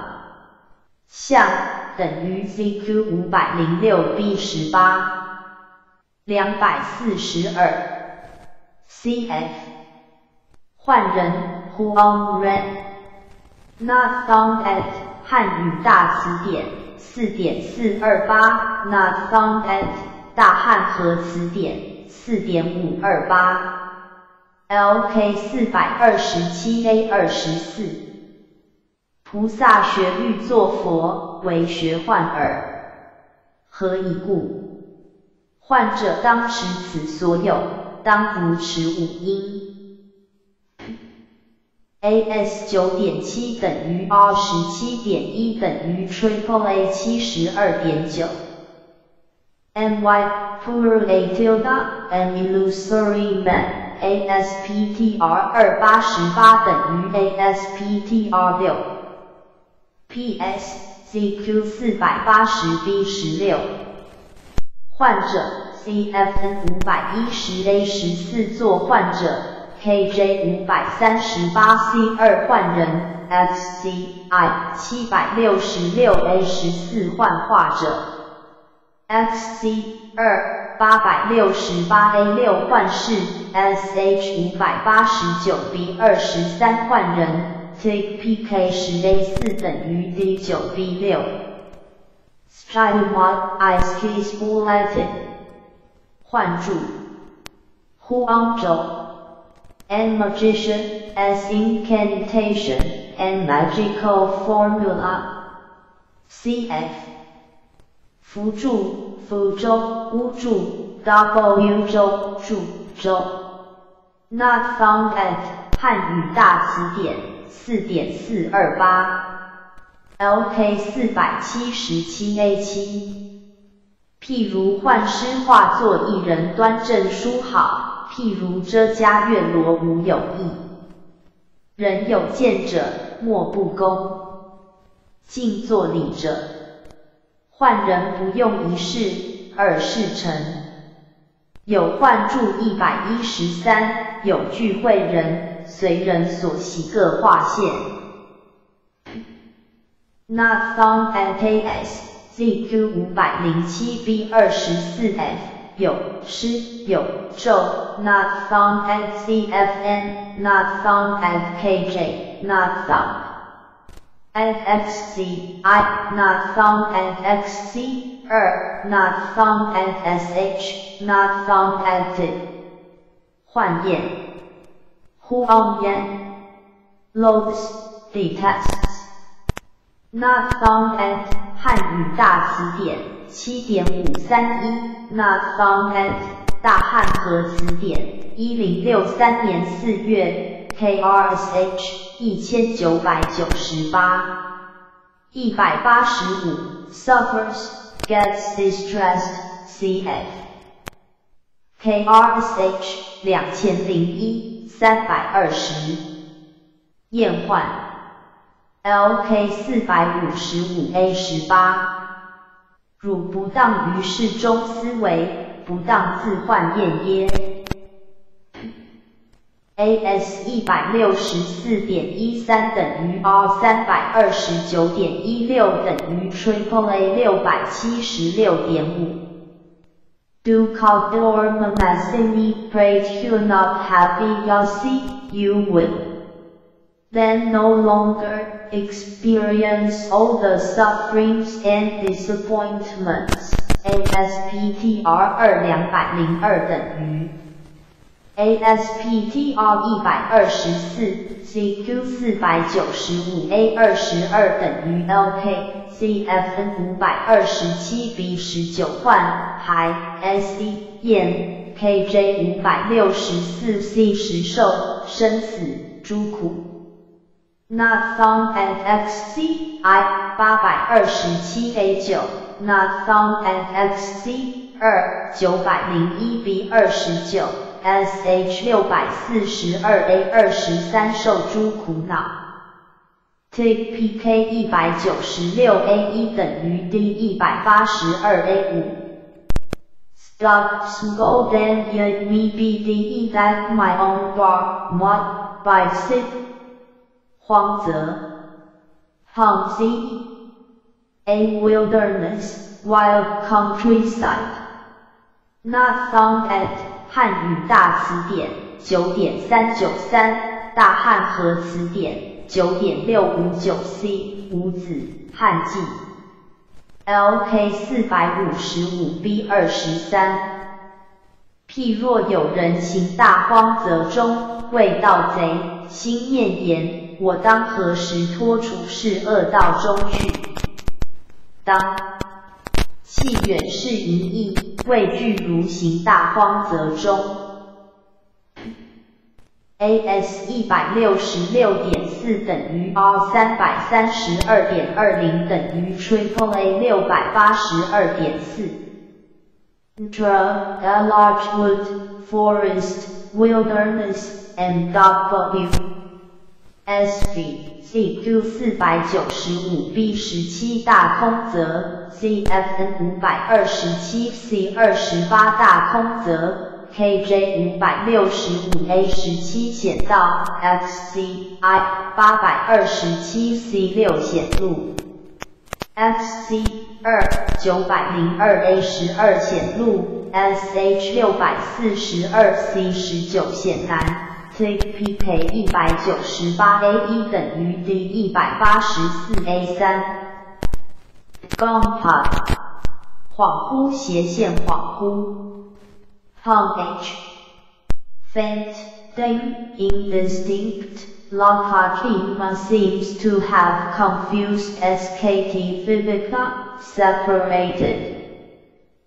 项等于 ZQ 五百零六 B 十八两百四十二 CF 换人。Who on red? Not found at 汉语大词典四点四二八。Not found at 大汉和词典四点五二八。LK 四百二十七 A 二十四。菩萨学欲作佛，为学幻耳。何以故？患者当持此所有，当不持五音。AS 九点七等于 R 十七点一等于 Triple A 七十二点九。My poor A tilde, an illusory man, ASPTR 二八十八等于 ASPTR 六。PS CQ 四百八十 B 十六。患者 CFN 五百一十 A 十四座患者 KJ 五百三十八 C 二患人 XCI 七百六十六 A 十四患化者 XC 二八百六十八 A 六患室 SH 五百八十九 B 二十三患人 tpk 十 A 四等于 D 九 B 六。Stylewad ice keys bulleted. 换 注 Huangzhou and magician as incantation and magical formula. CF 福注福州乌注 W 州注州 Not found at 汉语大词典四点四二八。LK 四百七十七 A 七， 譬如幻师化作一人端正书好，譬如遮家院罗无有意。人有见者莫不恭，静坐礼者，换人不用一事二事成。有幻注一百一十三，有聚会人随人所习各划线。Not found at AS ZQ 五百零七 B 二十四 F 有诗有咒。Not found at CFN Not found at KJ Not found at XC I Not found at XC 二 Not found at SH Not found at it 换验 Who on 验 Loads detests Not found at 汉语大词典七点五三一。Not found at 大汉和词典一零六三年四月。KRSH 一千九百九十八。一百八十五。Suffers gets distressed. CF KRSH 两千零一三百二十。验换。LK 四百五十五 A 十八，汝不当于事中思维，不当自患验耶。AS 一百六十四点一三等于 R 三百二十九点一六等于 Triple A 六百七十六点五。Do call door mamasini pray to not happy you'll see you will. Then no longer experience all the sufferings and disappointments. ASPTR 二两百零二等于 ASPTR 一百二十四 CQ 四百九十五 A 二十二等于 LK CFN 五百二十七 B 十九换还 SC 验 KJ 五百六十四 C 十受生死诸苦。Not found at XC I 八百二十七 A 九。Not found at XC 二九百零一 B 二十九。SH 六百四十二 A 二十三受诸苦恼。tkpk 一百九十六 A 一等于 D 一百八十二 A 五。Stop small then yet me be the that my own bar what by sit 荒泽，Humpsy, a wilderness, wild countryside. Not found at 汉语大词典九点三九三，大汉和词典九点六五九 C 五子汉记，LK 四百五十五 B 二十三。譬若有人行大荒泽中，未盗贼，心念言。我当何时脱除是恶道中去？当气远是淫逸，畏惧如行大荒泽中。AS 一百六十六点四等于 R 三百三十二点二零等于 Triple A 六百八十二点四。Draw a large wood forest. wilderness and W S V C Q 四百九十五 B 十七大空则 C F N 五百二十七 C 二十八大空则 K J 五百六十五 A 十七显道 X C I 八百二十七 C 六显路 X C 二九百零二 A 十二显路 S H 六百四十二 C 十九显南。Take PK 一百九十八 A 一等于 D 一百八十四 A 三。Gone part，恍惚斜线恍惚。Pong H。Faint, dim, indistinct. Lockhart Lima seems to have confused SKT Vivica, separated,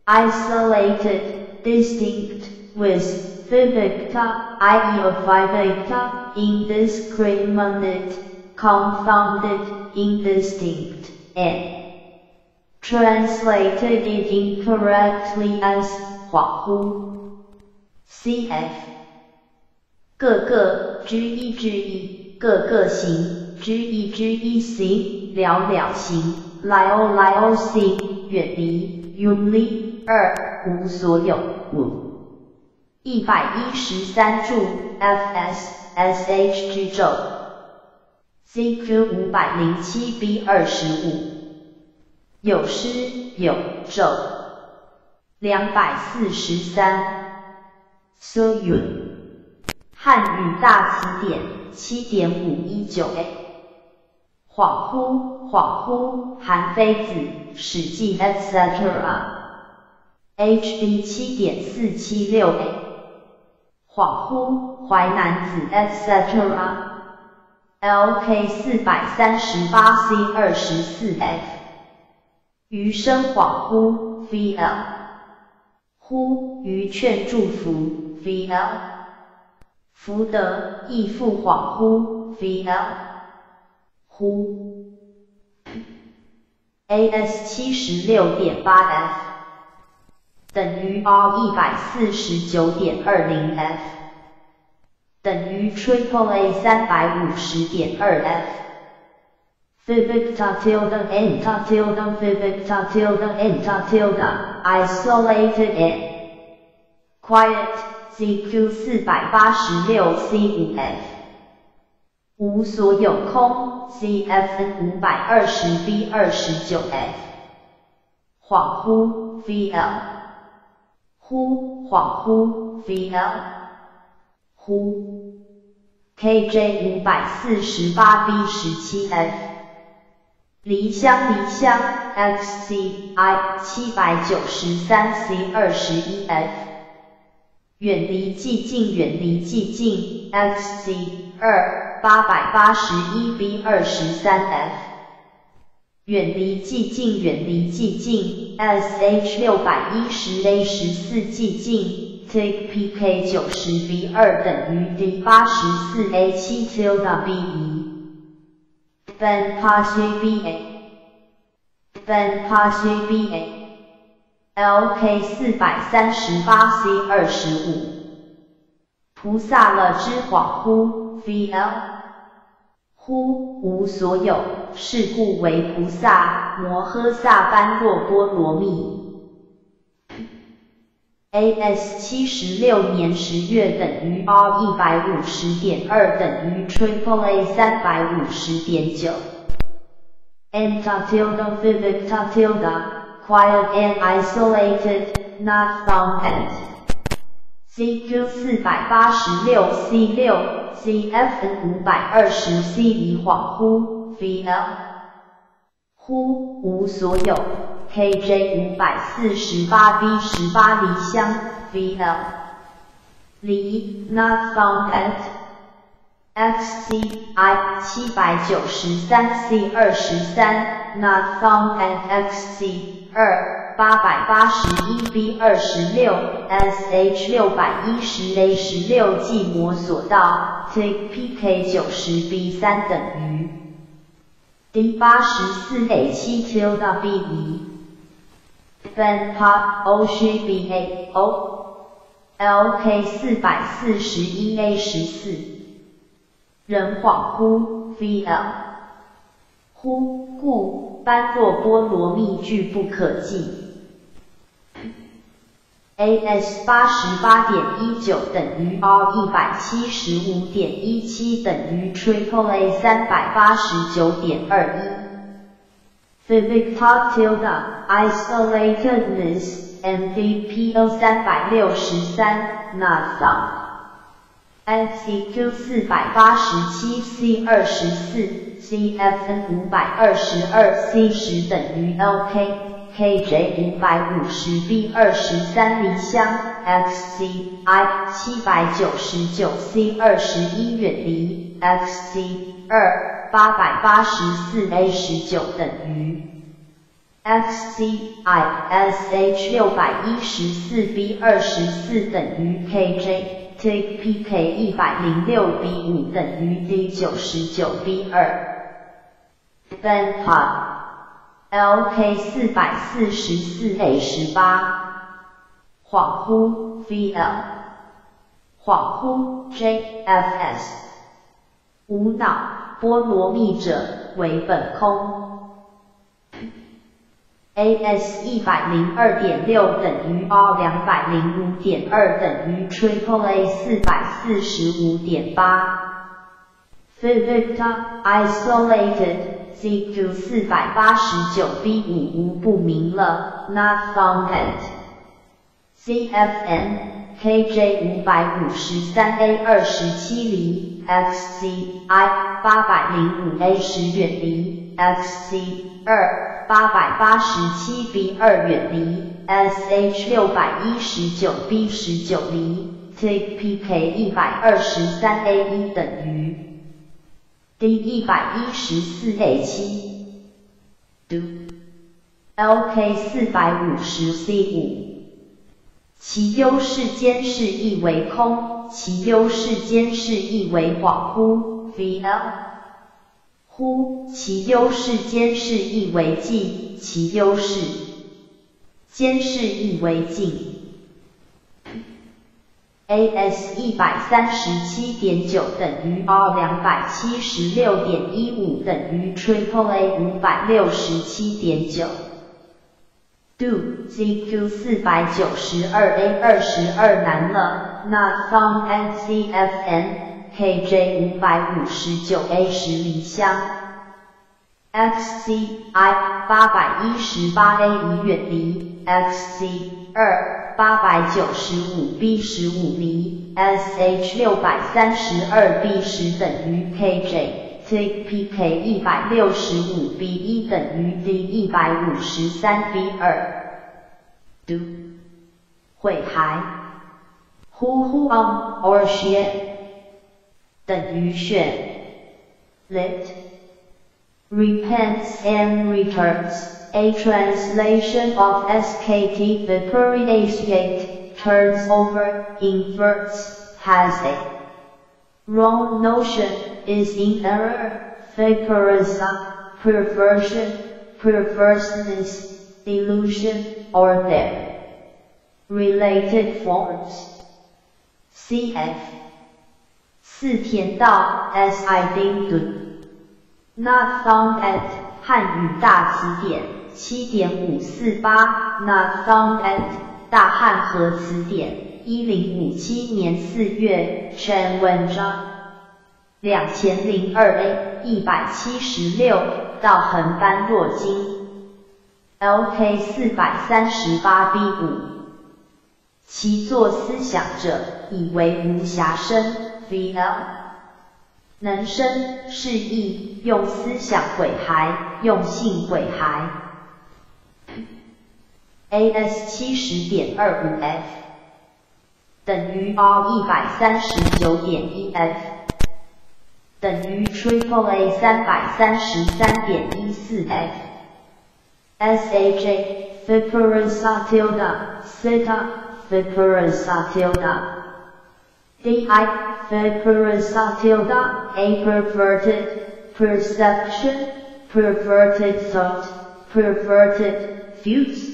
isolated, distinct, with Vivekta, i.e. of Vivekta, indiscriminate, confounded, indistinct, and translated it incorrectly as 恍惚。cf 各个之一之一，各个行之一之一行，了了行，lio lio 行，远离，uni 二无所有五。 一百一十三柱 FSSH 轴，CQ 五百零七 B 二十五，有诗有咒，两百四十三，So y u 汉语大词典七点五一九。A，恍惚恍惚，韩非子史记 etc.，HB 七点四七六。A。恍惚，淮南子，etc. LK 四百三十八 C 二十四 F。余生恍惚，VL。呼，余劝祝福，VL。福德，亦复恍惚，VL。呼。AS 七十六点八 F。等于 R 一百四十九点二零 F，等于 Triple A 三百五十点二 F。Physics tilde and tilde physics tilde and tilde isolated and quiet CQ 四百八十六 C 五 F，无所有空 CFN 五百二十 B 二十九 F，恍惚 VL。呼，恍惚，VL，呼，KJ 五百四十八 B 十七 F，离乡离乡，XCI 七百九十三 C 二十一 F，远离寂静远离寂静，XC 二八百八十一 B 二十三 F。远离寂静，远离寂静。SH 六百一十 A 十四寂静。Take PK 九十 B 二等于 D 八十四 A 七 tilde B 一。Then pass B A。Then pass B A。LK 四百三十八 C 二十五。菩萨乐之恍惚。VL。忽无所有，是故为菩萨摩诃萨般若波罗蜜。AS 七十六年十月等于 R 一百五十点二等于 Triple A 三百五十点九。Enta tilde vivita tilde, quiet and isolated, not found at. CQ 四百八十六 C 六。CFN 五百二十 C 已恍惚，VL 忽无所有，KJ 五百四十八 B 十八离乡，VL 离 not found at，XCI 七百九十三 C 二十三 not found at XC 二。八百八十一 B 二十六 SH 六百一十 A 十六 G 摩索道 Take PK 九十 B 三等于 D 八十四 A 七 q 到 B 一 Then Pop O 虚 B A O LK 四百四十一 A 十四，人恍惚 VL，呼故般若波罗蜜句不可记。AS 八十八点一九等于 R 一百七十五点一七等于 Triple A 三百八十九点二一。Physics tilde isolatedness MVPO 三百六十三 NASA。NCQ 四百八十七 C 二十四 CFN 五百二十二 C 十等于 LK。KJ 五百五十 B 二十三离乡，XCI 七百九十九 C 二十一远离，XC 二八百八十四 A 十九等于，XCI SH 六百一十四 B 二十四等于 KJ TPK 一百零六 B 五等于 D 九十九 B 二本哈。LK 四百四十四 A 十八，恍惚 VL，恍惚 JFS，无脑波罗蜜者为本空。AS 一百零二点六等于 R 两百零五点二等于 Triple A 四百四十五点八。Physics isolated。CQ 四百八十九 B 五无不明了，Not found. At CFN KJ 五百五十三 A 二十七离，XCI 八百零五 A 十远离，XC 二八百八十七 B 二远离，SH 六百一十九 B 十九离，TPK 一百二十三 A 一等于。D 一百一十四 A 七，Do，LK 四百五十 C 五，其优势监视亦为空，其优势监视亦为恍惚，VL，忽，其优势监视亦为静，其优势监视亦为静。AS 一百三十七点九等于 R 两百七十六点一五等于 Triple A 五百六十七点九。Do ZQ 四百九十二 A 二十二难了，Not found at CFN KJ 五百五十九 A 十离乡。XCI 八百一十八 A 已远离，XC 二。八百九十五 B 十五离，SH 六百三十二 B 十等于 KJ，TPK 一百六十五 B 一等于 D 一百五十三 B 二，Do 会还，Who who on or she 等于选，Let repents and returns。A translation of SKT Vipariyasgate turns over, inverts, has a wrong notion, is in error, vaporism, perversion, perverseness, delusion, or their related forms. Cf. 四田道 S I 丁顿 Not found at 汉语大词典 七点五四八，Not found at 大汉和词典，一零五七年四月，全文章，两千零二 A 一百七十六，道横般若经，LK 四百三十八 B 五，其作思想者，以为无暇生，VL，能生是意，用思想毁骸，用性毁骸。AS 七十点二五 F 等于 R 一百三十九点一 F 等于 Triple A 三百三十三点一四 F SHA Fibrous tilde Theta Fibrous tilde DI Fibrous tilde A perverted perception perverted thought perverted fuse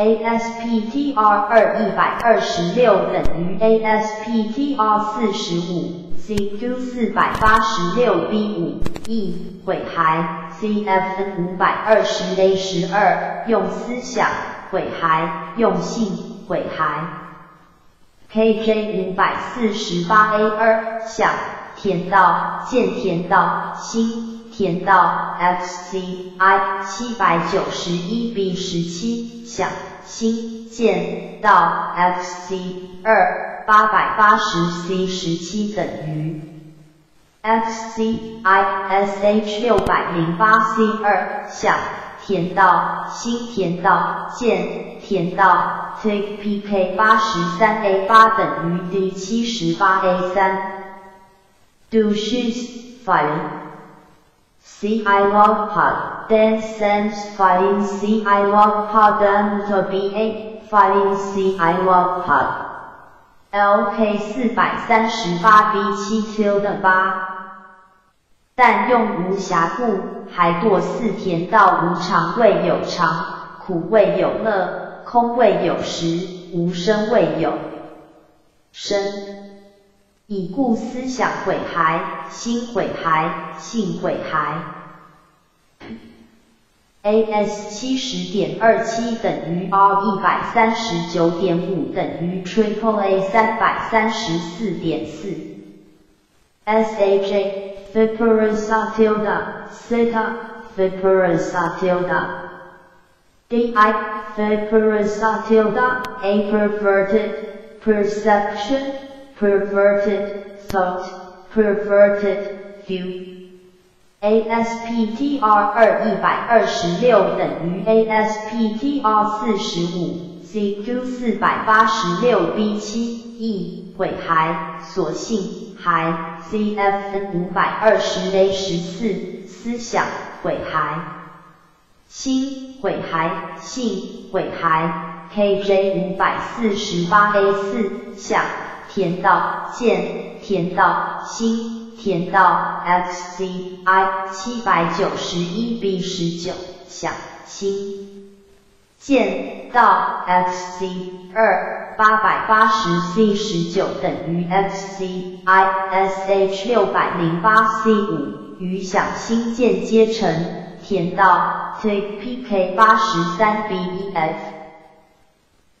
ASPTR 二一百二十六等于 ASPTR 四十五，CQ 四百八十六 B 五 E 毁骸，CFN 五百二十 A 十二用思想毁骸，用性毁骸，KJ 五百四十八 A 二想填到见填到心填到 FCI 七百九十一 B 十七想。新建到 FC 二八百八十 C 十七等于 FCISH 六百零八 C 二想填到新填到建填到 Take P K 八十三 A 八等于 D 七十八 A 三 Do she's file CI log pod, then send filing CI log pod down to BA filing CI log pod. LK 四百三十八 B 七 tilde 八，但用无暇故，还堕四田道无常味有常，苦味有乐，空味有实，无生味有生。已故思想毁骸，心毁骸，性毁骸。AS 七十点二七等于 R 一百三十九点五等于 Triple A 三百三十四点四。SHA Fibrous tilde Theta Fibrous tilde DI Fibrous tilde A perverted perception perverted thought, perverted view. ASPTR 二一百二十六等于 ASPTR 四十五，CQ 四百八十六 B 七 E 毁骸，所幸还 CFN 五百二十 A 十四思想毁骸，心毁骸，性毁骸，KJ 五百四十八 A 四想。填到建，填到新，填到 XCI 七百九十一 B 十九，想新，建到 XC 二八百八十 C 十九等于 XCI SH 六百零八 C 五，与想新建接成，填到 TPK 八十三 BEF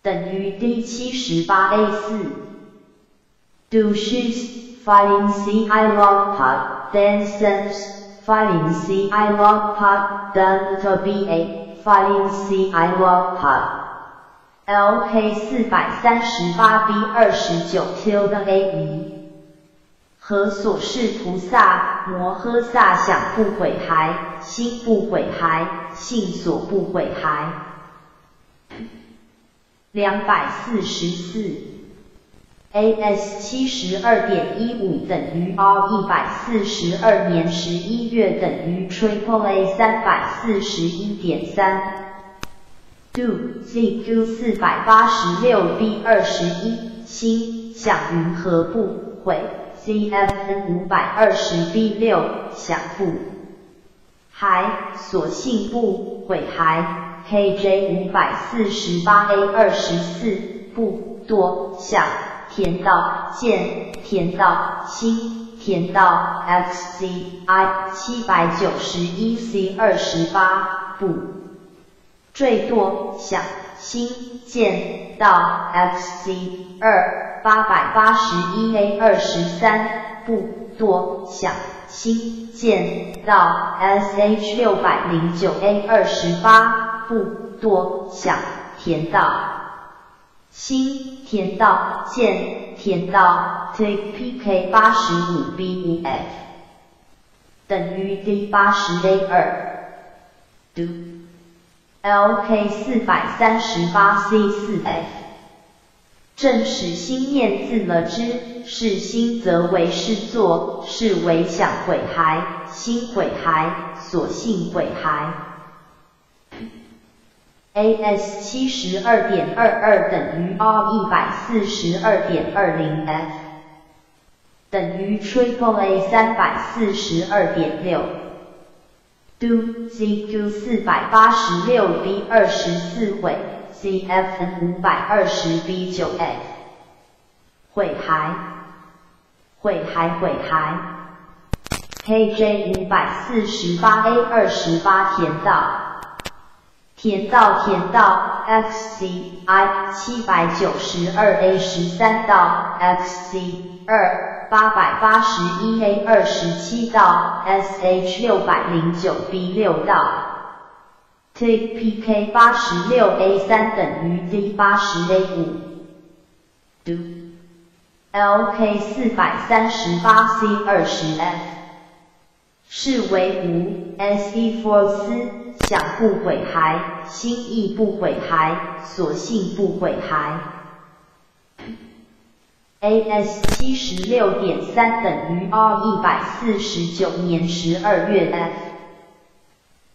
等于 D 七十八 A 四。Do sheets then sends filing CI log pod done to be a filing CI log pod. LK 四百三十八 B 二十九 tilde A 一和所示菩萨摩诃萨想不毁骸，心不毁骸，性所不毁骸。两百四十四。AS 七十二点一五等于 R 一百四十二年十一月等于 Triple A 三百四十一点三。Do ZQ 四百八十六 B 二十一星想云何不毁？CFN 五百二十 B 六想不还所幸不毁还 KJ 五百四十八 A 二十四不多想。填到建，填到新，填到 XCI 七百九十一 C 二十八不最多想新建到 XC 二八百八十一 A 二十三不多想新建到 SH 六百零九 A 二十八不多想填到。新填到建填到 TPK 八十五 BEF 等于 D 八十 A 二 Do LK 四百三十八 C 四 F 正使心念自了之，是心则为是作，是为想毁骸，心毁骸，所性毁骸。AS 七十二点二二等于 R 一百四十二点二零 F 等于 Triple A 三百四十二点六。Do ZQ 四百八十六 B 二十四毁 CFN 五百二十 B 九 F。毁骸，毁骸，毁骸。KJ 五百四十八 A 二十八田道。田道田道，XCI 七百九十二 A 十三道，XC 二八百八十一 A 二十七道，SH 六百零九 B 六道，TPK 八十六 A 三等于 D 八十 A 五。Do L K 四百三十八 C 二十 F，是为无 SE for 斯。想不毁骸，心意不毁骸，所幸不毁骸。AS 七十六点三等于 R 一百四十九年十二月 F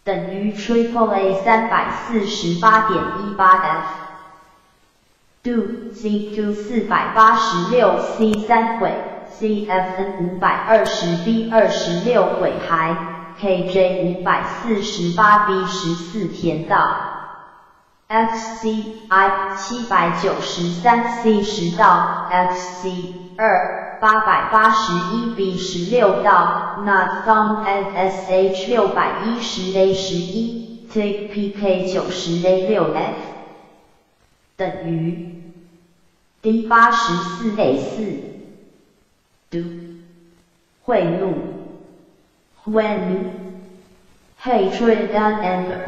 等于 Triple A 三百四十八点一八 F Do C Do 四百八十六 C 三毁 CFN 五百二十 B 二十六毁骸。KJ 五百四十八 B 十四田道，XCI 七百九十三 C 十道，XC 二八百八十一 B 十六道，NOT FSH 六百一十 A 十一，TPK 九十 A 六 F 等于 D 八十四 A 四，Do. 贿赂。When hatred and anger，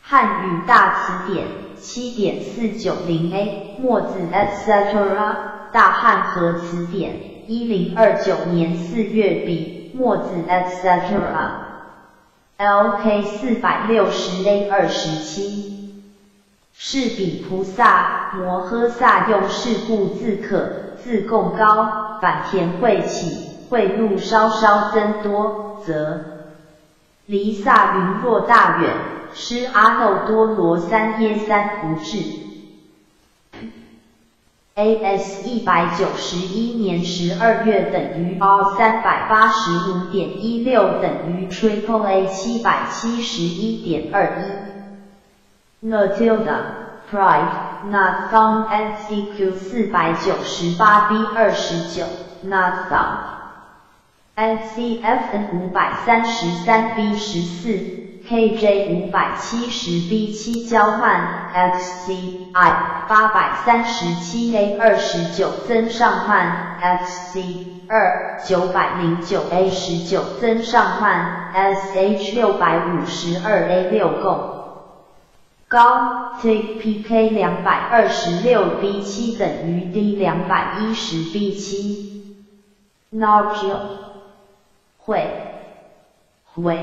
汉语大词典七点四九零 A，墨子 etc. 大汉和词典一零二九年四月笔，墨子 etc. LK 四百六十 A 二十七，是彼菩萨摩诃萨用是故自可自贡高，反田会起。贿赂稍稍增多，则离萨云若大远，施阿耨多罗三耶三不至。AS 一百九十一年十二月等于 R 三百八十五点一六等于 Triple A 七百七十一点二一。Notilda Pride Not Found NCQ 四百九十八 B 二十九 Not Found。NCFN 五百三十三 B 十四，KJ 五百七十 B 七交换，XCI 八百三十七 A 二十九增上换，XC 二九百零九 A 十九增上换，SH 六百五十二 A 六共高，TPK 两百二十六 B 七等于 D 两百一十 B 七，Nodule。Hui, Hui.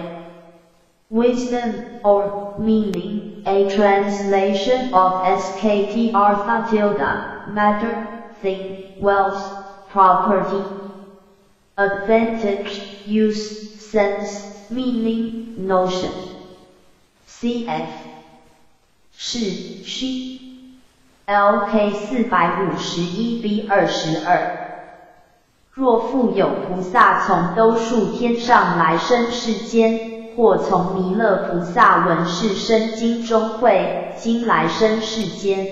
Wisdom or meaning, a translation of SKT Artha tilde, matter, thing, wealth, property. Advantage, use, sense, meaning, notion. CF 是虚 LK 四百五十一 B 二十二。若复有菩萨从兜数天上来生世间，或从弥勒菩萨闻是生经中会，今来生世间，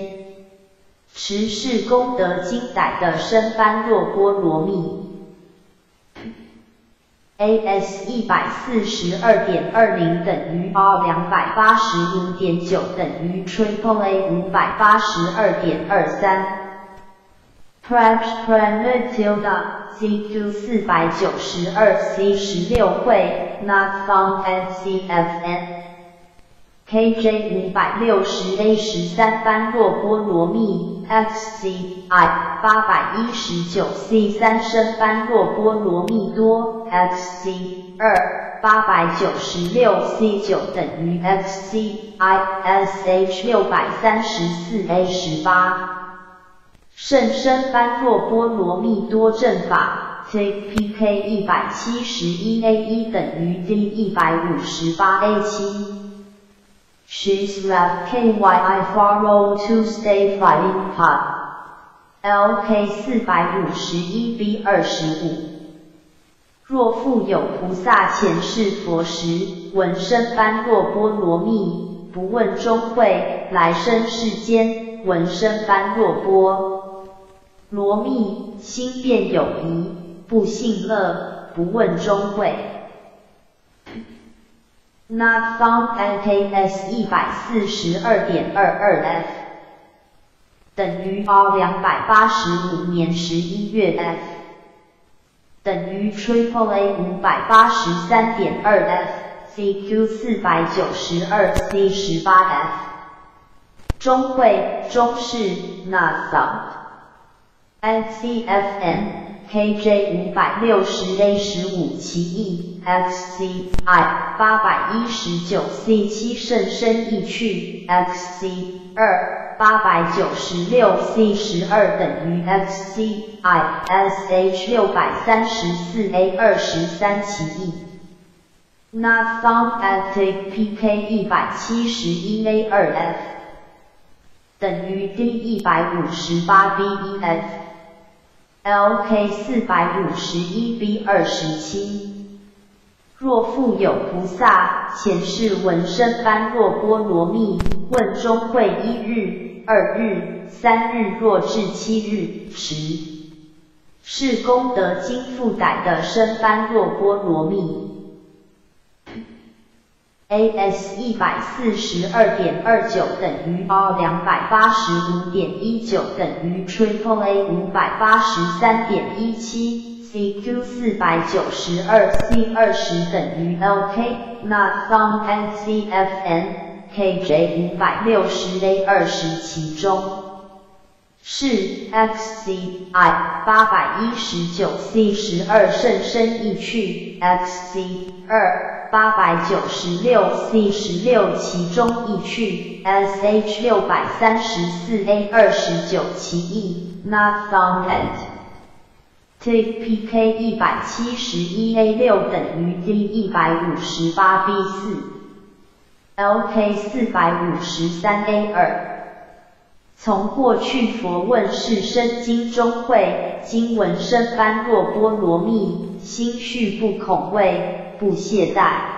持是功德经歹的生般若波罗蜜。AS 一百四十二点二零等于 R 两百八十五点九等于 Triple A 五百八十二点二三。Perhaps Prematilda CQ 四百九十二 C 十六会 Not Found at CFN KJ 五百六十 A 十三般若波罗蜜 XCI 八百一十九 C 三生般若波罗蜜多 XC 二八百九十六 C 九等于 XCI SH 六百三十四 A 十八。圣深般若波罗蜜多正法，CPK 一百七十一 A 一等于 D 一百五十八 A 七。She's left KYI follow to stay fighting pot. LK 四百五十一 B 二十五。若复有菩萨前世佛时，闻声般若波罗蜜。不问终会，来生世间，闻声般若波罗蜜，心便有疑，不信乐，不问终会。Not found NKS 一百四十二点二二 F，等于 R 两百八十五年十一月 F，等于 Triple A 五百八十三点二 F。CQ 四百九十二 C 十八 F，中会中式 NASA，NCFN KJ 五百六十 A 十五奇异 XCI 八百一十九 C 七甚深意趣 XC 二八百九十六 C 十二等于 XCI SH 六百三十四 A 二十三奇异。Not found at PK 一百七十一 A 二 F 等于 D 一百五十八 B 一 LK 四百五十一 B 二十七。若复有菩萨显示闻声般若波罗蜜，问中会一日、二日、三日，若至七日、十，是功德经复载的声般若波罗蜜。AS 一百四十二点二九等于 R 两百八十五点一九等于 Triple A 五百八十三点一七，CQ 四百九十二 C 二十等于 LK Not Found NCFN KJ 五百六十 A 二十其中。是 XCI 八百一十九 C 十二甚深意趣 XC 二。八百九十六 C 十六其中一去 SH 六百三十四 A 二十九其一 Not found at T P K 一百七十一 A 六等于 D 一百五十八 B 四 LK 四百五十三 A 二从过去佛问世身经中会经闻声般若波罗蜜心绪不恐畏。不懈怠。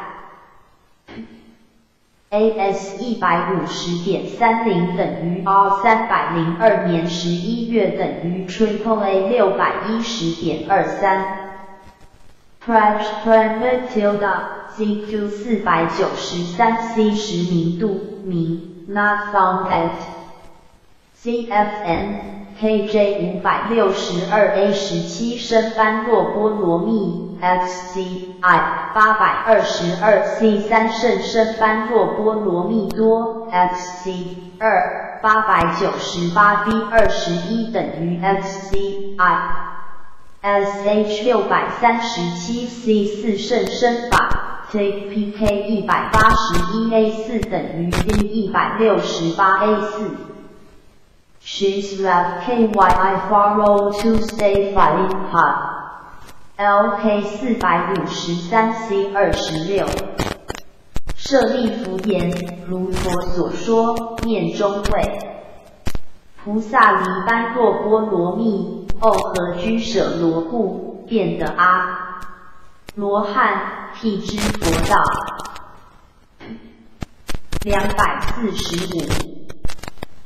AS 一百五十点三零等于 R 三百零二年十一月等于 Triple A 六百一十点二三。Prash Pramatilda CQ 四百九十三 C 十明度明 Not found at CFN。KJ 五百六十二 A 十七声般若波罗蜜 XCI 八百二十二 C 三圣声般若波罗蜜多 XC 二八百九十八 B 二十一等于 XCI SH 六百三十七 C 四圣声法 T P K 一百八十一 A 四等于 D 一百六十八 A 四。She's left KY I follow to stay fighting hard. LK 四百五十三 C 二十六。舍利弗言，如佛所说，念中会。菩萨离般若波罗蜜，后何居舍罗故，变得阿罗汉，辟之佛道。两百四十五。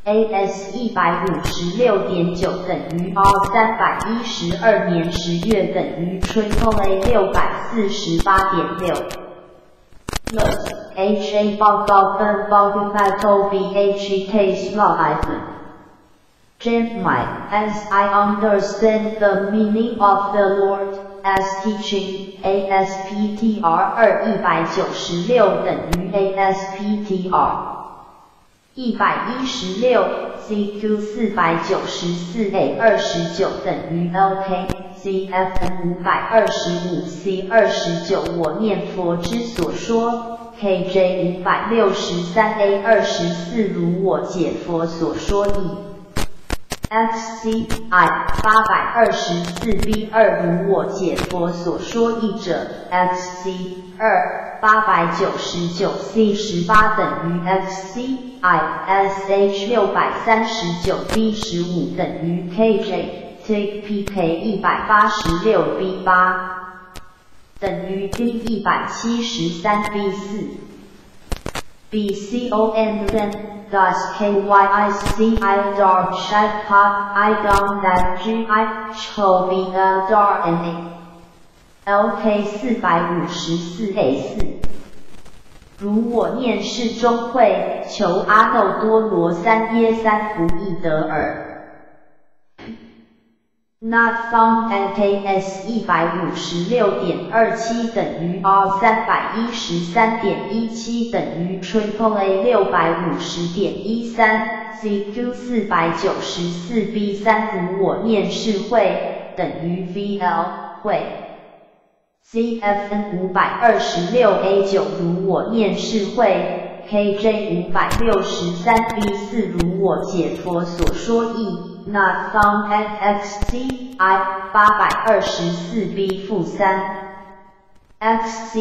AS 一百五十六点九等于 R 三百一十二年十月等于 Triple A 六百四十八点六。HA 报告分报告 Fatal BH Case Law Item. Jim my, as I understand the meaning of the Lord, as teaching, ASPTR 二一百九十六等于 ASPTR。一百一十六 CQ 四百九十四 A 二十九等于 LK CFN 五百二十五 C 二十九我念佛之所说 KJ 五百六十三 A 二十四如我解佛所说意 XCI 八百二十四 B 二如我解佛所说义者 XC 二八百九十九 C 十八等于 XC。I S H 六百三十九 B 十五等于 K J T P K 一百八十六 B 八等于 D 一百七十三 B 四。B C O N then thus K Y I C I dar shat pot I dong that G I cho V a dar N A L K 四百五十四 A 四。如我念世中会，求阿耨多罗三耶三菩提得尔。Not found at KS 一百五十六点二七等于 R 三百一十三点一七等于 Triple A 六百五十点一三 CQ 四百九十四 B 三如我念世会等于 VL 会 CFN 五百二十六 A 九如我念世会 KJ 五百六十三 B 四如我解佛所说意。Not found at XC I 八百二十四 B 负三。XC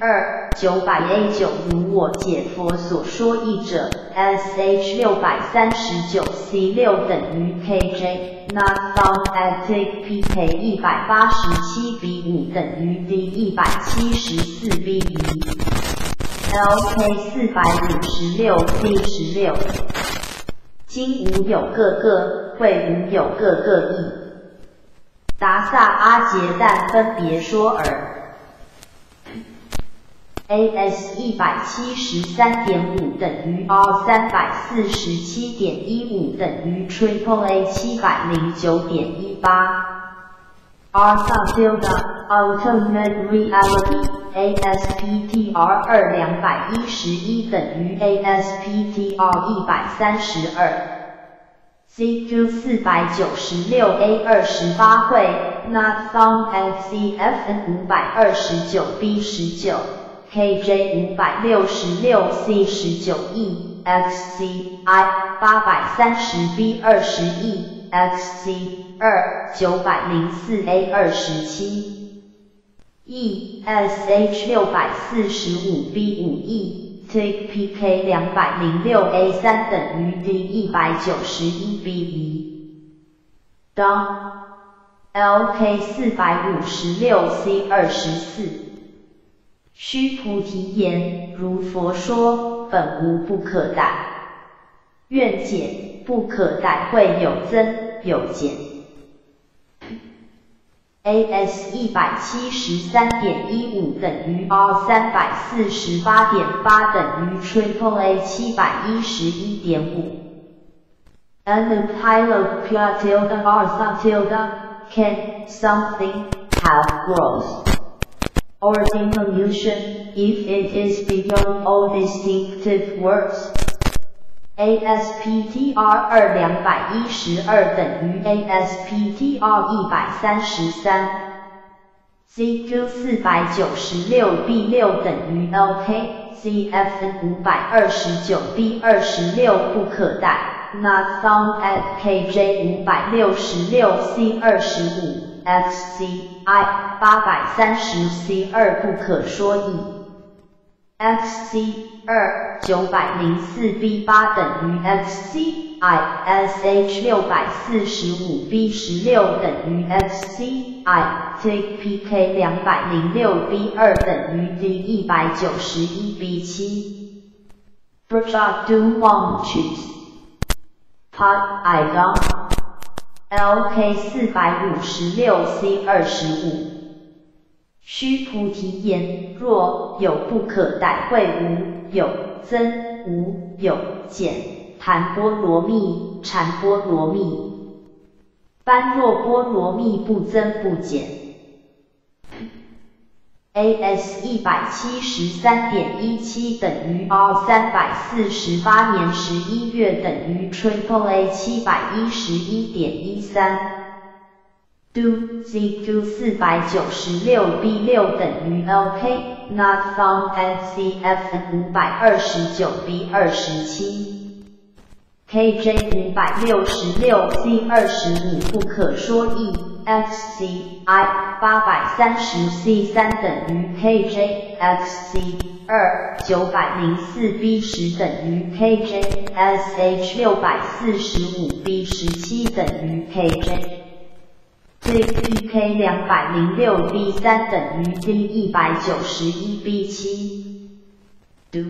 二九百 A 九如我解佛所说译者 SH 六百三十九 C 六等于 KJ Not found at PK 一百八十七 B 五等于 D 一百七十四 B 一。LK 四百五十六 C 十六。今无有个个，会无有个个意。达萨阿杰但分别说而。AS 一百七十三点五等于 R 三百四十七点一五等于 Triple A 七百零九点一八。R Subfield Ultimate Reality ASPTR 二两百一十一等于 ASPTR 一百三十二。CQ 四百九十六 A 二十八会 Not Found at CFN 五百二十九 B 十九 KJ 五百六十六 C 十九 E XCI 八百三十 B 二十 E XC 二九百零四 A 二十七，ESH 六百四十五 B 五 E，TPK 两百零六 A 三等于 D 一百九十一 B 一。当 LK 四百五十六 C 二十四，须菩提言：如佛说，本无不可逮。愿解。不可待会有增有减。AS 一百七十三点一五等于 R 三百四十八点八等于 Triple A 七百一十一点五。And the pilot pure tilde R sub tilde can something have growth or diminution if it is beyond all distinctive words. ASPTR 二两百一十二等于 ASPTR 一百三十三，CQ 四百九十六 B 六等于 LK，CFN 五百二十九 B 二十六不可带，Not found at KJ 五百六十六 C 二十五，XCI 八百三十 C 二不可说意。XC 二九百零四 B 八等于 XCI SH 六百四十五 B 十六等于 XCI TPK 两百零六 B 二等于 D 一百九十一 B 七。Project do one choose. Pod I done. LK 四百五十六 C 二十五。须菩提言：若有不可逮会无有增无有减，檀波罗蜜、禅波罗蜜、般若波罗蜜不增不减。AS 一百七十三点一七等于 R 三百四十八年十一月等于 Triple A 七百一十一点一三。Do ZQ 四百九十六 B 六等于 LK Not found at CF 五百二十九 B 二十七 KJ 五百六十六 C 二十五不可说 e x c i 八百三十 C 三等于 KJ XC 二九百零四 B 十等于 KJ SH 六百四十五 B 十七等于 KJ CPK 两百零六 B 三等于 D 一百九十一 B 七。Do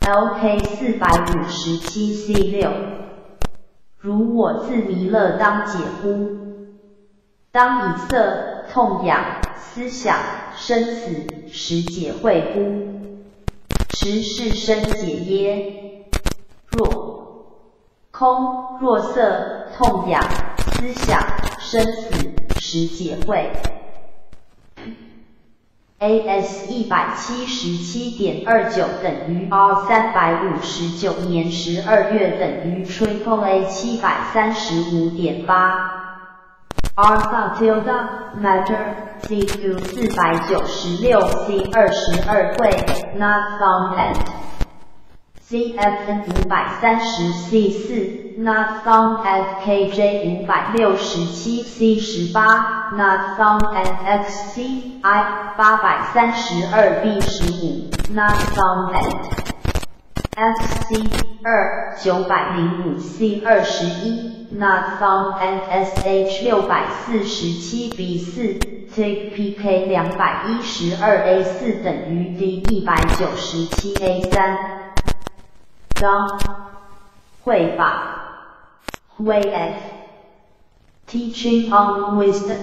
LK 四百五十七 C 六，如我自弥勒当解乎？当以色痛痒思想生死时解会乎？持是生解耶？若空若色痛痒思想生死时解会。AS 一百七十七点二九等于 R 三百五十九年十二月等于 Triple A 七百三十五点八 Alpha tilde Matter CQ 四百九十六 C 二十二会 Not found at CFN 五百三十 C 四，Not found at KJ 五百六十七 C 十八，Not found at XCI 八百三十二 B 十五，Not found at FC 二九百零五 C 二十一，Not found at SH 六百四十七 B 四 tpk 两百一十二 A 四等于 D 一百九十七 A 三。章会法会 F Teaching on Wisdom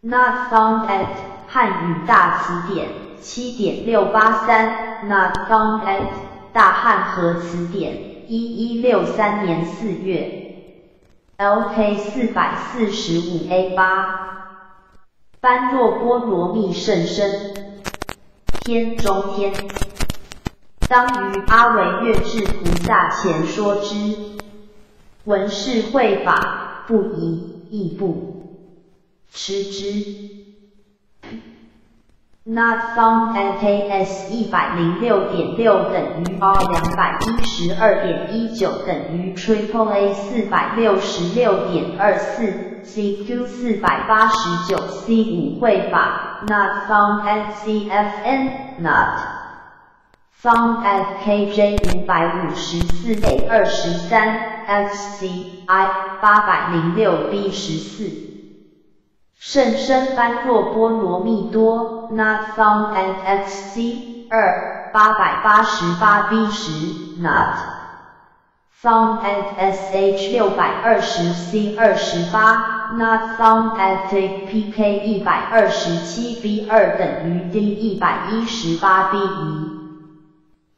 Not found at 汉语大词典七点六八三 Not found at 大汉和词典一一六三年四月。LK 四百四十五 A 八。般若波罗蜜甚深。天中天。当于阿惟越智菩萨前说之，闻是会法，不疑亦不持之。Not found at AS 一百零六点六等于 R 两百一十二点一九等于 Triple A 四百六十六点二四 CQ 四百八十九 C 五会法。Not found at CFN Not Found at KJ 五百五十四 A 二十三 FCI 八百零六 B 十四。甚深般若波罗蜜多。Not found at XC 二八百八十八 B 十。Not found at SH 六百二十 C 二十八。Not found at PK 一百二十七 B 二等于 D 一百一十八 B 一。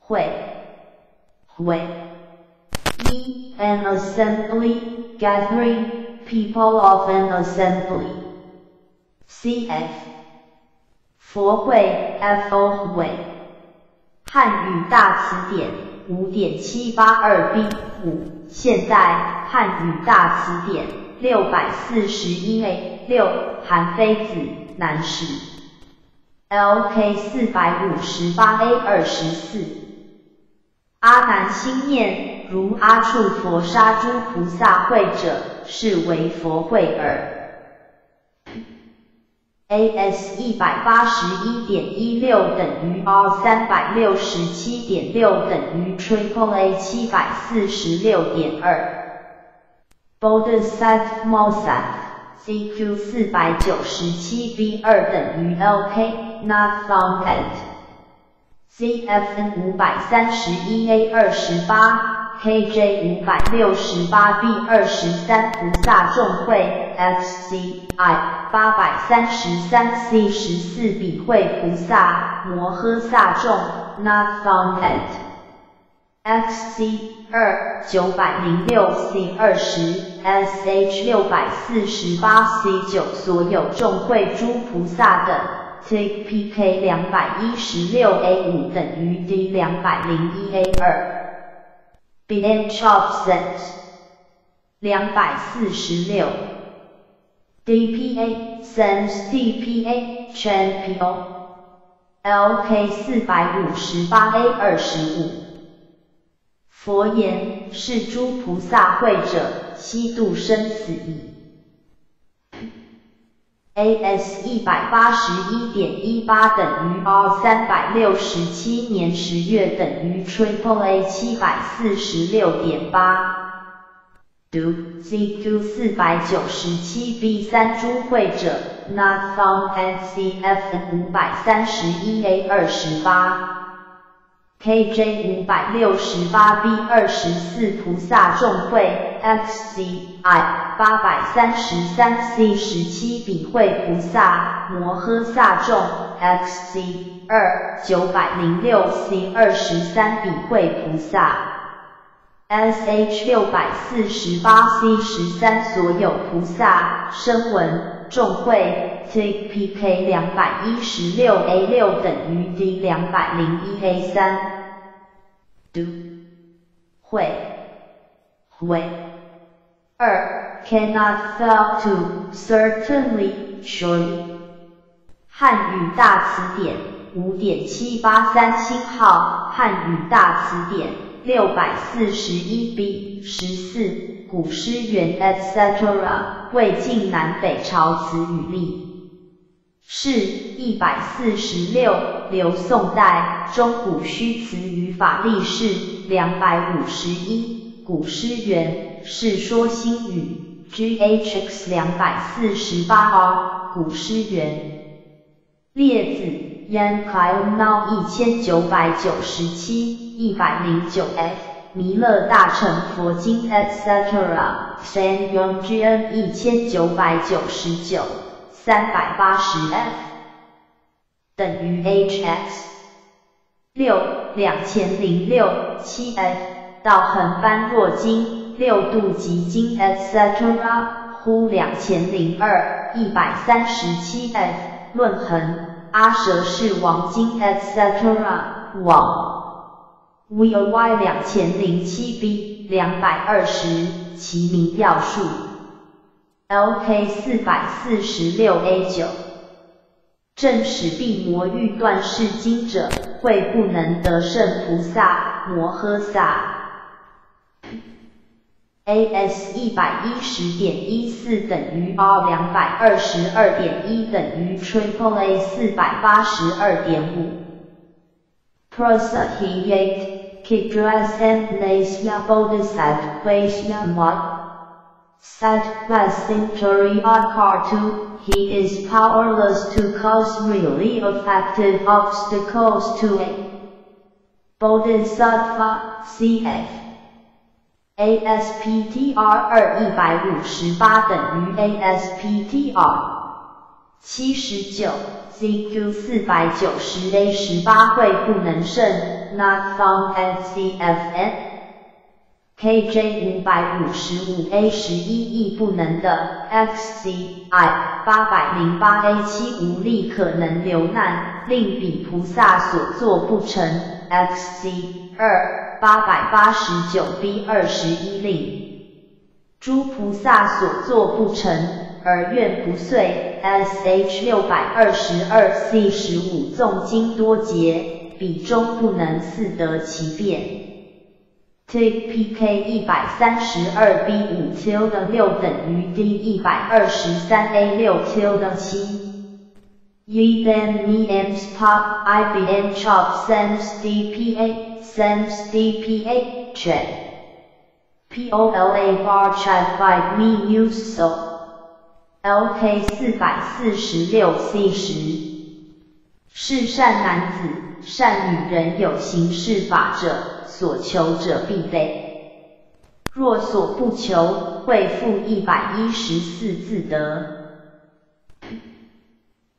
会会一 an assembly gathering people of an assembly cf 佛会 fo 会汉语大词典五点七八二 b 五现代汉语大词典六百四十一 a 六韩非子男士 lk 四百五十八 a 二十四阿难心念，如阿处佛杀诸菩萨会者，是为佛会耳。AS 一百八十一点一六等于 R 三百六十七点六等于 Triple A 七百四十六点二。Bodhisattva Mosa CQ 四百九十七 B 二等于 LK Not Found at CFN 五百三十一 A 二十八，KJ 五百六十八 B 二十三菩萨众会，FCI 八百三十三 C 十四比会菩萨摩诃萨众，Not found at，XC 二九百零六 C 二十，SH 六百四十八 C 九所有众会诸菩萨等。TPK 两百一十六 A 五等于 D 两百零一 A 二。Bench offset 两百四十六。DPA Sense DPA Champion LK 四百五十八 A 二十五。佛言：是诸菩萨会者，悉度生死矣。AS 一百八十一点一八等于 R 三百六十七年十月等于 Triple A 七百四十六点八。Do CQ 四百九十七 B 三诸会者，Not found at CF 五百三十一 A 二十八。KJ 五百六十八 B 二十四菩萨众会 XCI 八百三十三 C 十七比会菩萨摩诃萨众 XC 二九百零六 C 二十三比会菩萨 SH 六百四十八 C 十三所有菩萨声闻众会 TPK 两百一十六 A 六等于 D 两百零一 A 三 Do 会会二 Cannot fail to certainly sure 汉语大词典五点七八三星号汉语大词典六百四十一 B 十四古诗源 etc. 魏晋南北朝词语例。是一百四十六，刘宋代中古虚词语法例是两百五十一，古诗源世说新语 GHX 两百四十八 R 古诗源。列子 Yan Kai Mao 一千九百九十七一百零九 F 弥勒大乘佛经 etcetera，San Yong Jian 一千九百九十九。三百八十 F 等于 HX 六两千零六七 F 道横般若经。六度集经 etc 呼两千零二一百三十七 F 论衡阿舍是王经 etc 网 VOY 两千零七 B 两百二十其名调数。LK 四百四十六 A 九，正使必魔欲断世经者，会不能得胜菩萨摩诃萨。AS 一百一十点一四等于 R 两百二十二点一等于 Triple A 四百八十二点五。Prosahiyate Kidras and Nasya Bodhisattva Vaisya Mat Sat century Kartu, he is powerless to cause really effective obstacles to a Bodhisattva CF ASPTR 二一百五十八等于 ASPTR 七十九 CQ 四百九十 A 十八会不能胜 Not found at CFN KJ 五百五十五 A 十一亿不能的，XCI 八百零八 A 七无力可能流难，令彼菩萨所作不成，XC 二八百八十九 B 二十一令诸菩萨所作不成而愿不遂，SH 六百二十二 C 十五纵经多劫，彼终不能似得其变。Take P K 一百三十二 B 五 Q 的六等于 D 一百二十三 A 六 Q 的七。Then MEMS Pop IBM Chop SEMS DPA SEMS DPA Check POLA Bar Chat by Me Use So LK 四百四十六 C 十。是善男子、善女人有行事法者。所求者必备，若所不求，会负一百一十四字得。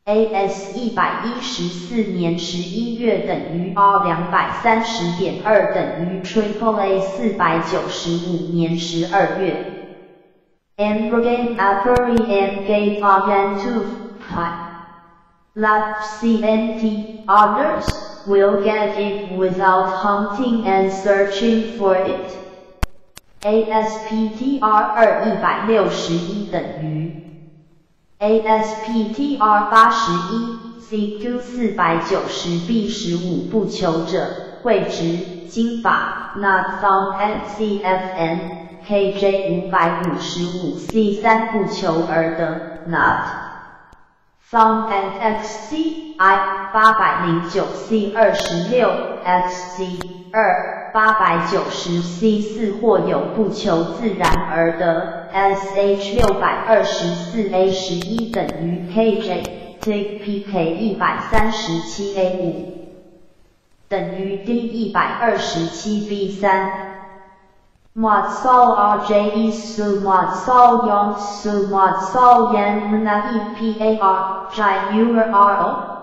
AS 一百一十四年十一月等于 R 两百三十点二等于 Triple A 四百九十五年十二月。And again after and gave again to pi. Love CNT others. will get it without hunting and searching for it. ASPTR 二一百六十一等于 ASPTR 八十一 CQ 四百九十 B 十五不求者会值经法 Not found at CFN KJ 五百五十五 C 三不求而得 Not Found at XC I 八百零九 C 二十六 XC 二八百九十 C 四或有不求自然而得 SH 六百二十四 A 十一等于 k j t p k 一百三十七 A 五等于 D 一百二十七 B 三。Mod sol rj isu mod sol yon su mod sol yen mna e par jai u r o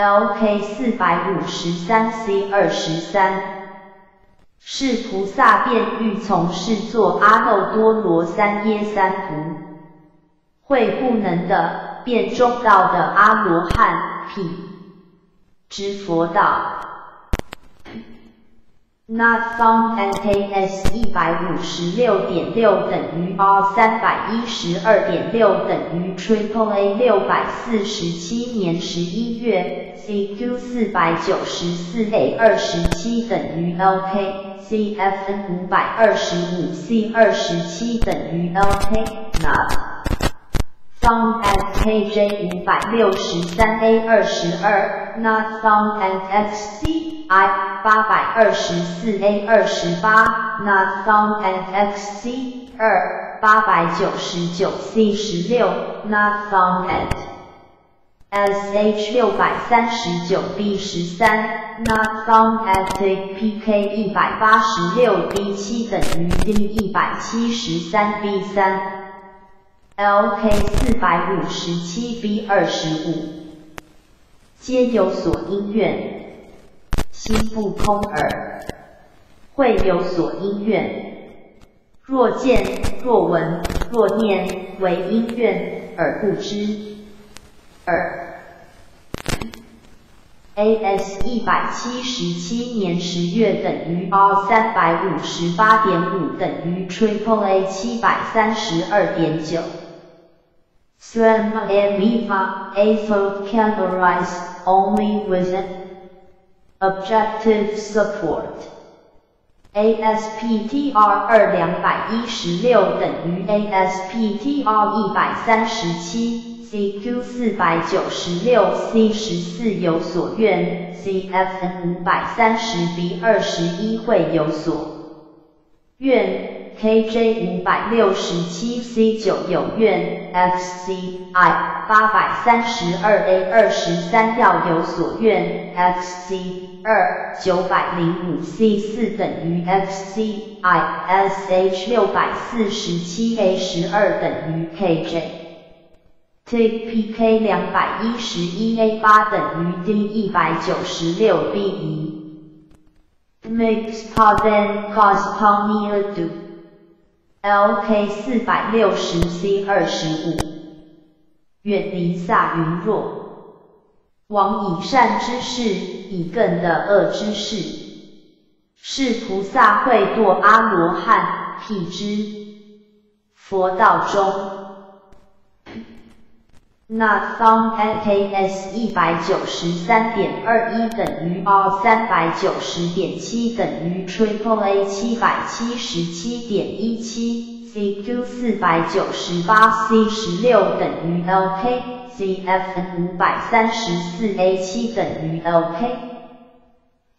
lk 四百五十三 c 二十三，是菩萨便欲从事做阿耨多罗三耶三菩，会不能的，便中道的阿罗汉，品之佛道。Not found NKS 一百五十六点六等于 R 三百一十二点六等于 Triple A 六百四十七年十一月 CQ 四百九十四 A 二十七等于 LK CFN 五百二十五 C 二十七等于 LK Not found at KJ 五百六十三 A 二十二 Not found at XC I 八百二十四 A 二十八，Not found at XC 二八百九十九 C 十六，Not found at SH 六百三十九 B 十三，Not found at PK 一百八十六 B 七等于 D 一百七十三 B 三，LK 四百五十七 B 二十五，皆有所因愿。心不空耳，会有所因愿。若见，若闻，若念，为因愿而不知。耳，AS 一百七十七年十月等于 R 三百五十八点五等于 Triple A 七百三十二点九。Swam and Viva, a thought categorized only with Objective Support ASPTR 二两百一十六等于 ASPTR 一百三十七，CQ 四百九十六 C 十四有所愿，CFN 五百三十 B 二十一会有所愿。KJ 五百六十七 C 九有愿，XCI 八百三十二 A 二十三要有所愿，XC 二九百零五 C 四等于 XCI，SH 六百四十七 A 十二等于 KJ，TPK 两百一十一 A 八等于 D 一百九十六 B 一，Mix Paden Cos Palmia Do。LK 四百六十 C 二十五，远离萨云若，往以善之事，以更的恶之事，是菩萨会堕阿罗汉，辟之佛道中。那 found NKS 一百九十三点二一等于 R 三百九十点七等于 Triple A 七百七十七点一七 CQ 四百九十八 C 十六等于 LK CFN 五百三十四 A 七等于 LK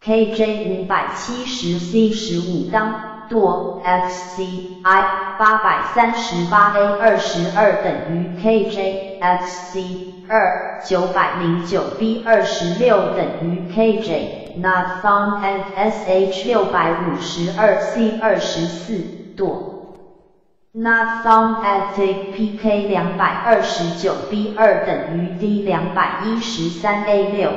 KJ 五百七十 C 十五当舵 XCI 八百三十八 A 二十二等于 KJ XC 二九百零九 B 二十六等于 KJ Not Found at SH 六百五十二 C 二十四舵 Not Found at PK 两百二十九 B 二等于 D 两百一十三 A 六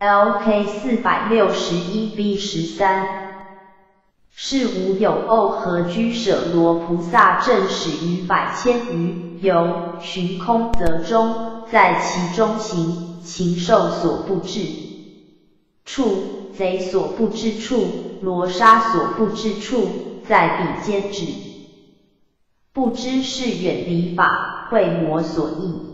LK 四百六十一 B 十三是无有恶和居舍罗菩萨正始于百千余由寻空则中，在其中行禽兽所不至处，贼所不知处，罗刹所不知处，在彼间止。不知是远离法，会魔所应。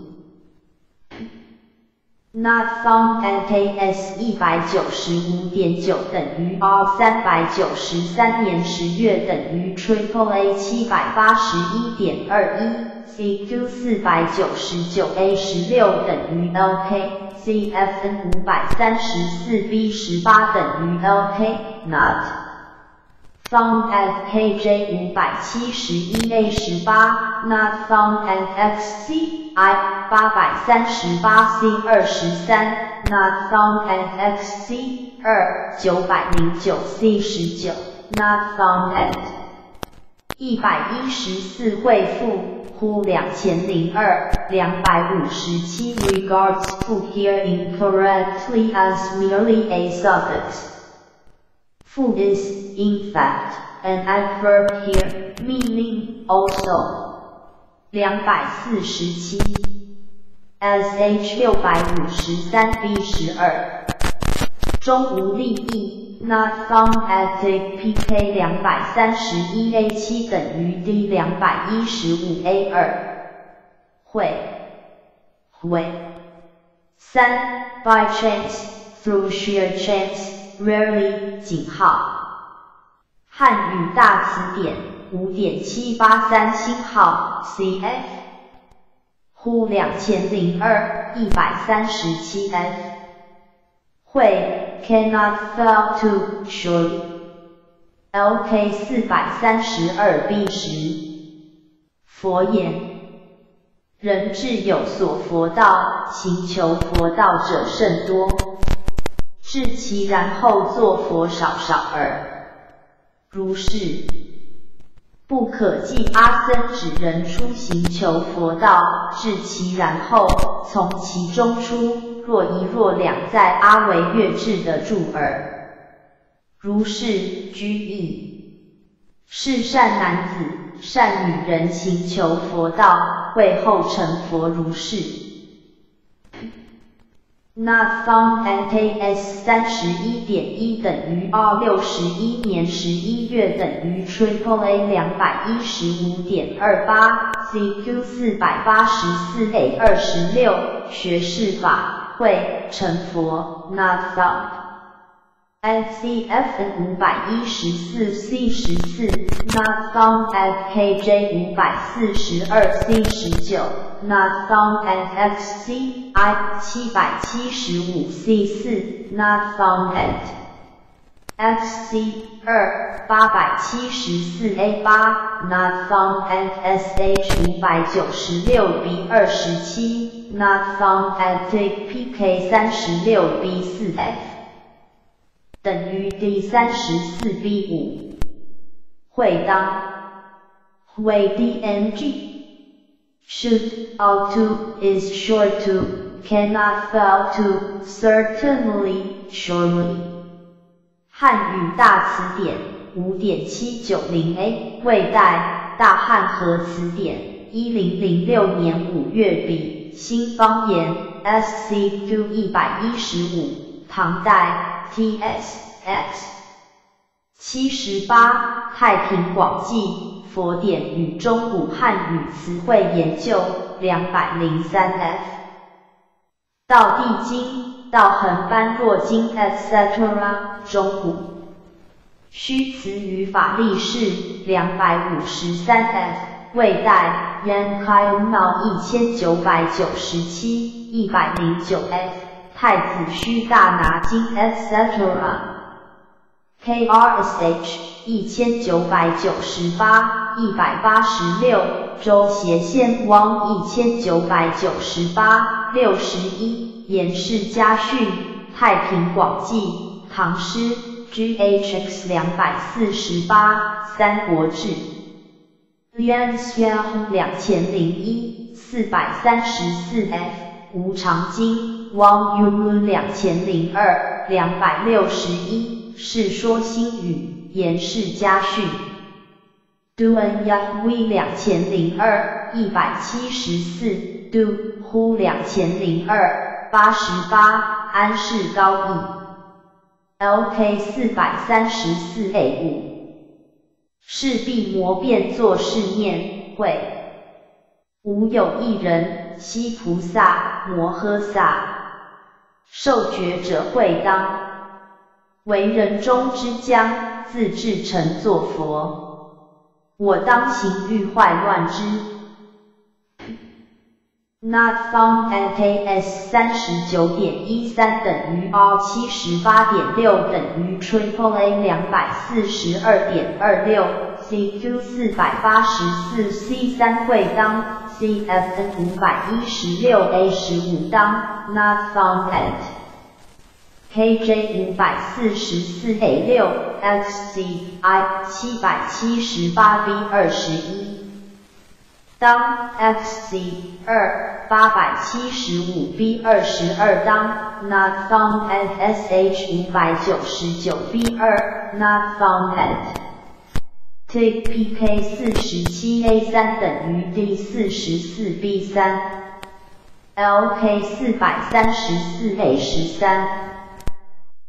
Not found NKS 一百九十五点九等于 R 三百九十三年十月等于 Triple A 七百八十一点二一 CQ 四百九十九 A 十六等于 LK CFN 五百三十四 B 十八等于 LK Not Not Found at KJ 五百七十一 A 十八，Not found at XCI 八百三十八 C 二十三 not found at XC 二九百零九 C 十九 not found at 一百一十四回复。呼两千零二两百五十七 regards to here incorrectly as merely a suffix. Fu is, in fact, an adverb here, meaning also. 两百四十七 sh 六百五十三 b 十二中无利益，not found at pk 两百三十一 a 七等于 d 两百一十五 a 二，会会三 by chance through sheer chance Rarely 井号。汉语大词典五点七八三星号。Cf 呼两千零二一百三十七 f 会。cannot fail to surely. LK 四百三十二 B 十，佛言：人智有所佛道，行求佛道者甚多，至其然后作佛少少耳。如是，不可计阿僧指人出行求佛道，至其然后从其中出。若一若两，在阿维月智的住耳，如是居易，是善男子、善女人行求佛道，会后成佛如是。Not found at AS 三十一点一等于二六十一年十一月等于 Triple A 两百一十五点二八 CQ 四百八十四 A 二十六学士法。会成佛，not found。FCF 五百一十四 C 十四，not found at KJ 五百四十二 C 十九，not found at XCI 七百七十五 C 四，not found at。XC 二八百七十四 A 八，Not found at SH 五百九十六 B 二十七，Not found at PK 三十六 B 四 F，等于 D 三十四 B 五，会当会 DNG，should ought to is sure to cannot fail to certainly surely。汉语大词典五点七九零 A，魏代大汉和词典一零零六年五月笔，新方言 SCQ 一百一十五，唐代 TSX 七十八，太平广记佛典与中古汉语词汇研究两百零三 F，道地经。道恒般若经 etc. 中古虚词语法历士两百五十三 f 魏代元开脑一千九百九十七一百零九 f 太子虚大拿经 etc. KRSH 一千九百九十八一百八十六周协宪汪一千九百九十八六十一。演示家训，太平广记，唐诗，GHX 两百四十八，三国志，Lianxiang 两千零一，四百三十四 F，无常经 Wu N 两千零二，两百六十一，世说新语，演示家训，Duan Yahweh 两千零二，一百七十四，Du Hu 两千零二。八十八，安氏高义，LK 四百三十四 A 五，势必魔变作是念会，吾有一人，悉菩萨摩诃萨，受觉者会当，为人中之将，自至成作佛，我当行欲坏乱之。Not found at AS 三十九点一三等于 R 七十八点六等于 Triple A 两百四十二点二六 CQ 四百八十四 C 三会当 CFN 五百一十六 A 十五当 Not found at KJ 五百四十四 A 六 XCI 七百七十八 B 二十一。当 XC 二八百七十五 B 二十二当 Not found at SH 五百九十九 B 二 Not found at Take PK 四十七 A 三等于 D 四十四 B 三 LK 四百三十四 A 十三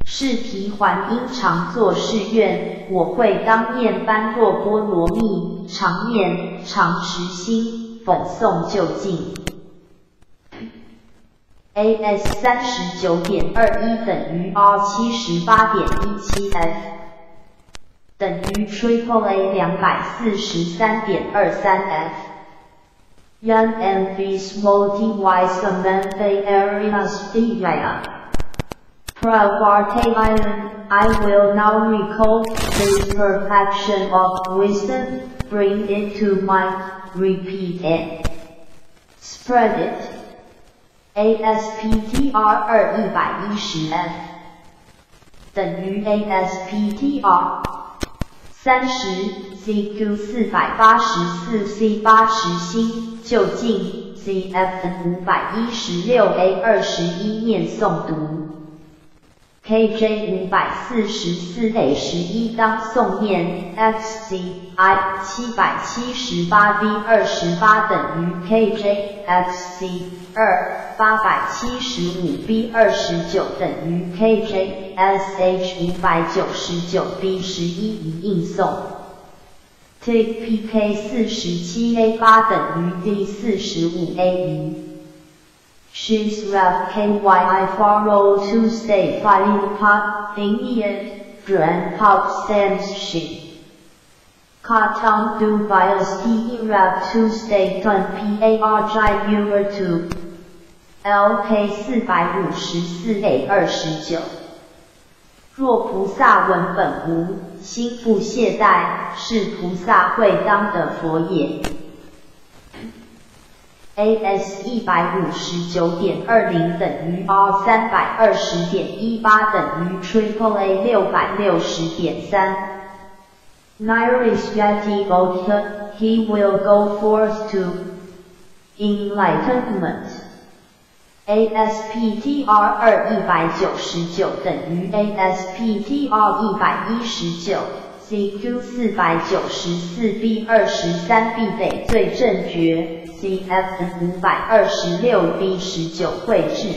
试题还应常作试卷，我会当面搬过菠萝蜜，常面常实心，粉送就近。AS 三十九点二一等于 R 七十八点一七 F 等于 Triple A 两百四十三点二三 F。Young and small device among the areas area. Pravartayan, I will now recall this perfection of wisdom, bring it to mind, repeat it. Spread it. ASPTR 二一百一十 F 等于 ASPTR 三十 CQ 四百八十四 C 八十星，就近 CFN 五百一十六 A 二十一念诵读。KJ 五百四十四 A 十一当送面，XCI 七百七十八 V 二十八等于 KJ XC 二八百七十五 B 二十九等于 KJ SH 五百九十九 B 十一一应送。tkpk 四十七 A 八等于 D 四十五 A 一。She's left KYI follow to stay fighting pot in the end, Dren pop stands she. Katang do bias T rap to stay ton PAR Jai viewer 2. LK 四百五十四 A 二十九。若菩萨闻本无，心不懈怠，是菩萨会当的佛也。AS 一百五十九点二零等于 R 三百二十点一八等于 Triple A 六百六十点三。Nirishvati Bodha, he will go forth to enlightenment. ASPTR 二一百九十九等于 ASPTR 一百一十九。CQ 四百九十四 B 二十三 B 得罪正觉。CF 五百二十六 B 十九绘制，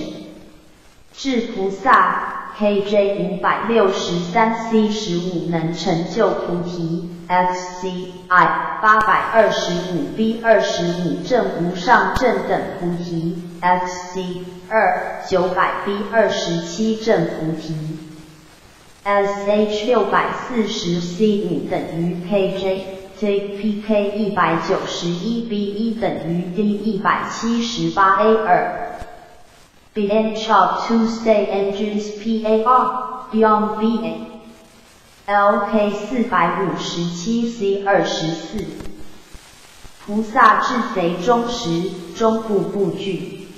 智菩萨 KJ 五百六十三 C 十五能成就菩提。F C I 八百二十五 B 二十五正无上正等菩提。F C 二九百 B 二十七正菩提，SH 六百四十 C 五等于 KJ。Take PK 一百九十一 B 一等于 D 一百七十八 A 二。Beyond Chop to Stay Engines PAR Beyond BA LK 四百五十七 C 二十四。菩萨治贼忠实，终不不惧。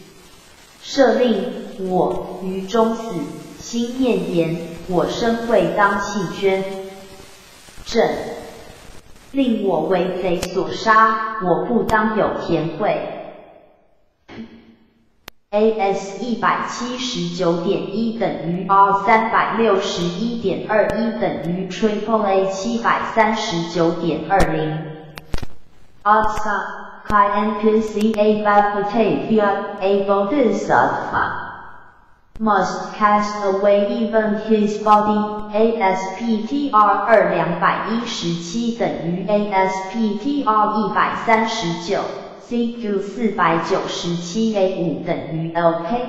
设令我于中死，心念言我生会当弃捐。正。令我为贼所杀，我不当有田惠。AS 一百七十九点一等于 R 三百六十一点二一等于 Triple A 七百三十九点二零。Asa Kai NPC A Batavia A Bodhisattva must cast away even his body. ASPTR 二两百一十七等于 ASPTR 一百三十九，CQ 四百九十七 A 五等于 LK。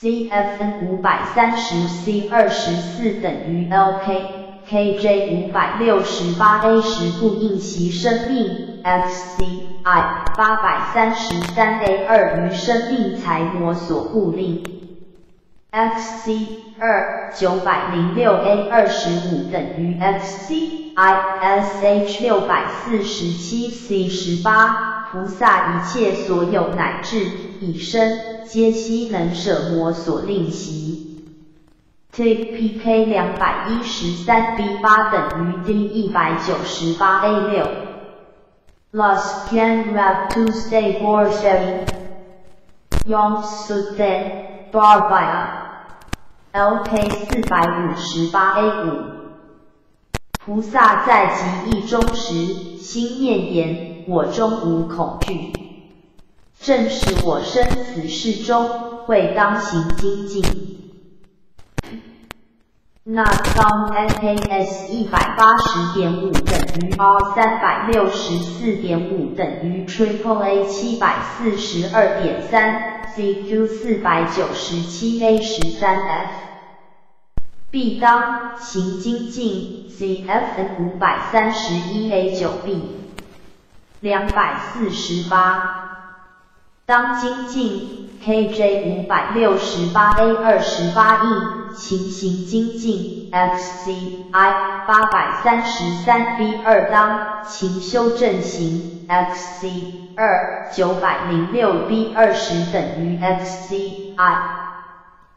CFN 五百三十 C 二十四等于 LK，KJ 五百六十八 A 十不应其生命，XCI 八百三十三 A 二于生命才魔所不令。XC 二九百零六 A 二十五等于 XC I SH 六百四十七 C 十八，菩萨一切所有乃至以身皆悉能舍魔所令习。Take PK 两百一十三 B 八等于 D 一百九十八 A 六。Last can rap Tuesday for seven. Yom Suden Barbaya. LK 四百五十八 A 五。菩萨在极意中时，心念言：我终无恐惧。正是我生死世中，会当行精进。那方 NKS 一百八十点五等于 R 三百六十四点五等于 Triple A 七百四十二点三 CQ 四百九十七 A 十三 F。B 当行精进 CFN 五百三十一 A 九 B 两百四十八。当精进 KJ 五百六十八 A 二十八 E。情形精进，XCI 八百三十三 B 二当勤修正型，XC 二九百零六 B 二十等于 XCI。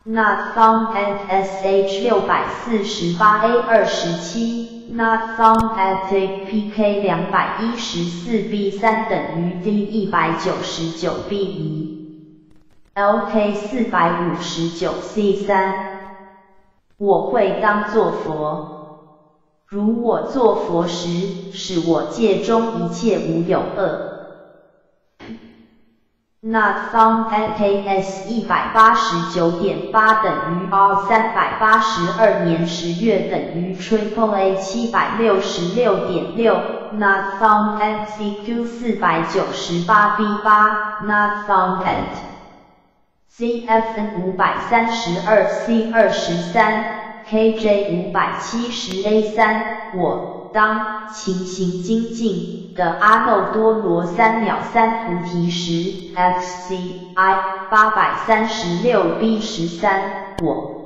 Not found at SH 六百四十八 A 二十七，Not found at PK 两百一十四 B 三等于 D 一百九十九 B 一，LK 四百五十九 C 三。我会当作佛，如我作佛时，使我界中一切无有恶。Not found NKS 一百八十九点八等于 R 三百八十二年十月等于 Triple A 七百六十六点六。Not found NCQ 四百九十八 B 八。Not found at CFN 五百三十二 C 二十三 KJ 五百七十 A 三，我当勤行精进的阿耨多罗三藐三菩提时，F C I 八百三十六 B 十三，我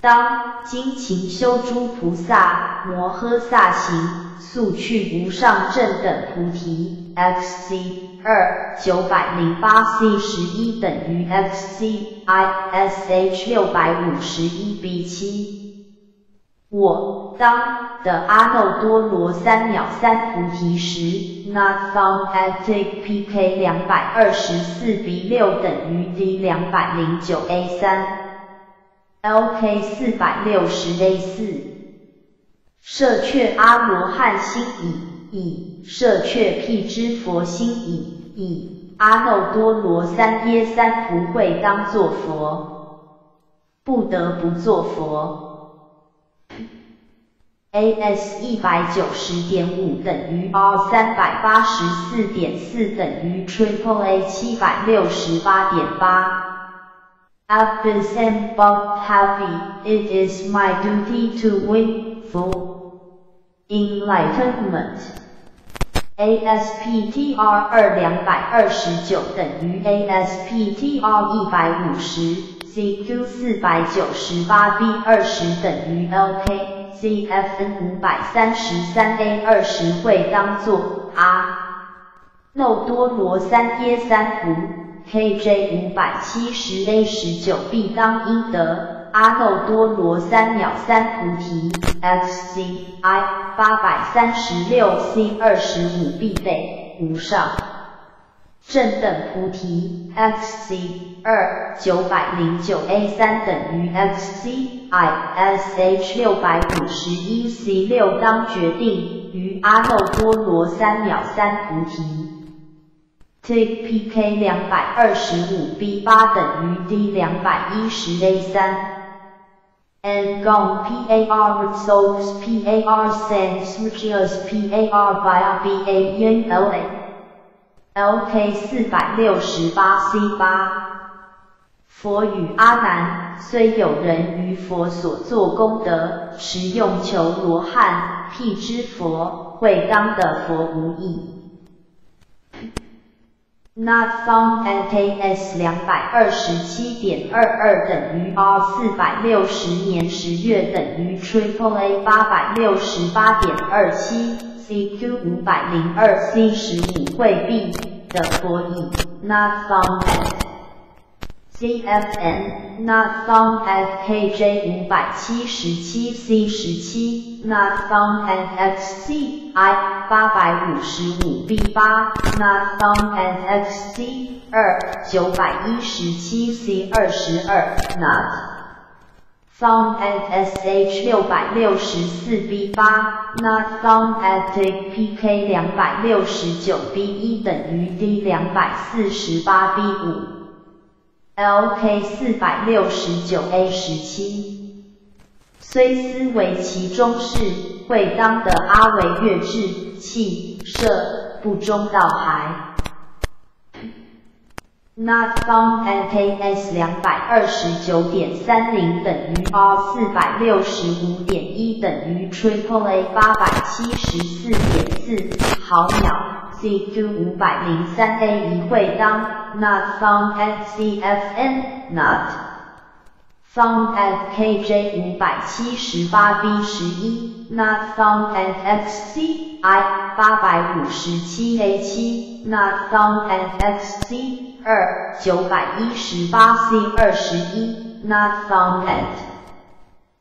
当精勤修诸菩萨摩诃萨行。速去无上正等菩提，XC 二九百零八 C 十一等于 XC I SH 六百五十一 B 七。我当的阿耨多罗三藐三菩提时，Not found at PK 两百二十四 B 六等于 D 两百零九 A 三，LK 四百六十 A 四。舍却阿罗汉心已，以舍却辟支佛心已，以阿耨多罗三耶三不会当作佛，不得不作佛。AS 一百九十点五等于 R 三百八十四点四等于 Triple A 七百六十八点八。At this end but happy, it is my duty to win for enlightenment. ASPTR 二两百二十九等于 ASPTR 一百五十，CQ 四百九十八 B 二十等于 LK CFN 五百三十三 A 二十会当作阿耨多罗三耶三菩 KJ 五百七十 A 十九 B 当一得。阿耨多罗三藐三菩提，XCI 八百三十六 C 二十五 B 倍无上正等菩提，XC 二九百零九 A 三等于 XCI SH 六百五十一 C 六当决定于阿耨多罗三藐三菩提，Take PK 两百二十五 B 八等于 D 两百一十 A 三。and gong par results par sense materials par via ba yin la lk 四百六十八 c 八佛与阿难虽有人于佛所作功德，实用求罗汉辟支佛，会当的佛无异。Not found NKS 两百二十七点二二等于 R 四百六十年十月等于 Triple A 八百六十八点二七 CQ 五百零二 C 十五汇币的佛意。Not found CFN not found at KJ 五百七十七 C 十七 not found at XC I 八百五十五 B 八 not found at XC 二九百一十七 C 二十二 not found at SH 六百六十四 B 八 not found at PK 两百六十九 B 一等于 D 两百四十八 B 五。LK 四百六十九 A 十七，虽思为其中事，会当的阿维月至气射不中道还。Not found at KS 两百二十九点三零等于 R 四百六十五点一等于 Triple A 八百七十四点四毫秒。CQ 五百零三 A 一会当，Not found at CFN Not found at KJ 五百七十八 B 十一，Not found at XC I 八百五十七 A 七，Not found at XC 二九百一十八 C 二十一，Not found at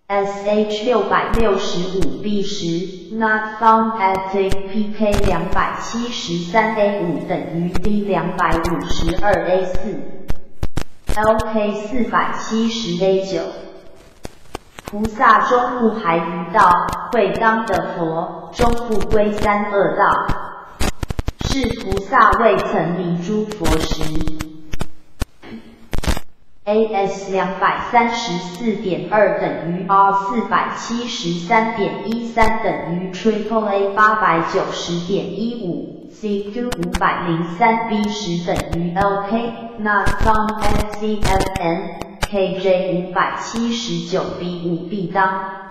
SH 六百六十五 B 十，Not found at PK 两百七十三 A 五等于 D 两百五十二 A 四，LK 四百七十 A 九。菩萨中不还于道，会当的佛终不归三恶道，是菩萨未曾离诸佛时。AS 两百三十四点二等于 R 四百七十三点一三等于 Triple A 八百九十点一五，CQ 五百零三 B 十等于 LK Not Found at CFN KJ 五百七十九 B 五 B 当。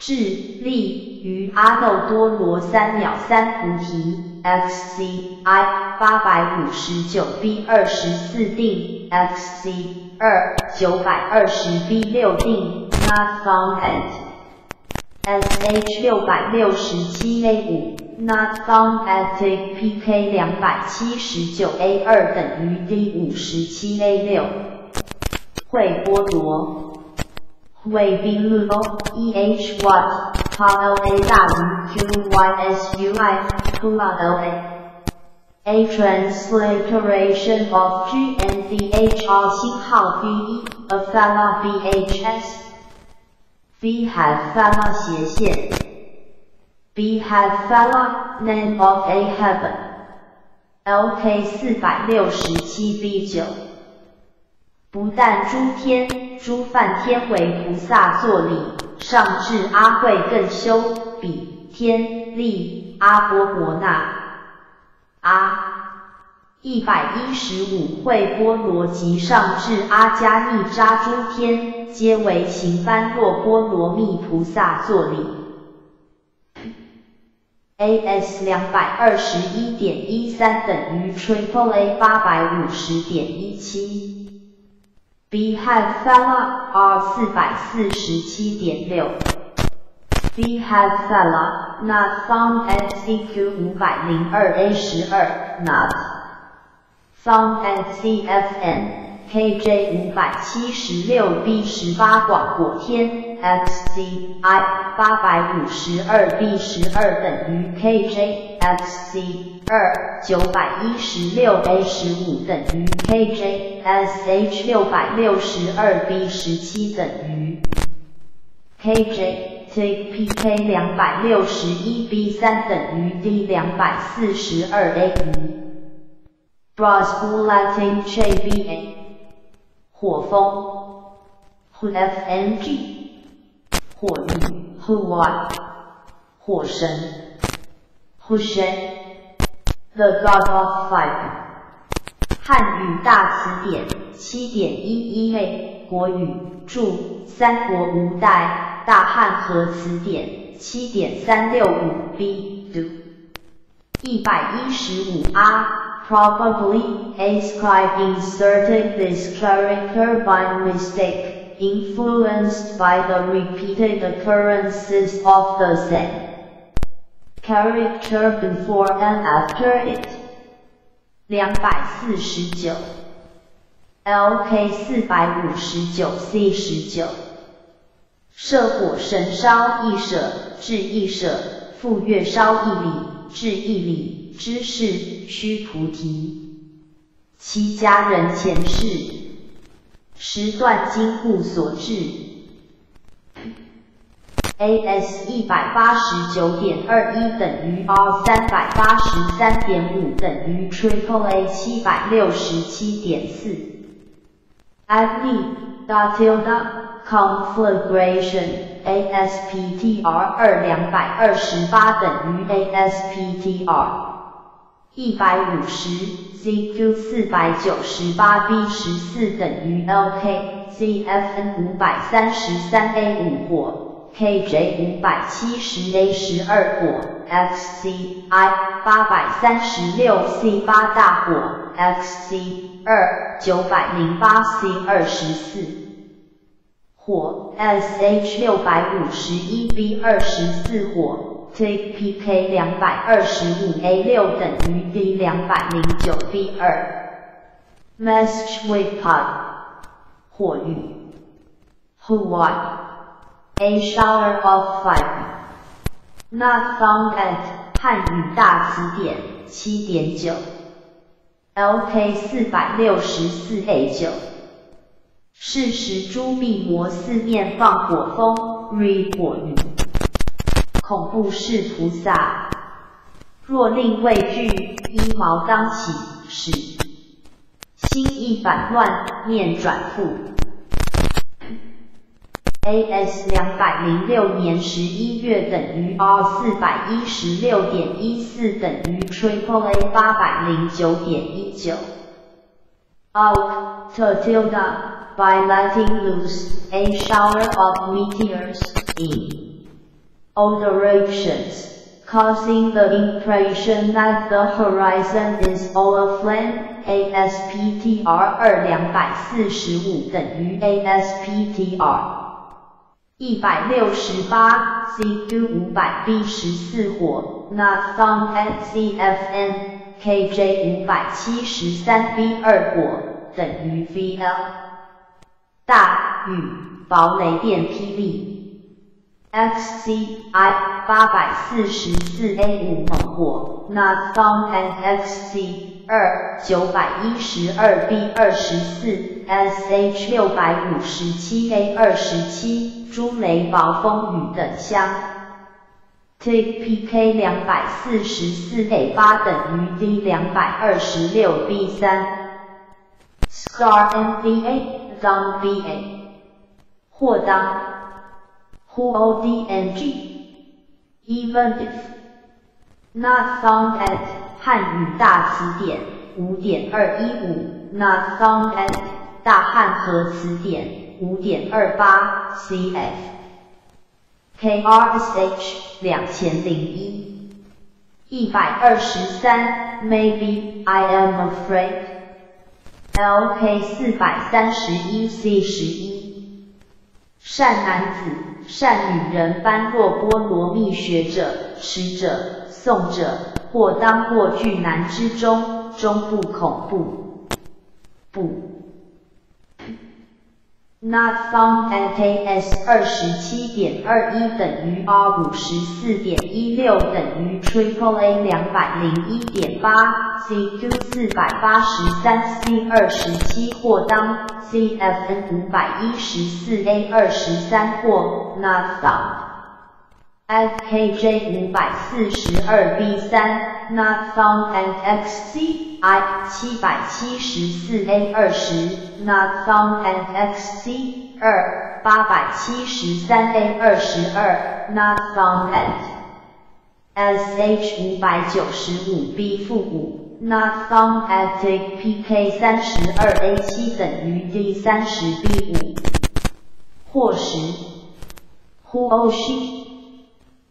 智力于阿耨多罗三藐三菩提，XC I 八百五十九 B 二十四定，XC 二九百二十 B 六定，Not found at SH 六百六十七 A 五，Not found at PK 两百七十九 A 二等于 D 五十七 A 六，会波罗。会 b 路 e h what p l a 大于 q y s u i p l a a transliteration of g and d h r 星号 v e a fella b h s B had fella 斜线 b had fella name of a heaven l k 四百六十七 b 九不但诸天。诸梵天为菩萨作礼，上至阿慧更修比天利阿波罗那阿一百一十五会波罗及上至阿迦尼扎诸天，皆为行般若波罗蜜菩萨作礼。AS 两百二十一点一三等于 Triple A 八百五十点一七。B had fella R 四百四十七点六。B had fella not found at CQ 五百零二 A 十二 not found at CFN KJ 五百七十六 B 十八广果天 XC I 八百五十二 B 十二等于 KJ XC 二九百一十六 A 十五等于 KJ SH 六百六十二 B 十七等于 K J T P K 两百六十一 B 三等于 D 两百四十二 A 一 Bras Latin JBA 火风。，HFNG，火力，Hua，火神，Hushen，The God of Fire。汉语大词典七点一一 A，国语注三国吴代大汉和词典七点三六五 B do 一百一十五 R。probably a scribe inserted this character by mistake, Influenced by the repeated occurrences of the same character before and after it. 两百四十九 LK 四百五十九 C 十九。射火神烧一舍，至一舍，复月烧一里，至一里，知是须菩提。其家人前世，时断经故所致。AS 一百八十九点二一等于 R 三百八十三点五等于 Triple A 七百六十七点四。FD dot tilde conflagration ASPTR 二两百二十八等于 ASPTR 一百五十 ZQ 四百九十八 B 十四等于 LK CFN 五百三十三 A 五火。KJ 五百七十 A 十二火，XCI 八百三十六 C 八大火，XC 二九百零八 C 二十四火，SH 六百五十一 B 二十四火，TPK 两百二十五 A 六等于 D 两百零九 B 二，Message Wave Pod 火雨，Hawaii。A shower of fire. Not found at 汉语大词典七点九。LK 四百六十四 A 九。是时诸密摩四面放火风，re 火雨。恐怖是菩萨。若令畏惧，阴毛当起，使心意反乱，念转复。AS 两百零六年十一月等于 R 四百一十六点一四等于 Triple A 八百零九点一九。Out Tilda by letting loose a shower of meteors in all directions, causing the impression that the horizon is all aflame. ASPTR 二两百四十五等于 ASPTR。一百六十八 CQ 五百 B 十四火，Not found at CFN KJ 五百七十三 B 二火等于 VL。大雨，薄雷电霹雳。 XCI 八百四十四 A 五猛火，Not found XC 二九百一十二 B 二十四 SH 六百五十七 A 二十七。朱雷暴风雨等香，TPK 两百四十四 A 八等于 D 两百二十六 B 三，Star NDA Zong BA 或当。，Who ODNG Even if Not found at 汉语大词典五点二一五，Not found at 大汉和词典。五点二八 cf，KRSH 两千零一，一百二十三 Maybe I am afraid，LK 四百三十一 C 十一， 善男子、善女人般若波罗蜜学者、持者、诵者，或当过巨难之中，终不恐怖，不。Not found at AS 二十七点二一等于 R 五十四点一六等于 Triple A 两百零一点八 CQ 四百八十三 C 二十七或当 CFN 五百一十四 A 二十三或 Not found。FKJ 五百四十二 B 三，Not found at XCI 七百七十四 A 二十，Not found at XC 二八百七十三 A 二十二，Not found at SH 五百九十五 B 负五，Not found at PK 三十二 A 七等于 D 三十 B 五，或十，Who or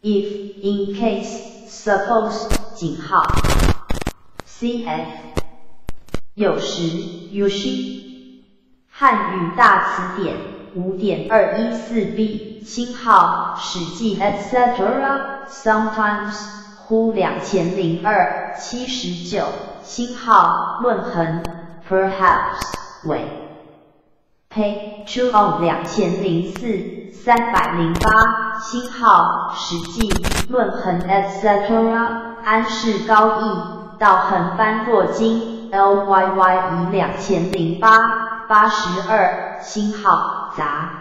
If, in case, suppose, 井号，cf，有时，usually，汉语大词典五点二一四 b，星号，史记，etc.，sometimes，呼两千零二七十九，星号，论衡，perhaps，为。呸，Two on 两千零四三百零八星号实际论衡 etc. 安氏高义道衡般若经 Lyy 以两千零八八十二星号杂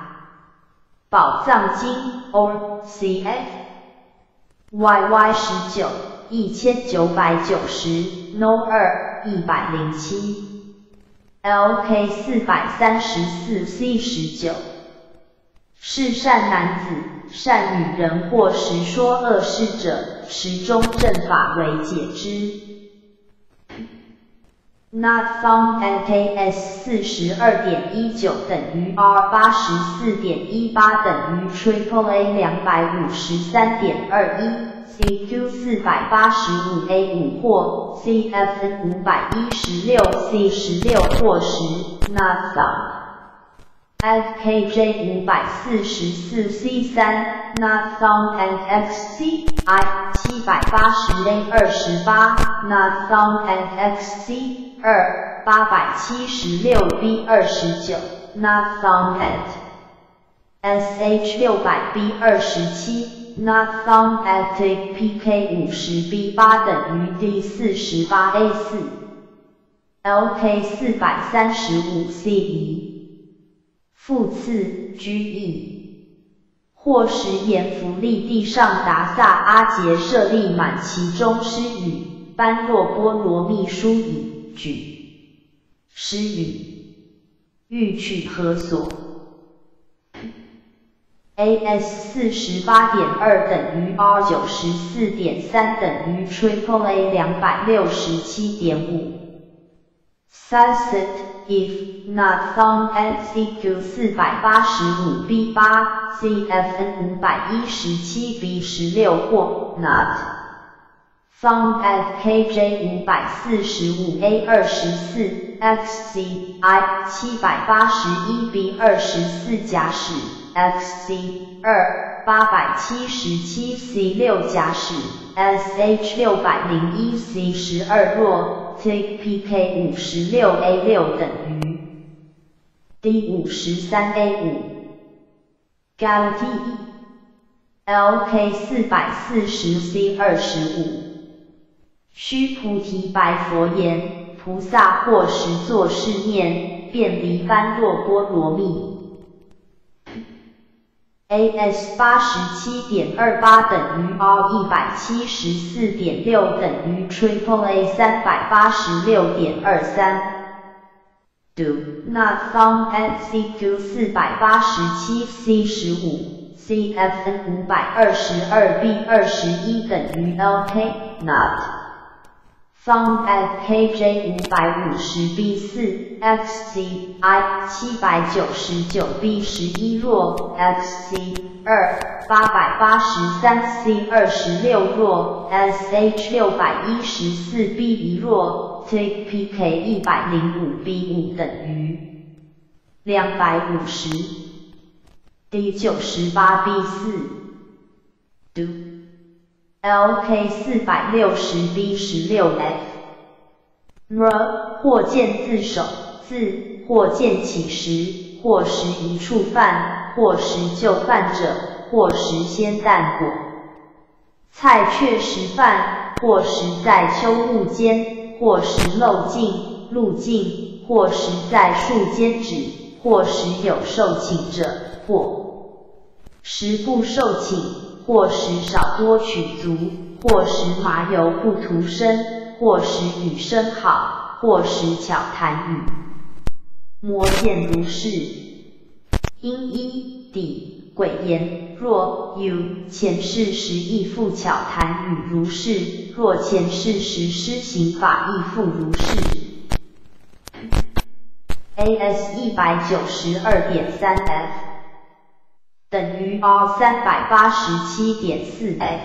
宝藏经 or cf yy 十九一千九百九十 no 二一百零七。LK 四百三十四 C 十九，是善男子，善女人或实说恶事者，持中正法为解之。Not found NKS 四十二点一九等于 R 八十四点一八等于 Triple A 两百五十三点二一。CQ 四百八十五 A 五或 CFN 五百一十六 C 十六或十 Not found。FKJ 五百四十四 C 三 Not found and XCI 七百八十 A 二十八 Not found and XC 二八百七十六 B 二十九 Not found and SH 六百 B 二十七。Not found at PK 五十 B 八等于 D 四十八 A 四，LK 四百三十五 C 一，复次 GE，或时言福利地上达萨阿杰舍利满其中施语，般若波罗蜜书语举，施语，欲取何所？？AS 四十八点二等于 R 九十四点三等于 Triple A 两百六十七点五。Succeed if not found at CQ 四百八十五 B 八 CFN 五百一十七 B 十六或 not found at KJ 五百四十五 A 二十四 XCI 七百八十一 B 二十四假使。XC 二八百七十七 C 六假使 SH 六百零一 C 十二若 TPK 五十六 A 六等于 D 五十三 A 五 GALT LK 四百四十 C 二十五须菩提白佛言：菩萨或时作是念，便离般若波罗蜜。AS 八十七点二八等于 R 一百七十四点六等于 Triple A 三百八十六点二三。Do not found at CQ 四百八十七 C 十五 CFN 五百二十二 B 二十一等于 LK not。Found at KJ 五百五十 B 四 XCI 七百九十九 B 十一若 XC 二八百八十三 C 二十六若 SH 六百一十四 B 一若 TPK 一百零五 B 五等于两百五十。D 九十八 B 四 LK 四百六十 B 十六 F，R 或见自首，自或见起时，或时一处犯，或时就犯者，或时先淡果。菜确实犯，或时在秋木间，或时漏尽路径，或时在树间止，或时有受请者，或时不受请。或时少多取足，或时麻油不涂身，或时语声好，或时巧谈语。魔见如是，因一底鬼言：若有前世时亦复巧谈语如是，若前世时施行法亦复如是。AS 一百九十二点三 F。等于 R 三百八十七点四 F，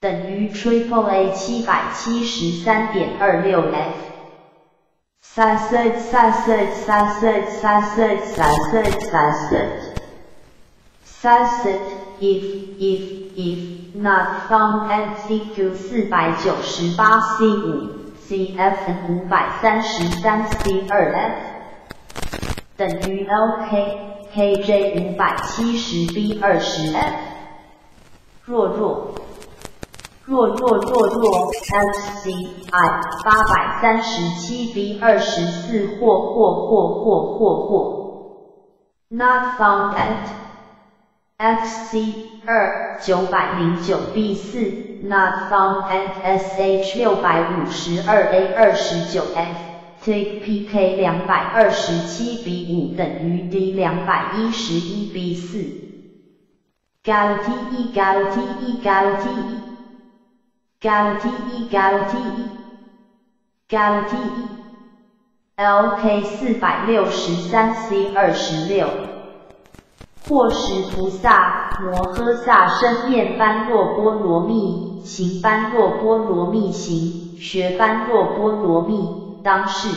等于 Triple A 七百七十三点二六 F。Succeed, succeed, succeed, succeed, succeed, succeed. Succeed if if if not found at CQ 四百九十八 C 五 CF 五百三十三 C 二 F。等于 LK KJ 五百七十 B 二十 F 弱弱。弱弱弱弱 FCI 八百三十七 B 二十四或或或或或或。Not found at XC 二九百零九 B 四。Not found at SH 六百五十二 A 二十九 F Take PK 两百二十七比五等于 D 两百一十一比四。Gal T E Gal T E Gal T E Gal T E Gal T E Gal T E LK 四百六十三 C 二十六。或时菩萨摩诃萨身念般若波罗蜜，行般若波罗蜜行，学般若波罗蜜。当是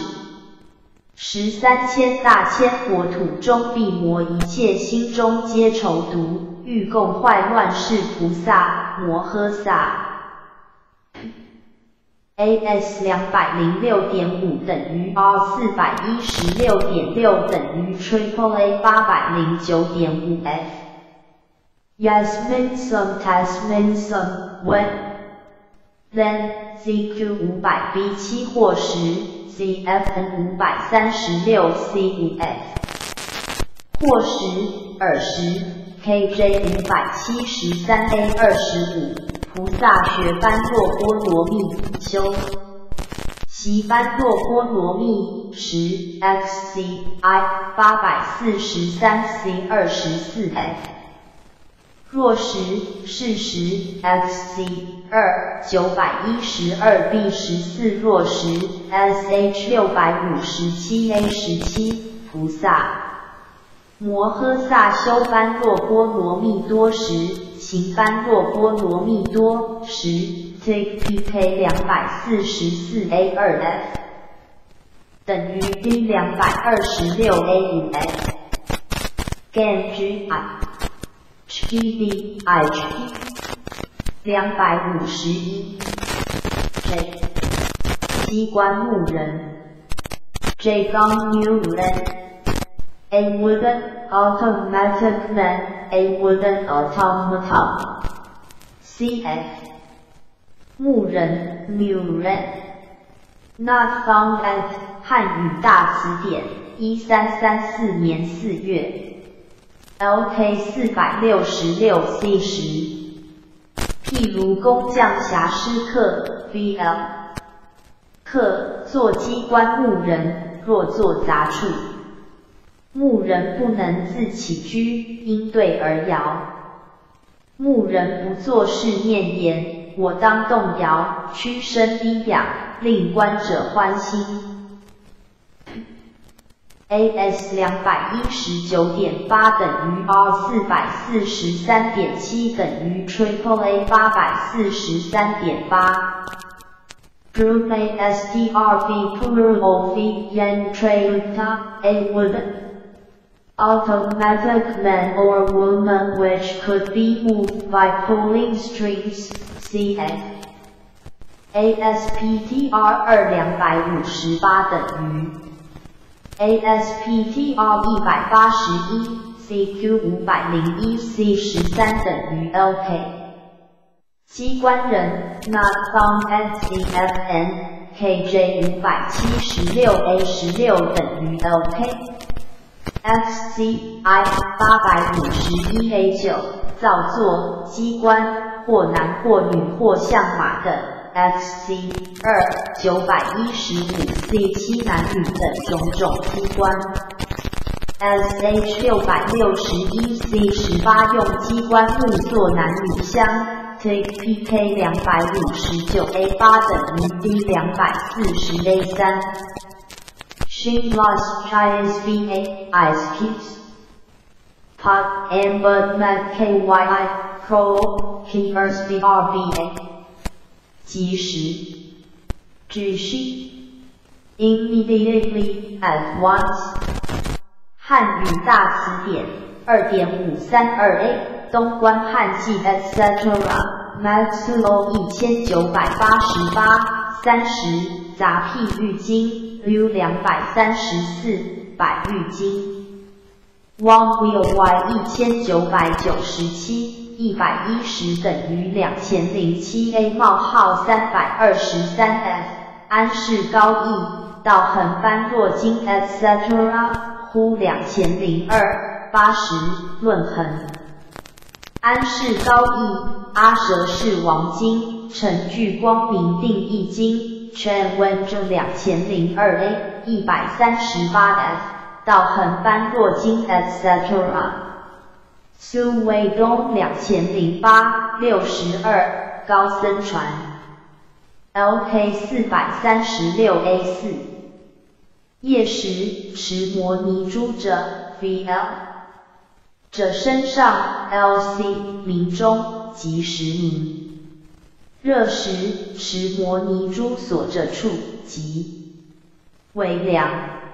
十三千大千国土中，必魔一切心中皆愁毒，欲共坏乱世菩萨摩诃萨。AS 两百零六点五等于 R 四百一十六点六等于 Triple A 八百零九点五 F。Yes, min some Tasmin some when then ZQ 五百 B 七或十。CFN 五百三十六 CEF 或十尔时 KJ 五百七十三 A 二十五菩萨学般若波罗蜜修。习般若波罗蜜十 XCI 八百四十三 C 二十四 F 若时是时 XC 二九百一十二 B 十四若时 SH 六百五十七 A 十七菩萨。摩诃萨修般若波罗蜜多时行般若波罗蜜多时 TPK 两百四十四 A 二 F 等于 D 两百二十六 A 五 F GANGI H 两百五十一 J 机关木人 J 钢 New Man A wooden automatic man A wooden automaton C F 木人 New Man Not found at 汉语大词典一三三四年四月 LK 四百六十六 C 十，譬如工匠侠师客 VL，客做机关木人，若做杂处，木人不能自起居，因对而摇。木人不做事念言，我当动摇，屈身低仰，令观者欢心。AS 两百一十九点八等于 R 四百四十三点七等于 Triple A 八百四十三点八。Group A S T R V plural V yen trata a woman automatic man or woman which could be moved by pulling strings CF ASPTR 二两百五十八等于 ASPTR 一百八十一，CQ 五百零一，C 十三等于 LK。机关人，Not found at CFN，KJ 五百七十六，A 十六等于 LK。FCI 八百五十一，A 九，造作机关，或男或女或相马等。S C 二九百一十五 C 七男女等种种机关，SH 六百六十一 C 十八用机关木作男女相，Take PK 两百五十九 A 八等于 D 两百四十 A 三，She lost Chinese VA Ice Kiss Pop Amber Mac KYI Pro Keepers BRBA 及时，只需 immediately at once。汉语大词典二点五三二 A 东关汉记 etc. Maxulo 一千九百八十八三十杂譬喻经 U 两百三十四百玉金。One wheel y 一千九百九十七，一百一十等于两千零七 a 冒号三百二十三 f，安氏高 e，道横般若经 etc. 呼两千零二八十论横。安氏高 e，阿蛇是王经，成具光明定义经，全文正两千零二 a 一百三十八 f。道横般若经 etc. 苏维东两千零八六十二高僧传。LK 四百三十六 A 四。夜时持摩尼珠者 VL 者身上 LC 明中即时明热时持摩尼珠所着处即为凉。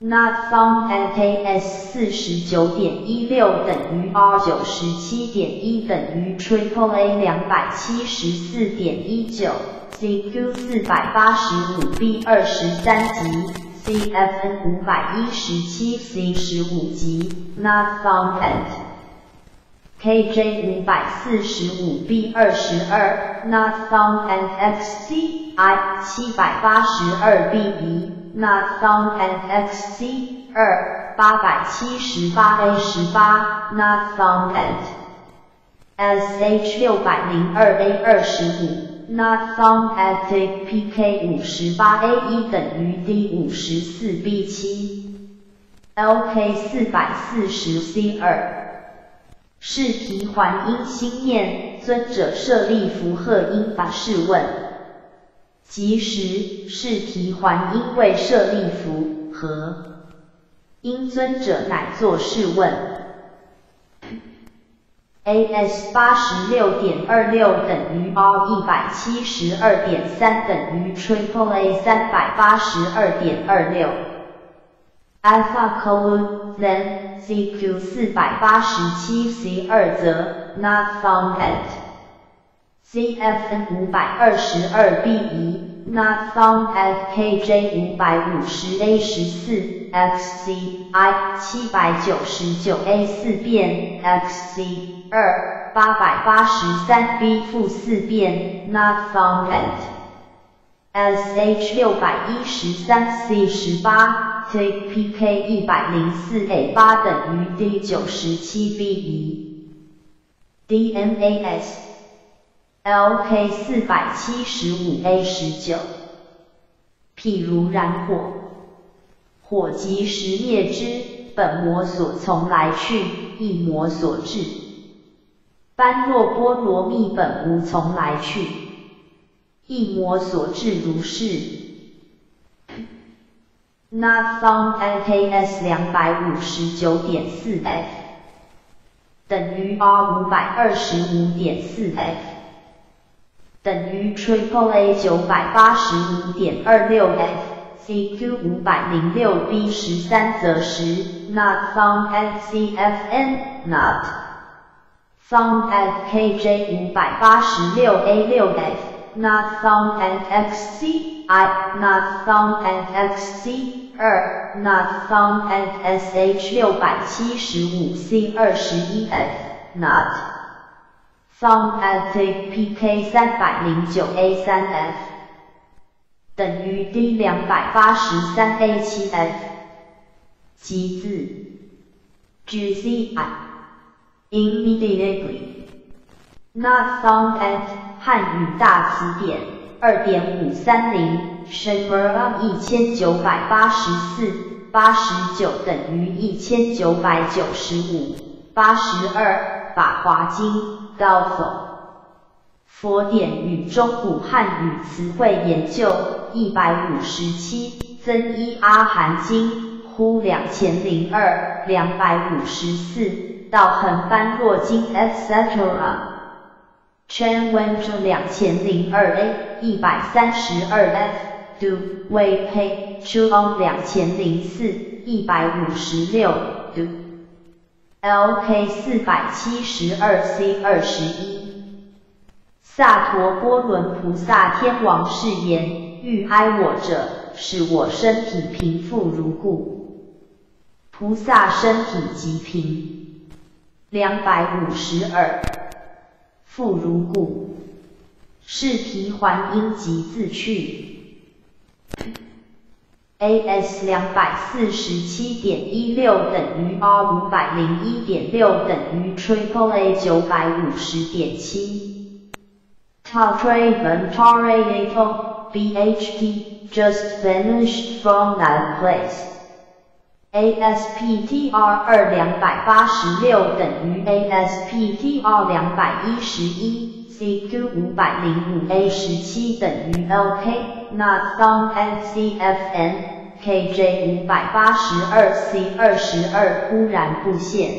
Not found at KS 四十九点一六等于 R 九十七点一等于 Triple A 两百七十四点一九，CQ 四百八十五 B 二十三级，CFN 五百一十七 C 十五级。Not found at KJ 五百四十五 B 二十二，Not found at XCI 七百八十二 B 一。Not found at XC 二八百七十八 A 十八，Not found at SH 六百零二 A 二十五，Not found at PK 五十八 A 一等于 D 五十四 B 七，LK 四百四十 C 二，试题还因心念，尊者设立符合因法试问。即时是提还因为舍利弗和因尊者乃作是问。AS 八十六点二六等于 R 一百七十二点三等于 Triple A 三百八十二点二六。Alpha colon then CQ 四百八十七 C 二则 Not found at CFN 五百二十二 B 一，Not found at KJ 五百五十 A 十四，XCI 七百九十九 A 四变，XC 二八百八十三 B 负四变，Not found at SH 六百一十三 C 十八，Take PK 一百零四 A 八等于 D 九十七 B 一，DMAS。LK 四百七十五 A 十九，譬如燃火，火即时灭之，本魔所从来去，亦魔所至。般若波罗蜜本无从来去，亦魔所至如是。Not found NKS 两百五十九点四 F 等于 R 五百二十五点四 F。等于 Triple A 九百八十五点二六 F，CQ 五百零六 B 十三则十，Not found at CFN，Not found at KJ 五百八十六 A 六 F，Not found at XC，I，Not found at XC 二，Not found at SH 六百七十五 C 二十一 F，Not。Found at PK 三百零九 A 三 F 等于 D 两百八十三 A 七 F，其字。GCI immediately not found at 汉语大词典二点五三零 s h a m e r 一千九百八十四八十九等于一千九百九十五八十二法华经。高否？佛典与中古汉语词汇研究一百五十七，增一阿含经呼两千零二两百五十四，道恒般若经 etc. 全文中两千零二 a 一百三十二 f do 为配 chu on 两千零四一百五十六 do。LK 四百七十二 C 二十一，萨陀波伦菩萨天王誓言：欲哀我者，使我身体平复如故。菩萨身体极平。两百五十二，复如故。是提还因即自去。AS 两百四十七点一六等于 R 五百零一点六等于 Triple A 九百五十点七。Tatre Ventare Ato BHP just finished from that place. ASPTR 二两百八十六等于 ASPTR 两百一十一。CQ 五百零五 A 十七等于 LK Not Found NCFN KJ 五百八十二 C 二十二忽然不现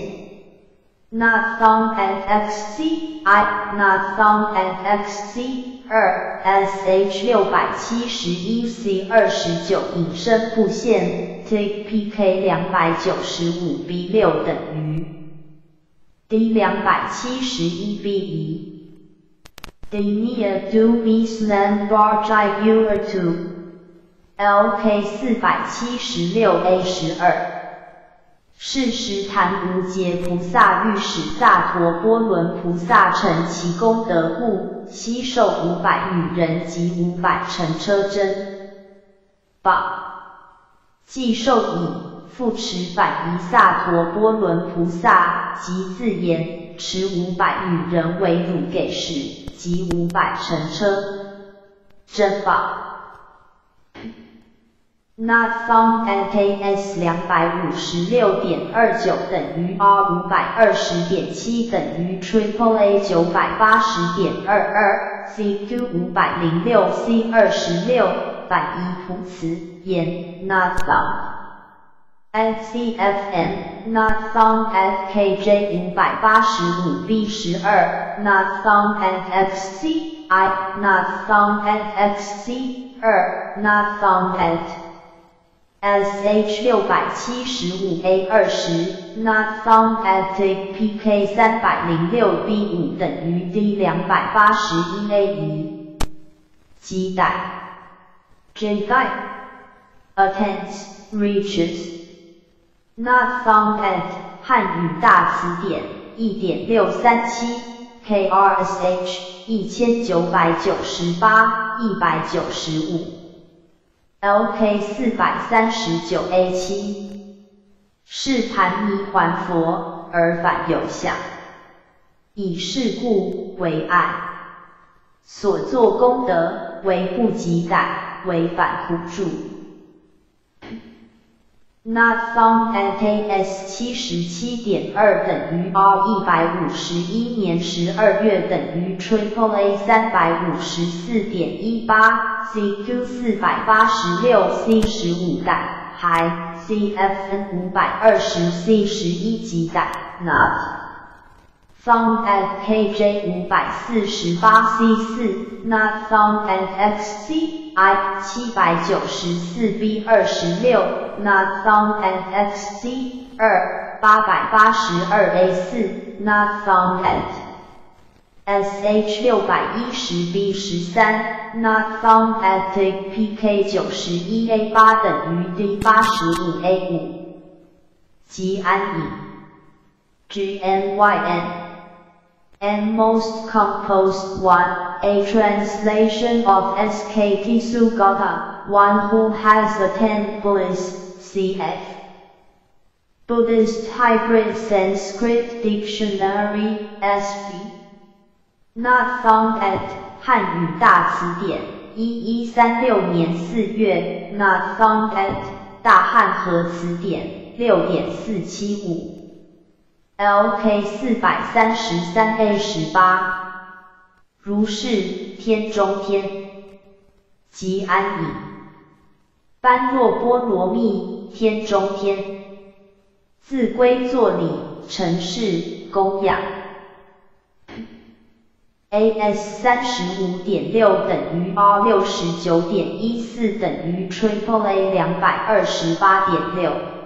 Not Found NFC I Not Found NFC 二 SH 六百七十一 C 二十九隐身不现 Take PK 两百九十五 B 六等于 D 两百七十一 B 一。Denia do misland barge u r two LK 四百七十六 A 十二，是时谈无节菩萨欲使萨陀波伦菩萨成其功德故，悉受五百女人及五百乘车真。宝，既受已复持反疑萨陀波伦菩萨，即自言。持五百女人为汝给使。及五百乘车珍宝。Not found NKS 两百五十六点二九等于 R 五百二十点七等于 Triple A 九百八十点二二 CQ 五百零六 C 二十六反义谱词言 Not found。NCFN Not Found FKJ 五百八十五 B 十二 Not Found NFC I Not Found NFC 二 Not Found SH 六百七十五 A 二十 Not Found at PK 三百零六 B 五等于 D 两百八十一 A 一。基带 J guide Attends Reaches Not found at 汉语大词典一点六三七 KRSH 一千九百九十八一百九十五。LK 四百三十九 A 七。是盘迷还佛而反有相，以是故为爱，所作功德为不及待，为反互助。Not found NKS 七十七点二等于 R 一百五十一年十二月等于 Triple A 三百五十四点一八 CQ 四百八十六 C 十五代还 CFN 五百二十 C 十一级代 Not Found at KJ 五百四十八 C 四，Not found at XC I 七百九十四 B 二十六，Not found at XC 二八百八十二 A 四，Not found at SH 六百一十 B 十三，Not found at PK 九十一 A 八等于 D 八十五 A 五，吉安乙 GNYN。and most composed one, a translation of SKT Sugata, one who has the ten Buddhist cf. Buddhist Hybrid Sanskrit Dictionary, SP. Not found at 汉语大词典，一一三六年四月，Not found at 大汉和词典六点四七五。 LK 四百三十三 A 十八，如是天中天，即安隐，般若波罗蜜天中天，自归作礼，成事供养。AS 三十五点六等于 R 六十九点一四等于 Triple A 两百二十八点六。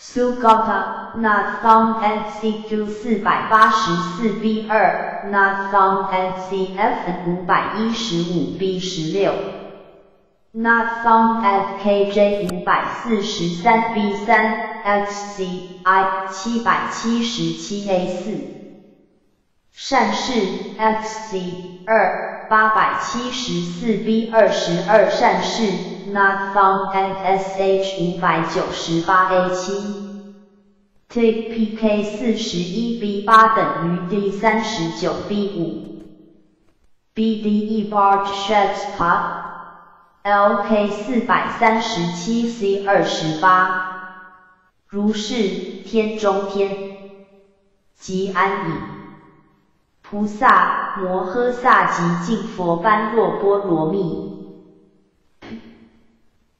Sugata not found at CQ 四百八十四 B 二 not found at CF 五百一十五 B 十六 Not found at KJ 五百四十三 B 三 XCI 七百七十七 A 四。善事 XC 二八百七十四 B 二十二善事 Not found at SH 五百九十八 A 七。Take PK 四十一 B 八等于 D 三十九 B 五。BDE Bar Sheds Pot。LK 四百三十七 C 二十八，如是天中天，即安隐。菩萨摩诃萨即净佛般若波罗蜜。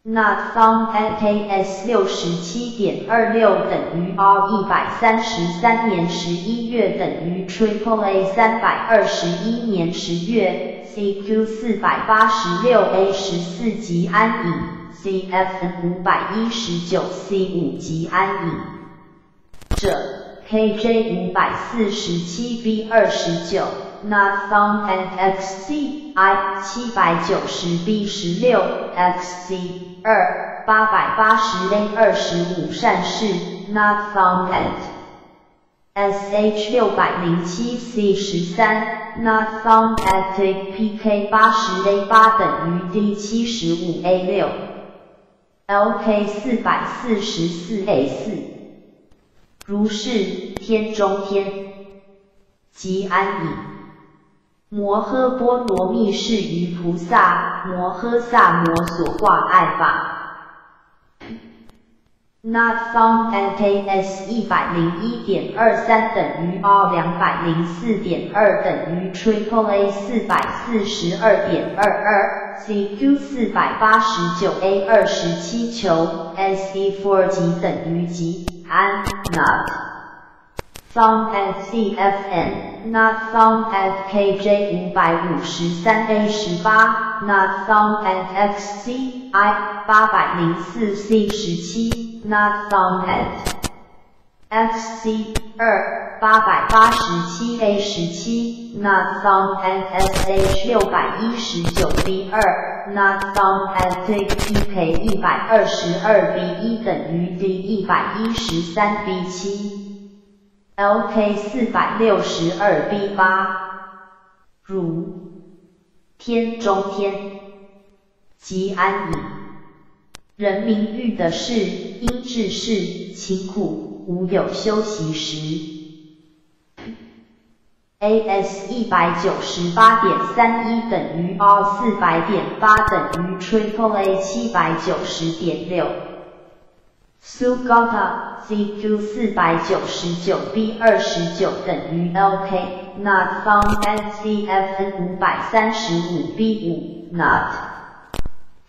Not found at KS 六十七点二六等于 R 一百三十三年十一月等于 Triple A 三百二十一年十月。CQ 四百八十六 A 十四级安隐 CF 五百一十九 C 五级安隐这，KJ 五百四十七 B 二十九，Not found at XCI 七百九十 B 十六，XC 二八百八十 A 二十五善事，Not found at SH 六百零七 C 十三，Not found at PK 八十 A 八等于 D 七十五 A 六，LK 四百四十四 A 四，如是天中天，即安隐。摩诃波罗蜜是于菩萨摩诃萨摩所化爱法。Not found at KS 一百零一点二三等于 R 两百零四点二等于 Triple A 四百四十二点二二 CQ 四百八十九 A 二十七求 SE four 级等于级 and not found at CFN not found at KJ 五百五十三 A 十八 not found at XCI 八百零四 C 十七 Not found at XC 二八百八十七 A 十七。Not found at SH 六百一十九 B 二。Not found at DPK 一百二十二 B 一等于 D 一百一十三 B 七。LK 四百六十二 B 八。如天中天，即安隐。人民欲的是因治事勤苦，无有休息时。AS 一百九十八点三一等于 R 四百点八等于 Triple A 七百九十点六。Sugata CQ 四百九十九 B 二十九等于 LK Not found NCFN 五百三十五 B 五 Not。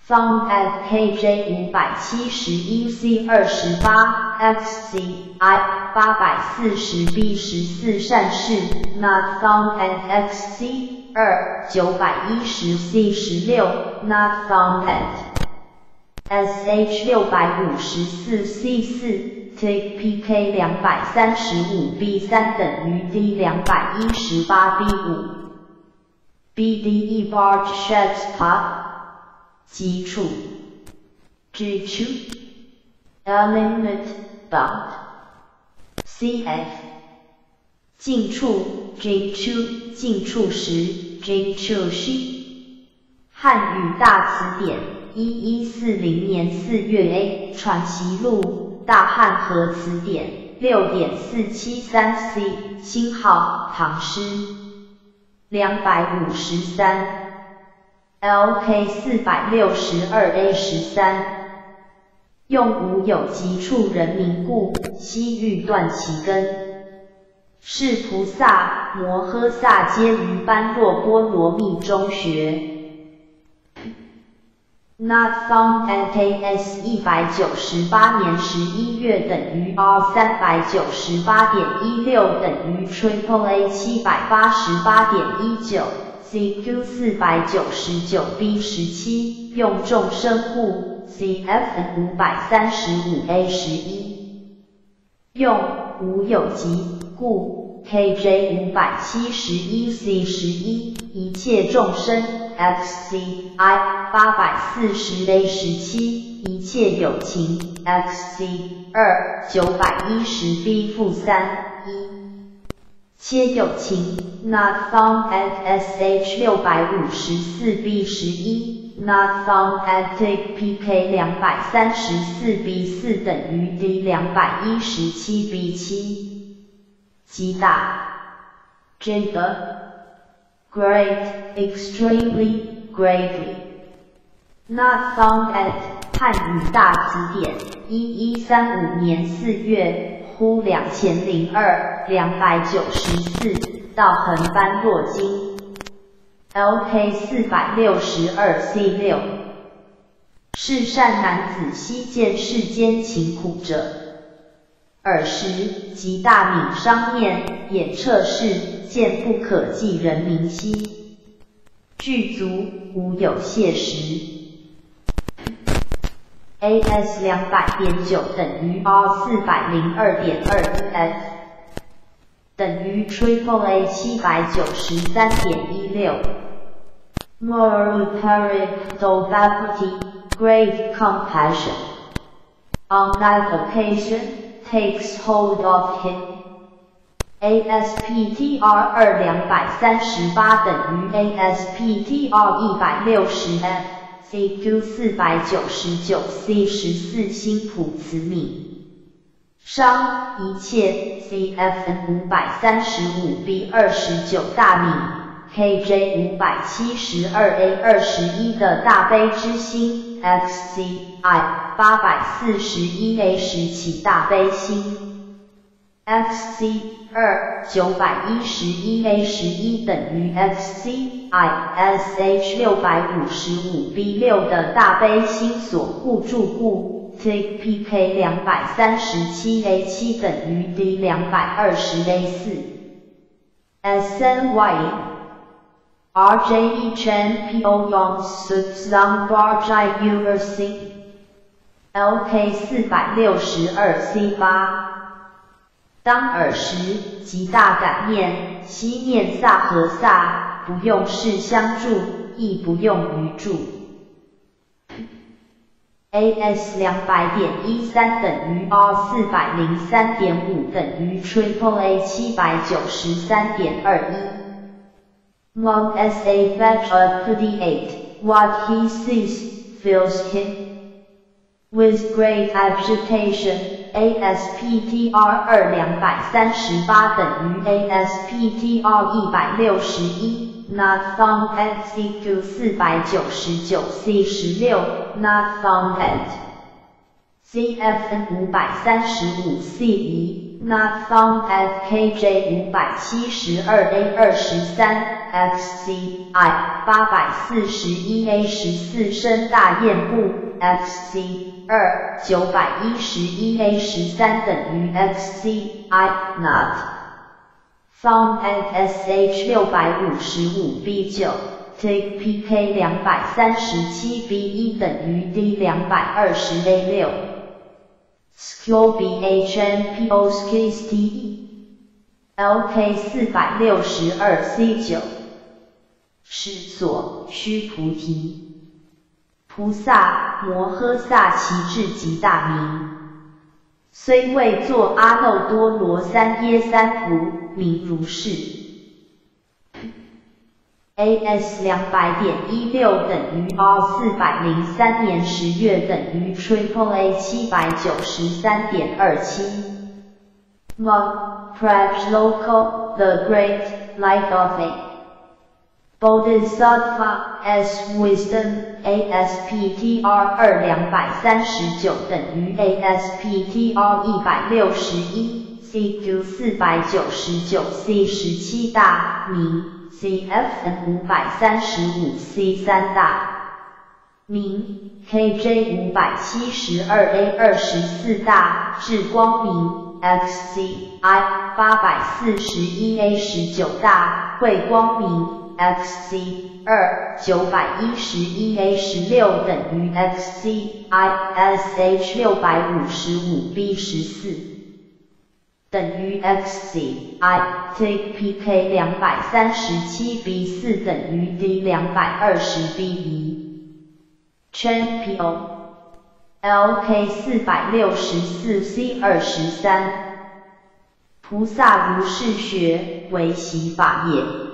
Found at KJ 五百七十一 C 二十八 XCI 八百四十 B 十四善事 Not found at XC 二九百一十 C 十六 Not found at SH 六百五十四 C 四 Take PK 两百三十五 B 三等于 D 两百一十八 B 五 BDE Barge Sheds Pot 基础基础 element bound cf 近处。J 处。近处时。J 处时。汉语大词典。一一四零年四月。A 传习录。大汉和词典。六点四七三 C 星号。唐诗。两百五十三。LK 四百六十二 A 十三，用无有极处人民故，悉欲断其根。是菩萨摩诃萨皆于般若波罗蜜中学。Not found at KS 一百九十八年十一月等于 R 三百九十八点一六等于 Triple A 七百八十八点一九。CQ 四百九十九 B 十七用众生故，CF 五百三十五 A 十一用无有极故，KJ 五百七十一 C 十一。一切众生，x c i 八百四十 a 十七，一切有情，x c 二九百一十 b 负三，切友情，not found at sh 六百五十四 b 十一，not found at pk 两百三十四 b 四等于 d 两百一十七 b 七，极大。真的，great, extremely, greatly, not found at 汉语大词典，一一三五年四月，呼两千零二两百九十四，到横斑若经，LK 四百六十二 C 六，是善男子悉见世间勤苦者。尔时，极大名商面，眼彻视，见不可计人民兮。具足无有谢时。AS 两百点九等于 R 四百零二点二 F，等于 Triple A 七百九十三点一六。Moral parental faculty, great compassion. On that occasion. takes hold of him. ASPTR 二两百三十八等于 ASPTR 一百六十 F CQ 四百九十九 C 十四星谱词米商一切 CFN 五百三十五 B 二十九大米 KJ 五百七十二 A 二十一的大悲之心。XCI 八百四十一 A 十起大悲心，XC 二九百一十一 A 十一等于 XCI SH 六百五十五 B 六的大悲心所互助故，TPK 两百三十七 A 七等于 D 两百二十 A 四，SNY。RJE MPO Yong Suk Zang Bar Jai Uver C LK 四百六十二 C 八，当尔时即大感念，悉念萨和萨，不用事相助，亦不用于助。AS 两百点一三等于 R 四百零三点五等于 Triple A 七百九十三点二一。Long as a fetch appreciate what he sees, fills him with great agitation. ASPTR 二两百三十八等于 ASPTR 一百六十一。Not found at CQ 四百九十九 C 十六。Not found at CFN 五百三十五 C 一。Not found at KJ 五百七十二 A 二十三。XCI 八百四十一 A 十四声大雁部，XC 二九百一十一 A 十三等于 XCI not found at SH 六百五十五 B 九，take PK 两百三十七 B 一等于 D 两百二十 A 六，Skill BHNPO S K S T E L K 四百六十二 C 九。是所须菩提，菩萨摩诃萨其智极大名，虽未作阿耨多罗三耶三菩名如是。AS 两百点一六等于 R 四百零三年十月等于 Triple A 七百九十三点二七。Mon Prajloco the Great Life of it。Bodhisattva S Wisdom ASPTR 二两百三十九等于 ASPTR 一百六十一 CQ 四百九十九 C 十七大明 CFN 五百三十五 C 三大明 KJ 五百七十二 A 二十四大至光明 XCI 八百四十一 A 十九大会光明。XC 二九百一十一 A 十六等于 XC I SH 六百五十五 B 十四等于 xc i t p k 两百三十七 b 四等于 d 两百二十 b 一 champion lk 四百六十四 c 二十三菩萨如是学为习法也，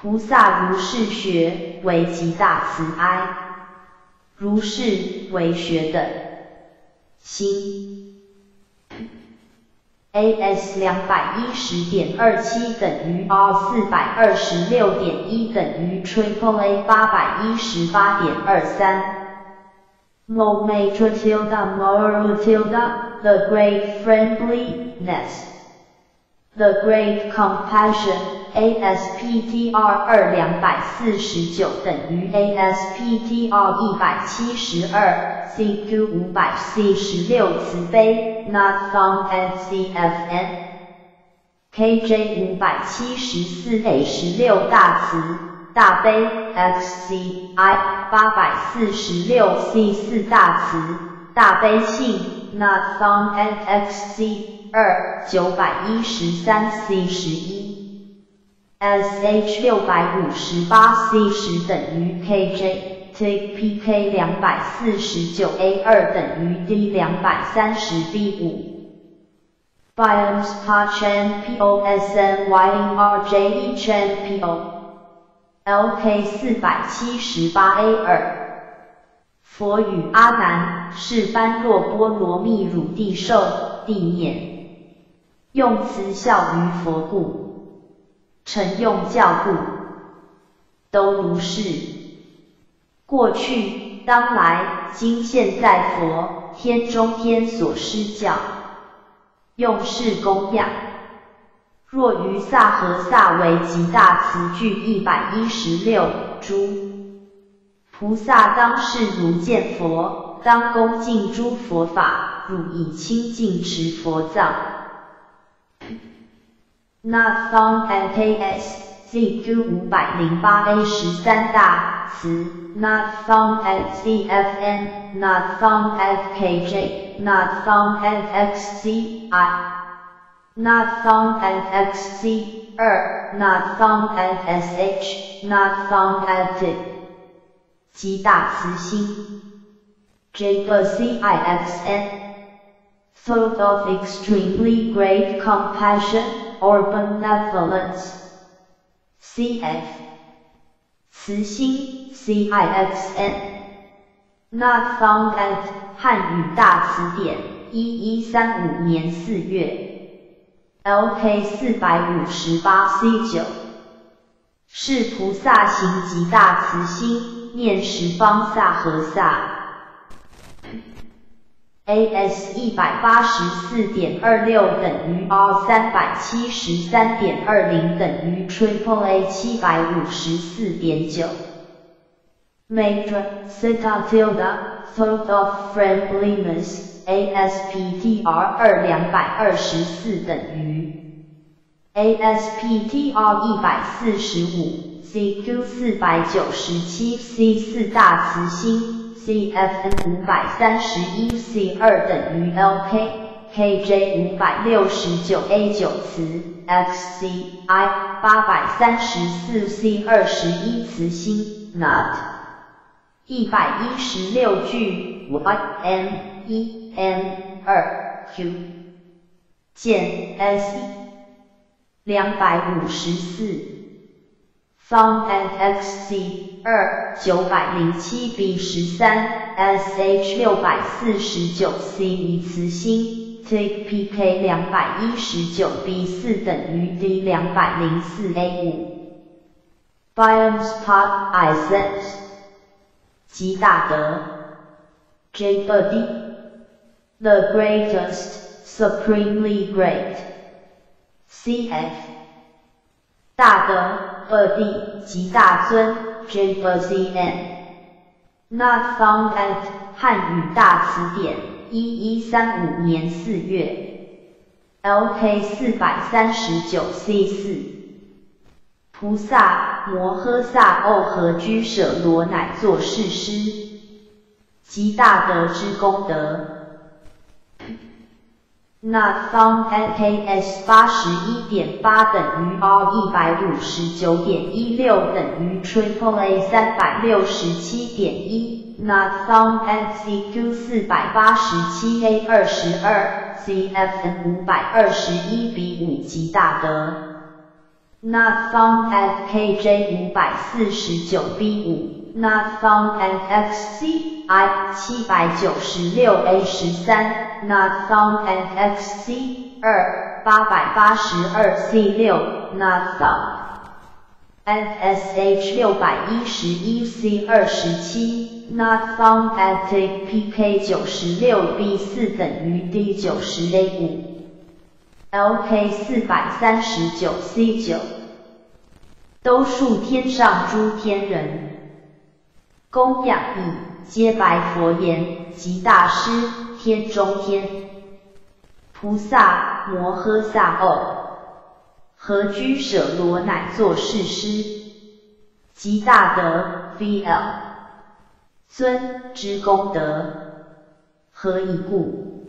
菩萨如是学为极大慈哀，如是为学的心。AS 两百一十点二七等于 R 四百二十六点一等于 Triple A 八百一十八点二三。Mo Matilda Matilda The Great Friendliness The Great Compassion ASPTR 二两百四十九等于 ASPTR 一百七十二。CQ 五百四十六慈悲，Not found cfmkj 五百七十四 A 十六大慈大悲，XCI 八百四十六 C 四大慈大悲信，Not found at XC 二九百一十三 C 十一，SH 六百五十八 C 十等于 kj tpk 两百四十九 A 二等于 D 两百三十 B 五。Biomes Pachan POSN YRJ Champion LK 四百七十八 A 二。佛与阿难是般若波罗蜜汝地受地念，用慈孝于佛故，臣用教故，都如是。过去、当来、今现在佛天中天所施教，用是供养。若于萨和萨为极大慈具一百一十六诸菩萨当是如见佛，当恭敬诸佛法，汝以清净持佛藏。Not found at KS ZQ 五百零八 A 十三大慈。not found at CFN, not found at KJ, not found at XCI, not found at XC, er, not found at SH, not found at T. 极大慈心，JCIXN, thought of extremely great compassion or benevolence, CF, 慈心 C I X N，Not found at 汉语大词典，一一三五年四月，L K 四百五十八 C 九，是菩萨行极大慈心，念十方萨和萨。A S 一百八十四点二六等于 R 三百七十三点二零等于 Triple A 七百五十四点九。Major Cetatilda Thought of Friendliness ASPTR 二两百二十四等于 ASPTR 一百四十五 CQ 四百九十七 C 四大慈心 CFN 五百三十一 C 二等于 LK KJ 五百六十九 A 九慈 XCI 八百三十四 C 二十一慈心 Not 一百一十六句 y m e n 二 q 见 s 两百五十四 found at x c 二九百零七 b 十三 s h 六百四十九 c 一次心 take p k 两百一十九 b 四等于 d 两百零四 a 五 biomes part i sense 极大德，J D the greatest, supremely great. C F 大德二 D 极大尊，J C N not found at 汉语大词典一一三五年四月，L K 四百三十九 C 四。菩萨摩诃萨欧和居舍罗乃作是诗，极大德之功德。Not found NKS 八十一点八等于 R 一百五十九点一六等于 Triple A 三百六十七点一。Not found NCQ 四百八十七 A 二十二，CFN 五百二十一比五极大的。Not found FKJ 五百四十九 B 五。Not found NFC I 七百九十六 A 十三。Not found NFC 二八百八十二 C 六 Not found FSH 六百一十一 C 二十七 Not foundat pk 九十六 b 四等于 D 九十 A 五 LK 四百三十九 C 九都数天上诸天人供养意皆白佛言，即大师。天中天，菩萨摩诃萨哦，何居舍罗乃作是诗，极大德 VL，尊之功德，何以故？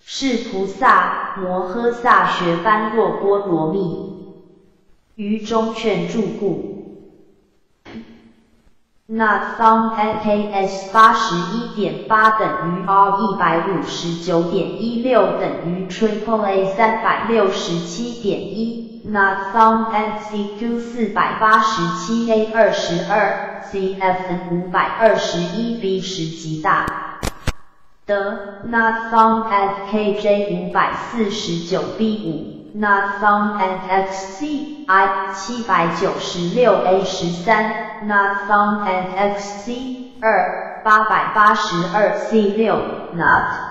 是菩萨摩诃萨学般若波罗蜜，于中劝助故。Not found NKS 八十一点八等于 R 一百五十九点一六等于 Triple A 三百六十七点一。Not found NCQ 四百八十七 A 二十二，CFN 五百二十一 B 十极大。的 Not found FKJ 五百四十九 B 五。Not found at X C I 七百九十六 A 十三。Not found at X C 二八百八十二 C 六 Not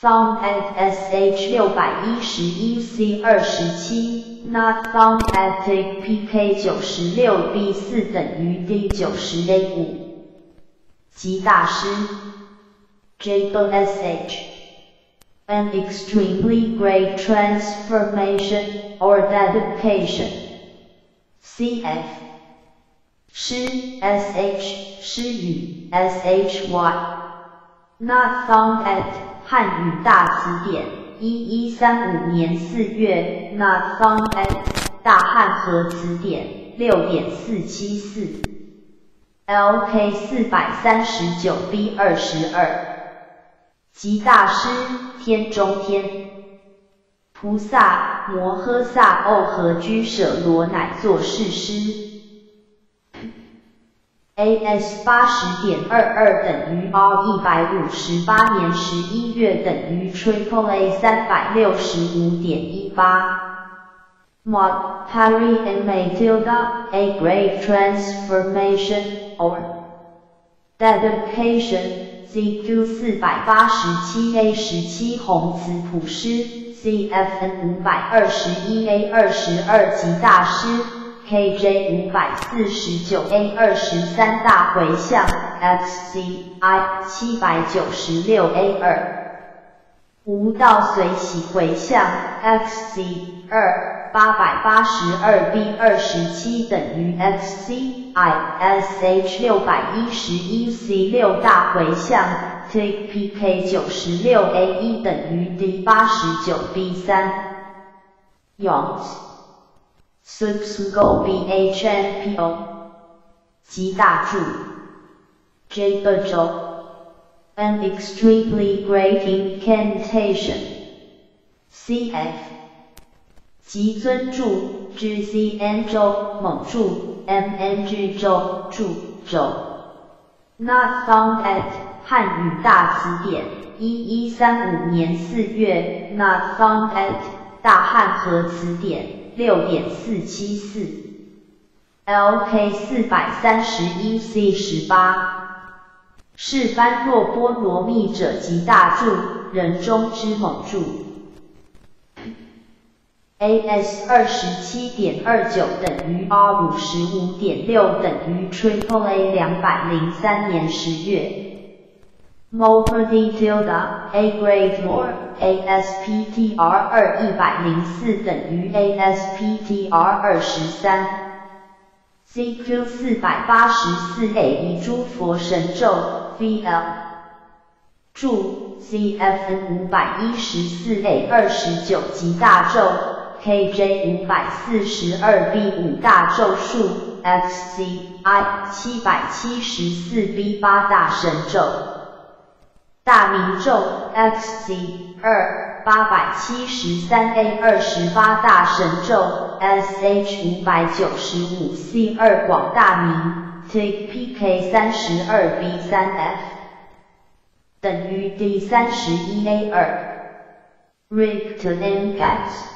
found at S H 六百一十一 C 二十七 Not found at X PK 九十六 B 四等于 D 九十 A 五吉大师 JBSH An extremely great transformation or dedication CF 诗 sh 诗语 shy not found at 汉语大词典一一三五年四月 not found at 大汉和词典六点四七四 lk 四百三十九 b 二十二 极大师天中天菩萨摩诃萨哦和居舍罗乃作是师。AS 八十点二二等于 R 一百五十八年十一月等于 Triple A 三百六十五点一八。Mod Harry and Matilda A Great Transformation or Dedication CQ 四百八十七 A 十七红词谱诗 CFN 五百二十一 A 二十二级大师。KJ 五百四十九 A 二十三大回向，XCI 七百九十六 A 二无道随喜回向，XC 二八百八十二 B 二十七等于 XCI SH 六百一十一 C 六大回向，TPK 九十六 A 一等于 d 八十九 b 三 yont subsgo BHNPO 极大注 J 二轴 An extremely great incantation CF 及尊柱 GCN 周猛柱 MNG 周注周 Not found at 汉语大词典一一三五年四月。Not found at 大汉和词典六点四七四，LK 四百三十一 C 十八，是般若波罗蜜者及大柱，人中之猛助。AS 二十七点二九等于 R 五十五点六等于 Triple A 两百零三年十月。More detailed A grade more ASPTR 二一百零四等于 ASPTR 二十三 CQ 四百八十四 A 以诸佛神咒 VL 注 CFN 五百一十四 A 二十九级大咒，KJ 五百四十二 B 五大咒数，XCI 七百七十四 B 八大神咒，大明咒 XC 二八百七十三 A 二十八大神咒，SH 五百九十五 C 二广大明，TPK 三十二 B 三 F。等于 D 三十一 A 二 Rectangle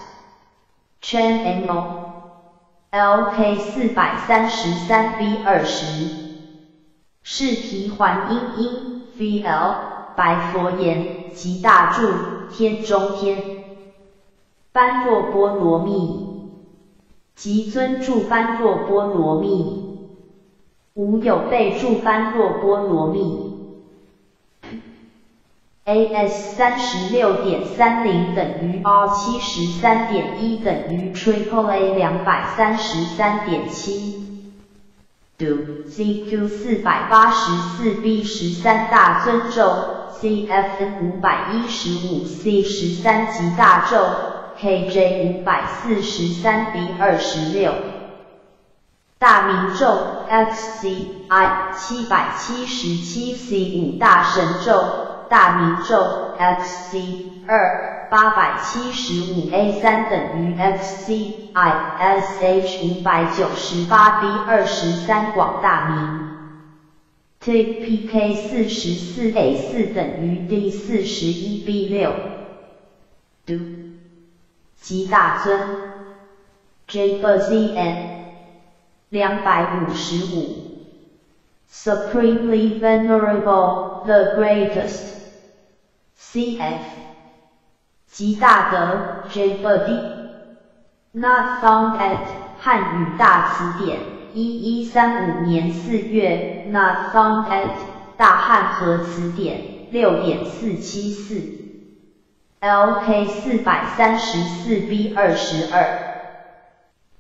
圈 MO，LK 四百三十三 B 二十，试题环音音 VL 白佛言，极大柱天中天，般若波罗蜜，即尊住般若波罗蜜，无有备注般若波罗蜜。AS 三十六点三零等于 R 七十三点一等于 Triple A 两百三十三点七。Do CQ 四百八十四 B 十三大尊咒，CFN 五百一十五 C 十三级大咒，KJ 五百四十三 B 二十六。大明咒 XCI 七百七十七 C 五大神咒。大明咒 XC 二八百七十五 A 三等于 XC I SH 五百九十八 B 二十三广大明 TPK 四十四 A 四等于 D 四十一 B 六 Do 极大尊 JBZN 两百五十五 Supremely Venerable the Greatest cf. 极大德 J Not found at 汉语大词典，一一三五年四月。Not found at 大汉和词典六点四七四。LK 四百三十四 B 二十二。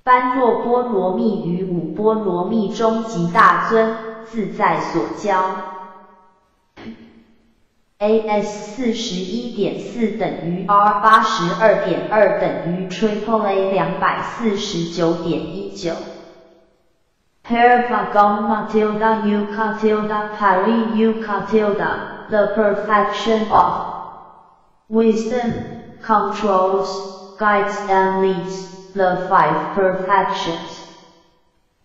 般若波罗蜜与五波罗蜜中极大尊，自在所教。AS 四十一点四等于 R 八十二点二等于 Triple A 两百四十九点一九。Paravagon Matilda U Catilda Pari U Catilda The perfection of wisdom controls guides and leads the five perfections.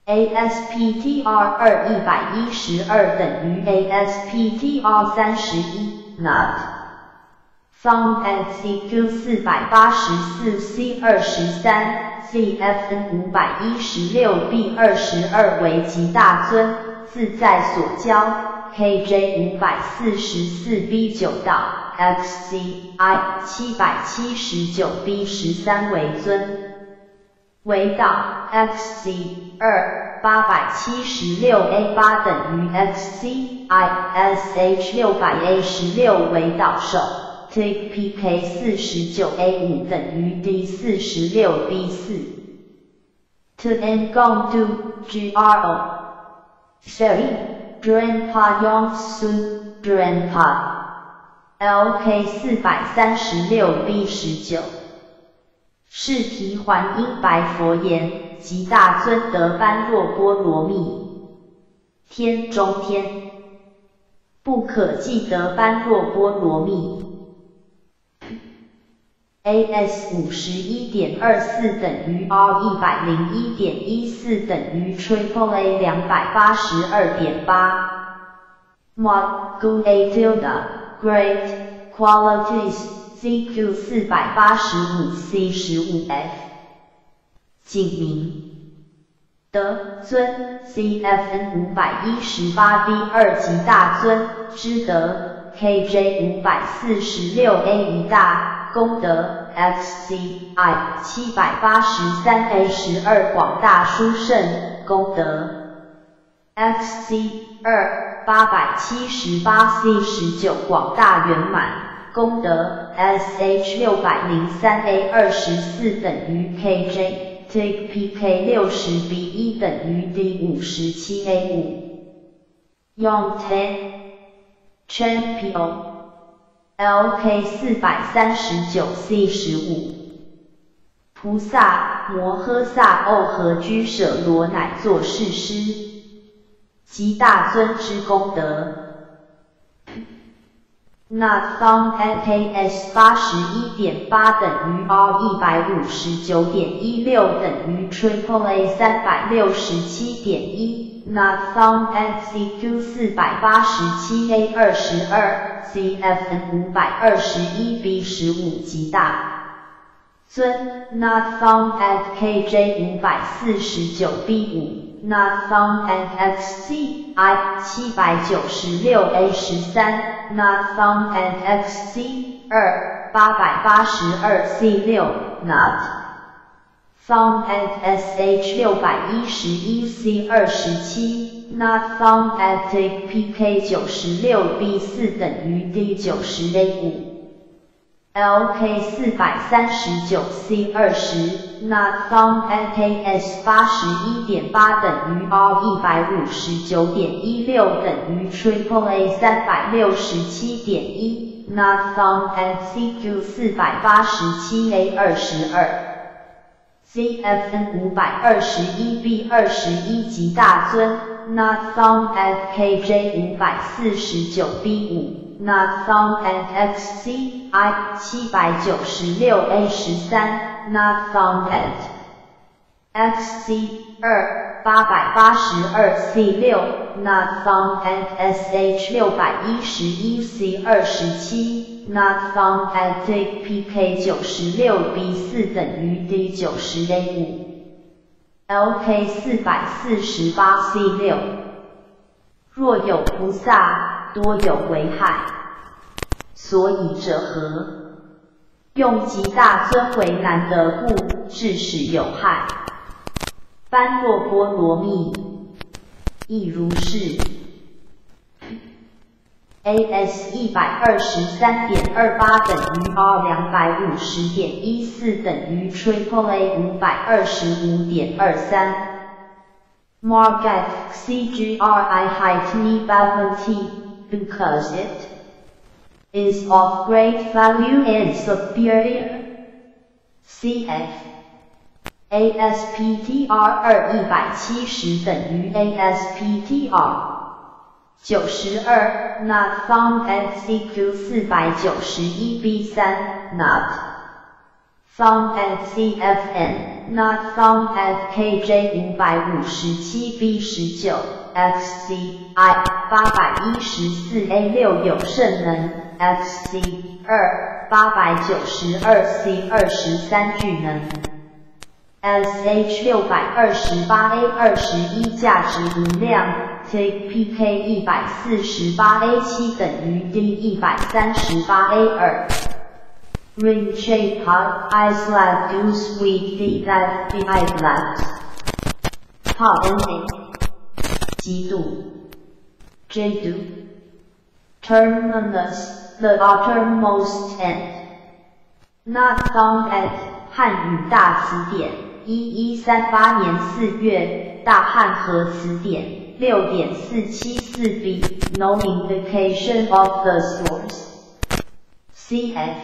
ASPTR 二一百一十二等于 ASPTR 三十一。 Not found at CQ 四百八十四 C 二十三 CFN 五百一十六 B 二十二为极大尊自在所教 KJ 五百四十四 B 九道 XCI 七百七十九 B 十三为尊。为道 XC 二八百七十六 A 八等于 XC I SH 六百 A 十六为导手，TPK 四十九 A 五等于 D 四十六 B 四。To end gong do GRO。Sherry Grandpa Yong Sun Grandpa。LK 四百三十六 B 十九。是提还因白佛言，极大尊德般若波罗蜜，天中天，不可计得般若波罗蜜。AS 五十一点二四等于 R 一百零一点一四等于 Triple A 两百八十二点八。Mod Good A Tilde Great Qualities CQ 四百八十五 C 十五 F，景明德尊 CFN 五百一十八 B 二级大尊之德 KJ 五百四十六 A 一大功德 XCI 七百八十三 A 十二广大殊胜功德 XC 二八百七十八 C 十九广大圆满。功德 SH 六百零三 A 二十四等于 KJ Take PK 六十 B 一等于 D 五十七 A 五 Young Ten Champion LK 四百三十九 C 十五。菩萨摩诃萨哦何居舍罗乃作是诗，集大尊之功德。Not found NKS 八十一点八等于 R 一百五十九点一六等于 Triple A 三百六十七点一。Not found NCQ 四百八十七 A 二十二 CFN 五百二十一 B 十五极大尊。Not found at KJ 五百四十九 B 五。Not found at XC I 七百九十六 A 十三。Not found at XC 二八百八十二 C 六 Not found at SH 六百一十一 C 二十七 Not found at PK 九十六 B 四等于 D 九十 A 五 LK 四百三十九 C 二十，Not found NKS 八十一点八等于 R 一百五十九点一六等于 Triple A 三百六十七点一，Not found NCQ 四百八十七 A 二十二，CFN 五百二十一 B 二十一级大尊，Not found NKJ 五百四十九 B 五。Not found at XC I 七百九十六 A 十三，Not found at XC 二八百八十二 C 六，Not found at SH 六百一十一 C 二十七，Not found at PK 九十六 B 四等于 D 九十 A 五，LK 四百四十八 C 六。若有菩萨，多有危害。所以者何？用极大尊为难得故，致使有害。般若波罗蜜亦如是。AS 一百二十三点二八等于 R 两百五十点一四等于 Triple A 五百二十五点二三。Market CGRI height me bounty because it is of great value and superior. Cf. ASPTR 二一百七十等于 ASPTR 九十二，Not found at CQ 四百九十一 B 三，Not found at CFN，Not found at KJ 五百五十七 B 十九 ，XCI 八百一十四 A 六有圣能。FC 二八百九十二 C 二十三巨能，SH 六百二十八 A 二十一价值无量，TPK 一百四十八 A 七等于 D 一百三十八 A 二。Ring shape hot, I slap do sweet the that the I left. Pop emin 极度 J do. Terminus the uttermost end. Not found at 汉语大词典，一一三八年四月，大汉和词典六点四七四 B。No indication of the source. Cf.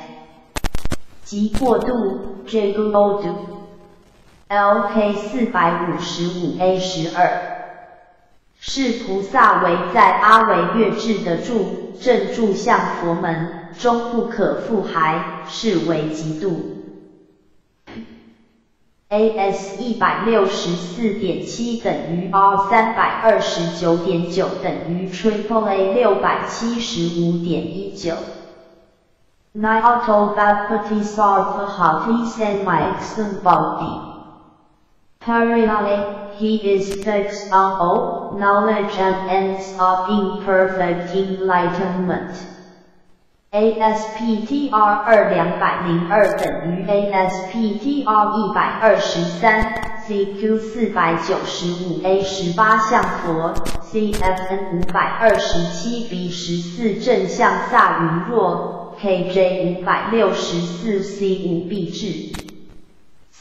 即过度 J G O D. LK 四百五十五 A 十二。是菩萨为在阿惟越智的住正住相佛门中不可复还，是为极度。AS 一百六十四点七等于 R 三百二十九点九等于 Triple A 六百七十五点一九。Nine auto faculties are the hotties and my excellent body. Parallel he is fixed on all knowledge and ends of imperfect enlightenment. ASPTR 二两百零二等于 ASPTR 一百二十三，CQ 四百九十五 A 十八相佛，CFN 五百二十七 B 十四正向萨云若，KJ 五百六十四 C 五 B 智。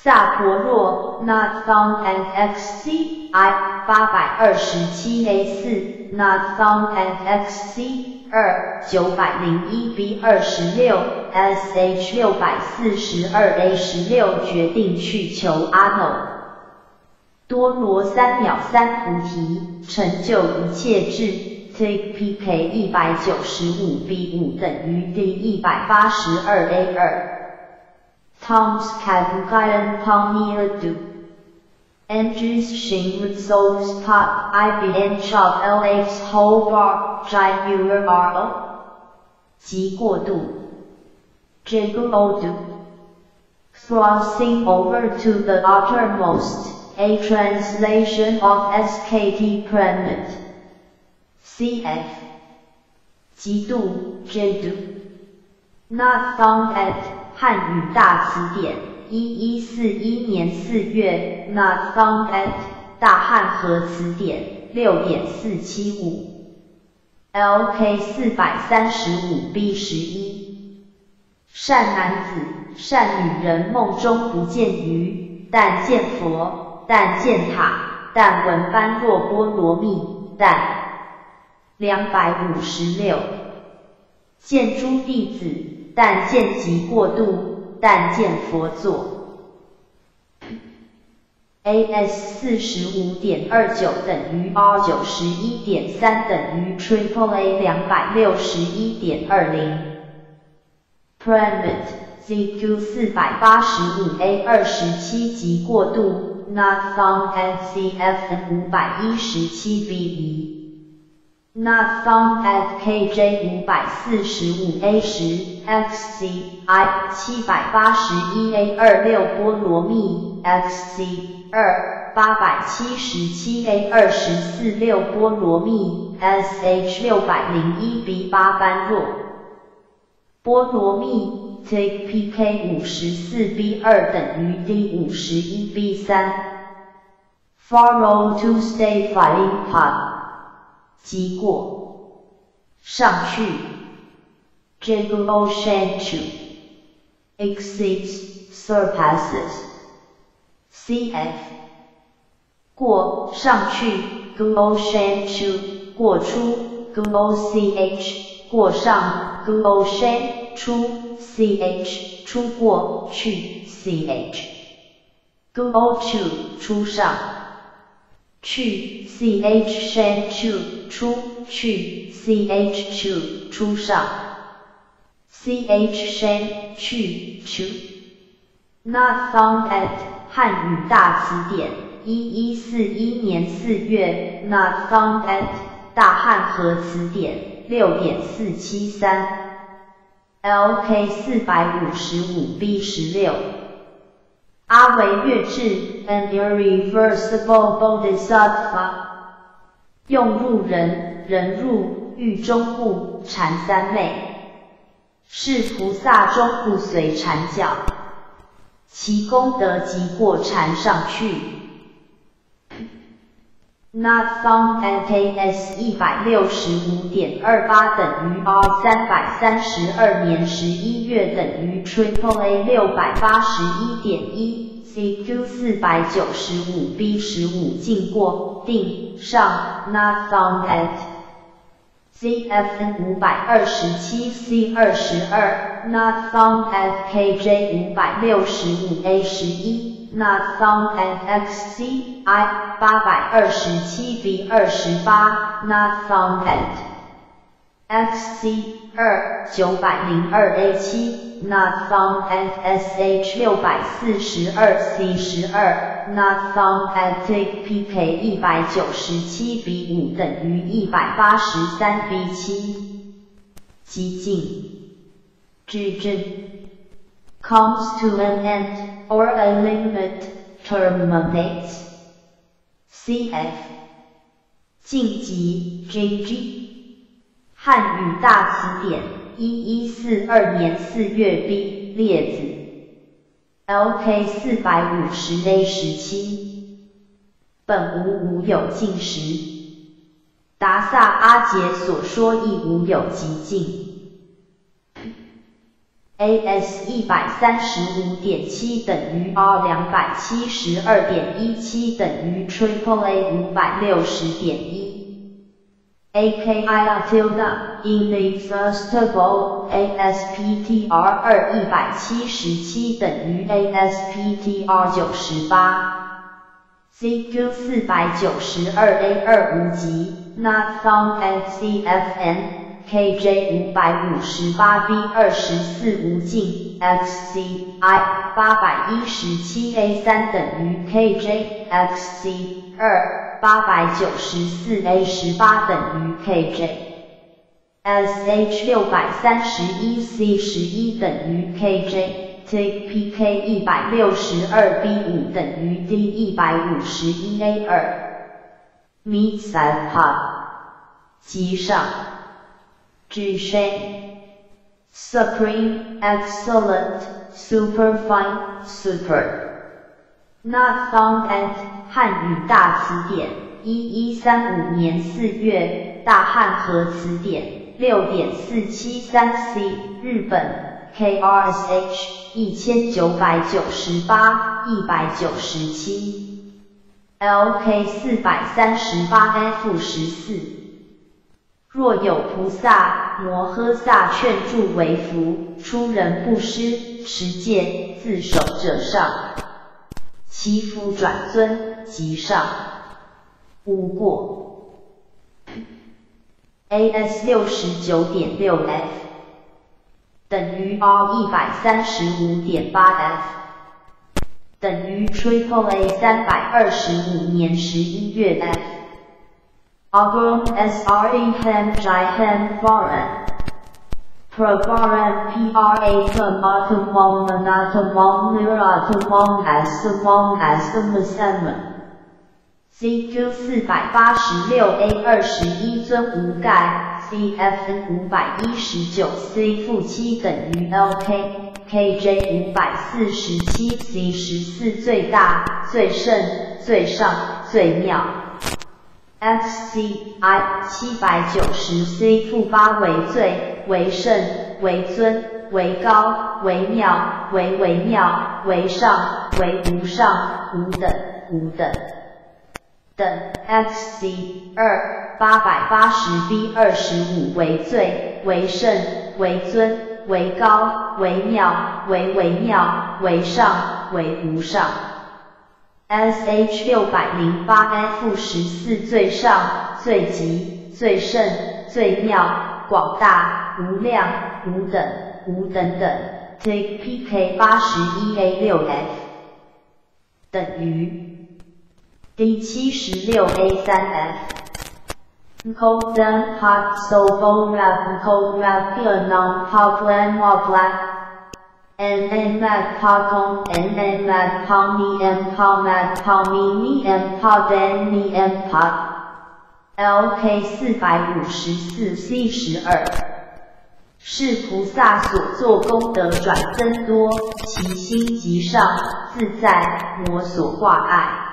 萨婆若 not found at XC I 八百二十七 A 四 not found at XC 二九百零一 B 二十六 SH 六百四十二 A 十六决定去求阿耨多罗三藐三菩提，成就一切智。Take PK 一百九十五 B 五等于 D 一百八十二 A 二。Tom's Kabukayan Pamiadu. Andrews Shing Resolves Pot IBN Shop LX Whole Bar Jai Viewer RO 即过渡 Jigu Odu Crossing over to the uttermost, a translation of SKT Premed CF 极度 Jidu Not found at 汉语大词典，一一四一年四月，Not found at 大汉和词典六点四七五，LK 四百三十五 B 十一。善男子，善女人，梦中不见鱼，但见佛，但见塔，但闻般若波罗蜜，但两百五十六，见诸弟子。但见即过度，但见佛座。AS 四十五点二九等于 R 九十一点三等于 Triple A 两百六十一点二零。Premed ZQ 四百八十五 A 二十七即过度，Not found at CF 五百一十七 B 一。Not found at KJ 五百四十五 A 十 XC I 七百八十一 A 二六波罗蜜 XC 二八百七十七 A 二十四六波罗蜜 SH 六百零一 B 八般若波罗蜜 Take PK 五十四 B 二等于 D 五十一 B 三 Follow to stay flying pod 即过，上去，Jago ocean to exceeds surpasses cf 过上去，go ocean to 过出，go ch 过上，go ocean 出，ch 出过去，ch go to 出上。去 ch shan chu 出去 ch chu 出上 ch shan 去 ch not found at 汉语大词典一一四一年四月 not found at 大汉和词典六点四七三 lk 四百五十五 b 十六阿维越智，an irreversible bodhisattva，用入人，人入狱中故，禅三昧，是菩萨中不随禅教，其功德即过禅上去。Not found at KS 一百六十五点二八等于 R 三百三十二年十一月等于 Triple A 六百八十一点一 CQ 四百九十五 B 十五进过定上 Not found at CFN 五百二十七 C 二十二 Not found at KJ 五百六十五 A 十一。Not found at XC I 八百二十七 B 二十八。Not found at XC 二九百零二 A 七。Not found at SH 六百四十二 C 十二。Not found at PK 一百九十七 B 五等于一百八十三 B 七。激进，矩阵。Comes to an end, or a limit terminates. Cf. 晋级 JG 汉语大词典一一四二年四月 B 列子 LK 四百五十 A 十七本无无有尽时，达萨阿杰所说亦无有极尽。AS 一百三十五点七等于 R 两百七十二点一七等于 Triple A 五百六十点一。AKI tilde in the first bowl. ASPTR 二一百七十七等于 ASPTR 九十八。CQ 四百九十二 A 二无极 Not found at CFN。KJ 五百五十八 B 二十四无尽，XCI 八百一十七 A 三等于 KJ，XC 二八百九十四 A 十八等于 KJ，SH 六百三十一 C 十一等于 KJ，TPK 一百六十二 B 五等于 D 一百五十一 A 二，Meet Side Pop，机上。G-Shane, Supreme, Excellent, Superfine, Super. Not found at 汉语大词典，一一三五年四月，大汉和词典，六点四七三 C，日本，KRSH 一千九百九十八，一百九十七，LK 四百三十八 F 十四。若有菩萨摩诃萨劝助为福，出人不施，持戒自守者上，其福转尊即上无过。AS 六十九点六 F 等于 R 一百三十五点八 F 等于 Triple A 三百二十五年十一月 F。Agrum SRE Hem Jai Hem Foreign Program PRA Tomatumum Manatumum Niratumum Asumum Asumusem CQ 四百八十六 A 二十一尊无盖 CFN 五百一十九 C 负七等于 LK KJ 五百四十七 C 十四最大最盛最上最妙。XCI 七百九十 C 负八为最为圣为尊为高为妙为微妙为上为无上无等无等等 XC 二八百八十 B 二十五为最为圣为尊为高为妙为微妙为上为无上。SH 六百零八 F 十四最上最极最盛最妙广大无量无等无等等 Take PK 八十一 A 六 F 等于 D 七十六 A 三 F Cold then hot so full rap cold rap here non pop land black N N Mad Pa Kong N N Mad Pa Mi M Pa Mad Pa Mi Mi M Pa Den Mi M Pa L K 四百五十四 C 十二是菩萨所作功德转增多，其心极上自在，魔所挂碍。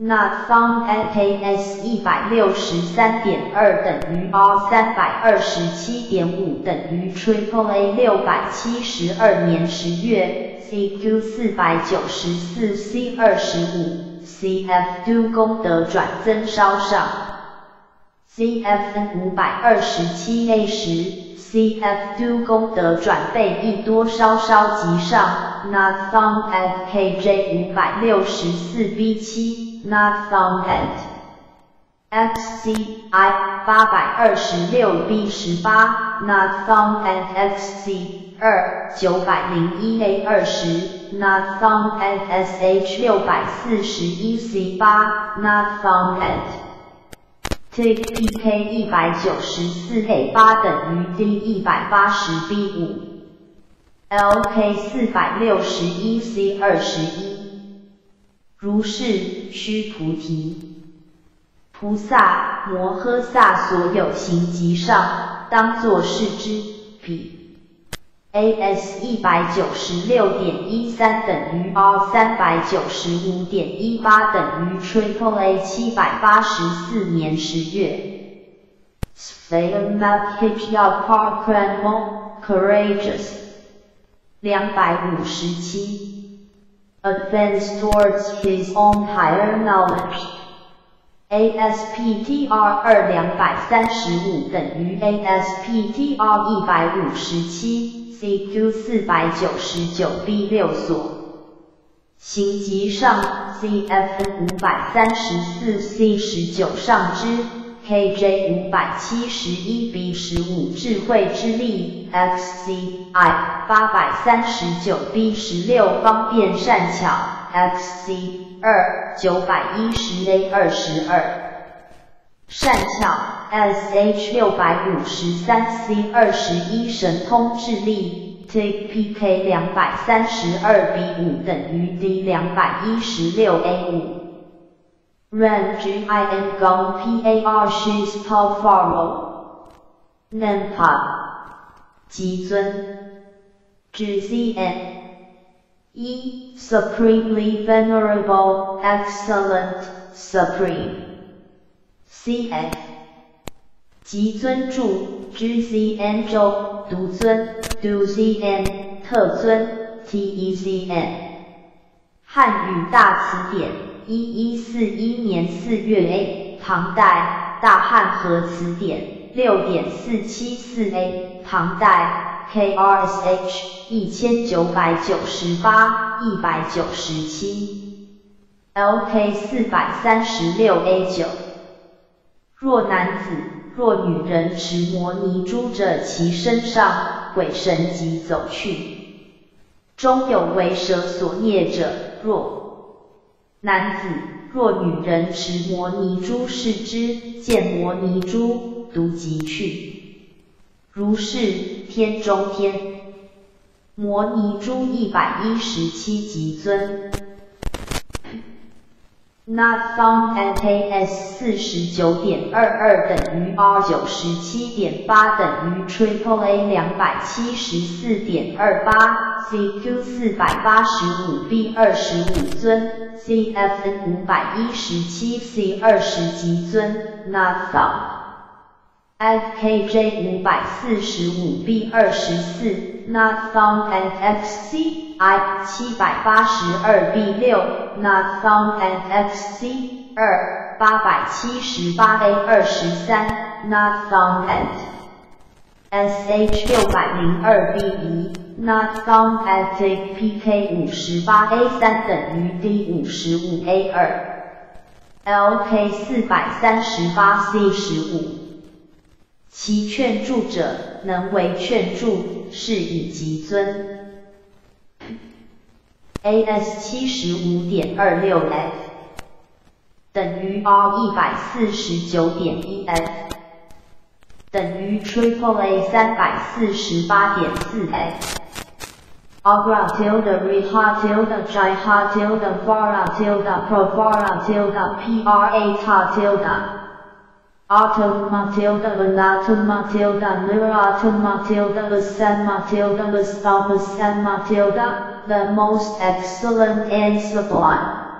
Not found at KS 一百六十三点二等于 R 三百二十七点五等于 Triple A 六百七十二年十月 CQ 四百九十四 C 二十五 CF Do 功德转增稍上，CF 五百二十七 A 十 CF do 功德转倍一多稍稍及上，Not found at KJ 五百六十四 B 七，Not found at XCI 八百二十六 B 十八，Not found at XC 二九百零一 A 二十，Not found at SH 六百四十一 C 八，Not found at TPK 一百九十四 A 八等于 D 一百八十 B 五，LK 四百六十一 C 二十一。如是，须菩提，菩萨摩诃萨所有行及上，当作是之彼。AS 一百九十六点一三等于 R 三百九十五点一八等于 Triple A 七百八十四年十月。s p a l e map hitch yard park ramo courageous，两百五十七，advance towards his own higher knowledge。ASPTR 二两百三十五等于 ASPTR 一百五十七，CQ 四百九十九 B 六所。行级上，CF 五百三十四 C 十九上肢。KJ 五百七十一 B 十五智慧之力，XCI 八百三十九 B 十六方便善巧，XC 二九百一十 A 二十二善巧，SH 六百五十三 C 二十一神通智力，TPK 两百三十二 B 五等于 D 两百一十六 A 五。Ren G I N Gong P A R Shis Tao Faro Nanpa 极尊 G Z N E Supremely Venerable Excellent Supreme C F 极尊注 G Z N 周独尊 Du Z N 特尊 T E Z N 汉语大词典。一一四一年四月 A，唐代大汉和词典六点四七四 A，唐代 KRSH 一千九百九十八一百九十七，LK 四百三十六 A 九。若男子若女人持摩尼珠者，其身上鬼神即走去，中有为蛇所孽者，若。男子若女人持摩尼珠视之，见摩尼珠，独即去。如是天中天。摩尼珠一百一十七级尊。Not found at AS 四十九点二二等于 R 九十七点八等于 Triple A 两百七十四点二八 CQ 四百八十五 B 二十五尊 CFN 五百一十七 C 二十级尊 Not found。FKJ 五百四十五 B 二十四，Not found at FC I 七百八十二 B 六，Not found at FC 二八百七十八 A 二十三，Not found at SH 六百零二 B 一，Not found at PK 五十八 A 三等于 D 五十五 A 二，LK 四百三十八 C 十五。其劝助者，能为劝助，是以极尊。AS 七十五点二六 F 等于 R 一百四十九点一 F 等于 Triple A 三百四十八点四 F。Agra tilde Reha tilde Jaiha tilde Vara tilde Provara tilde PRA ta tilde Autumn Matilda Venatum Matilda Miratum Matilda San Matilda Lestalpa San Matilda, the most excellent and sublime.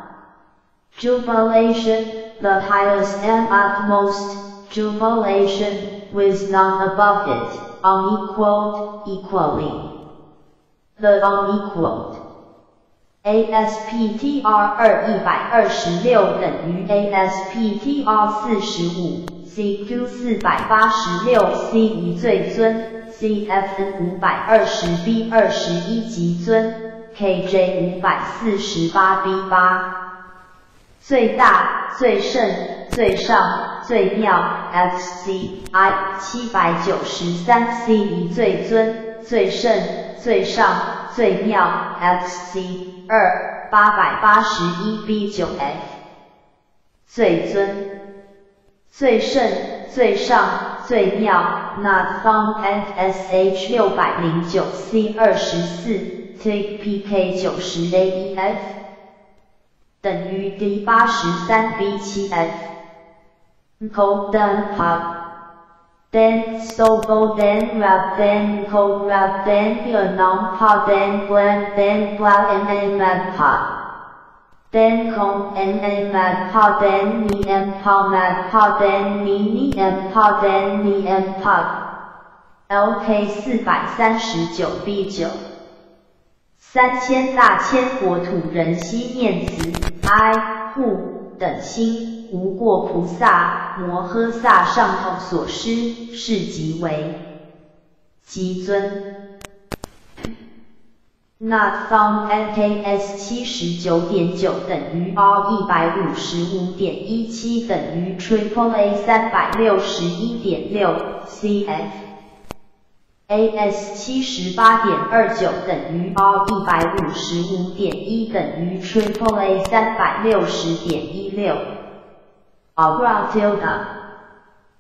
Jubilation, the highest and utmost, jubilation, with none above it, unequaled, equally. The unequaled. ASPTR 二一百二十六等于 ASPTR 四十五。 CQ 四百八十六 C 一最尊，CFN 五百二十 B 二十一级尊，KJ 五百四十八 B 八，最大、最盛、最上、最妙，XCI 七百九十三 C 一最尊，最盛、最上、最妙，XC 二八百八十一 B 九 F，最尊。最盛、最上、最妙，Not found at SH 六百零九 C 二十四，TPK 九十 A 一 F 等于 D 八十三 B 七 F。Cold then hot, then so cold then wrap then cold wrap then your non hot then blend then black and then mad hot. Then không en en mad pa then ni em pa mad pa then ni ni em pa then ni em pa. LK 四百三十九 B 九。三千大千国土人悉念子，I 护等心，无过菩萨摩诃萨上头所施，是即为极尊。Not found NKS 七十九点九等于 R 一百五十五点一七等于 Triple A 三百六十一点六 CF。AS 七十八点二九等于 R 一百五十五点一等于 Triple A 三百六十点一六。Agra tilde S R E H A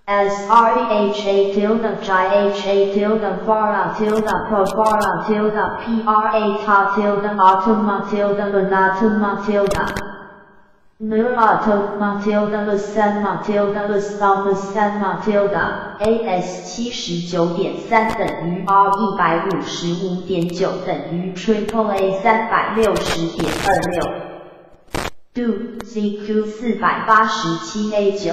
s r e h a tilde J H A tilde Fara tilde Pro Fara tilde P R A ta tilde a t o m a tilde l a t o m a tilde n u a t o Matilda Lusan Matilda Lusal Lusan Matilda AS 七十九点三等于 R 一百五十五点九等于 Triple A 三百六十点二六 Do CQ 四百八十七 A 九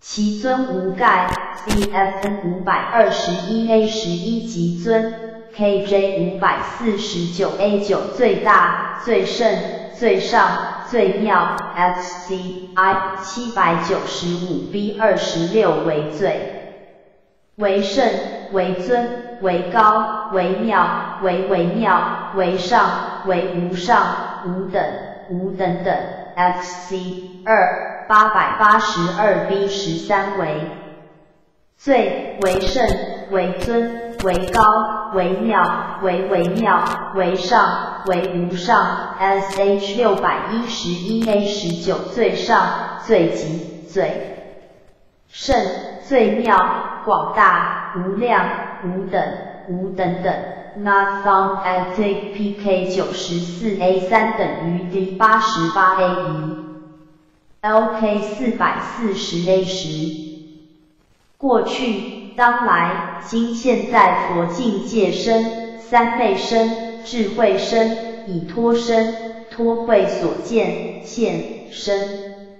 其尊无盖 CFN 五百二十一 A 十一极尊 KJ 五百四十九 A 九最大最盛最上。最妙，XCI 七百九十五 B 二十六为最，为圣，为尊，为高，为妙，为微妙，为上，为无上，无等，无等等。XC 二八百八十二 B 十三为最，为圣，为尊，为高，为妙，为微妙，为上。为无上，sh 六百一十一 a 十九最上最极最圣最妙广大无量无等无等等，not found at pk 九十四 a 三等于 d 八十八 a 一。，lk 四百四十 a 十过去当来今现在佛境界身三昧身。智慧身，以托身，托慧所见现身，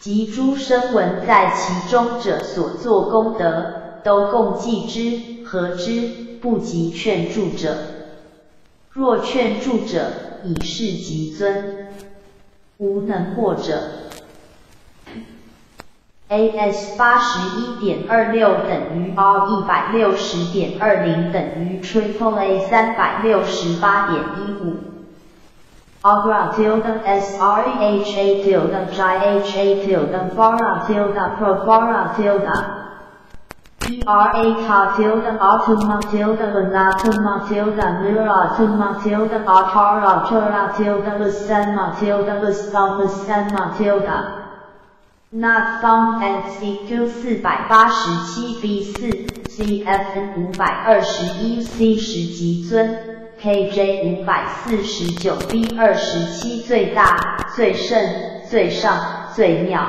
及诸声闻在其中者所作功德，都共计之，何之不及劝助者？若劝助者，以是极尊，无能过者。AS 八十一点二六等于 R 一百六十点二零等于 Triple A 三百六十八点一五。Agra tilde S R E H A tilde J H A tilde Fara tilde Pro Fara tilde P R A ta tilde Automa tilde Lunatuma tilde Nuratuma tilde Atara Tura tilde Lusanma tilde Lusal Lusanma tilde Not found at CQ 四百八十七 B 四 CFN 五百二十一 C 十极尊 KJ 五百四十九 B 二十七最大最盛最上最妙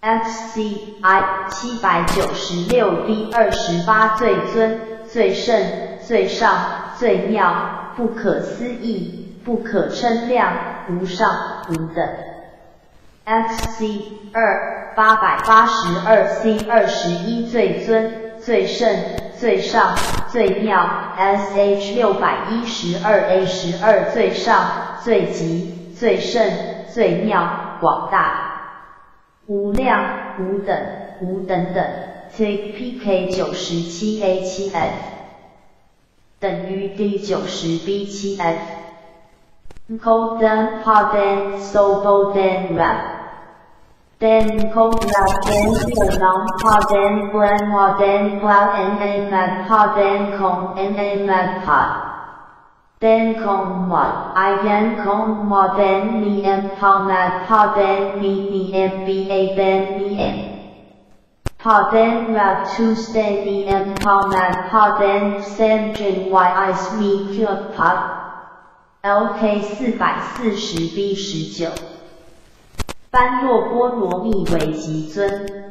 XCI 七百九十六 B 二十八最尊最盛最上最妙不可思议不可称量无上无等。XC 二八百八十二 C 二十一最尊最圣最上最妙。SH 六百一十二 A 十二最上最极最圣最妙广大无量无等无等等 Take PK 九十七 A 七 F 等于 D 九十 B 七 F Golden Pardon So Golden Rap Den kolla den sedan ha den buen ha den klar en en med ha den kom en en med ha. Den kom mod, I den kom mod den mi em ha med ha den mi mi em bi a den mi em. Ha den rap Tuesday mi em ha med ha den sen jin y ice mi kyot pa. LK 四百四十 B 十九。般若波罗蜜为极尊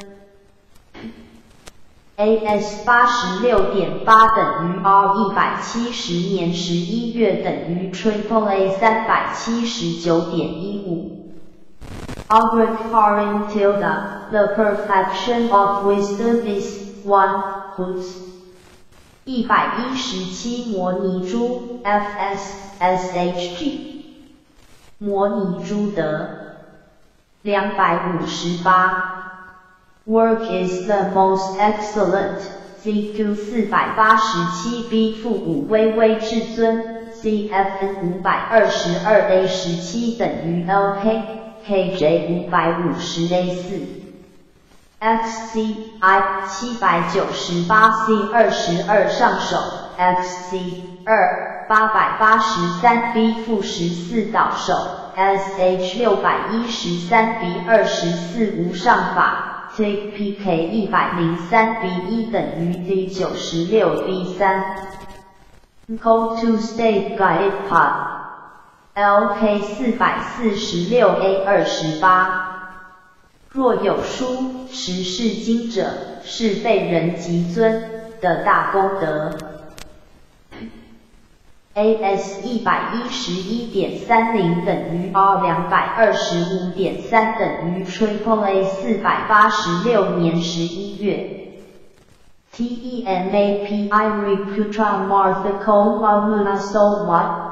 ，AS 八十六点八等于 R 一百七十年十一月等于 Triple A 三百七十九点一五。Albert Foreign Tilda, the perfection of wisdom is one hoots。一百一十七模拟珠 FSSHG。模拟猪的两百五十八，Work is the most excellent。CQ 四百八十七 B 负五微微至尊，CFN 五百二十二 A 十七等于 LK，KJ 五百五十 A 四，XCI 七百九十八 C 二十二上手，XC 二八百八十三 B 负十四倒手。，SH 六百一十三 B 二十四无上法。CPK 一百零三 B 一等于 D 九十六 B 三。Go to State Guide Pod。LK 四百四十六 A 二十八。若有书，实是经者，是被人极尊的大功德。AS 一百一十一点三零等于 R 两百二十五点三等于 Triple A 四百八十六年十一月。TEMAPI Reputra Marthico Mamuna So What?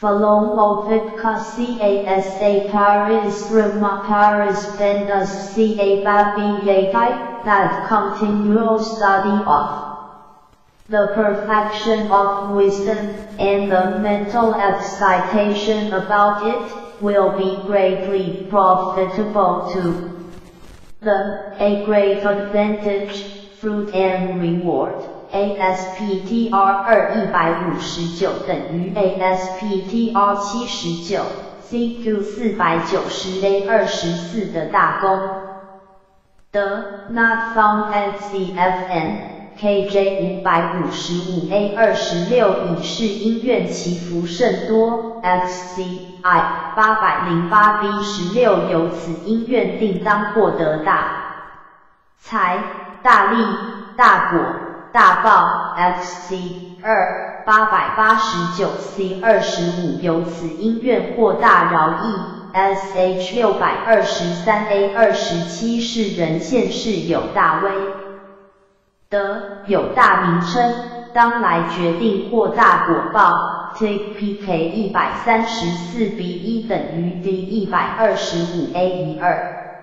Philolovica CASA Paris Rima Paris Vendas CA Babi Yagai that continual study of the perfection of wisdom, and the mental excitation about it, will be greatly profitable to the a great advantage, fruit and reward. ASPTR 二一百五十九等于 ASPTR 七十九，CQ 四百九十 A 二十四的大功德 not found at CFN。 KJ 五百五十五 A 二十六影视音院祈福甚多，XCI 八百零八 B 十六由此音院定当获得大财、大利、大果、大报。XC 二八百八十九 C 二十五由此音院获大饶益。SH 六百二十三 A 二十七是人现世有大威。的有大名称，当来决定或大果报。TPK 一百三十四 B 一等于 D 一百二十五 A 一二。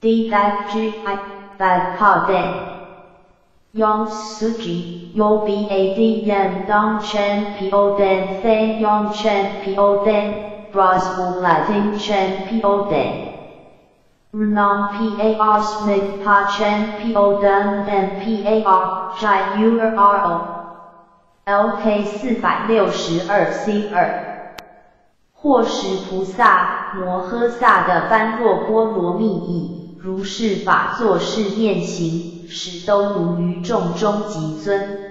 D that G I that pa den。Yong Suji Yo B A D Yan Dong Chen P O Den Fei Yong Chen P O Den Bras Wu Latin Chen P O Den。Renom PAR Smith Pachen PO Dun and PAR Jai Ur RO LK 四百六十二 C 二，或使菩萨摩诃萨的般若波罗蜜意，如是法作是念行，使都如于众中极尊。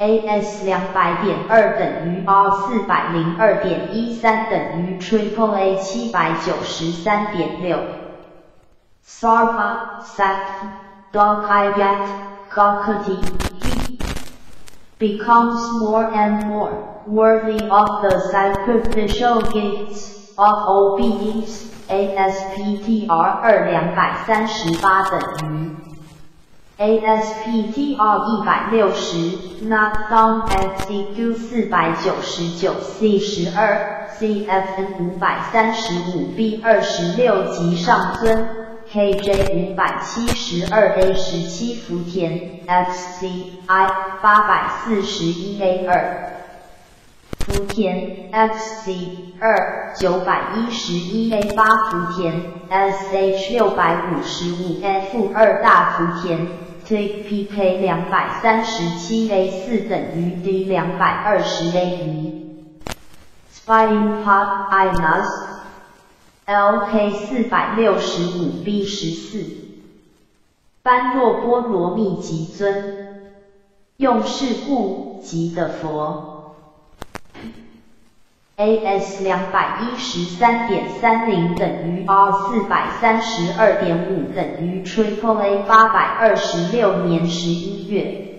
AS 两百点二等于 R 四百零二点一三等于 Triple A 七百九十三点六。Sarva Sat Dokayat Gakati becomes more and more worthy of the sacrificial gifts of obedience. ASPTR 二两百三十八等于。 ASPTR 一百六十，Not found at CQ 四百九十九 C 十二，CFN 五百三十五 B 二十六级上尊，KJ 五百七十二 A 十七福田，XCI 八百四十一 A 二，福田 XC 二九百一十一 A 八福田，SH 六百五十五 F 二大福田。CPK 两百三十七 A 四等于 D 两百二十 A 一。Spying Pot Inas LK 四百六十五 B 十四。般若波罗蜜极尊，用是故即的佛。AS 两百一十三点三零等于 R 四百三十二点五等于 Triple A 八百二十六年十一月。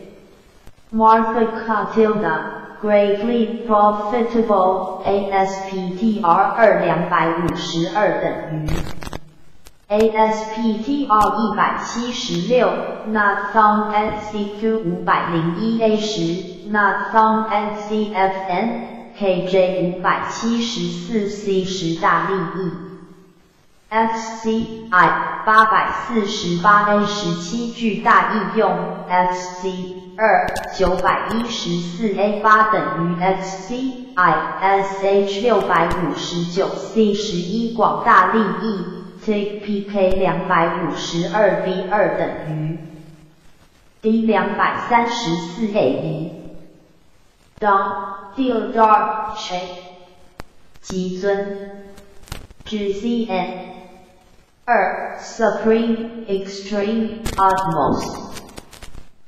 Martha Catilda greatly profitable ASPTR 二两百五十二等于 ASPTR 一百七十六，Not found at CQ 五百零一 A 十，Not found at CFN KJ 五百七十四 C 十大利益，FCI 八百四十八 A 十七巨大应用，FC 二九百一十四 A 八等于 FCI SH 六百五十九 C 十一广大利益。Take PK 两百五十二 B 二等于 D 两百三十四 A 一。Theodore 谁？极尊？GCN 二 Supreme Extreme Utmost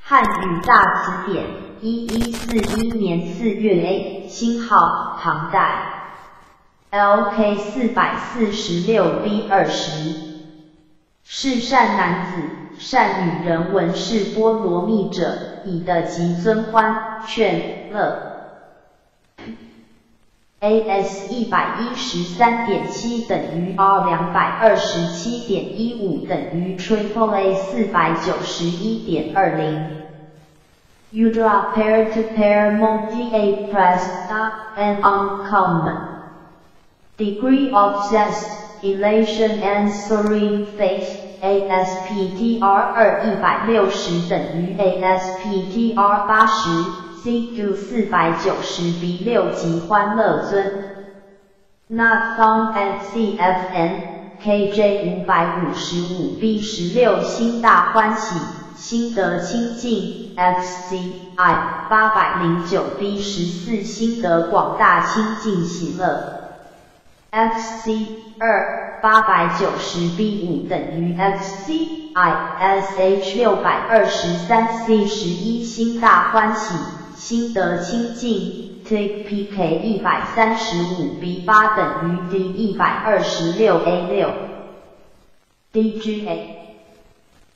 汉语大词典一一四一年四月 A 星号唐代。LK 四百四十六 B 二十，是善男子、善女人闻是波罗蜜者，以的极尊欢劝乐。AS 一百一十三点七等于 R 两百二十七点一五等于 Triple A 四百九十一点二零。u d r a pair to pair multi A press and uncommon. Degree of zest, elation and serene faith. ASPTR 二一百六十等于 ASPTR 八十 ，CQ 四百九十 B 六级欢乐尊。Not found at CFN KJ 五百五十五 B 十六心大欢喜，心得清净。XCI 八百零九 B 十四心得广大清净喜乐。FC 二八百九十 B 五等于 FC I SH 六百二十三 C 十一心大欢喜心得清净 Take PK 一百三十五 B 八等于 D 一百二十六 A 六 DGA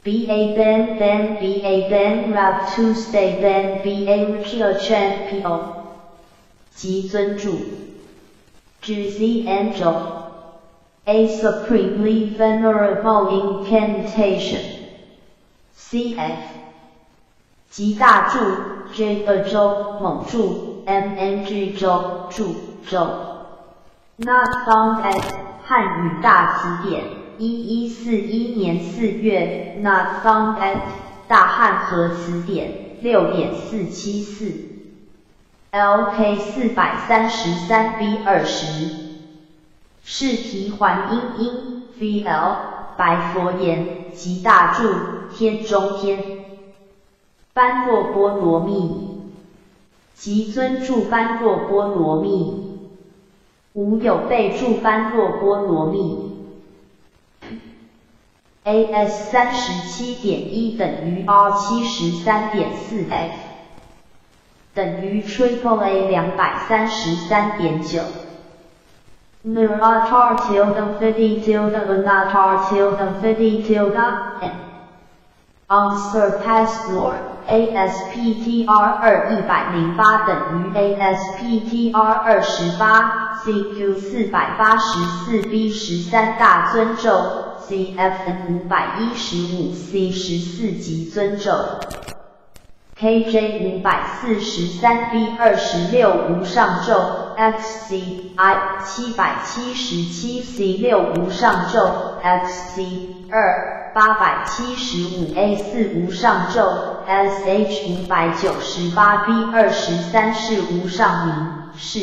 BA then then BA then Rap Tuesday then BA Richard Champion 即尊注。the Angel. A supremely venerable incantation. Cf. 极大柱 J 二周猛注 MNG 周柱周。Not found at 汉语大词典一一四一年四月。Not found at 大汉和词典六点四七四。LK 四百三十三 B 二十，试题还音音 VL 白佛言，极大柱天中天，般若波罗蜜，即尊住般若波罗蜜，无有备注般若波罗蜜。AS 三十七点一等于 R 七十三点四 F。等于 Triple A 两百三十三点九。Naratar tilde fifty tilde Unatar tilde fifty tilde n. Unsurpassed Lord ASPTR 二一百零八等于 ASPTR 二十八 CQ 四百八十四 B 十三大尊咒 CFN 五百一十五 C 十四级尊咒。KJ 五百四十三 B 二十六无上咒，XCI 七百七十七 C 六无上咒，XC 二八百七十五 A 四无上咒，SH 五百九十八 B 二十三是无上名是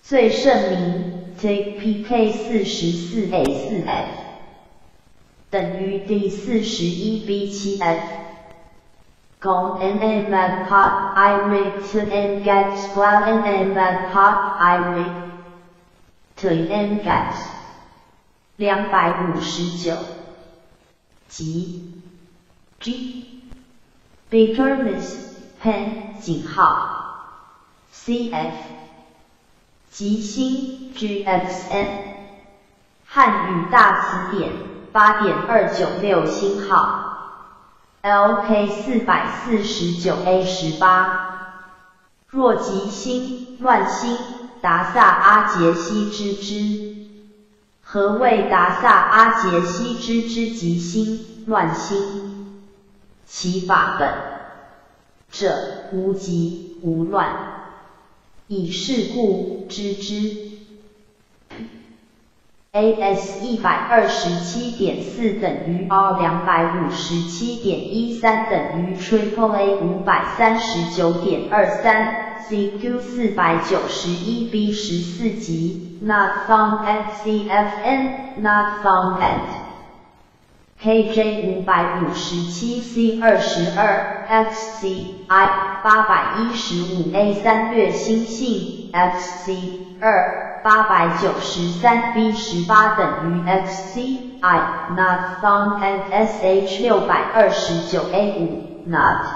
最圣名，ZPK 四十四 A 四 F 等于 D 四十一 B 七 F。Con en magpot Iric to en gat squal en en magpot Iric to en gat 两百五十九 G Bitterness pen 井号 CF 吉星 GXN 汉语大词典八点二九六星号 LK 四百四十九 A 十八，若吉星乱星，达萨阿杰西之之，何谓达萨阿杰西之之极心乱心？其法本者无极无乱，以是故知之。AS 一百二十七点四等于 R 两百五十七点一三等于 Triple A 五百三十九点二三，CQ 四百九十一 B 十四级，Not found at CFN，Not found at。KJ 五百五十七 C 二十二 XCI 八百一十五 A 三月星性 XC 二八百九十三 B 十八等于 XCI Not found at SH 六百二十九 A 五 Not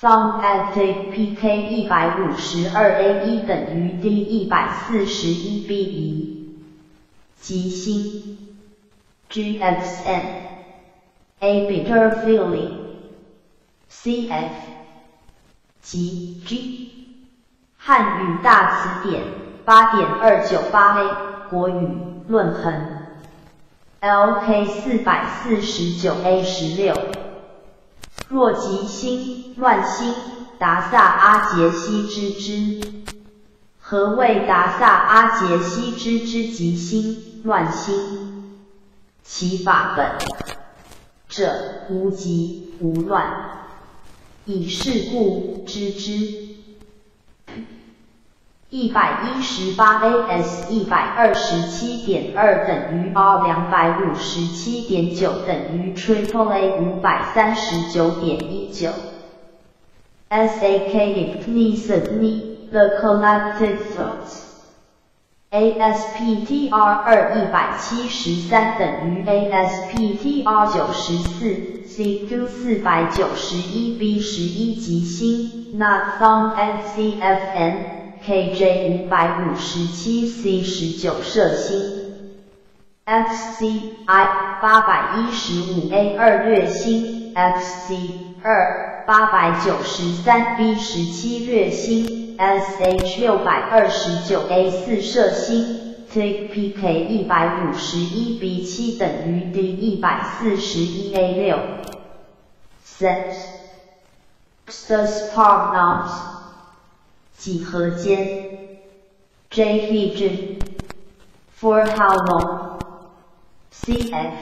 found at PK 一百五十二 A 一等于 D 一百四十一 B 一吉星。GXN A bitter feeling CF 及 G 汉语大词典八点二九八 A 国语论衡 LK 四百四十九 A 十六若吉心乱心达萨阿杰西之之何谓达萨阿杰西之之吉心乱心？其法本者无极无乱，以是故知之。一百一十八 AS 一百二十七点二等于 R 两百五十七点九等于 Triple A 五百三十九点一九。SAK if me submit the collected thoughts. ASPTR 二一百七十三等于 ASPTR 九十四，CQ 四百九十一 B 十一极星，Not found KJ 五百五十七 C 十九射星，XCI 八百一十五 A 二月星，XC 二八百九十三 B 十七月星。SH 六百二十九 A 四射星 tpk 一百五十一 B 七等于 D 一百四十一 A 六。Set Xus Par Not 几何间 J Region For how long CF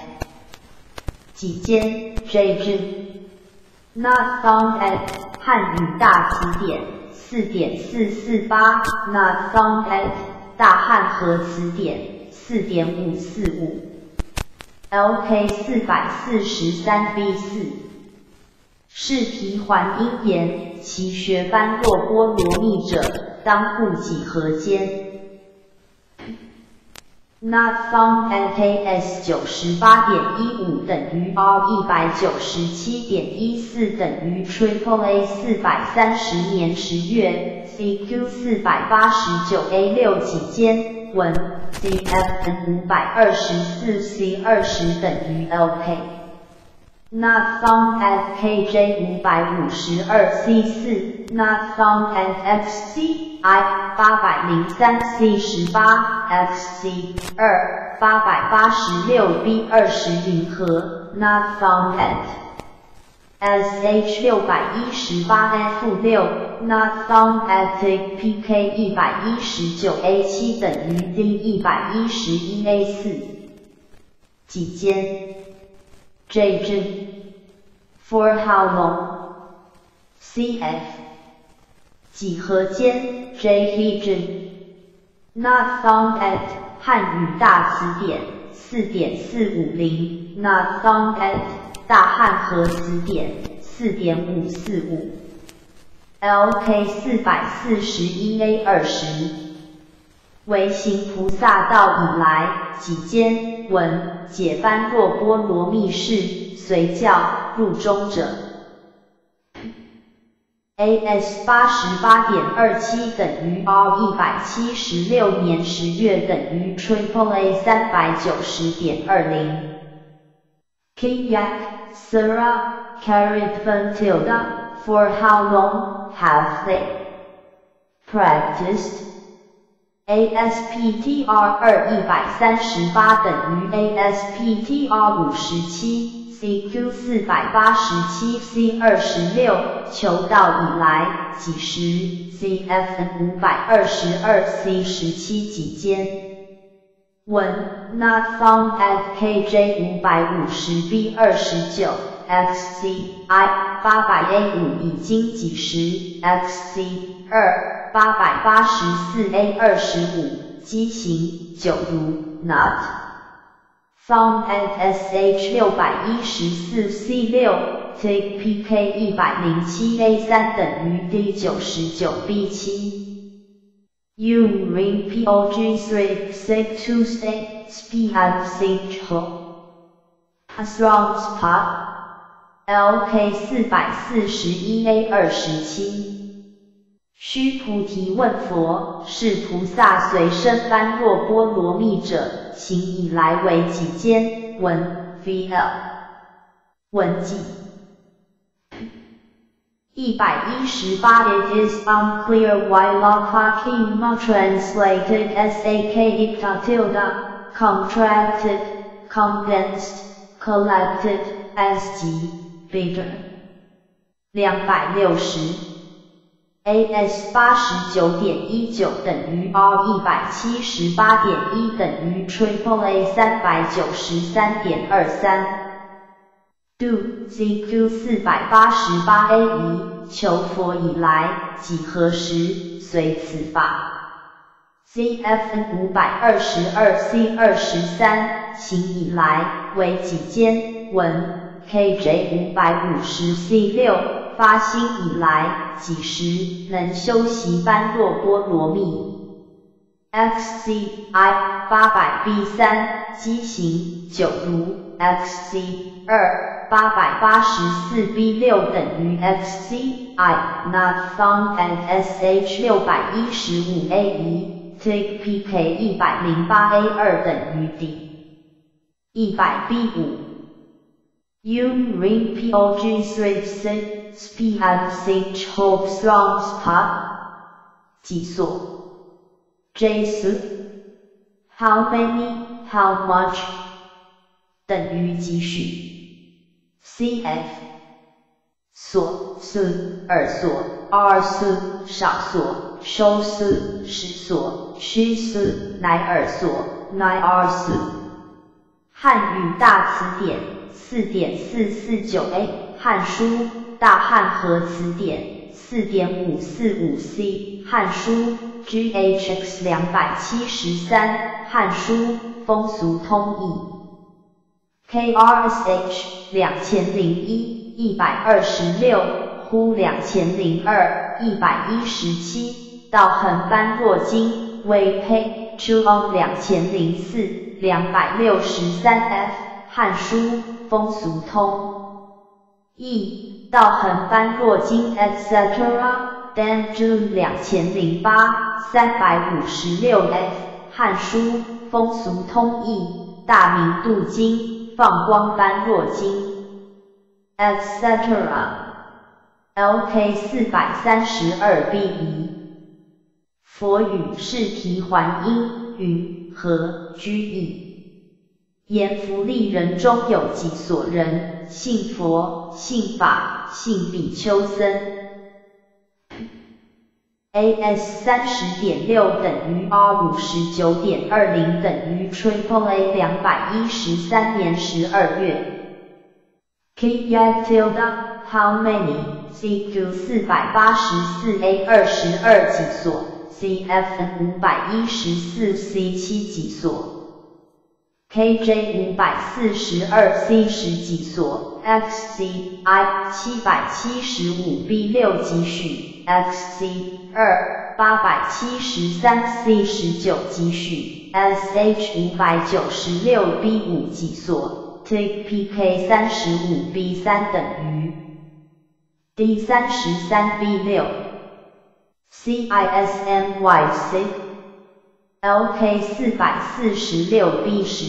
几间？J G，Not found at 汉语大词典。四点四四八，Not found at 大汉和词典四点五四五，LK 四百四十三 B 四，试题还因言，其学般若波罗蜜者，当护几何间。Not found at AS 九十八点一五等于 R 一百九十七点一四等于 Triple A 四百三十年十月 CQ 四百八十九 A 六几间文 CFN 五百二十四 C 二十等于 LK。Not found at KJ 五百五十二 C 四 Not found at XC。I 八百零三 C 十八 XC 二八百八十六 B 二十零和 Not found at SH 六百一十八 F 六 Not found at PK 一百一十九 A 七等于 D 一百一十一 A 四几间 J 真 For how long CF 几何间 J region not found at 汉语大词典四点四五零 not found at 大汉和词典四点五四五 LK 四百四十一 A 二十为行菩萨道以来几间闻解般若波罗蜜是随教入中者。AS 八十八点二七等于 R 一百七十六年十月等于 Triple A 三百九十点二零。Kayak Sarah carried Matilda. For how long have they practiced? ASPTR 二一百三十八等于 ASPTR 五十七，CQ 四百八十七 C 二十六，求到以来几时？CFN 五百二十二 C 十七几间？问 Not found at KJ 五百五十 B 二十九。XCI 八百 A 五已经几十？XC 二八百八十四 A 二十五机型九如 Not Found at SH 六百一十四 C 六 Take PK 一百零七 A 三等于 D 九十九 B 七 U Ring POG three six two six Speed Six Asround Spot LK 四百四十一 A 二十七，须菩提问佛：是菩萨随身般若波罗蜜者，行以来为几间？文 VL 文记一百一十八。It is unclear why Lakakima translated SAK ikatilda contracted, condensed, collected as 级。bigger，两百六十，AS 八十九点一九等于 R 一百七十八点一等于 Triple A 三百九十三点二三，Do ZQ 四百八十八 A 一，求佛以来几何时随此法？CF 五百二十二 C 二十三，行以来为几间？文。KJ 五百五十 C 六发心以来几时能修习般若波罗蜜？XCI 八百 B 三机型九如 XC 二八百八十四 B 六等于 XCI Not found at SH 六百一十五 A 一 Take PK 一百零八 A 二等于 D 一百 B 五。U ring POG 3 C P and 6 Hope Strong Spot 几所 J 数 How many How much 等于几许 CF 所数二所二数少所收数十所虚数乃二所乃二数汉语大词典四点四四九 A 汉书大汉和词典四点五四五 C 汉书 GHX 两百七十三汉书风俗通义 KRSH 两千零一一百二十六呼两千零二一百一十七道恒般若经微胚 Chuon 两千零四两百六十三 F 汉书。风俗通译道恒般若经 etc. Dan June 两千零八三百五十六 F 汉书风俗通义大明度经放光般若经 etc. LK 四百三十二 B 一佛语是提还音云何居矣。言福利人中有几所人信佛、信法、信比丘僧？AS 三十点六等于 R 五十九点二零等于 Triple A 两百一十三年十二月。Keep yet till the how many CQ 四百八十四 A 二十二几所？CF 五百一十四 C 七几所？KJ 五百四十二 C 十几所，XCI 七百七十五 B 六几许，XC 二八百七十三 C 十九几许，SH 五百九十六 B 五几所，TPK 三十五 B 三等于 D 三十三 B 六，CISMY6。LK 四百四十六 B 十，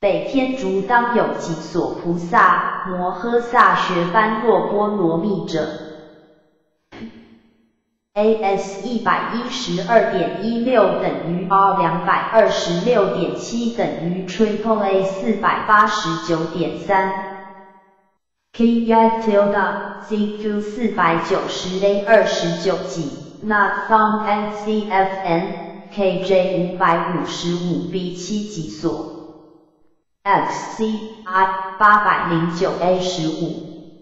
北天竺当有几所菩萨摩诃萨学般若波罗蜜者。AS 一百一十二点一六等于 R 两百二十六点七等于 Triple A 四百八十九点三。K tilde CQ 四百九十 A 二十九几，Not found NCFN KJ 五百五十五 B 七级锁。XCI 八百零九 A 十五，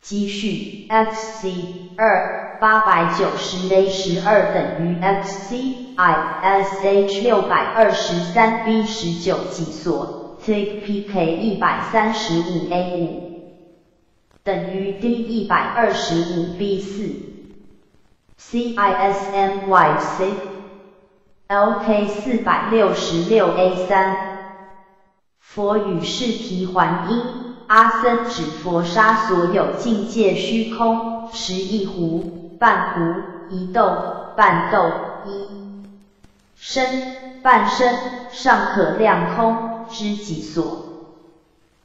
积蓄 XC 二八百九十 A 十二等于 XCI SH 六百二十三 B 十九级锁 tpk 一百三十五 A 五。等于 D 一百二十五 B 四，CISMY C LK 四百六十六 A 三。佛与释提还音，阿僧指佛杀所有境界虚空，持一壶，半壶，一豆，半豆，一身，半身，尚可量空，知己所。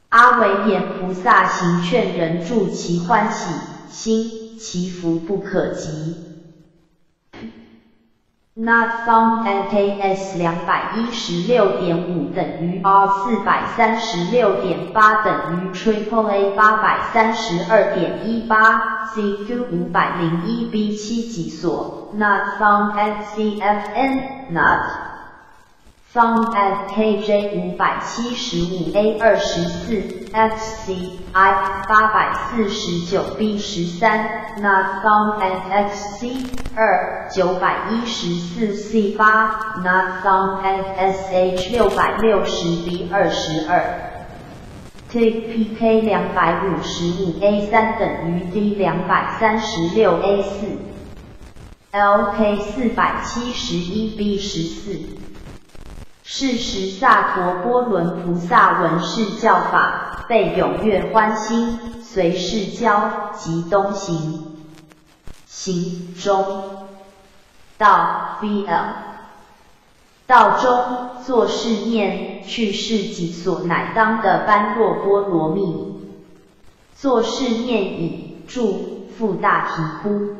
阿惟言菩萨行劝人助其欢喜心，其福不可及。Not found NKS 两百一十六点五等于 R 四百三十六点八等于 Triple A 八百三十二点一八 CQ 五百零一 B 七几所 Not found NCFN Not Found at KJ 五百七十五 A 二十四 f c i 八百四十九 B 十三 Not found at XC 二九百一十四 C 八 Not found at SH 六百六十 B 二十二，t p k 两百五十五 A 三等于 D 两百三十六 A 四 LK 四百七十一 B 十四是时萨陀波伦菩萨闻是教法，被踊跃欢心，随是教即东行，行中。道 VL，道中作是念，去世己所乃当的般若波罗蜜，作是念已住复大提呼。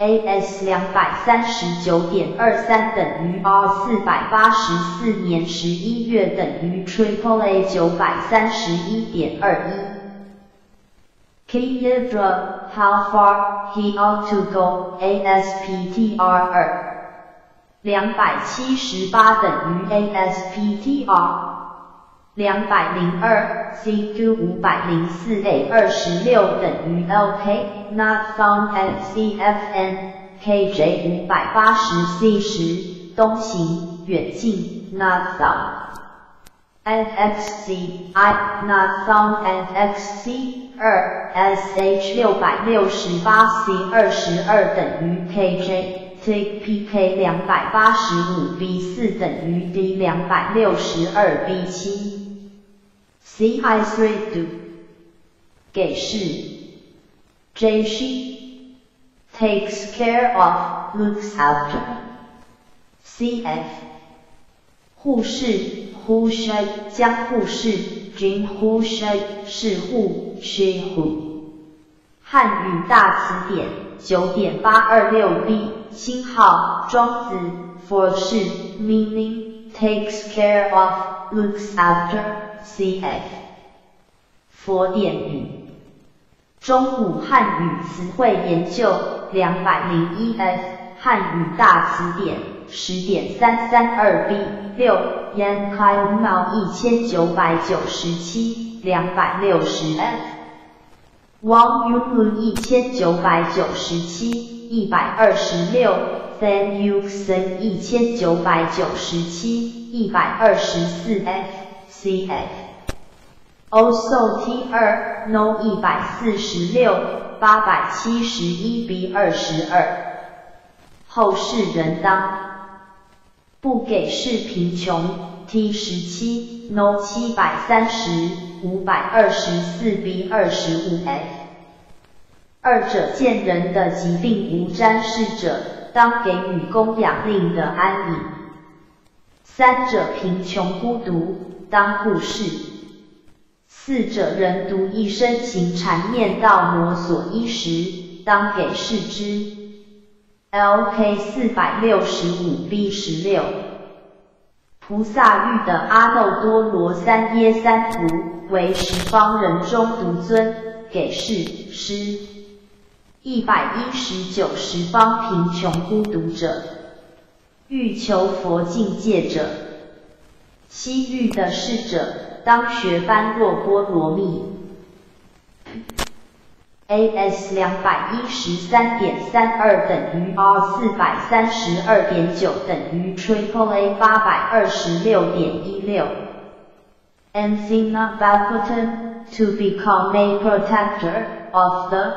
AS 两百三十九点二三等于 R 四百八十四年十一月等于 Triple A 九百三十一点二一。Kidra how far he ought to go ASPTR 二两百七十八等于 ASPTR 两百零二 CQ 五百零四 A 二十六等于 LK Not found at CFN KJ 五百八十 C 十东行远近 Not found at XC I Not found at XC 二 SH 六百六十八 C 二十二等于 KJ TPK 两百八十五 B 四等于 D 两百六十二 B 七。C I three do 给事 J she takes care of looks after C F 护士 who should 将护士 Jin who should 是护 she who 汉语大词典九点八二六 B 星号庄子 for 是 meaning takes care of looks after Cf 佛典语。中古汉语词汇研究两百零一 f 汉语大词典十点三三二 b 六 yan kai 五毛一千九百九十七两百六十 f wang yun 一千九百九十七一百二十六 fan yuxen 一千九百九十七一百二十四 f cf also t 二 no 一百四十六八百七十一 b 二十二后世人当不给是贫穷 t 十七 no 七百三十五百二十四 b 二十五 f 二者见人的疾病无沾事者，当给予供养令的安隐。三者贫穷孤独。当护士，四者人独一生情缠念道魔所依时，当。给示之。LK 四百六十五 B 十六，菩萨遇的阿耨多罗三耶三菩为十方人中独尊，给示诗一百一十九十方贫穷孤独者，欲求佛境界者，西域的侍者，当学般若波罗蜜。AS 两百一十三点三二等于 R 四百三十二点九等于 Triple A 八百二十六点一六。Anthina Baphoton to become a protector of the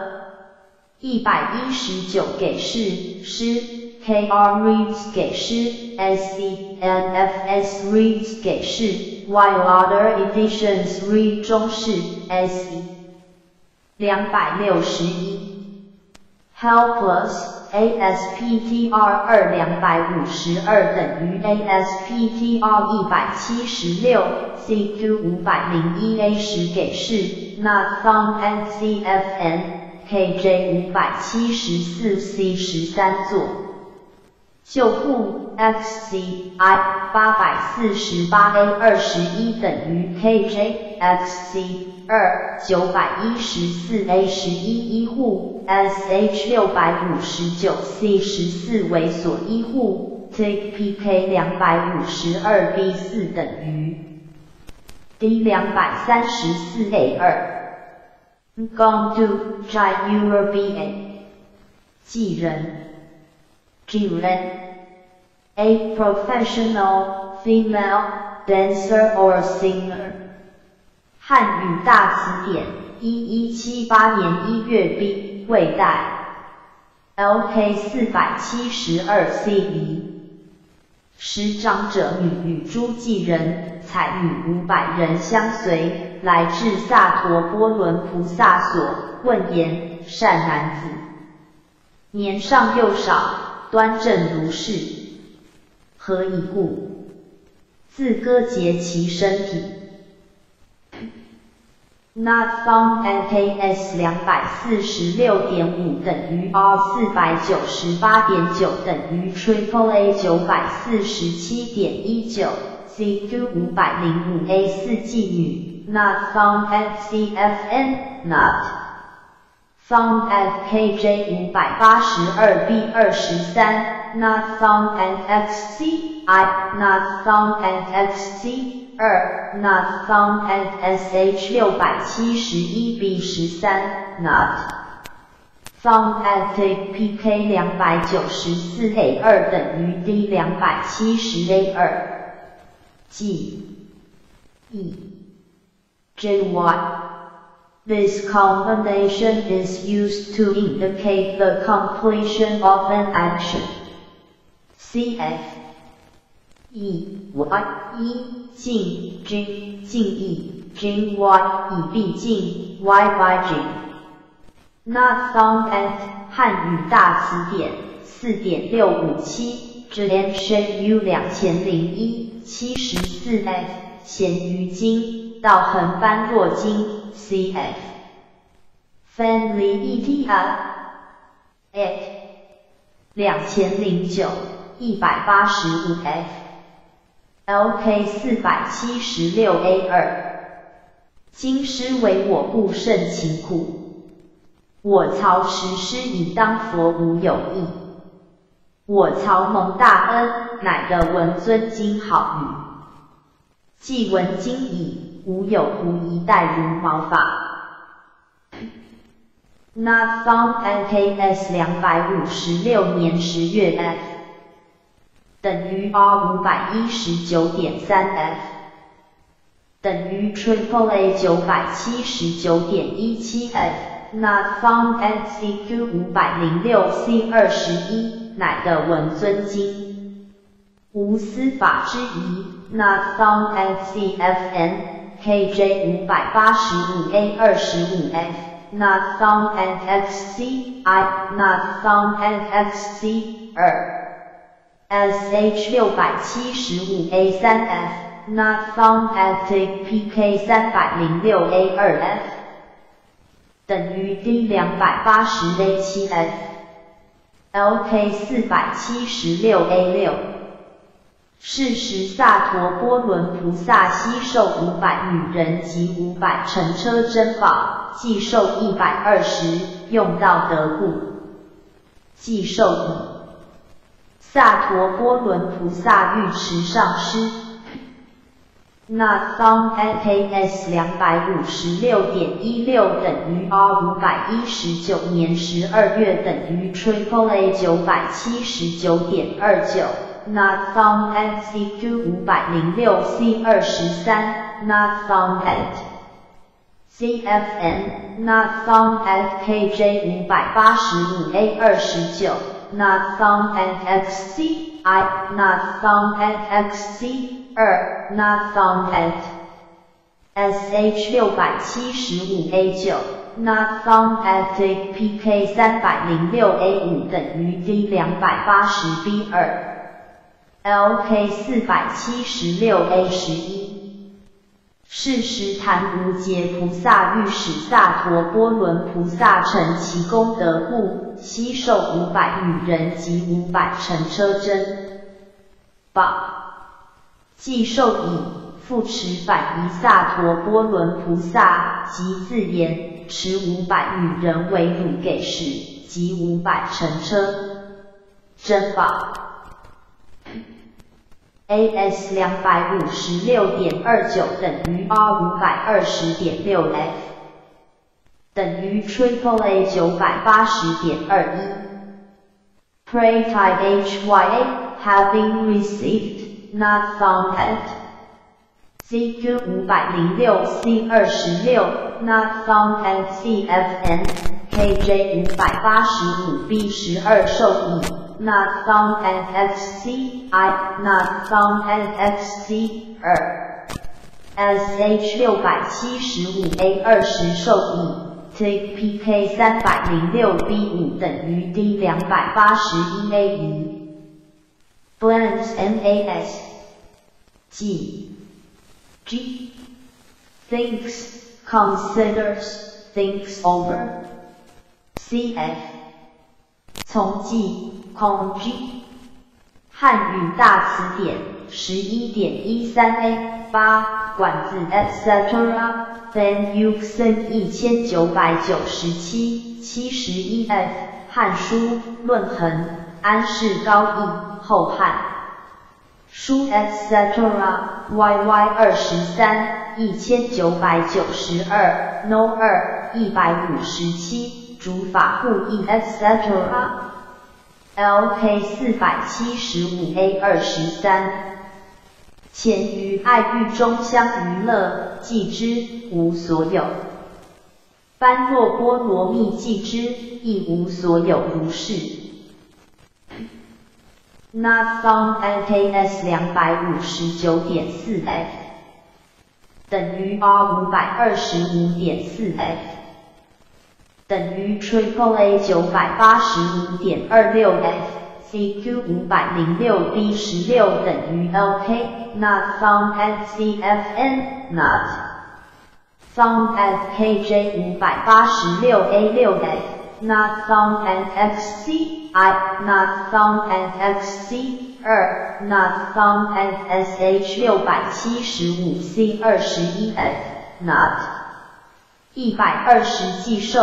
一百一十九给示诗 KR reads 给示 SENFS reads 给示 while other editions read 中式 SE。两百六十一，helpless ASPTR 二两百五十二等于 ASPTR 一百七十六，CQ 五百零一 A 十给示，Not found NCFN KJ 五百七十四 C 十三座， 救护 XCI 八百四十八 A 二十一等于 KJ XC。二九百一十四 A 十一医护，SH 六百五十九 C 十四为所医护，Take PK 两百五十二 B 四等于 D 两百三十四 A 二，Gone to Jai European，技人，A professional female dancer or singer。汉语大词典，一一七八年一月 B 未代，LK 四百七十二 CV，使长者女与诸祭人，才与五百人相随，来至萨陀波伦菩萨所，问言：善男子，年尚幼少，端正如是，何以故？自割截其身体。Not found NKS 两百四十六点五等于 R 四百九十八点九等于 Triple A 九百四十七点一九 CQ 五百零五 A 四妓女 Not found at CFN Not found at KJ 五百八十二 B 二十三 Not found at XCI Not found at XC 二 not found at sh 六百七十一 b 十三 not found at pk 两百九十四 a 二等于 d 两百七十 a 二 g e j y This combination is used to indicate the completion of an action. cf e y E 进君进义君 y 以必进 y by 君。Not found at 汉语大词典四点六五七 j n s u 2001 74 f 咸鱼经道恒般若经 cf family etf 两千零九一百八十五 f LK 四百七十六 A 二，今师为我故甚勤苦，我曹持师以当佛无有异，我曹蒙大恩，乃得闻尊经好语，既闻经已，无有无一代如毛发。Not found NKS 两百五十六年十月 F。等于 R 五百一十九点三 F，等于 Triple A 九百七十九点一七 F，Not found at CQ 五百零六 C 二十一，乃的文尊经，无司法之疑，Not found at CFN KJ 五百八十五 A 二十五 F，Not found at XCI，Not found at XC 二。sh 六百七十五 a 三 f，not found at PK 三百零六 a 二 f。等于 D 两百八十 A 七 F，LK 四百七十六 A 六。是时萨陀波伦菩萨悉受五百女人及五百乘车珍宝，既受一百二十，用到得故，计受已。萨陀波伦菩萨欲持上师。那方 FKS 两百五十六点一六等于 R 五百一十九年十二月等于 Triple A 九百七十九点二九。Not found at CQ 五百零六 C 二十三，Not found at CFN Not found at KJ 五百八十五 A 二十九，Not found at XC I Not found at XC 二，Not found at SH 六百七十五 A 九，Not found at PK 三百零六 A 五等于 D 两百八十 B 二。LK 四百七十六 A 十一，是时檀无节菩萨欲使萨陀波伦菩萨成其功德故，悉受五百女人及五百乘车珍宝。既受以复持反疑萨陀波伦菩萨，即自言持五百女人为汝给食，及五百乘车珍宝。AS 两百五十六点二九等于 R 五百二十点六 F，等于 Triple A 九百八十点二一。Pray type HYA having received not found at CQ 五百零六 C 二十六 not found at CFN KJ 五百八十五 B 十二受益。 Not found at FC I not found at FC 二 SH 六百七十五 A 二十受益 take PK 三百零六 B 五等于 D 两百八十一 A 一 blends MAS G G thinks considers thinks over CF 从记空 G，汉语大词典十一点一三 A 八管子 etc.，Van Euxin 一千九百九十七七十一 F 汉书论衡安世高义后汉书 etc.，YY 二十三一千九百九十二 No 二一百五十七主法互译 etc. LK 四百七十五 A 二十三，前于爱欲中相娱乐，记之无所有。般若波罗蜜记之亦无所有如是。Not found NKS 两百五十九点四 F，等于 R 五百二十五点四 F。等于 Triple A 九百八十五点二六 F，CQ 五百零六 B 十六等于 LK，Not found at CFN Not found at KJ 五百八十六 A 六 F，Not found at XC I Not found at XC 二 Not found at SH 六百七十五 C 二十一 F，Not 一百二十记受，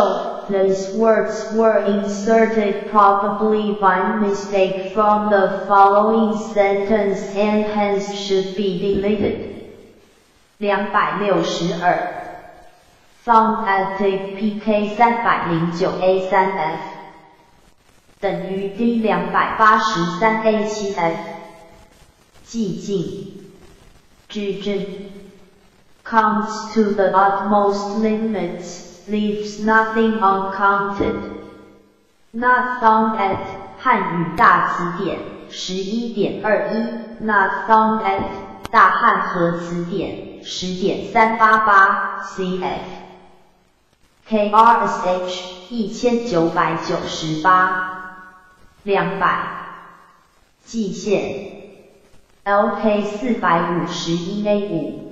these words were inserted probably by mistake from the following sentence and hence should be deleted. 两百六十二，found at PK 三百零九 A 三 F 等于 D 两百八十三 A 七 F，寂静，矩阵。 counts to the utmost limits, leaves nothing uncounted. Not found at 汉语大词典十一点二一，Not found at 大汉和词典十点三八八 cf。KRSH 一千九百九十八，两百，蓟县 LK 四百五十一 A 五。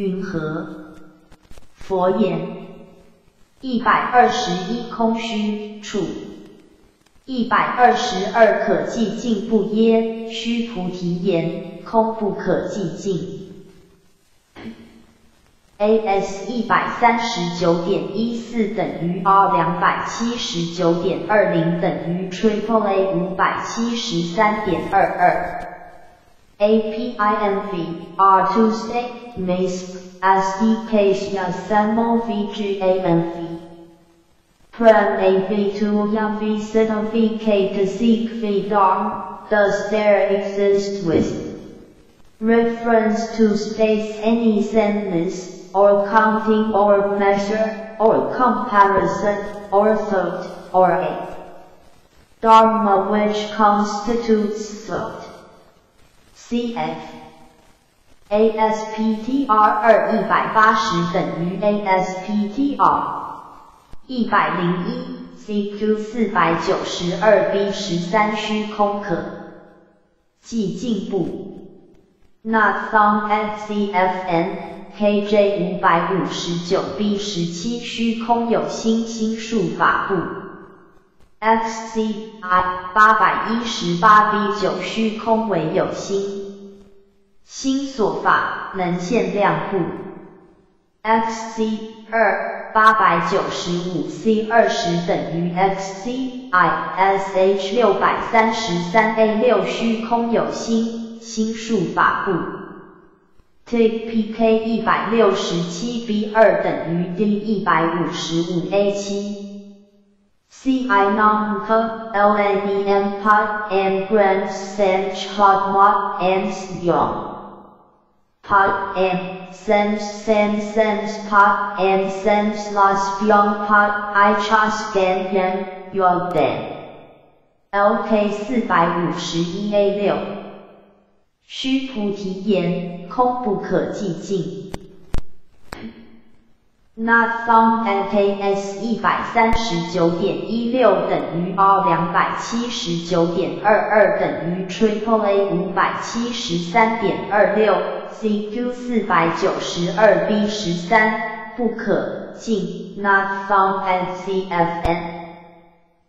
云何？佛言：一百二十一空虚处，一百二十二可寂静不耶？须菩提言，空不可寂静。AS 一百三十九点一四等于 R 两百七十九点二零等于 Triple A 五百七十三点二二。APIMV R2 State MISP SDK 下 Sample VGAMV Prem AV2 YAV to Seek VDAR Does there exist with reference to space any sentence or counting or measure, or comparison, or thought, or a dharma which constitutes thought. Cf. ASPTR 二一百八十等于 ASPTR 一百零一 CQ 四百九十二 B 十三虚空可即进步。Not found at CFN KJ 五百五十九 B 十七虚空有星星术法部，XCI 八百一十八 B 九虚空为有心心所法能限量部，XC 二八百九十五 C 二十等于 XCI SH 六百三十三 A 六虚空有心心数法部。Take PK 一百六十七 B 二等于 D 一百五十五 A 七。CI non per LNEM pot and grand sense hot mod and young. Pot and sense sense sense pot and sense lost young pot I trust gan yan your dan. LK 四百五十一 A 六。须菩提言，空不可寂静。Not found at KS 一百三十九点一六等于 R 两百七十九点二二等于 Triple A 五百七十三点二六 CQ 四百九十二 B 十三不可静。Not found at CFN。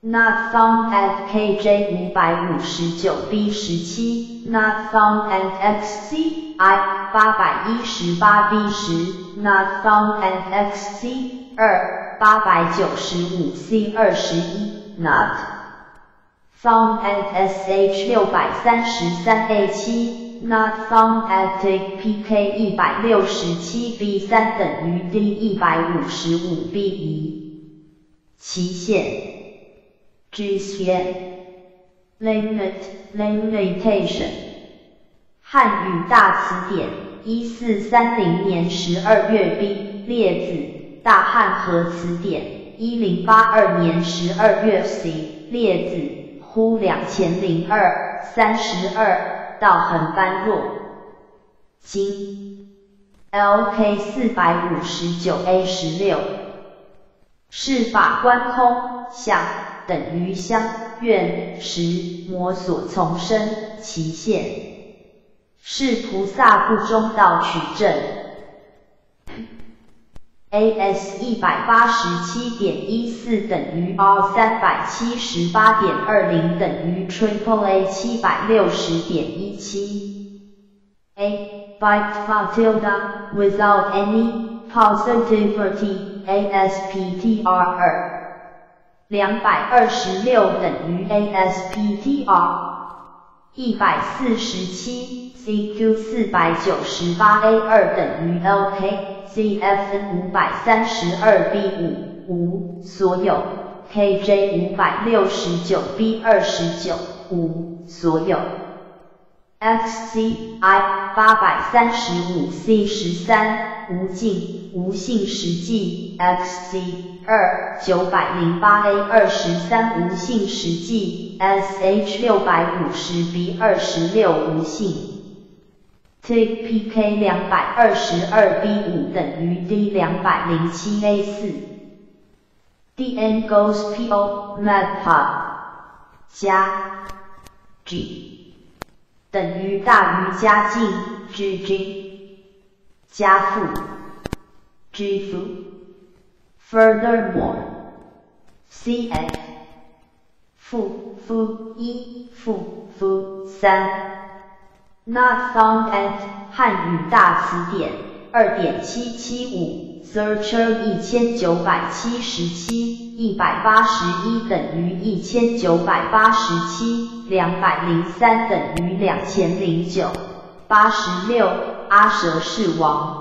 Not found at KJ 五百五十九 B 十七，Not found at XCI 八百一十八 B 十，Not found at XC 二八百九十五 C 二十一，Not found at SH 六百三十三 A 七，Not found at PK 一百六十七 B 三等于 D 一百五十五 B 一，期限。之前，limit limitation，汉语大词典，一四三零年十二月 B 列子大汉和词典，一零八二年十二月 C 列子呼两千零二三十二道横般若经，LK 四百五十九 A 十六，是法观空想。等于相愿识魔所从生，其现是菩萨不中道取证。AS 一百八十七点一四等于 R 三百七十八点二零等于 Triple A 七百六十点一七。A byte fatilda without any positivity ASPTR 二。两百二十六等于 ASPTR 一百四十七 CQ 四百九十八 A 二等于 LK，CF 五百三十二 B 五五所有 KJ 五百六十九 B 二十九五所有。XCI 八百三十五 C 十三无尽无性实际。XC 二九百零八 A 二十三无性实际。SH 六百五十 B 二十六无性。TPK 两百二十二 B 五等于 D 两百零七 A 四。DN goes PO MATPA 加 G 等于大于加进 G G 加负 G 负 Furthermore, cf. 负负一负负三，Not found at 汉语大词典二点七七五，Searcher 一千九百七十七，一百八十一等于一千九百八十七，两百零三等于两千零九，八十六，阿蛇是王。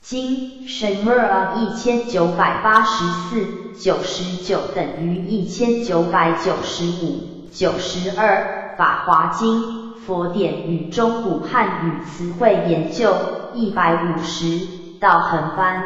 金 Shimura 一千九百八十四，九十九等于一千九百九十五，九十二，法华经佛典与中古汉语词汇研究，一百五十，道横翻。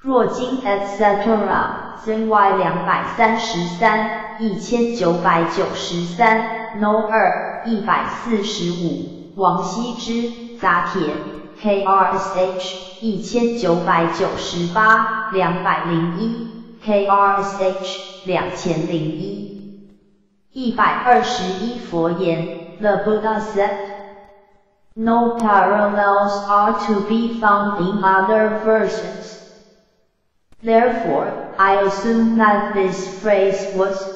若金 etc.ZY 两百三十三，一千九百九十三，No 二，一百四十五，王羲之杂帖。KRSH 一千九百九十八两百零一，KRSH 两千零一，一百二十一佛言，The Buddha said, No parallels are to be found in other versions. Therefore, I assume that this phrase was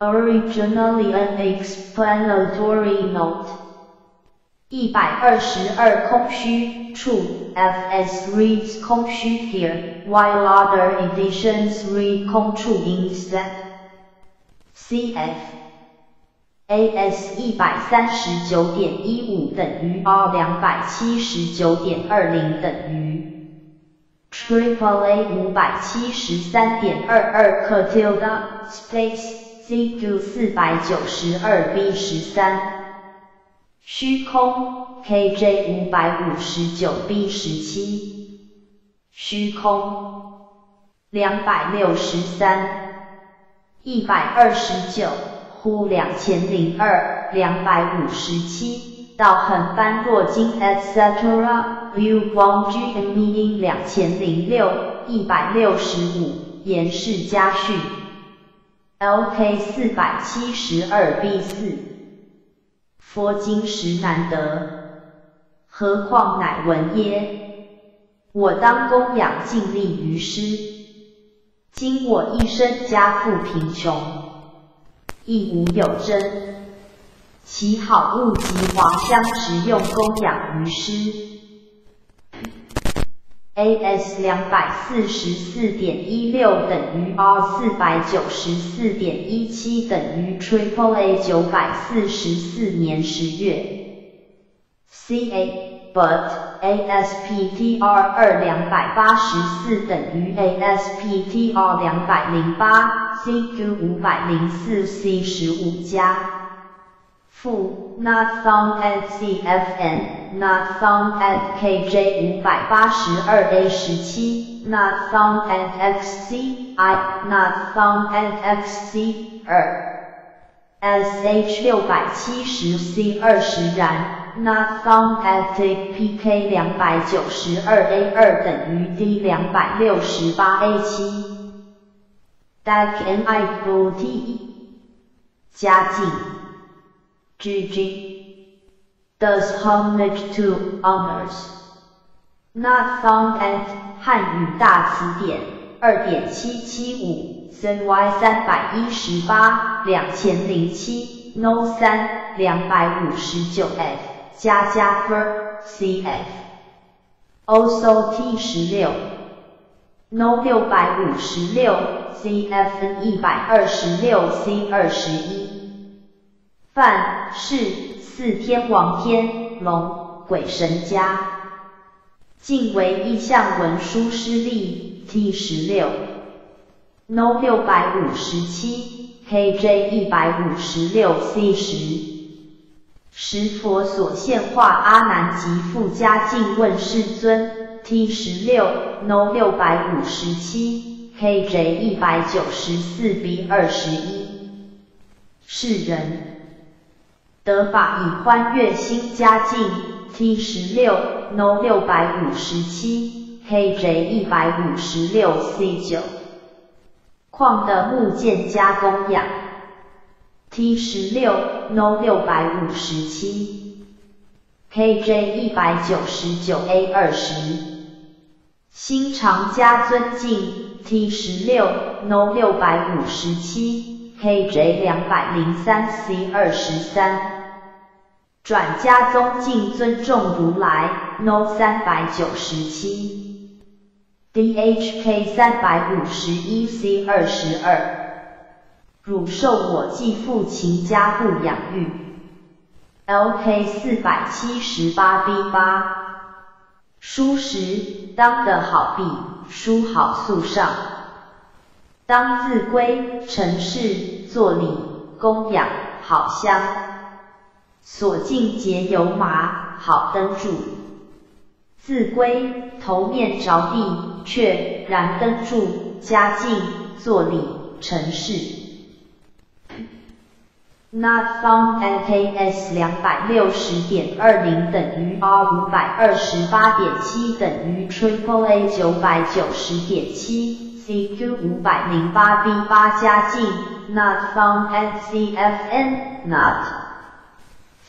originally an explanatory note. 一百二十二空虚处，FS reads 空虚 here, while other editions read 空处 instead. CF AS 一百三十九点一五等于 R 两百七十九点二零等于 Triple A 五百七十三点二二克 tilde space CQ 四百九十二 B 十三。虚空 KJ 五百五十九 B 十七，虚空两百六十三，一百二十九呼两千零二两百五十七，到横翻若金 etc. View 光 G M E 两千零六一百六十五，延氏家训 LK 四百七十二 B 四。佛经实难得，何况乃闻耶？我当供养尽力于师。今我一生家父贫穷，亦无有真，其好物及华香食用供养于师。AS 两百四十四点一六等于 R 四百九十四点一七等于 Triple A 九百四十四年十月。CA But ASPTR 二两百八十四等于 ASPTR 两百零八，CQ 五百零四 C 十五加。负 not found at CFN not found at KJ 五百八十二 A 十七 not found at XCI not found at XC 二 SH 六百七十 C 二十燃 not found at PK 两百九十二 A 二等于 D 两百六十八 A 七 that can I go T 加进。GG does homage to honors. Not found at 汉语大词典二点七七五 CY 三百一十八两千零七 No 三两百五十九 F 加加分 CF Also T 十六 No 六百五十六 CF 一百二十六 C 二十一范是四天王天龙鬼神家，晋为意象文书师例 T 十六，No 六百五十七，KJ 一百五十六 C 十。十佛所现化阿难及富家境问世尊 T 十六，No 六百五十七，KJ 一百九十四 B 二十一。世人。得法以欢悦心加进 T 十六 No 六百五十七 KJ 一百五十六 C 九矿的木件加工养 T 十六 No 六百五十七。KJ 一百九十九 A 二十。心常加尊敬，T 十六，No 六百五十七，KJ 两百零三，C 二十三。转加宗敬尊重如来，No 三百九十七，DHK 三百五十一，C 二十二，汝受我继父秦家父养育，LK 四百七十八 B 八，书时当得好笔，书好素上，当自归陈氏作礼供养好香。所敬结油麻，好灯柱。自归头面着地，却燃灯柱，嘉敬作礼，陈氏。Not found NKS 两百六十点二零等于 R 五百二十八点七等于 Triple A 九百九十点七 CQ 五百零八 B 八加进 Not found NCFN Not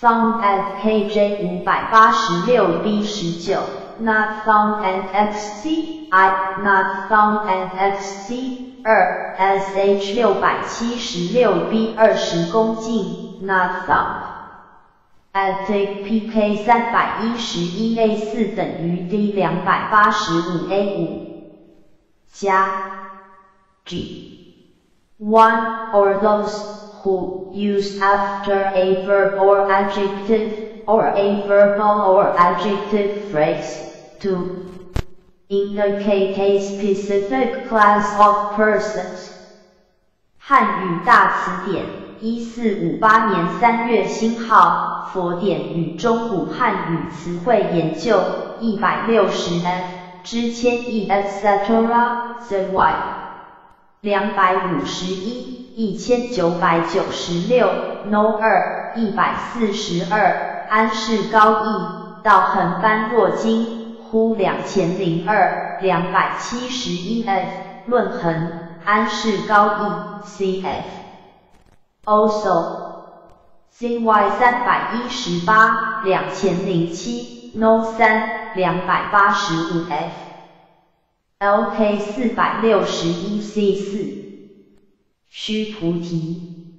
Found at KJ 五百八十六 B 十九 ，Not found at XC I Not found at XC 二 SH 六百七十六 B 二十公斤，Not found at PK 三百一十一 A 四等于 D 两百八十五 A 五加 G one or those who use after a verb or adjective or a verbal or adjective phrase to indicate a specific class of persons. 汉语大词典，一四五八年三月星号，佛典与中古汉语词汇研究，一百六十 F 之千亿 etc. Z Y 两百五十一。一千九百九十六，No 二一百四十二，安世高义，道恒般若经，呼两千零二，两百七十一 F，论衡，安世高义，CF，Also，CY 三百一十八，两千零七，No 三两百八十五 F，LK 四百六十一 C 四。须菩提，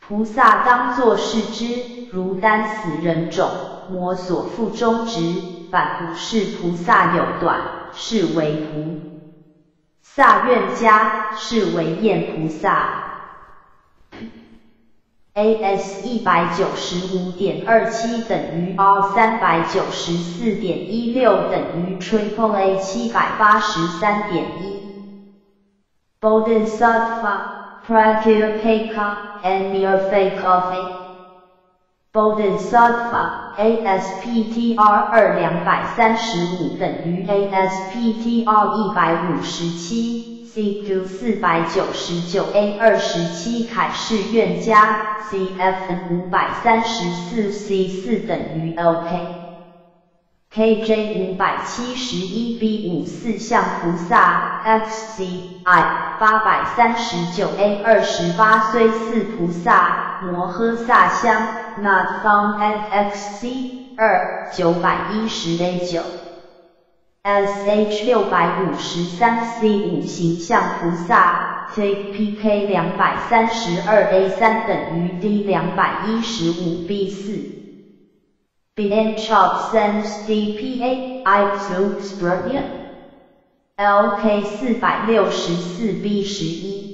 菩萨当作是之，如担死人种，魔所腹中执，反不是菩萨有短，是为菩萨愿家，是为厌菩萨。AS 一百九十五点二七等于 R 三百九十四点一六等于 Triple A 七百八十三点一。Bodhisattva。Pratyapeka and Nirfake Coffee Bodhisattva ASPTR 二两百三十五等于 ASPTR 一百五十七 CQ 四百九十九 A 二十七凯氏愿加 CFN 五百三十四 C 四等于 LK KJ 五百七十一 B 五四相菩萨 XCI 八百三十九 A 二十八虽四菩萨摩诃萨香 Not found at XC 二九百一十 A 九 SH 六百五十三 C 五行相菩萨 Take PK 两百三十二 A 三等于 D 两百一十五 B 四 Benchop Sense DPA Ipsos Brilliant LK 四百六十四 B 十一。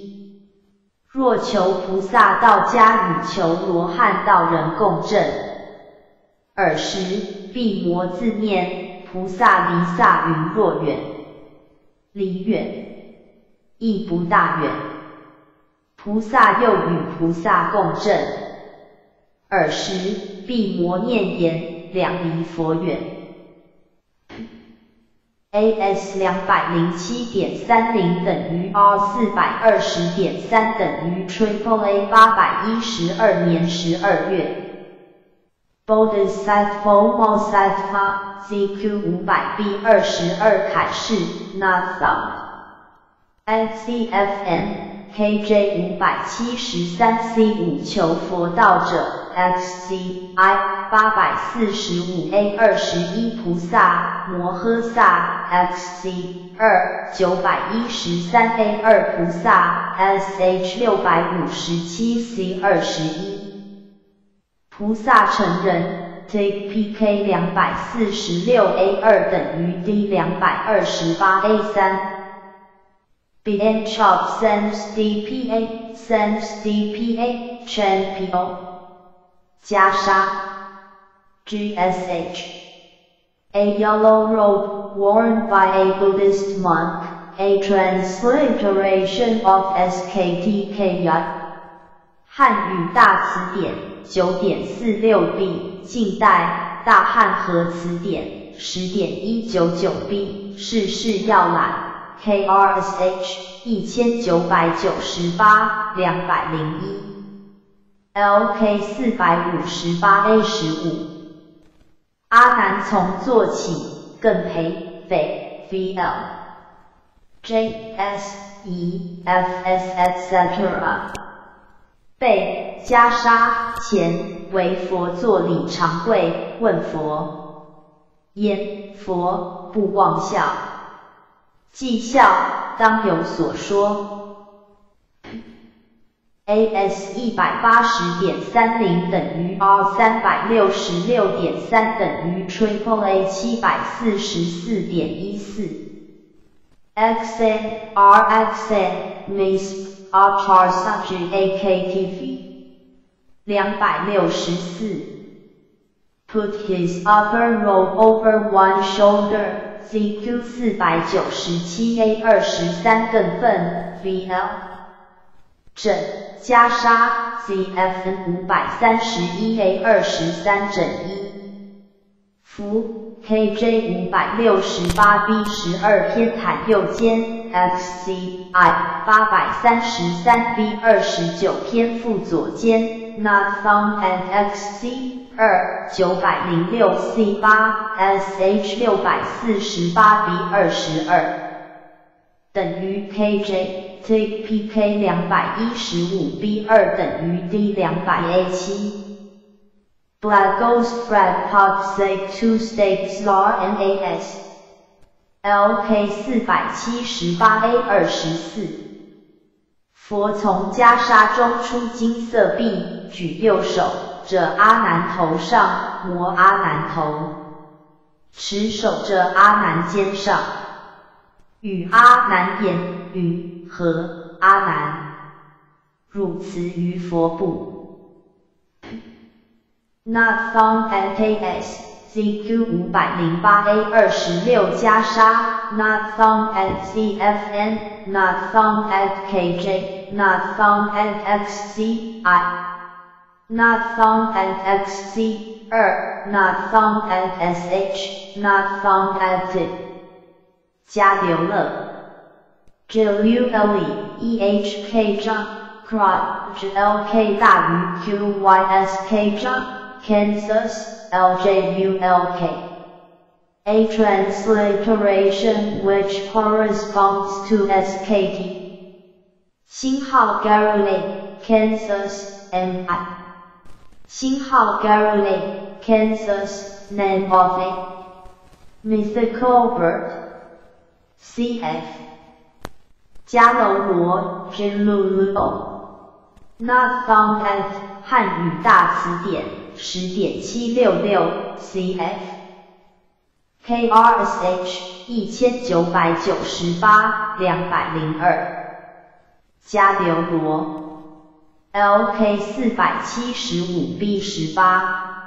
若求菩萨道家与求罗汉道人共振，尔时必魔自念菩萨离萨云若远，离远亦不大远。菩萨又与菩萨共振，尔时必魔念言。两离佛远。AS 两百零七点三零等于 R 四百二十点三等于 Triple A 八百一十二年十二月。Bodhisattva Mosattva CQ 五百 B 二十二凯氏 Not found。NCFN KJ 五百七十三 C 五求佛道者 x c i 八百四十五 a 二十一菩萨摩诃萨 x c 二九百一十三 a 二菩萨 s h 六百五十七 c 二十一菩萨成人 take p k 两百四十六 a 二等于 d 两百二十八 a 三。b n chop sense dpa sense dpa champion 加沙 gsh a yellow robe worn by a Buddhist monk a transliteration of sktky 汉语大词典九点四六 b 近代大汉和词典十点一九九 b 世事要览 KRSH 一千九百九十八两百零一，LK 四百五十八 A 十五。阿南从做起，更培匪 VL JS E FS etc. 被袈裟前为佛座礼长跪问佛，言佛不妄笑。绩效当有所说。AS 一百八十点三零等于 R 三百六十六点三等于 Triple A 七百四十四点一四。XN RXN Miss R Char Such AKTV 两百六十四。Put his upper robe over one shoulder. CQ 四百九十七 A 二十三更分 VL 整加沙 CFN 五百三十一 A 二十三整一。福 KJ 五百六十八 B 十二偏袒右肩 XCI 八百三十三 B 二十九偏负左肩。Not found at XC 二九百零六 C 八 SH 六百四十八 B 二十二。等于 KJ Take PK 两百一十五 B 二等于 D 两百 A 七。Black Ghost Fred Pot Say Two Stakes Law NAS LK 四百七十八 A 二十四。佛从袈裟中出金色臂，举右手。着阿难头上，摩阿难头，持手着阿难肩上，与阿难言云何阿难，汝辞于佛部。Not found at AS ZQ 五百零八 A 二十六加沙。Not found at CFN. Not found at KJ. Not found at XCI. Not found at XC 二，Not found at SH，Not found at 加流了。JULE EHK 张，Crop JLK 大于 QYSK 张，Kansas LJULK。A transliteration which corresponds to SKT. 星号 Galilee, Kansas, MI。星号 Galilee, Kansas, name of a mythical bird. Cf. 迦楼罗 Jilulu. Not found at 汉语大词典十点七六六 cf. KRSH 一千九百九十八两百零二。迦流罗。LK 四百七十五 B 十八，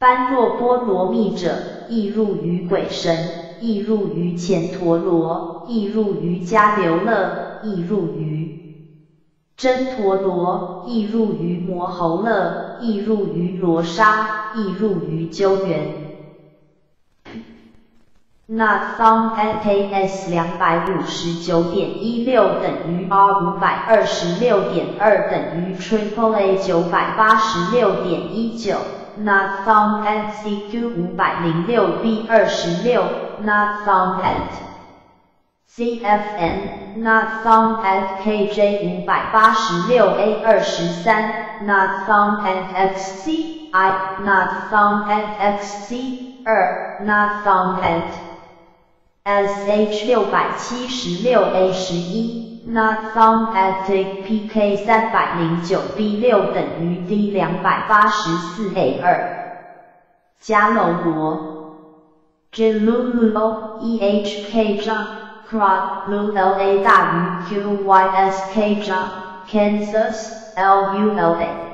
般若波罗蜜者，亦入于鬼神，亦入于乾陀罗，亦入于迦留勒，亦入于真陀罗，亦入于摩喉勒，亦入于罗刹，亦入于鸠园。Not found at AS 两百五十九点一六等于 R 五百二十六点二等于 Triple A 九百八十六点一九。Not found at CQ 五百零六 B 二十六。Not found at CFN Not Found at KJ 五百八十六 A 二十三 Not Found at XC I Not Found at XC 二 Not Found at SH 六百七十六 A 十一 Not Found at PK 三百零九 B 六等于 D 两百八十四 A 二加楼罗 J Lulu EHK 张 Crop LA 大于 QYSK 张 Kansas LULA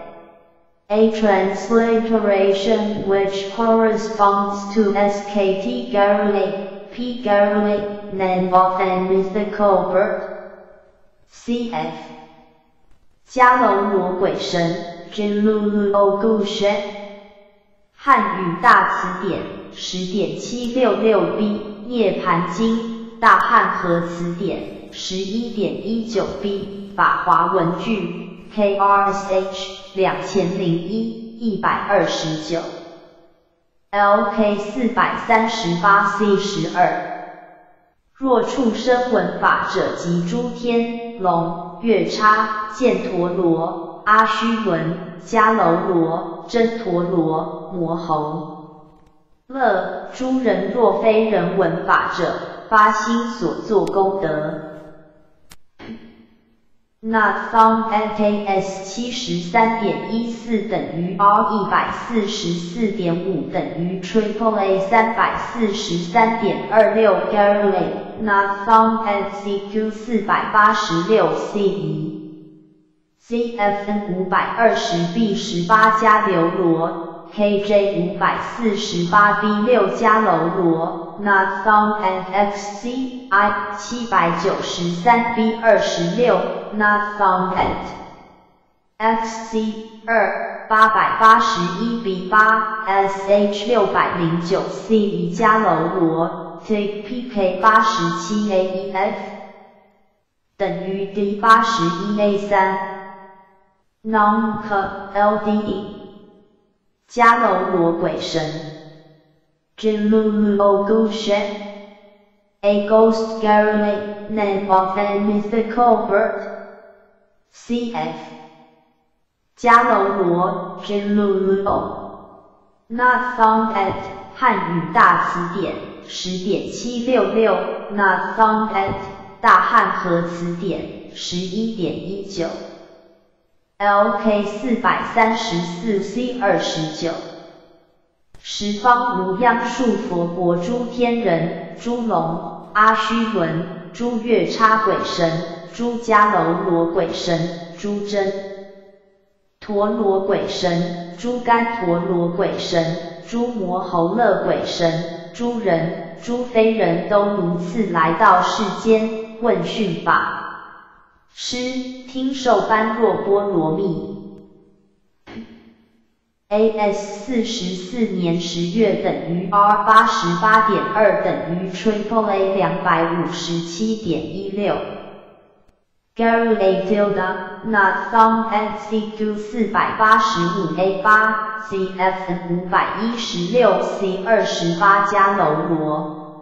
A transliteration which corresponds to SKT Garrulate, P Garrulate, name of an mythical bird. CF 加楼罗鬼神 Jilulu Ogushen 汉语大词典十点七六六 B 涅盘经大汉和词典十一点一九 B 法华文句 KRSH 两千零一一百二十九 LK 四百三十八 C 十二若畜生闻法者即诸天龙月叉犍陀罗阿须伦迦楼罗真陀罗摩猴乐诸人若非人闻法者。发心所作功德。Not found FAS 七十三点一四等于 R 一百四十四点五等于 Triple A 三百四十三点二六 Garrulate Not found at CQ 四百八十六 C 一 CFN 五百二十 B 十八加流罗。KJ 五百四十八 B 六加楼罗。Not found at XC I 七百九十三 B 二十六 Not found at XC 二八百八十一 B 八 SH 六百零九 C 一加楼罗 Take PK 八十七 AEF 等于 D 八十一 A 三 Non LDE 加楼罗鬼神。Jilulu Ogushen, a ghost garrulate name of a mythical bird. Cf. 加楼罗 Jilulu Not found at 汉语大词典十点七六六 Not found at 大汉和词典十一点一九 LK 四百三十四 C 二十九十方无央数佛国诸天人、诸龙、阿须伦、诸月叉鬼神、诸迦楼罗鬼神、诸真陀罗鬼神、诸干陀罗鬼神、诸摩侯乐鬼神、诸人、诸非人都如次来到世间，问讯法师，听受般若波罗蜜。AS 四十四年十月等于 R 八十八点二等于 Triple A 两百五十七点一六。Gary A tilde not found at CQ 四百八十五 A 八 CF 五百一十六 C 二十八加楼罗。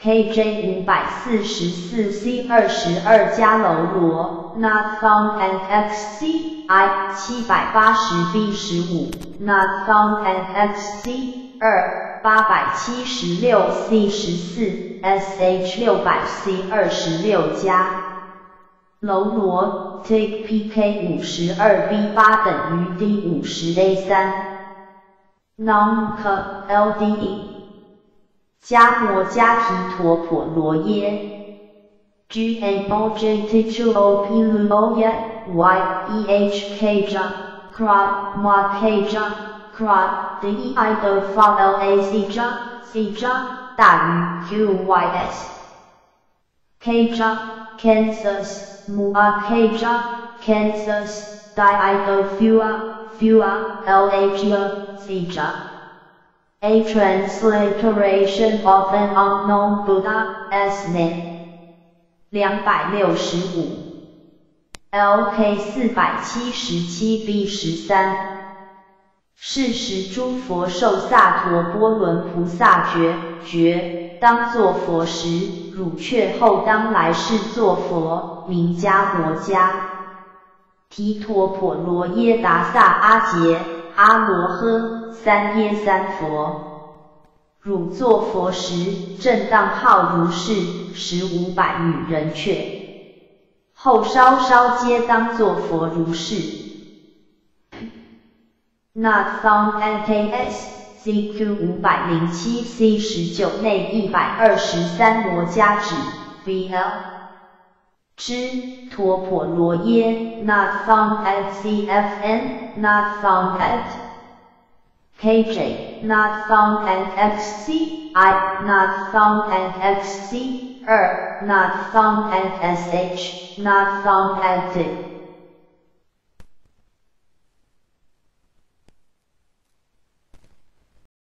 KJ 五百四十四 C 二十二加楼罗，Not found an XC I 七百八十 B 十五，Not found an XC 二八百七十六 C 十四，SH 六百 C 二十六加楼罗，Take PK 五十二 B 八等于 D 五十 A 三，Non LDE。迦摩迦提陀婆罗耶，G A O J T Q O P L O Y Y E H K J C R A M K J C R A D E I D F L A C J C J 大于 Q Y S K J Kansas M A K J Kansas D I D F U A F U A L A G C J A transliteration of an unknown Buddha as name. 两百六十五，LK 四百七十七 B 十三，是时诸佛受萨陀波伦菩萨觉觉，当作佛时，汝却后当来世作佛，名迦摩迦。提陀婆罗耶达萨阿杰阿罗呵三耶三佛。汝作佛时，正当号如是，十五百女人却。后稍稍皆当作佛如是。Not found NKS CQ 五百零七 C 十九内一百二十三摩加指 BL 之陀婆罗耶 Not found at CFN Not found at KJ Not found and XC I Not found and XC 二 Not found and SH Not found at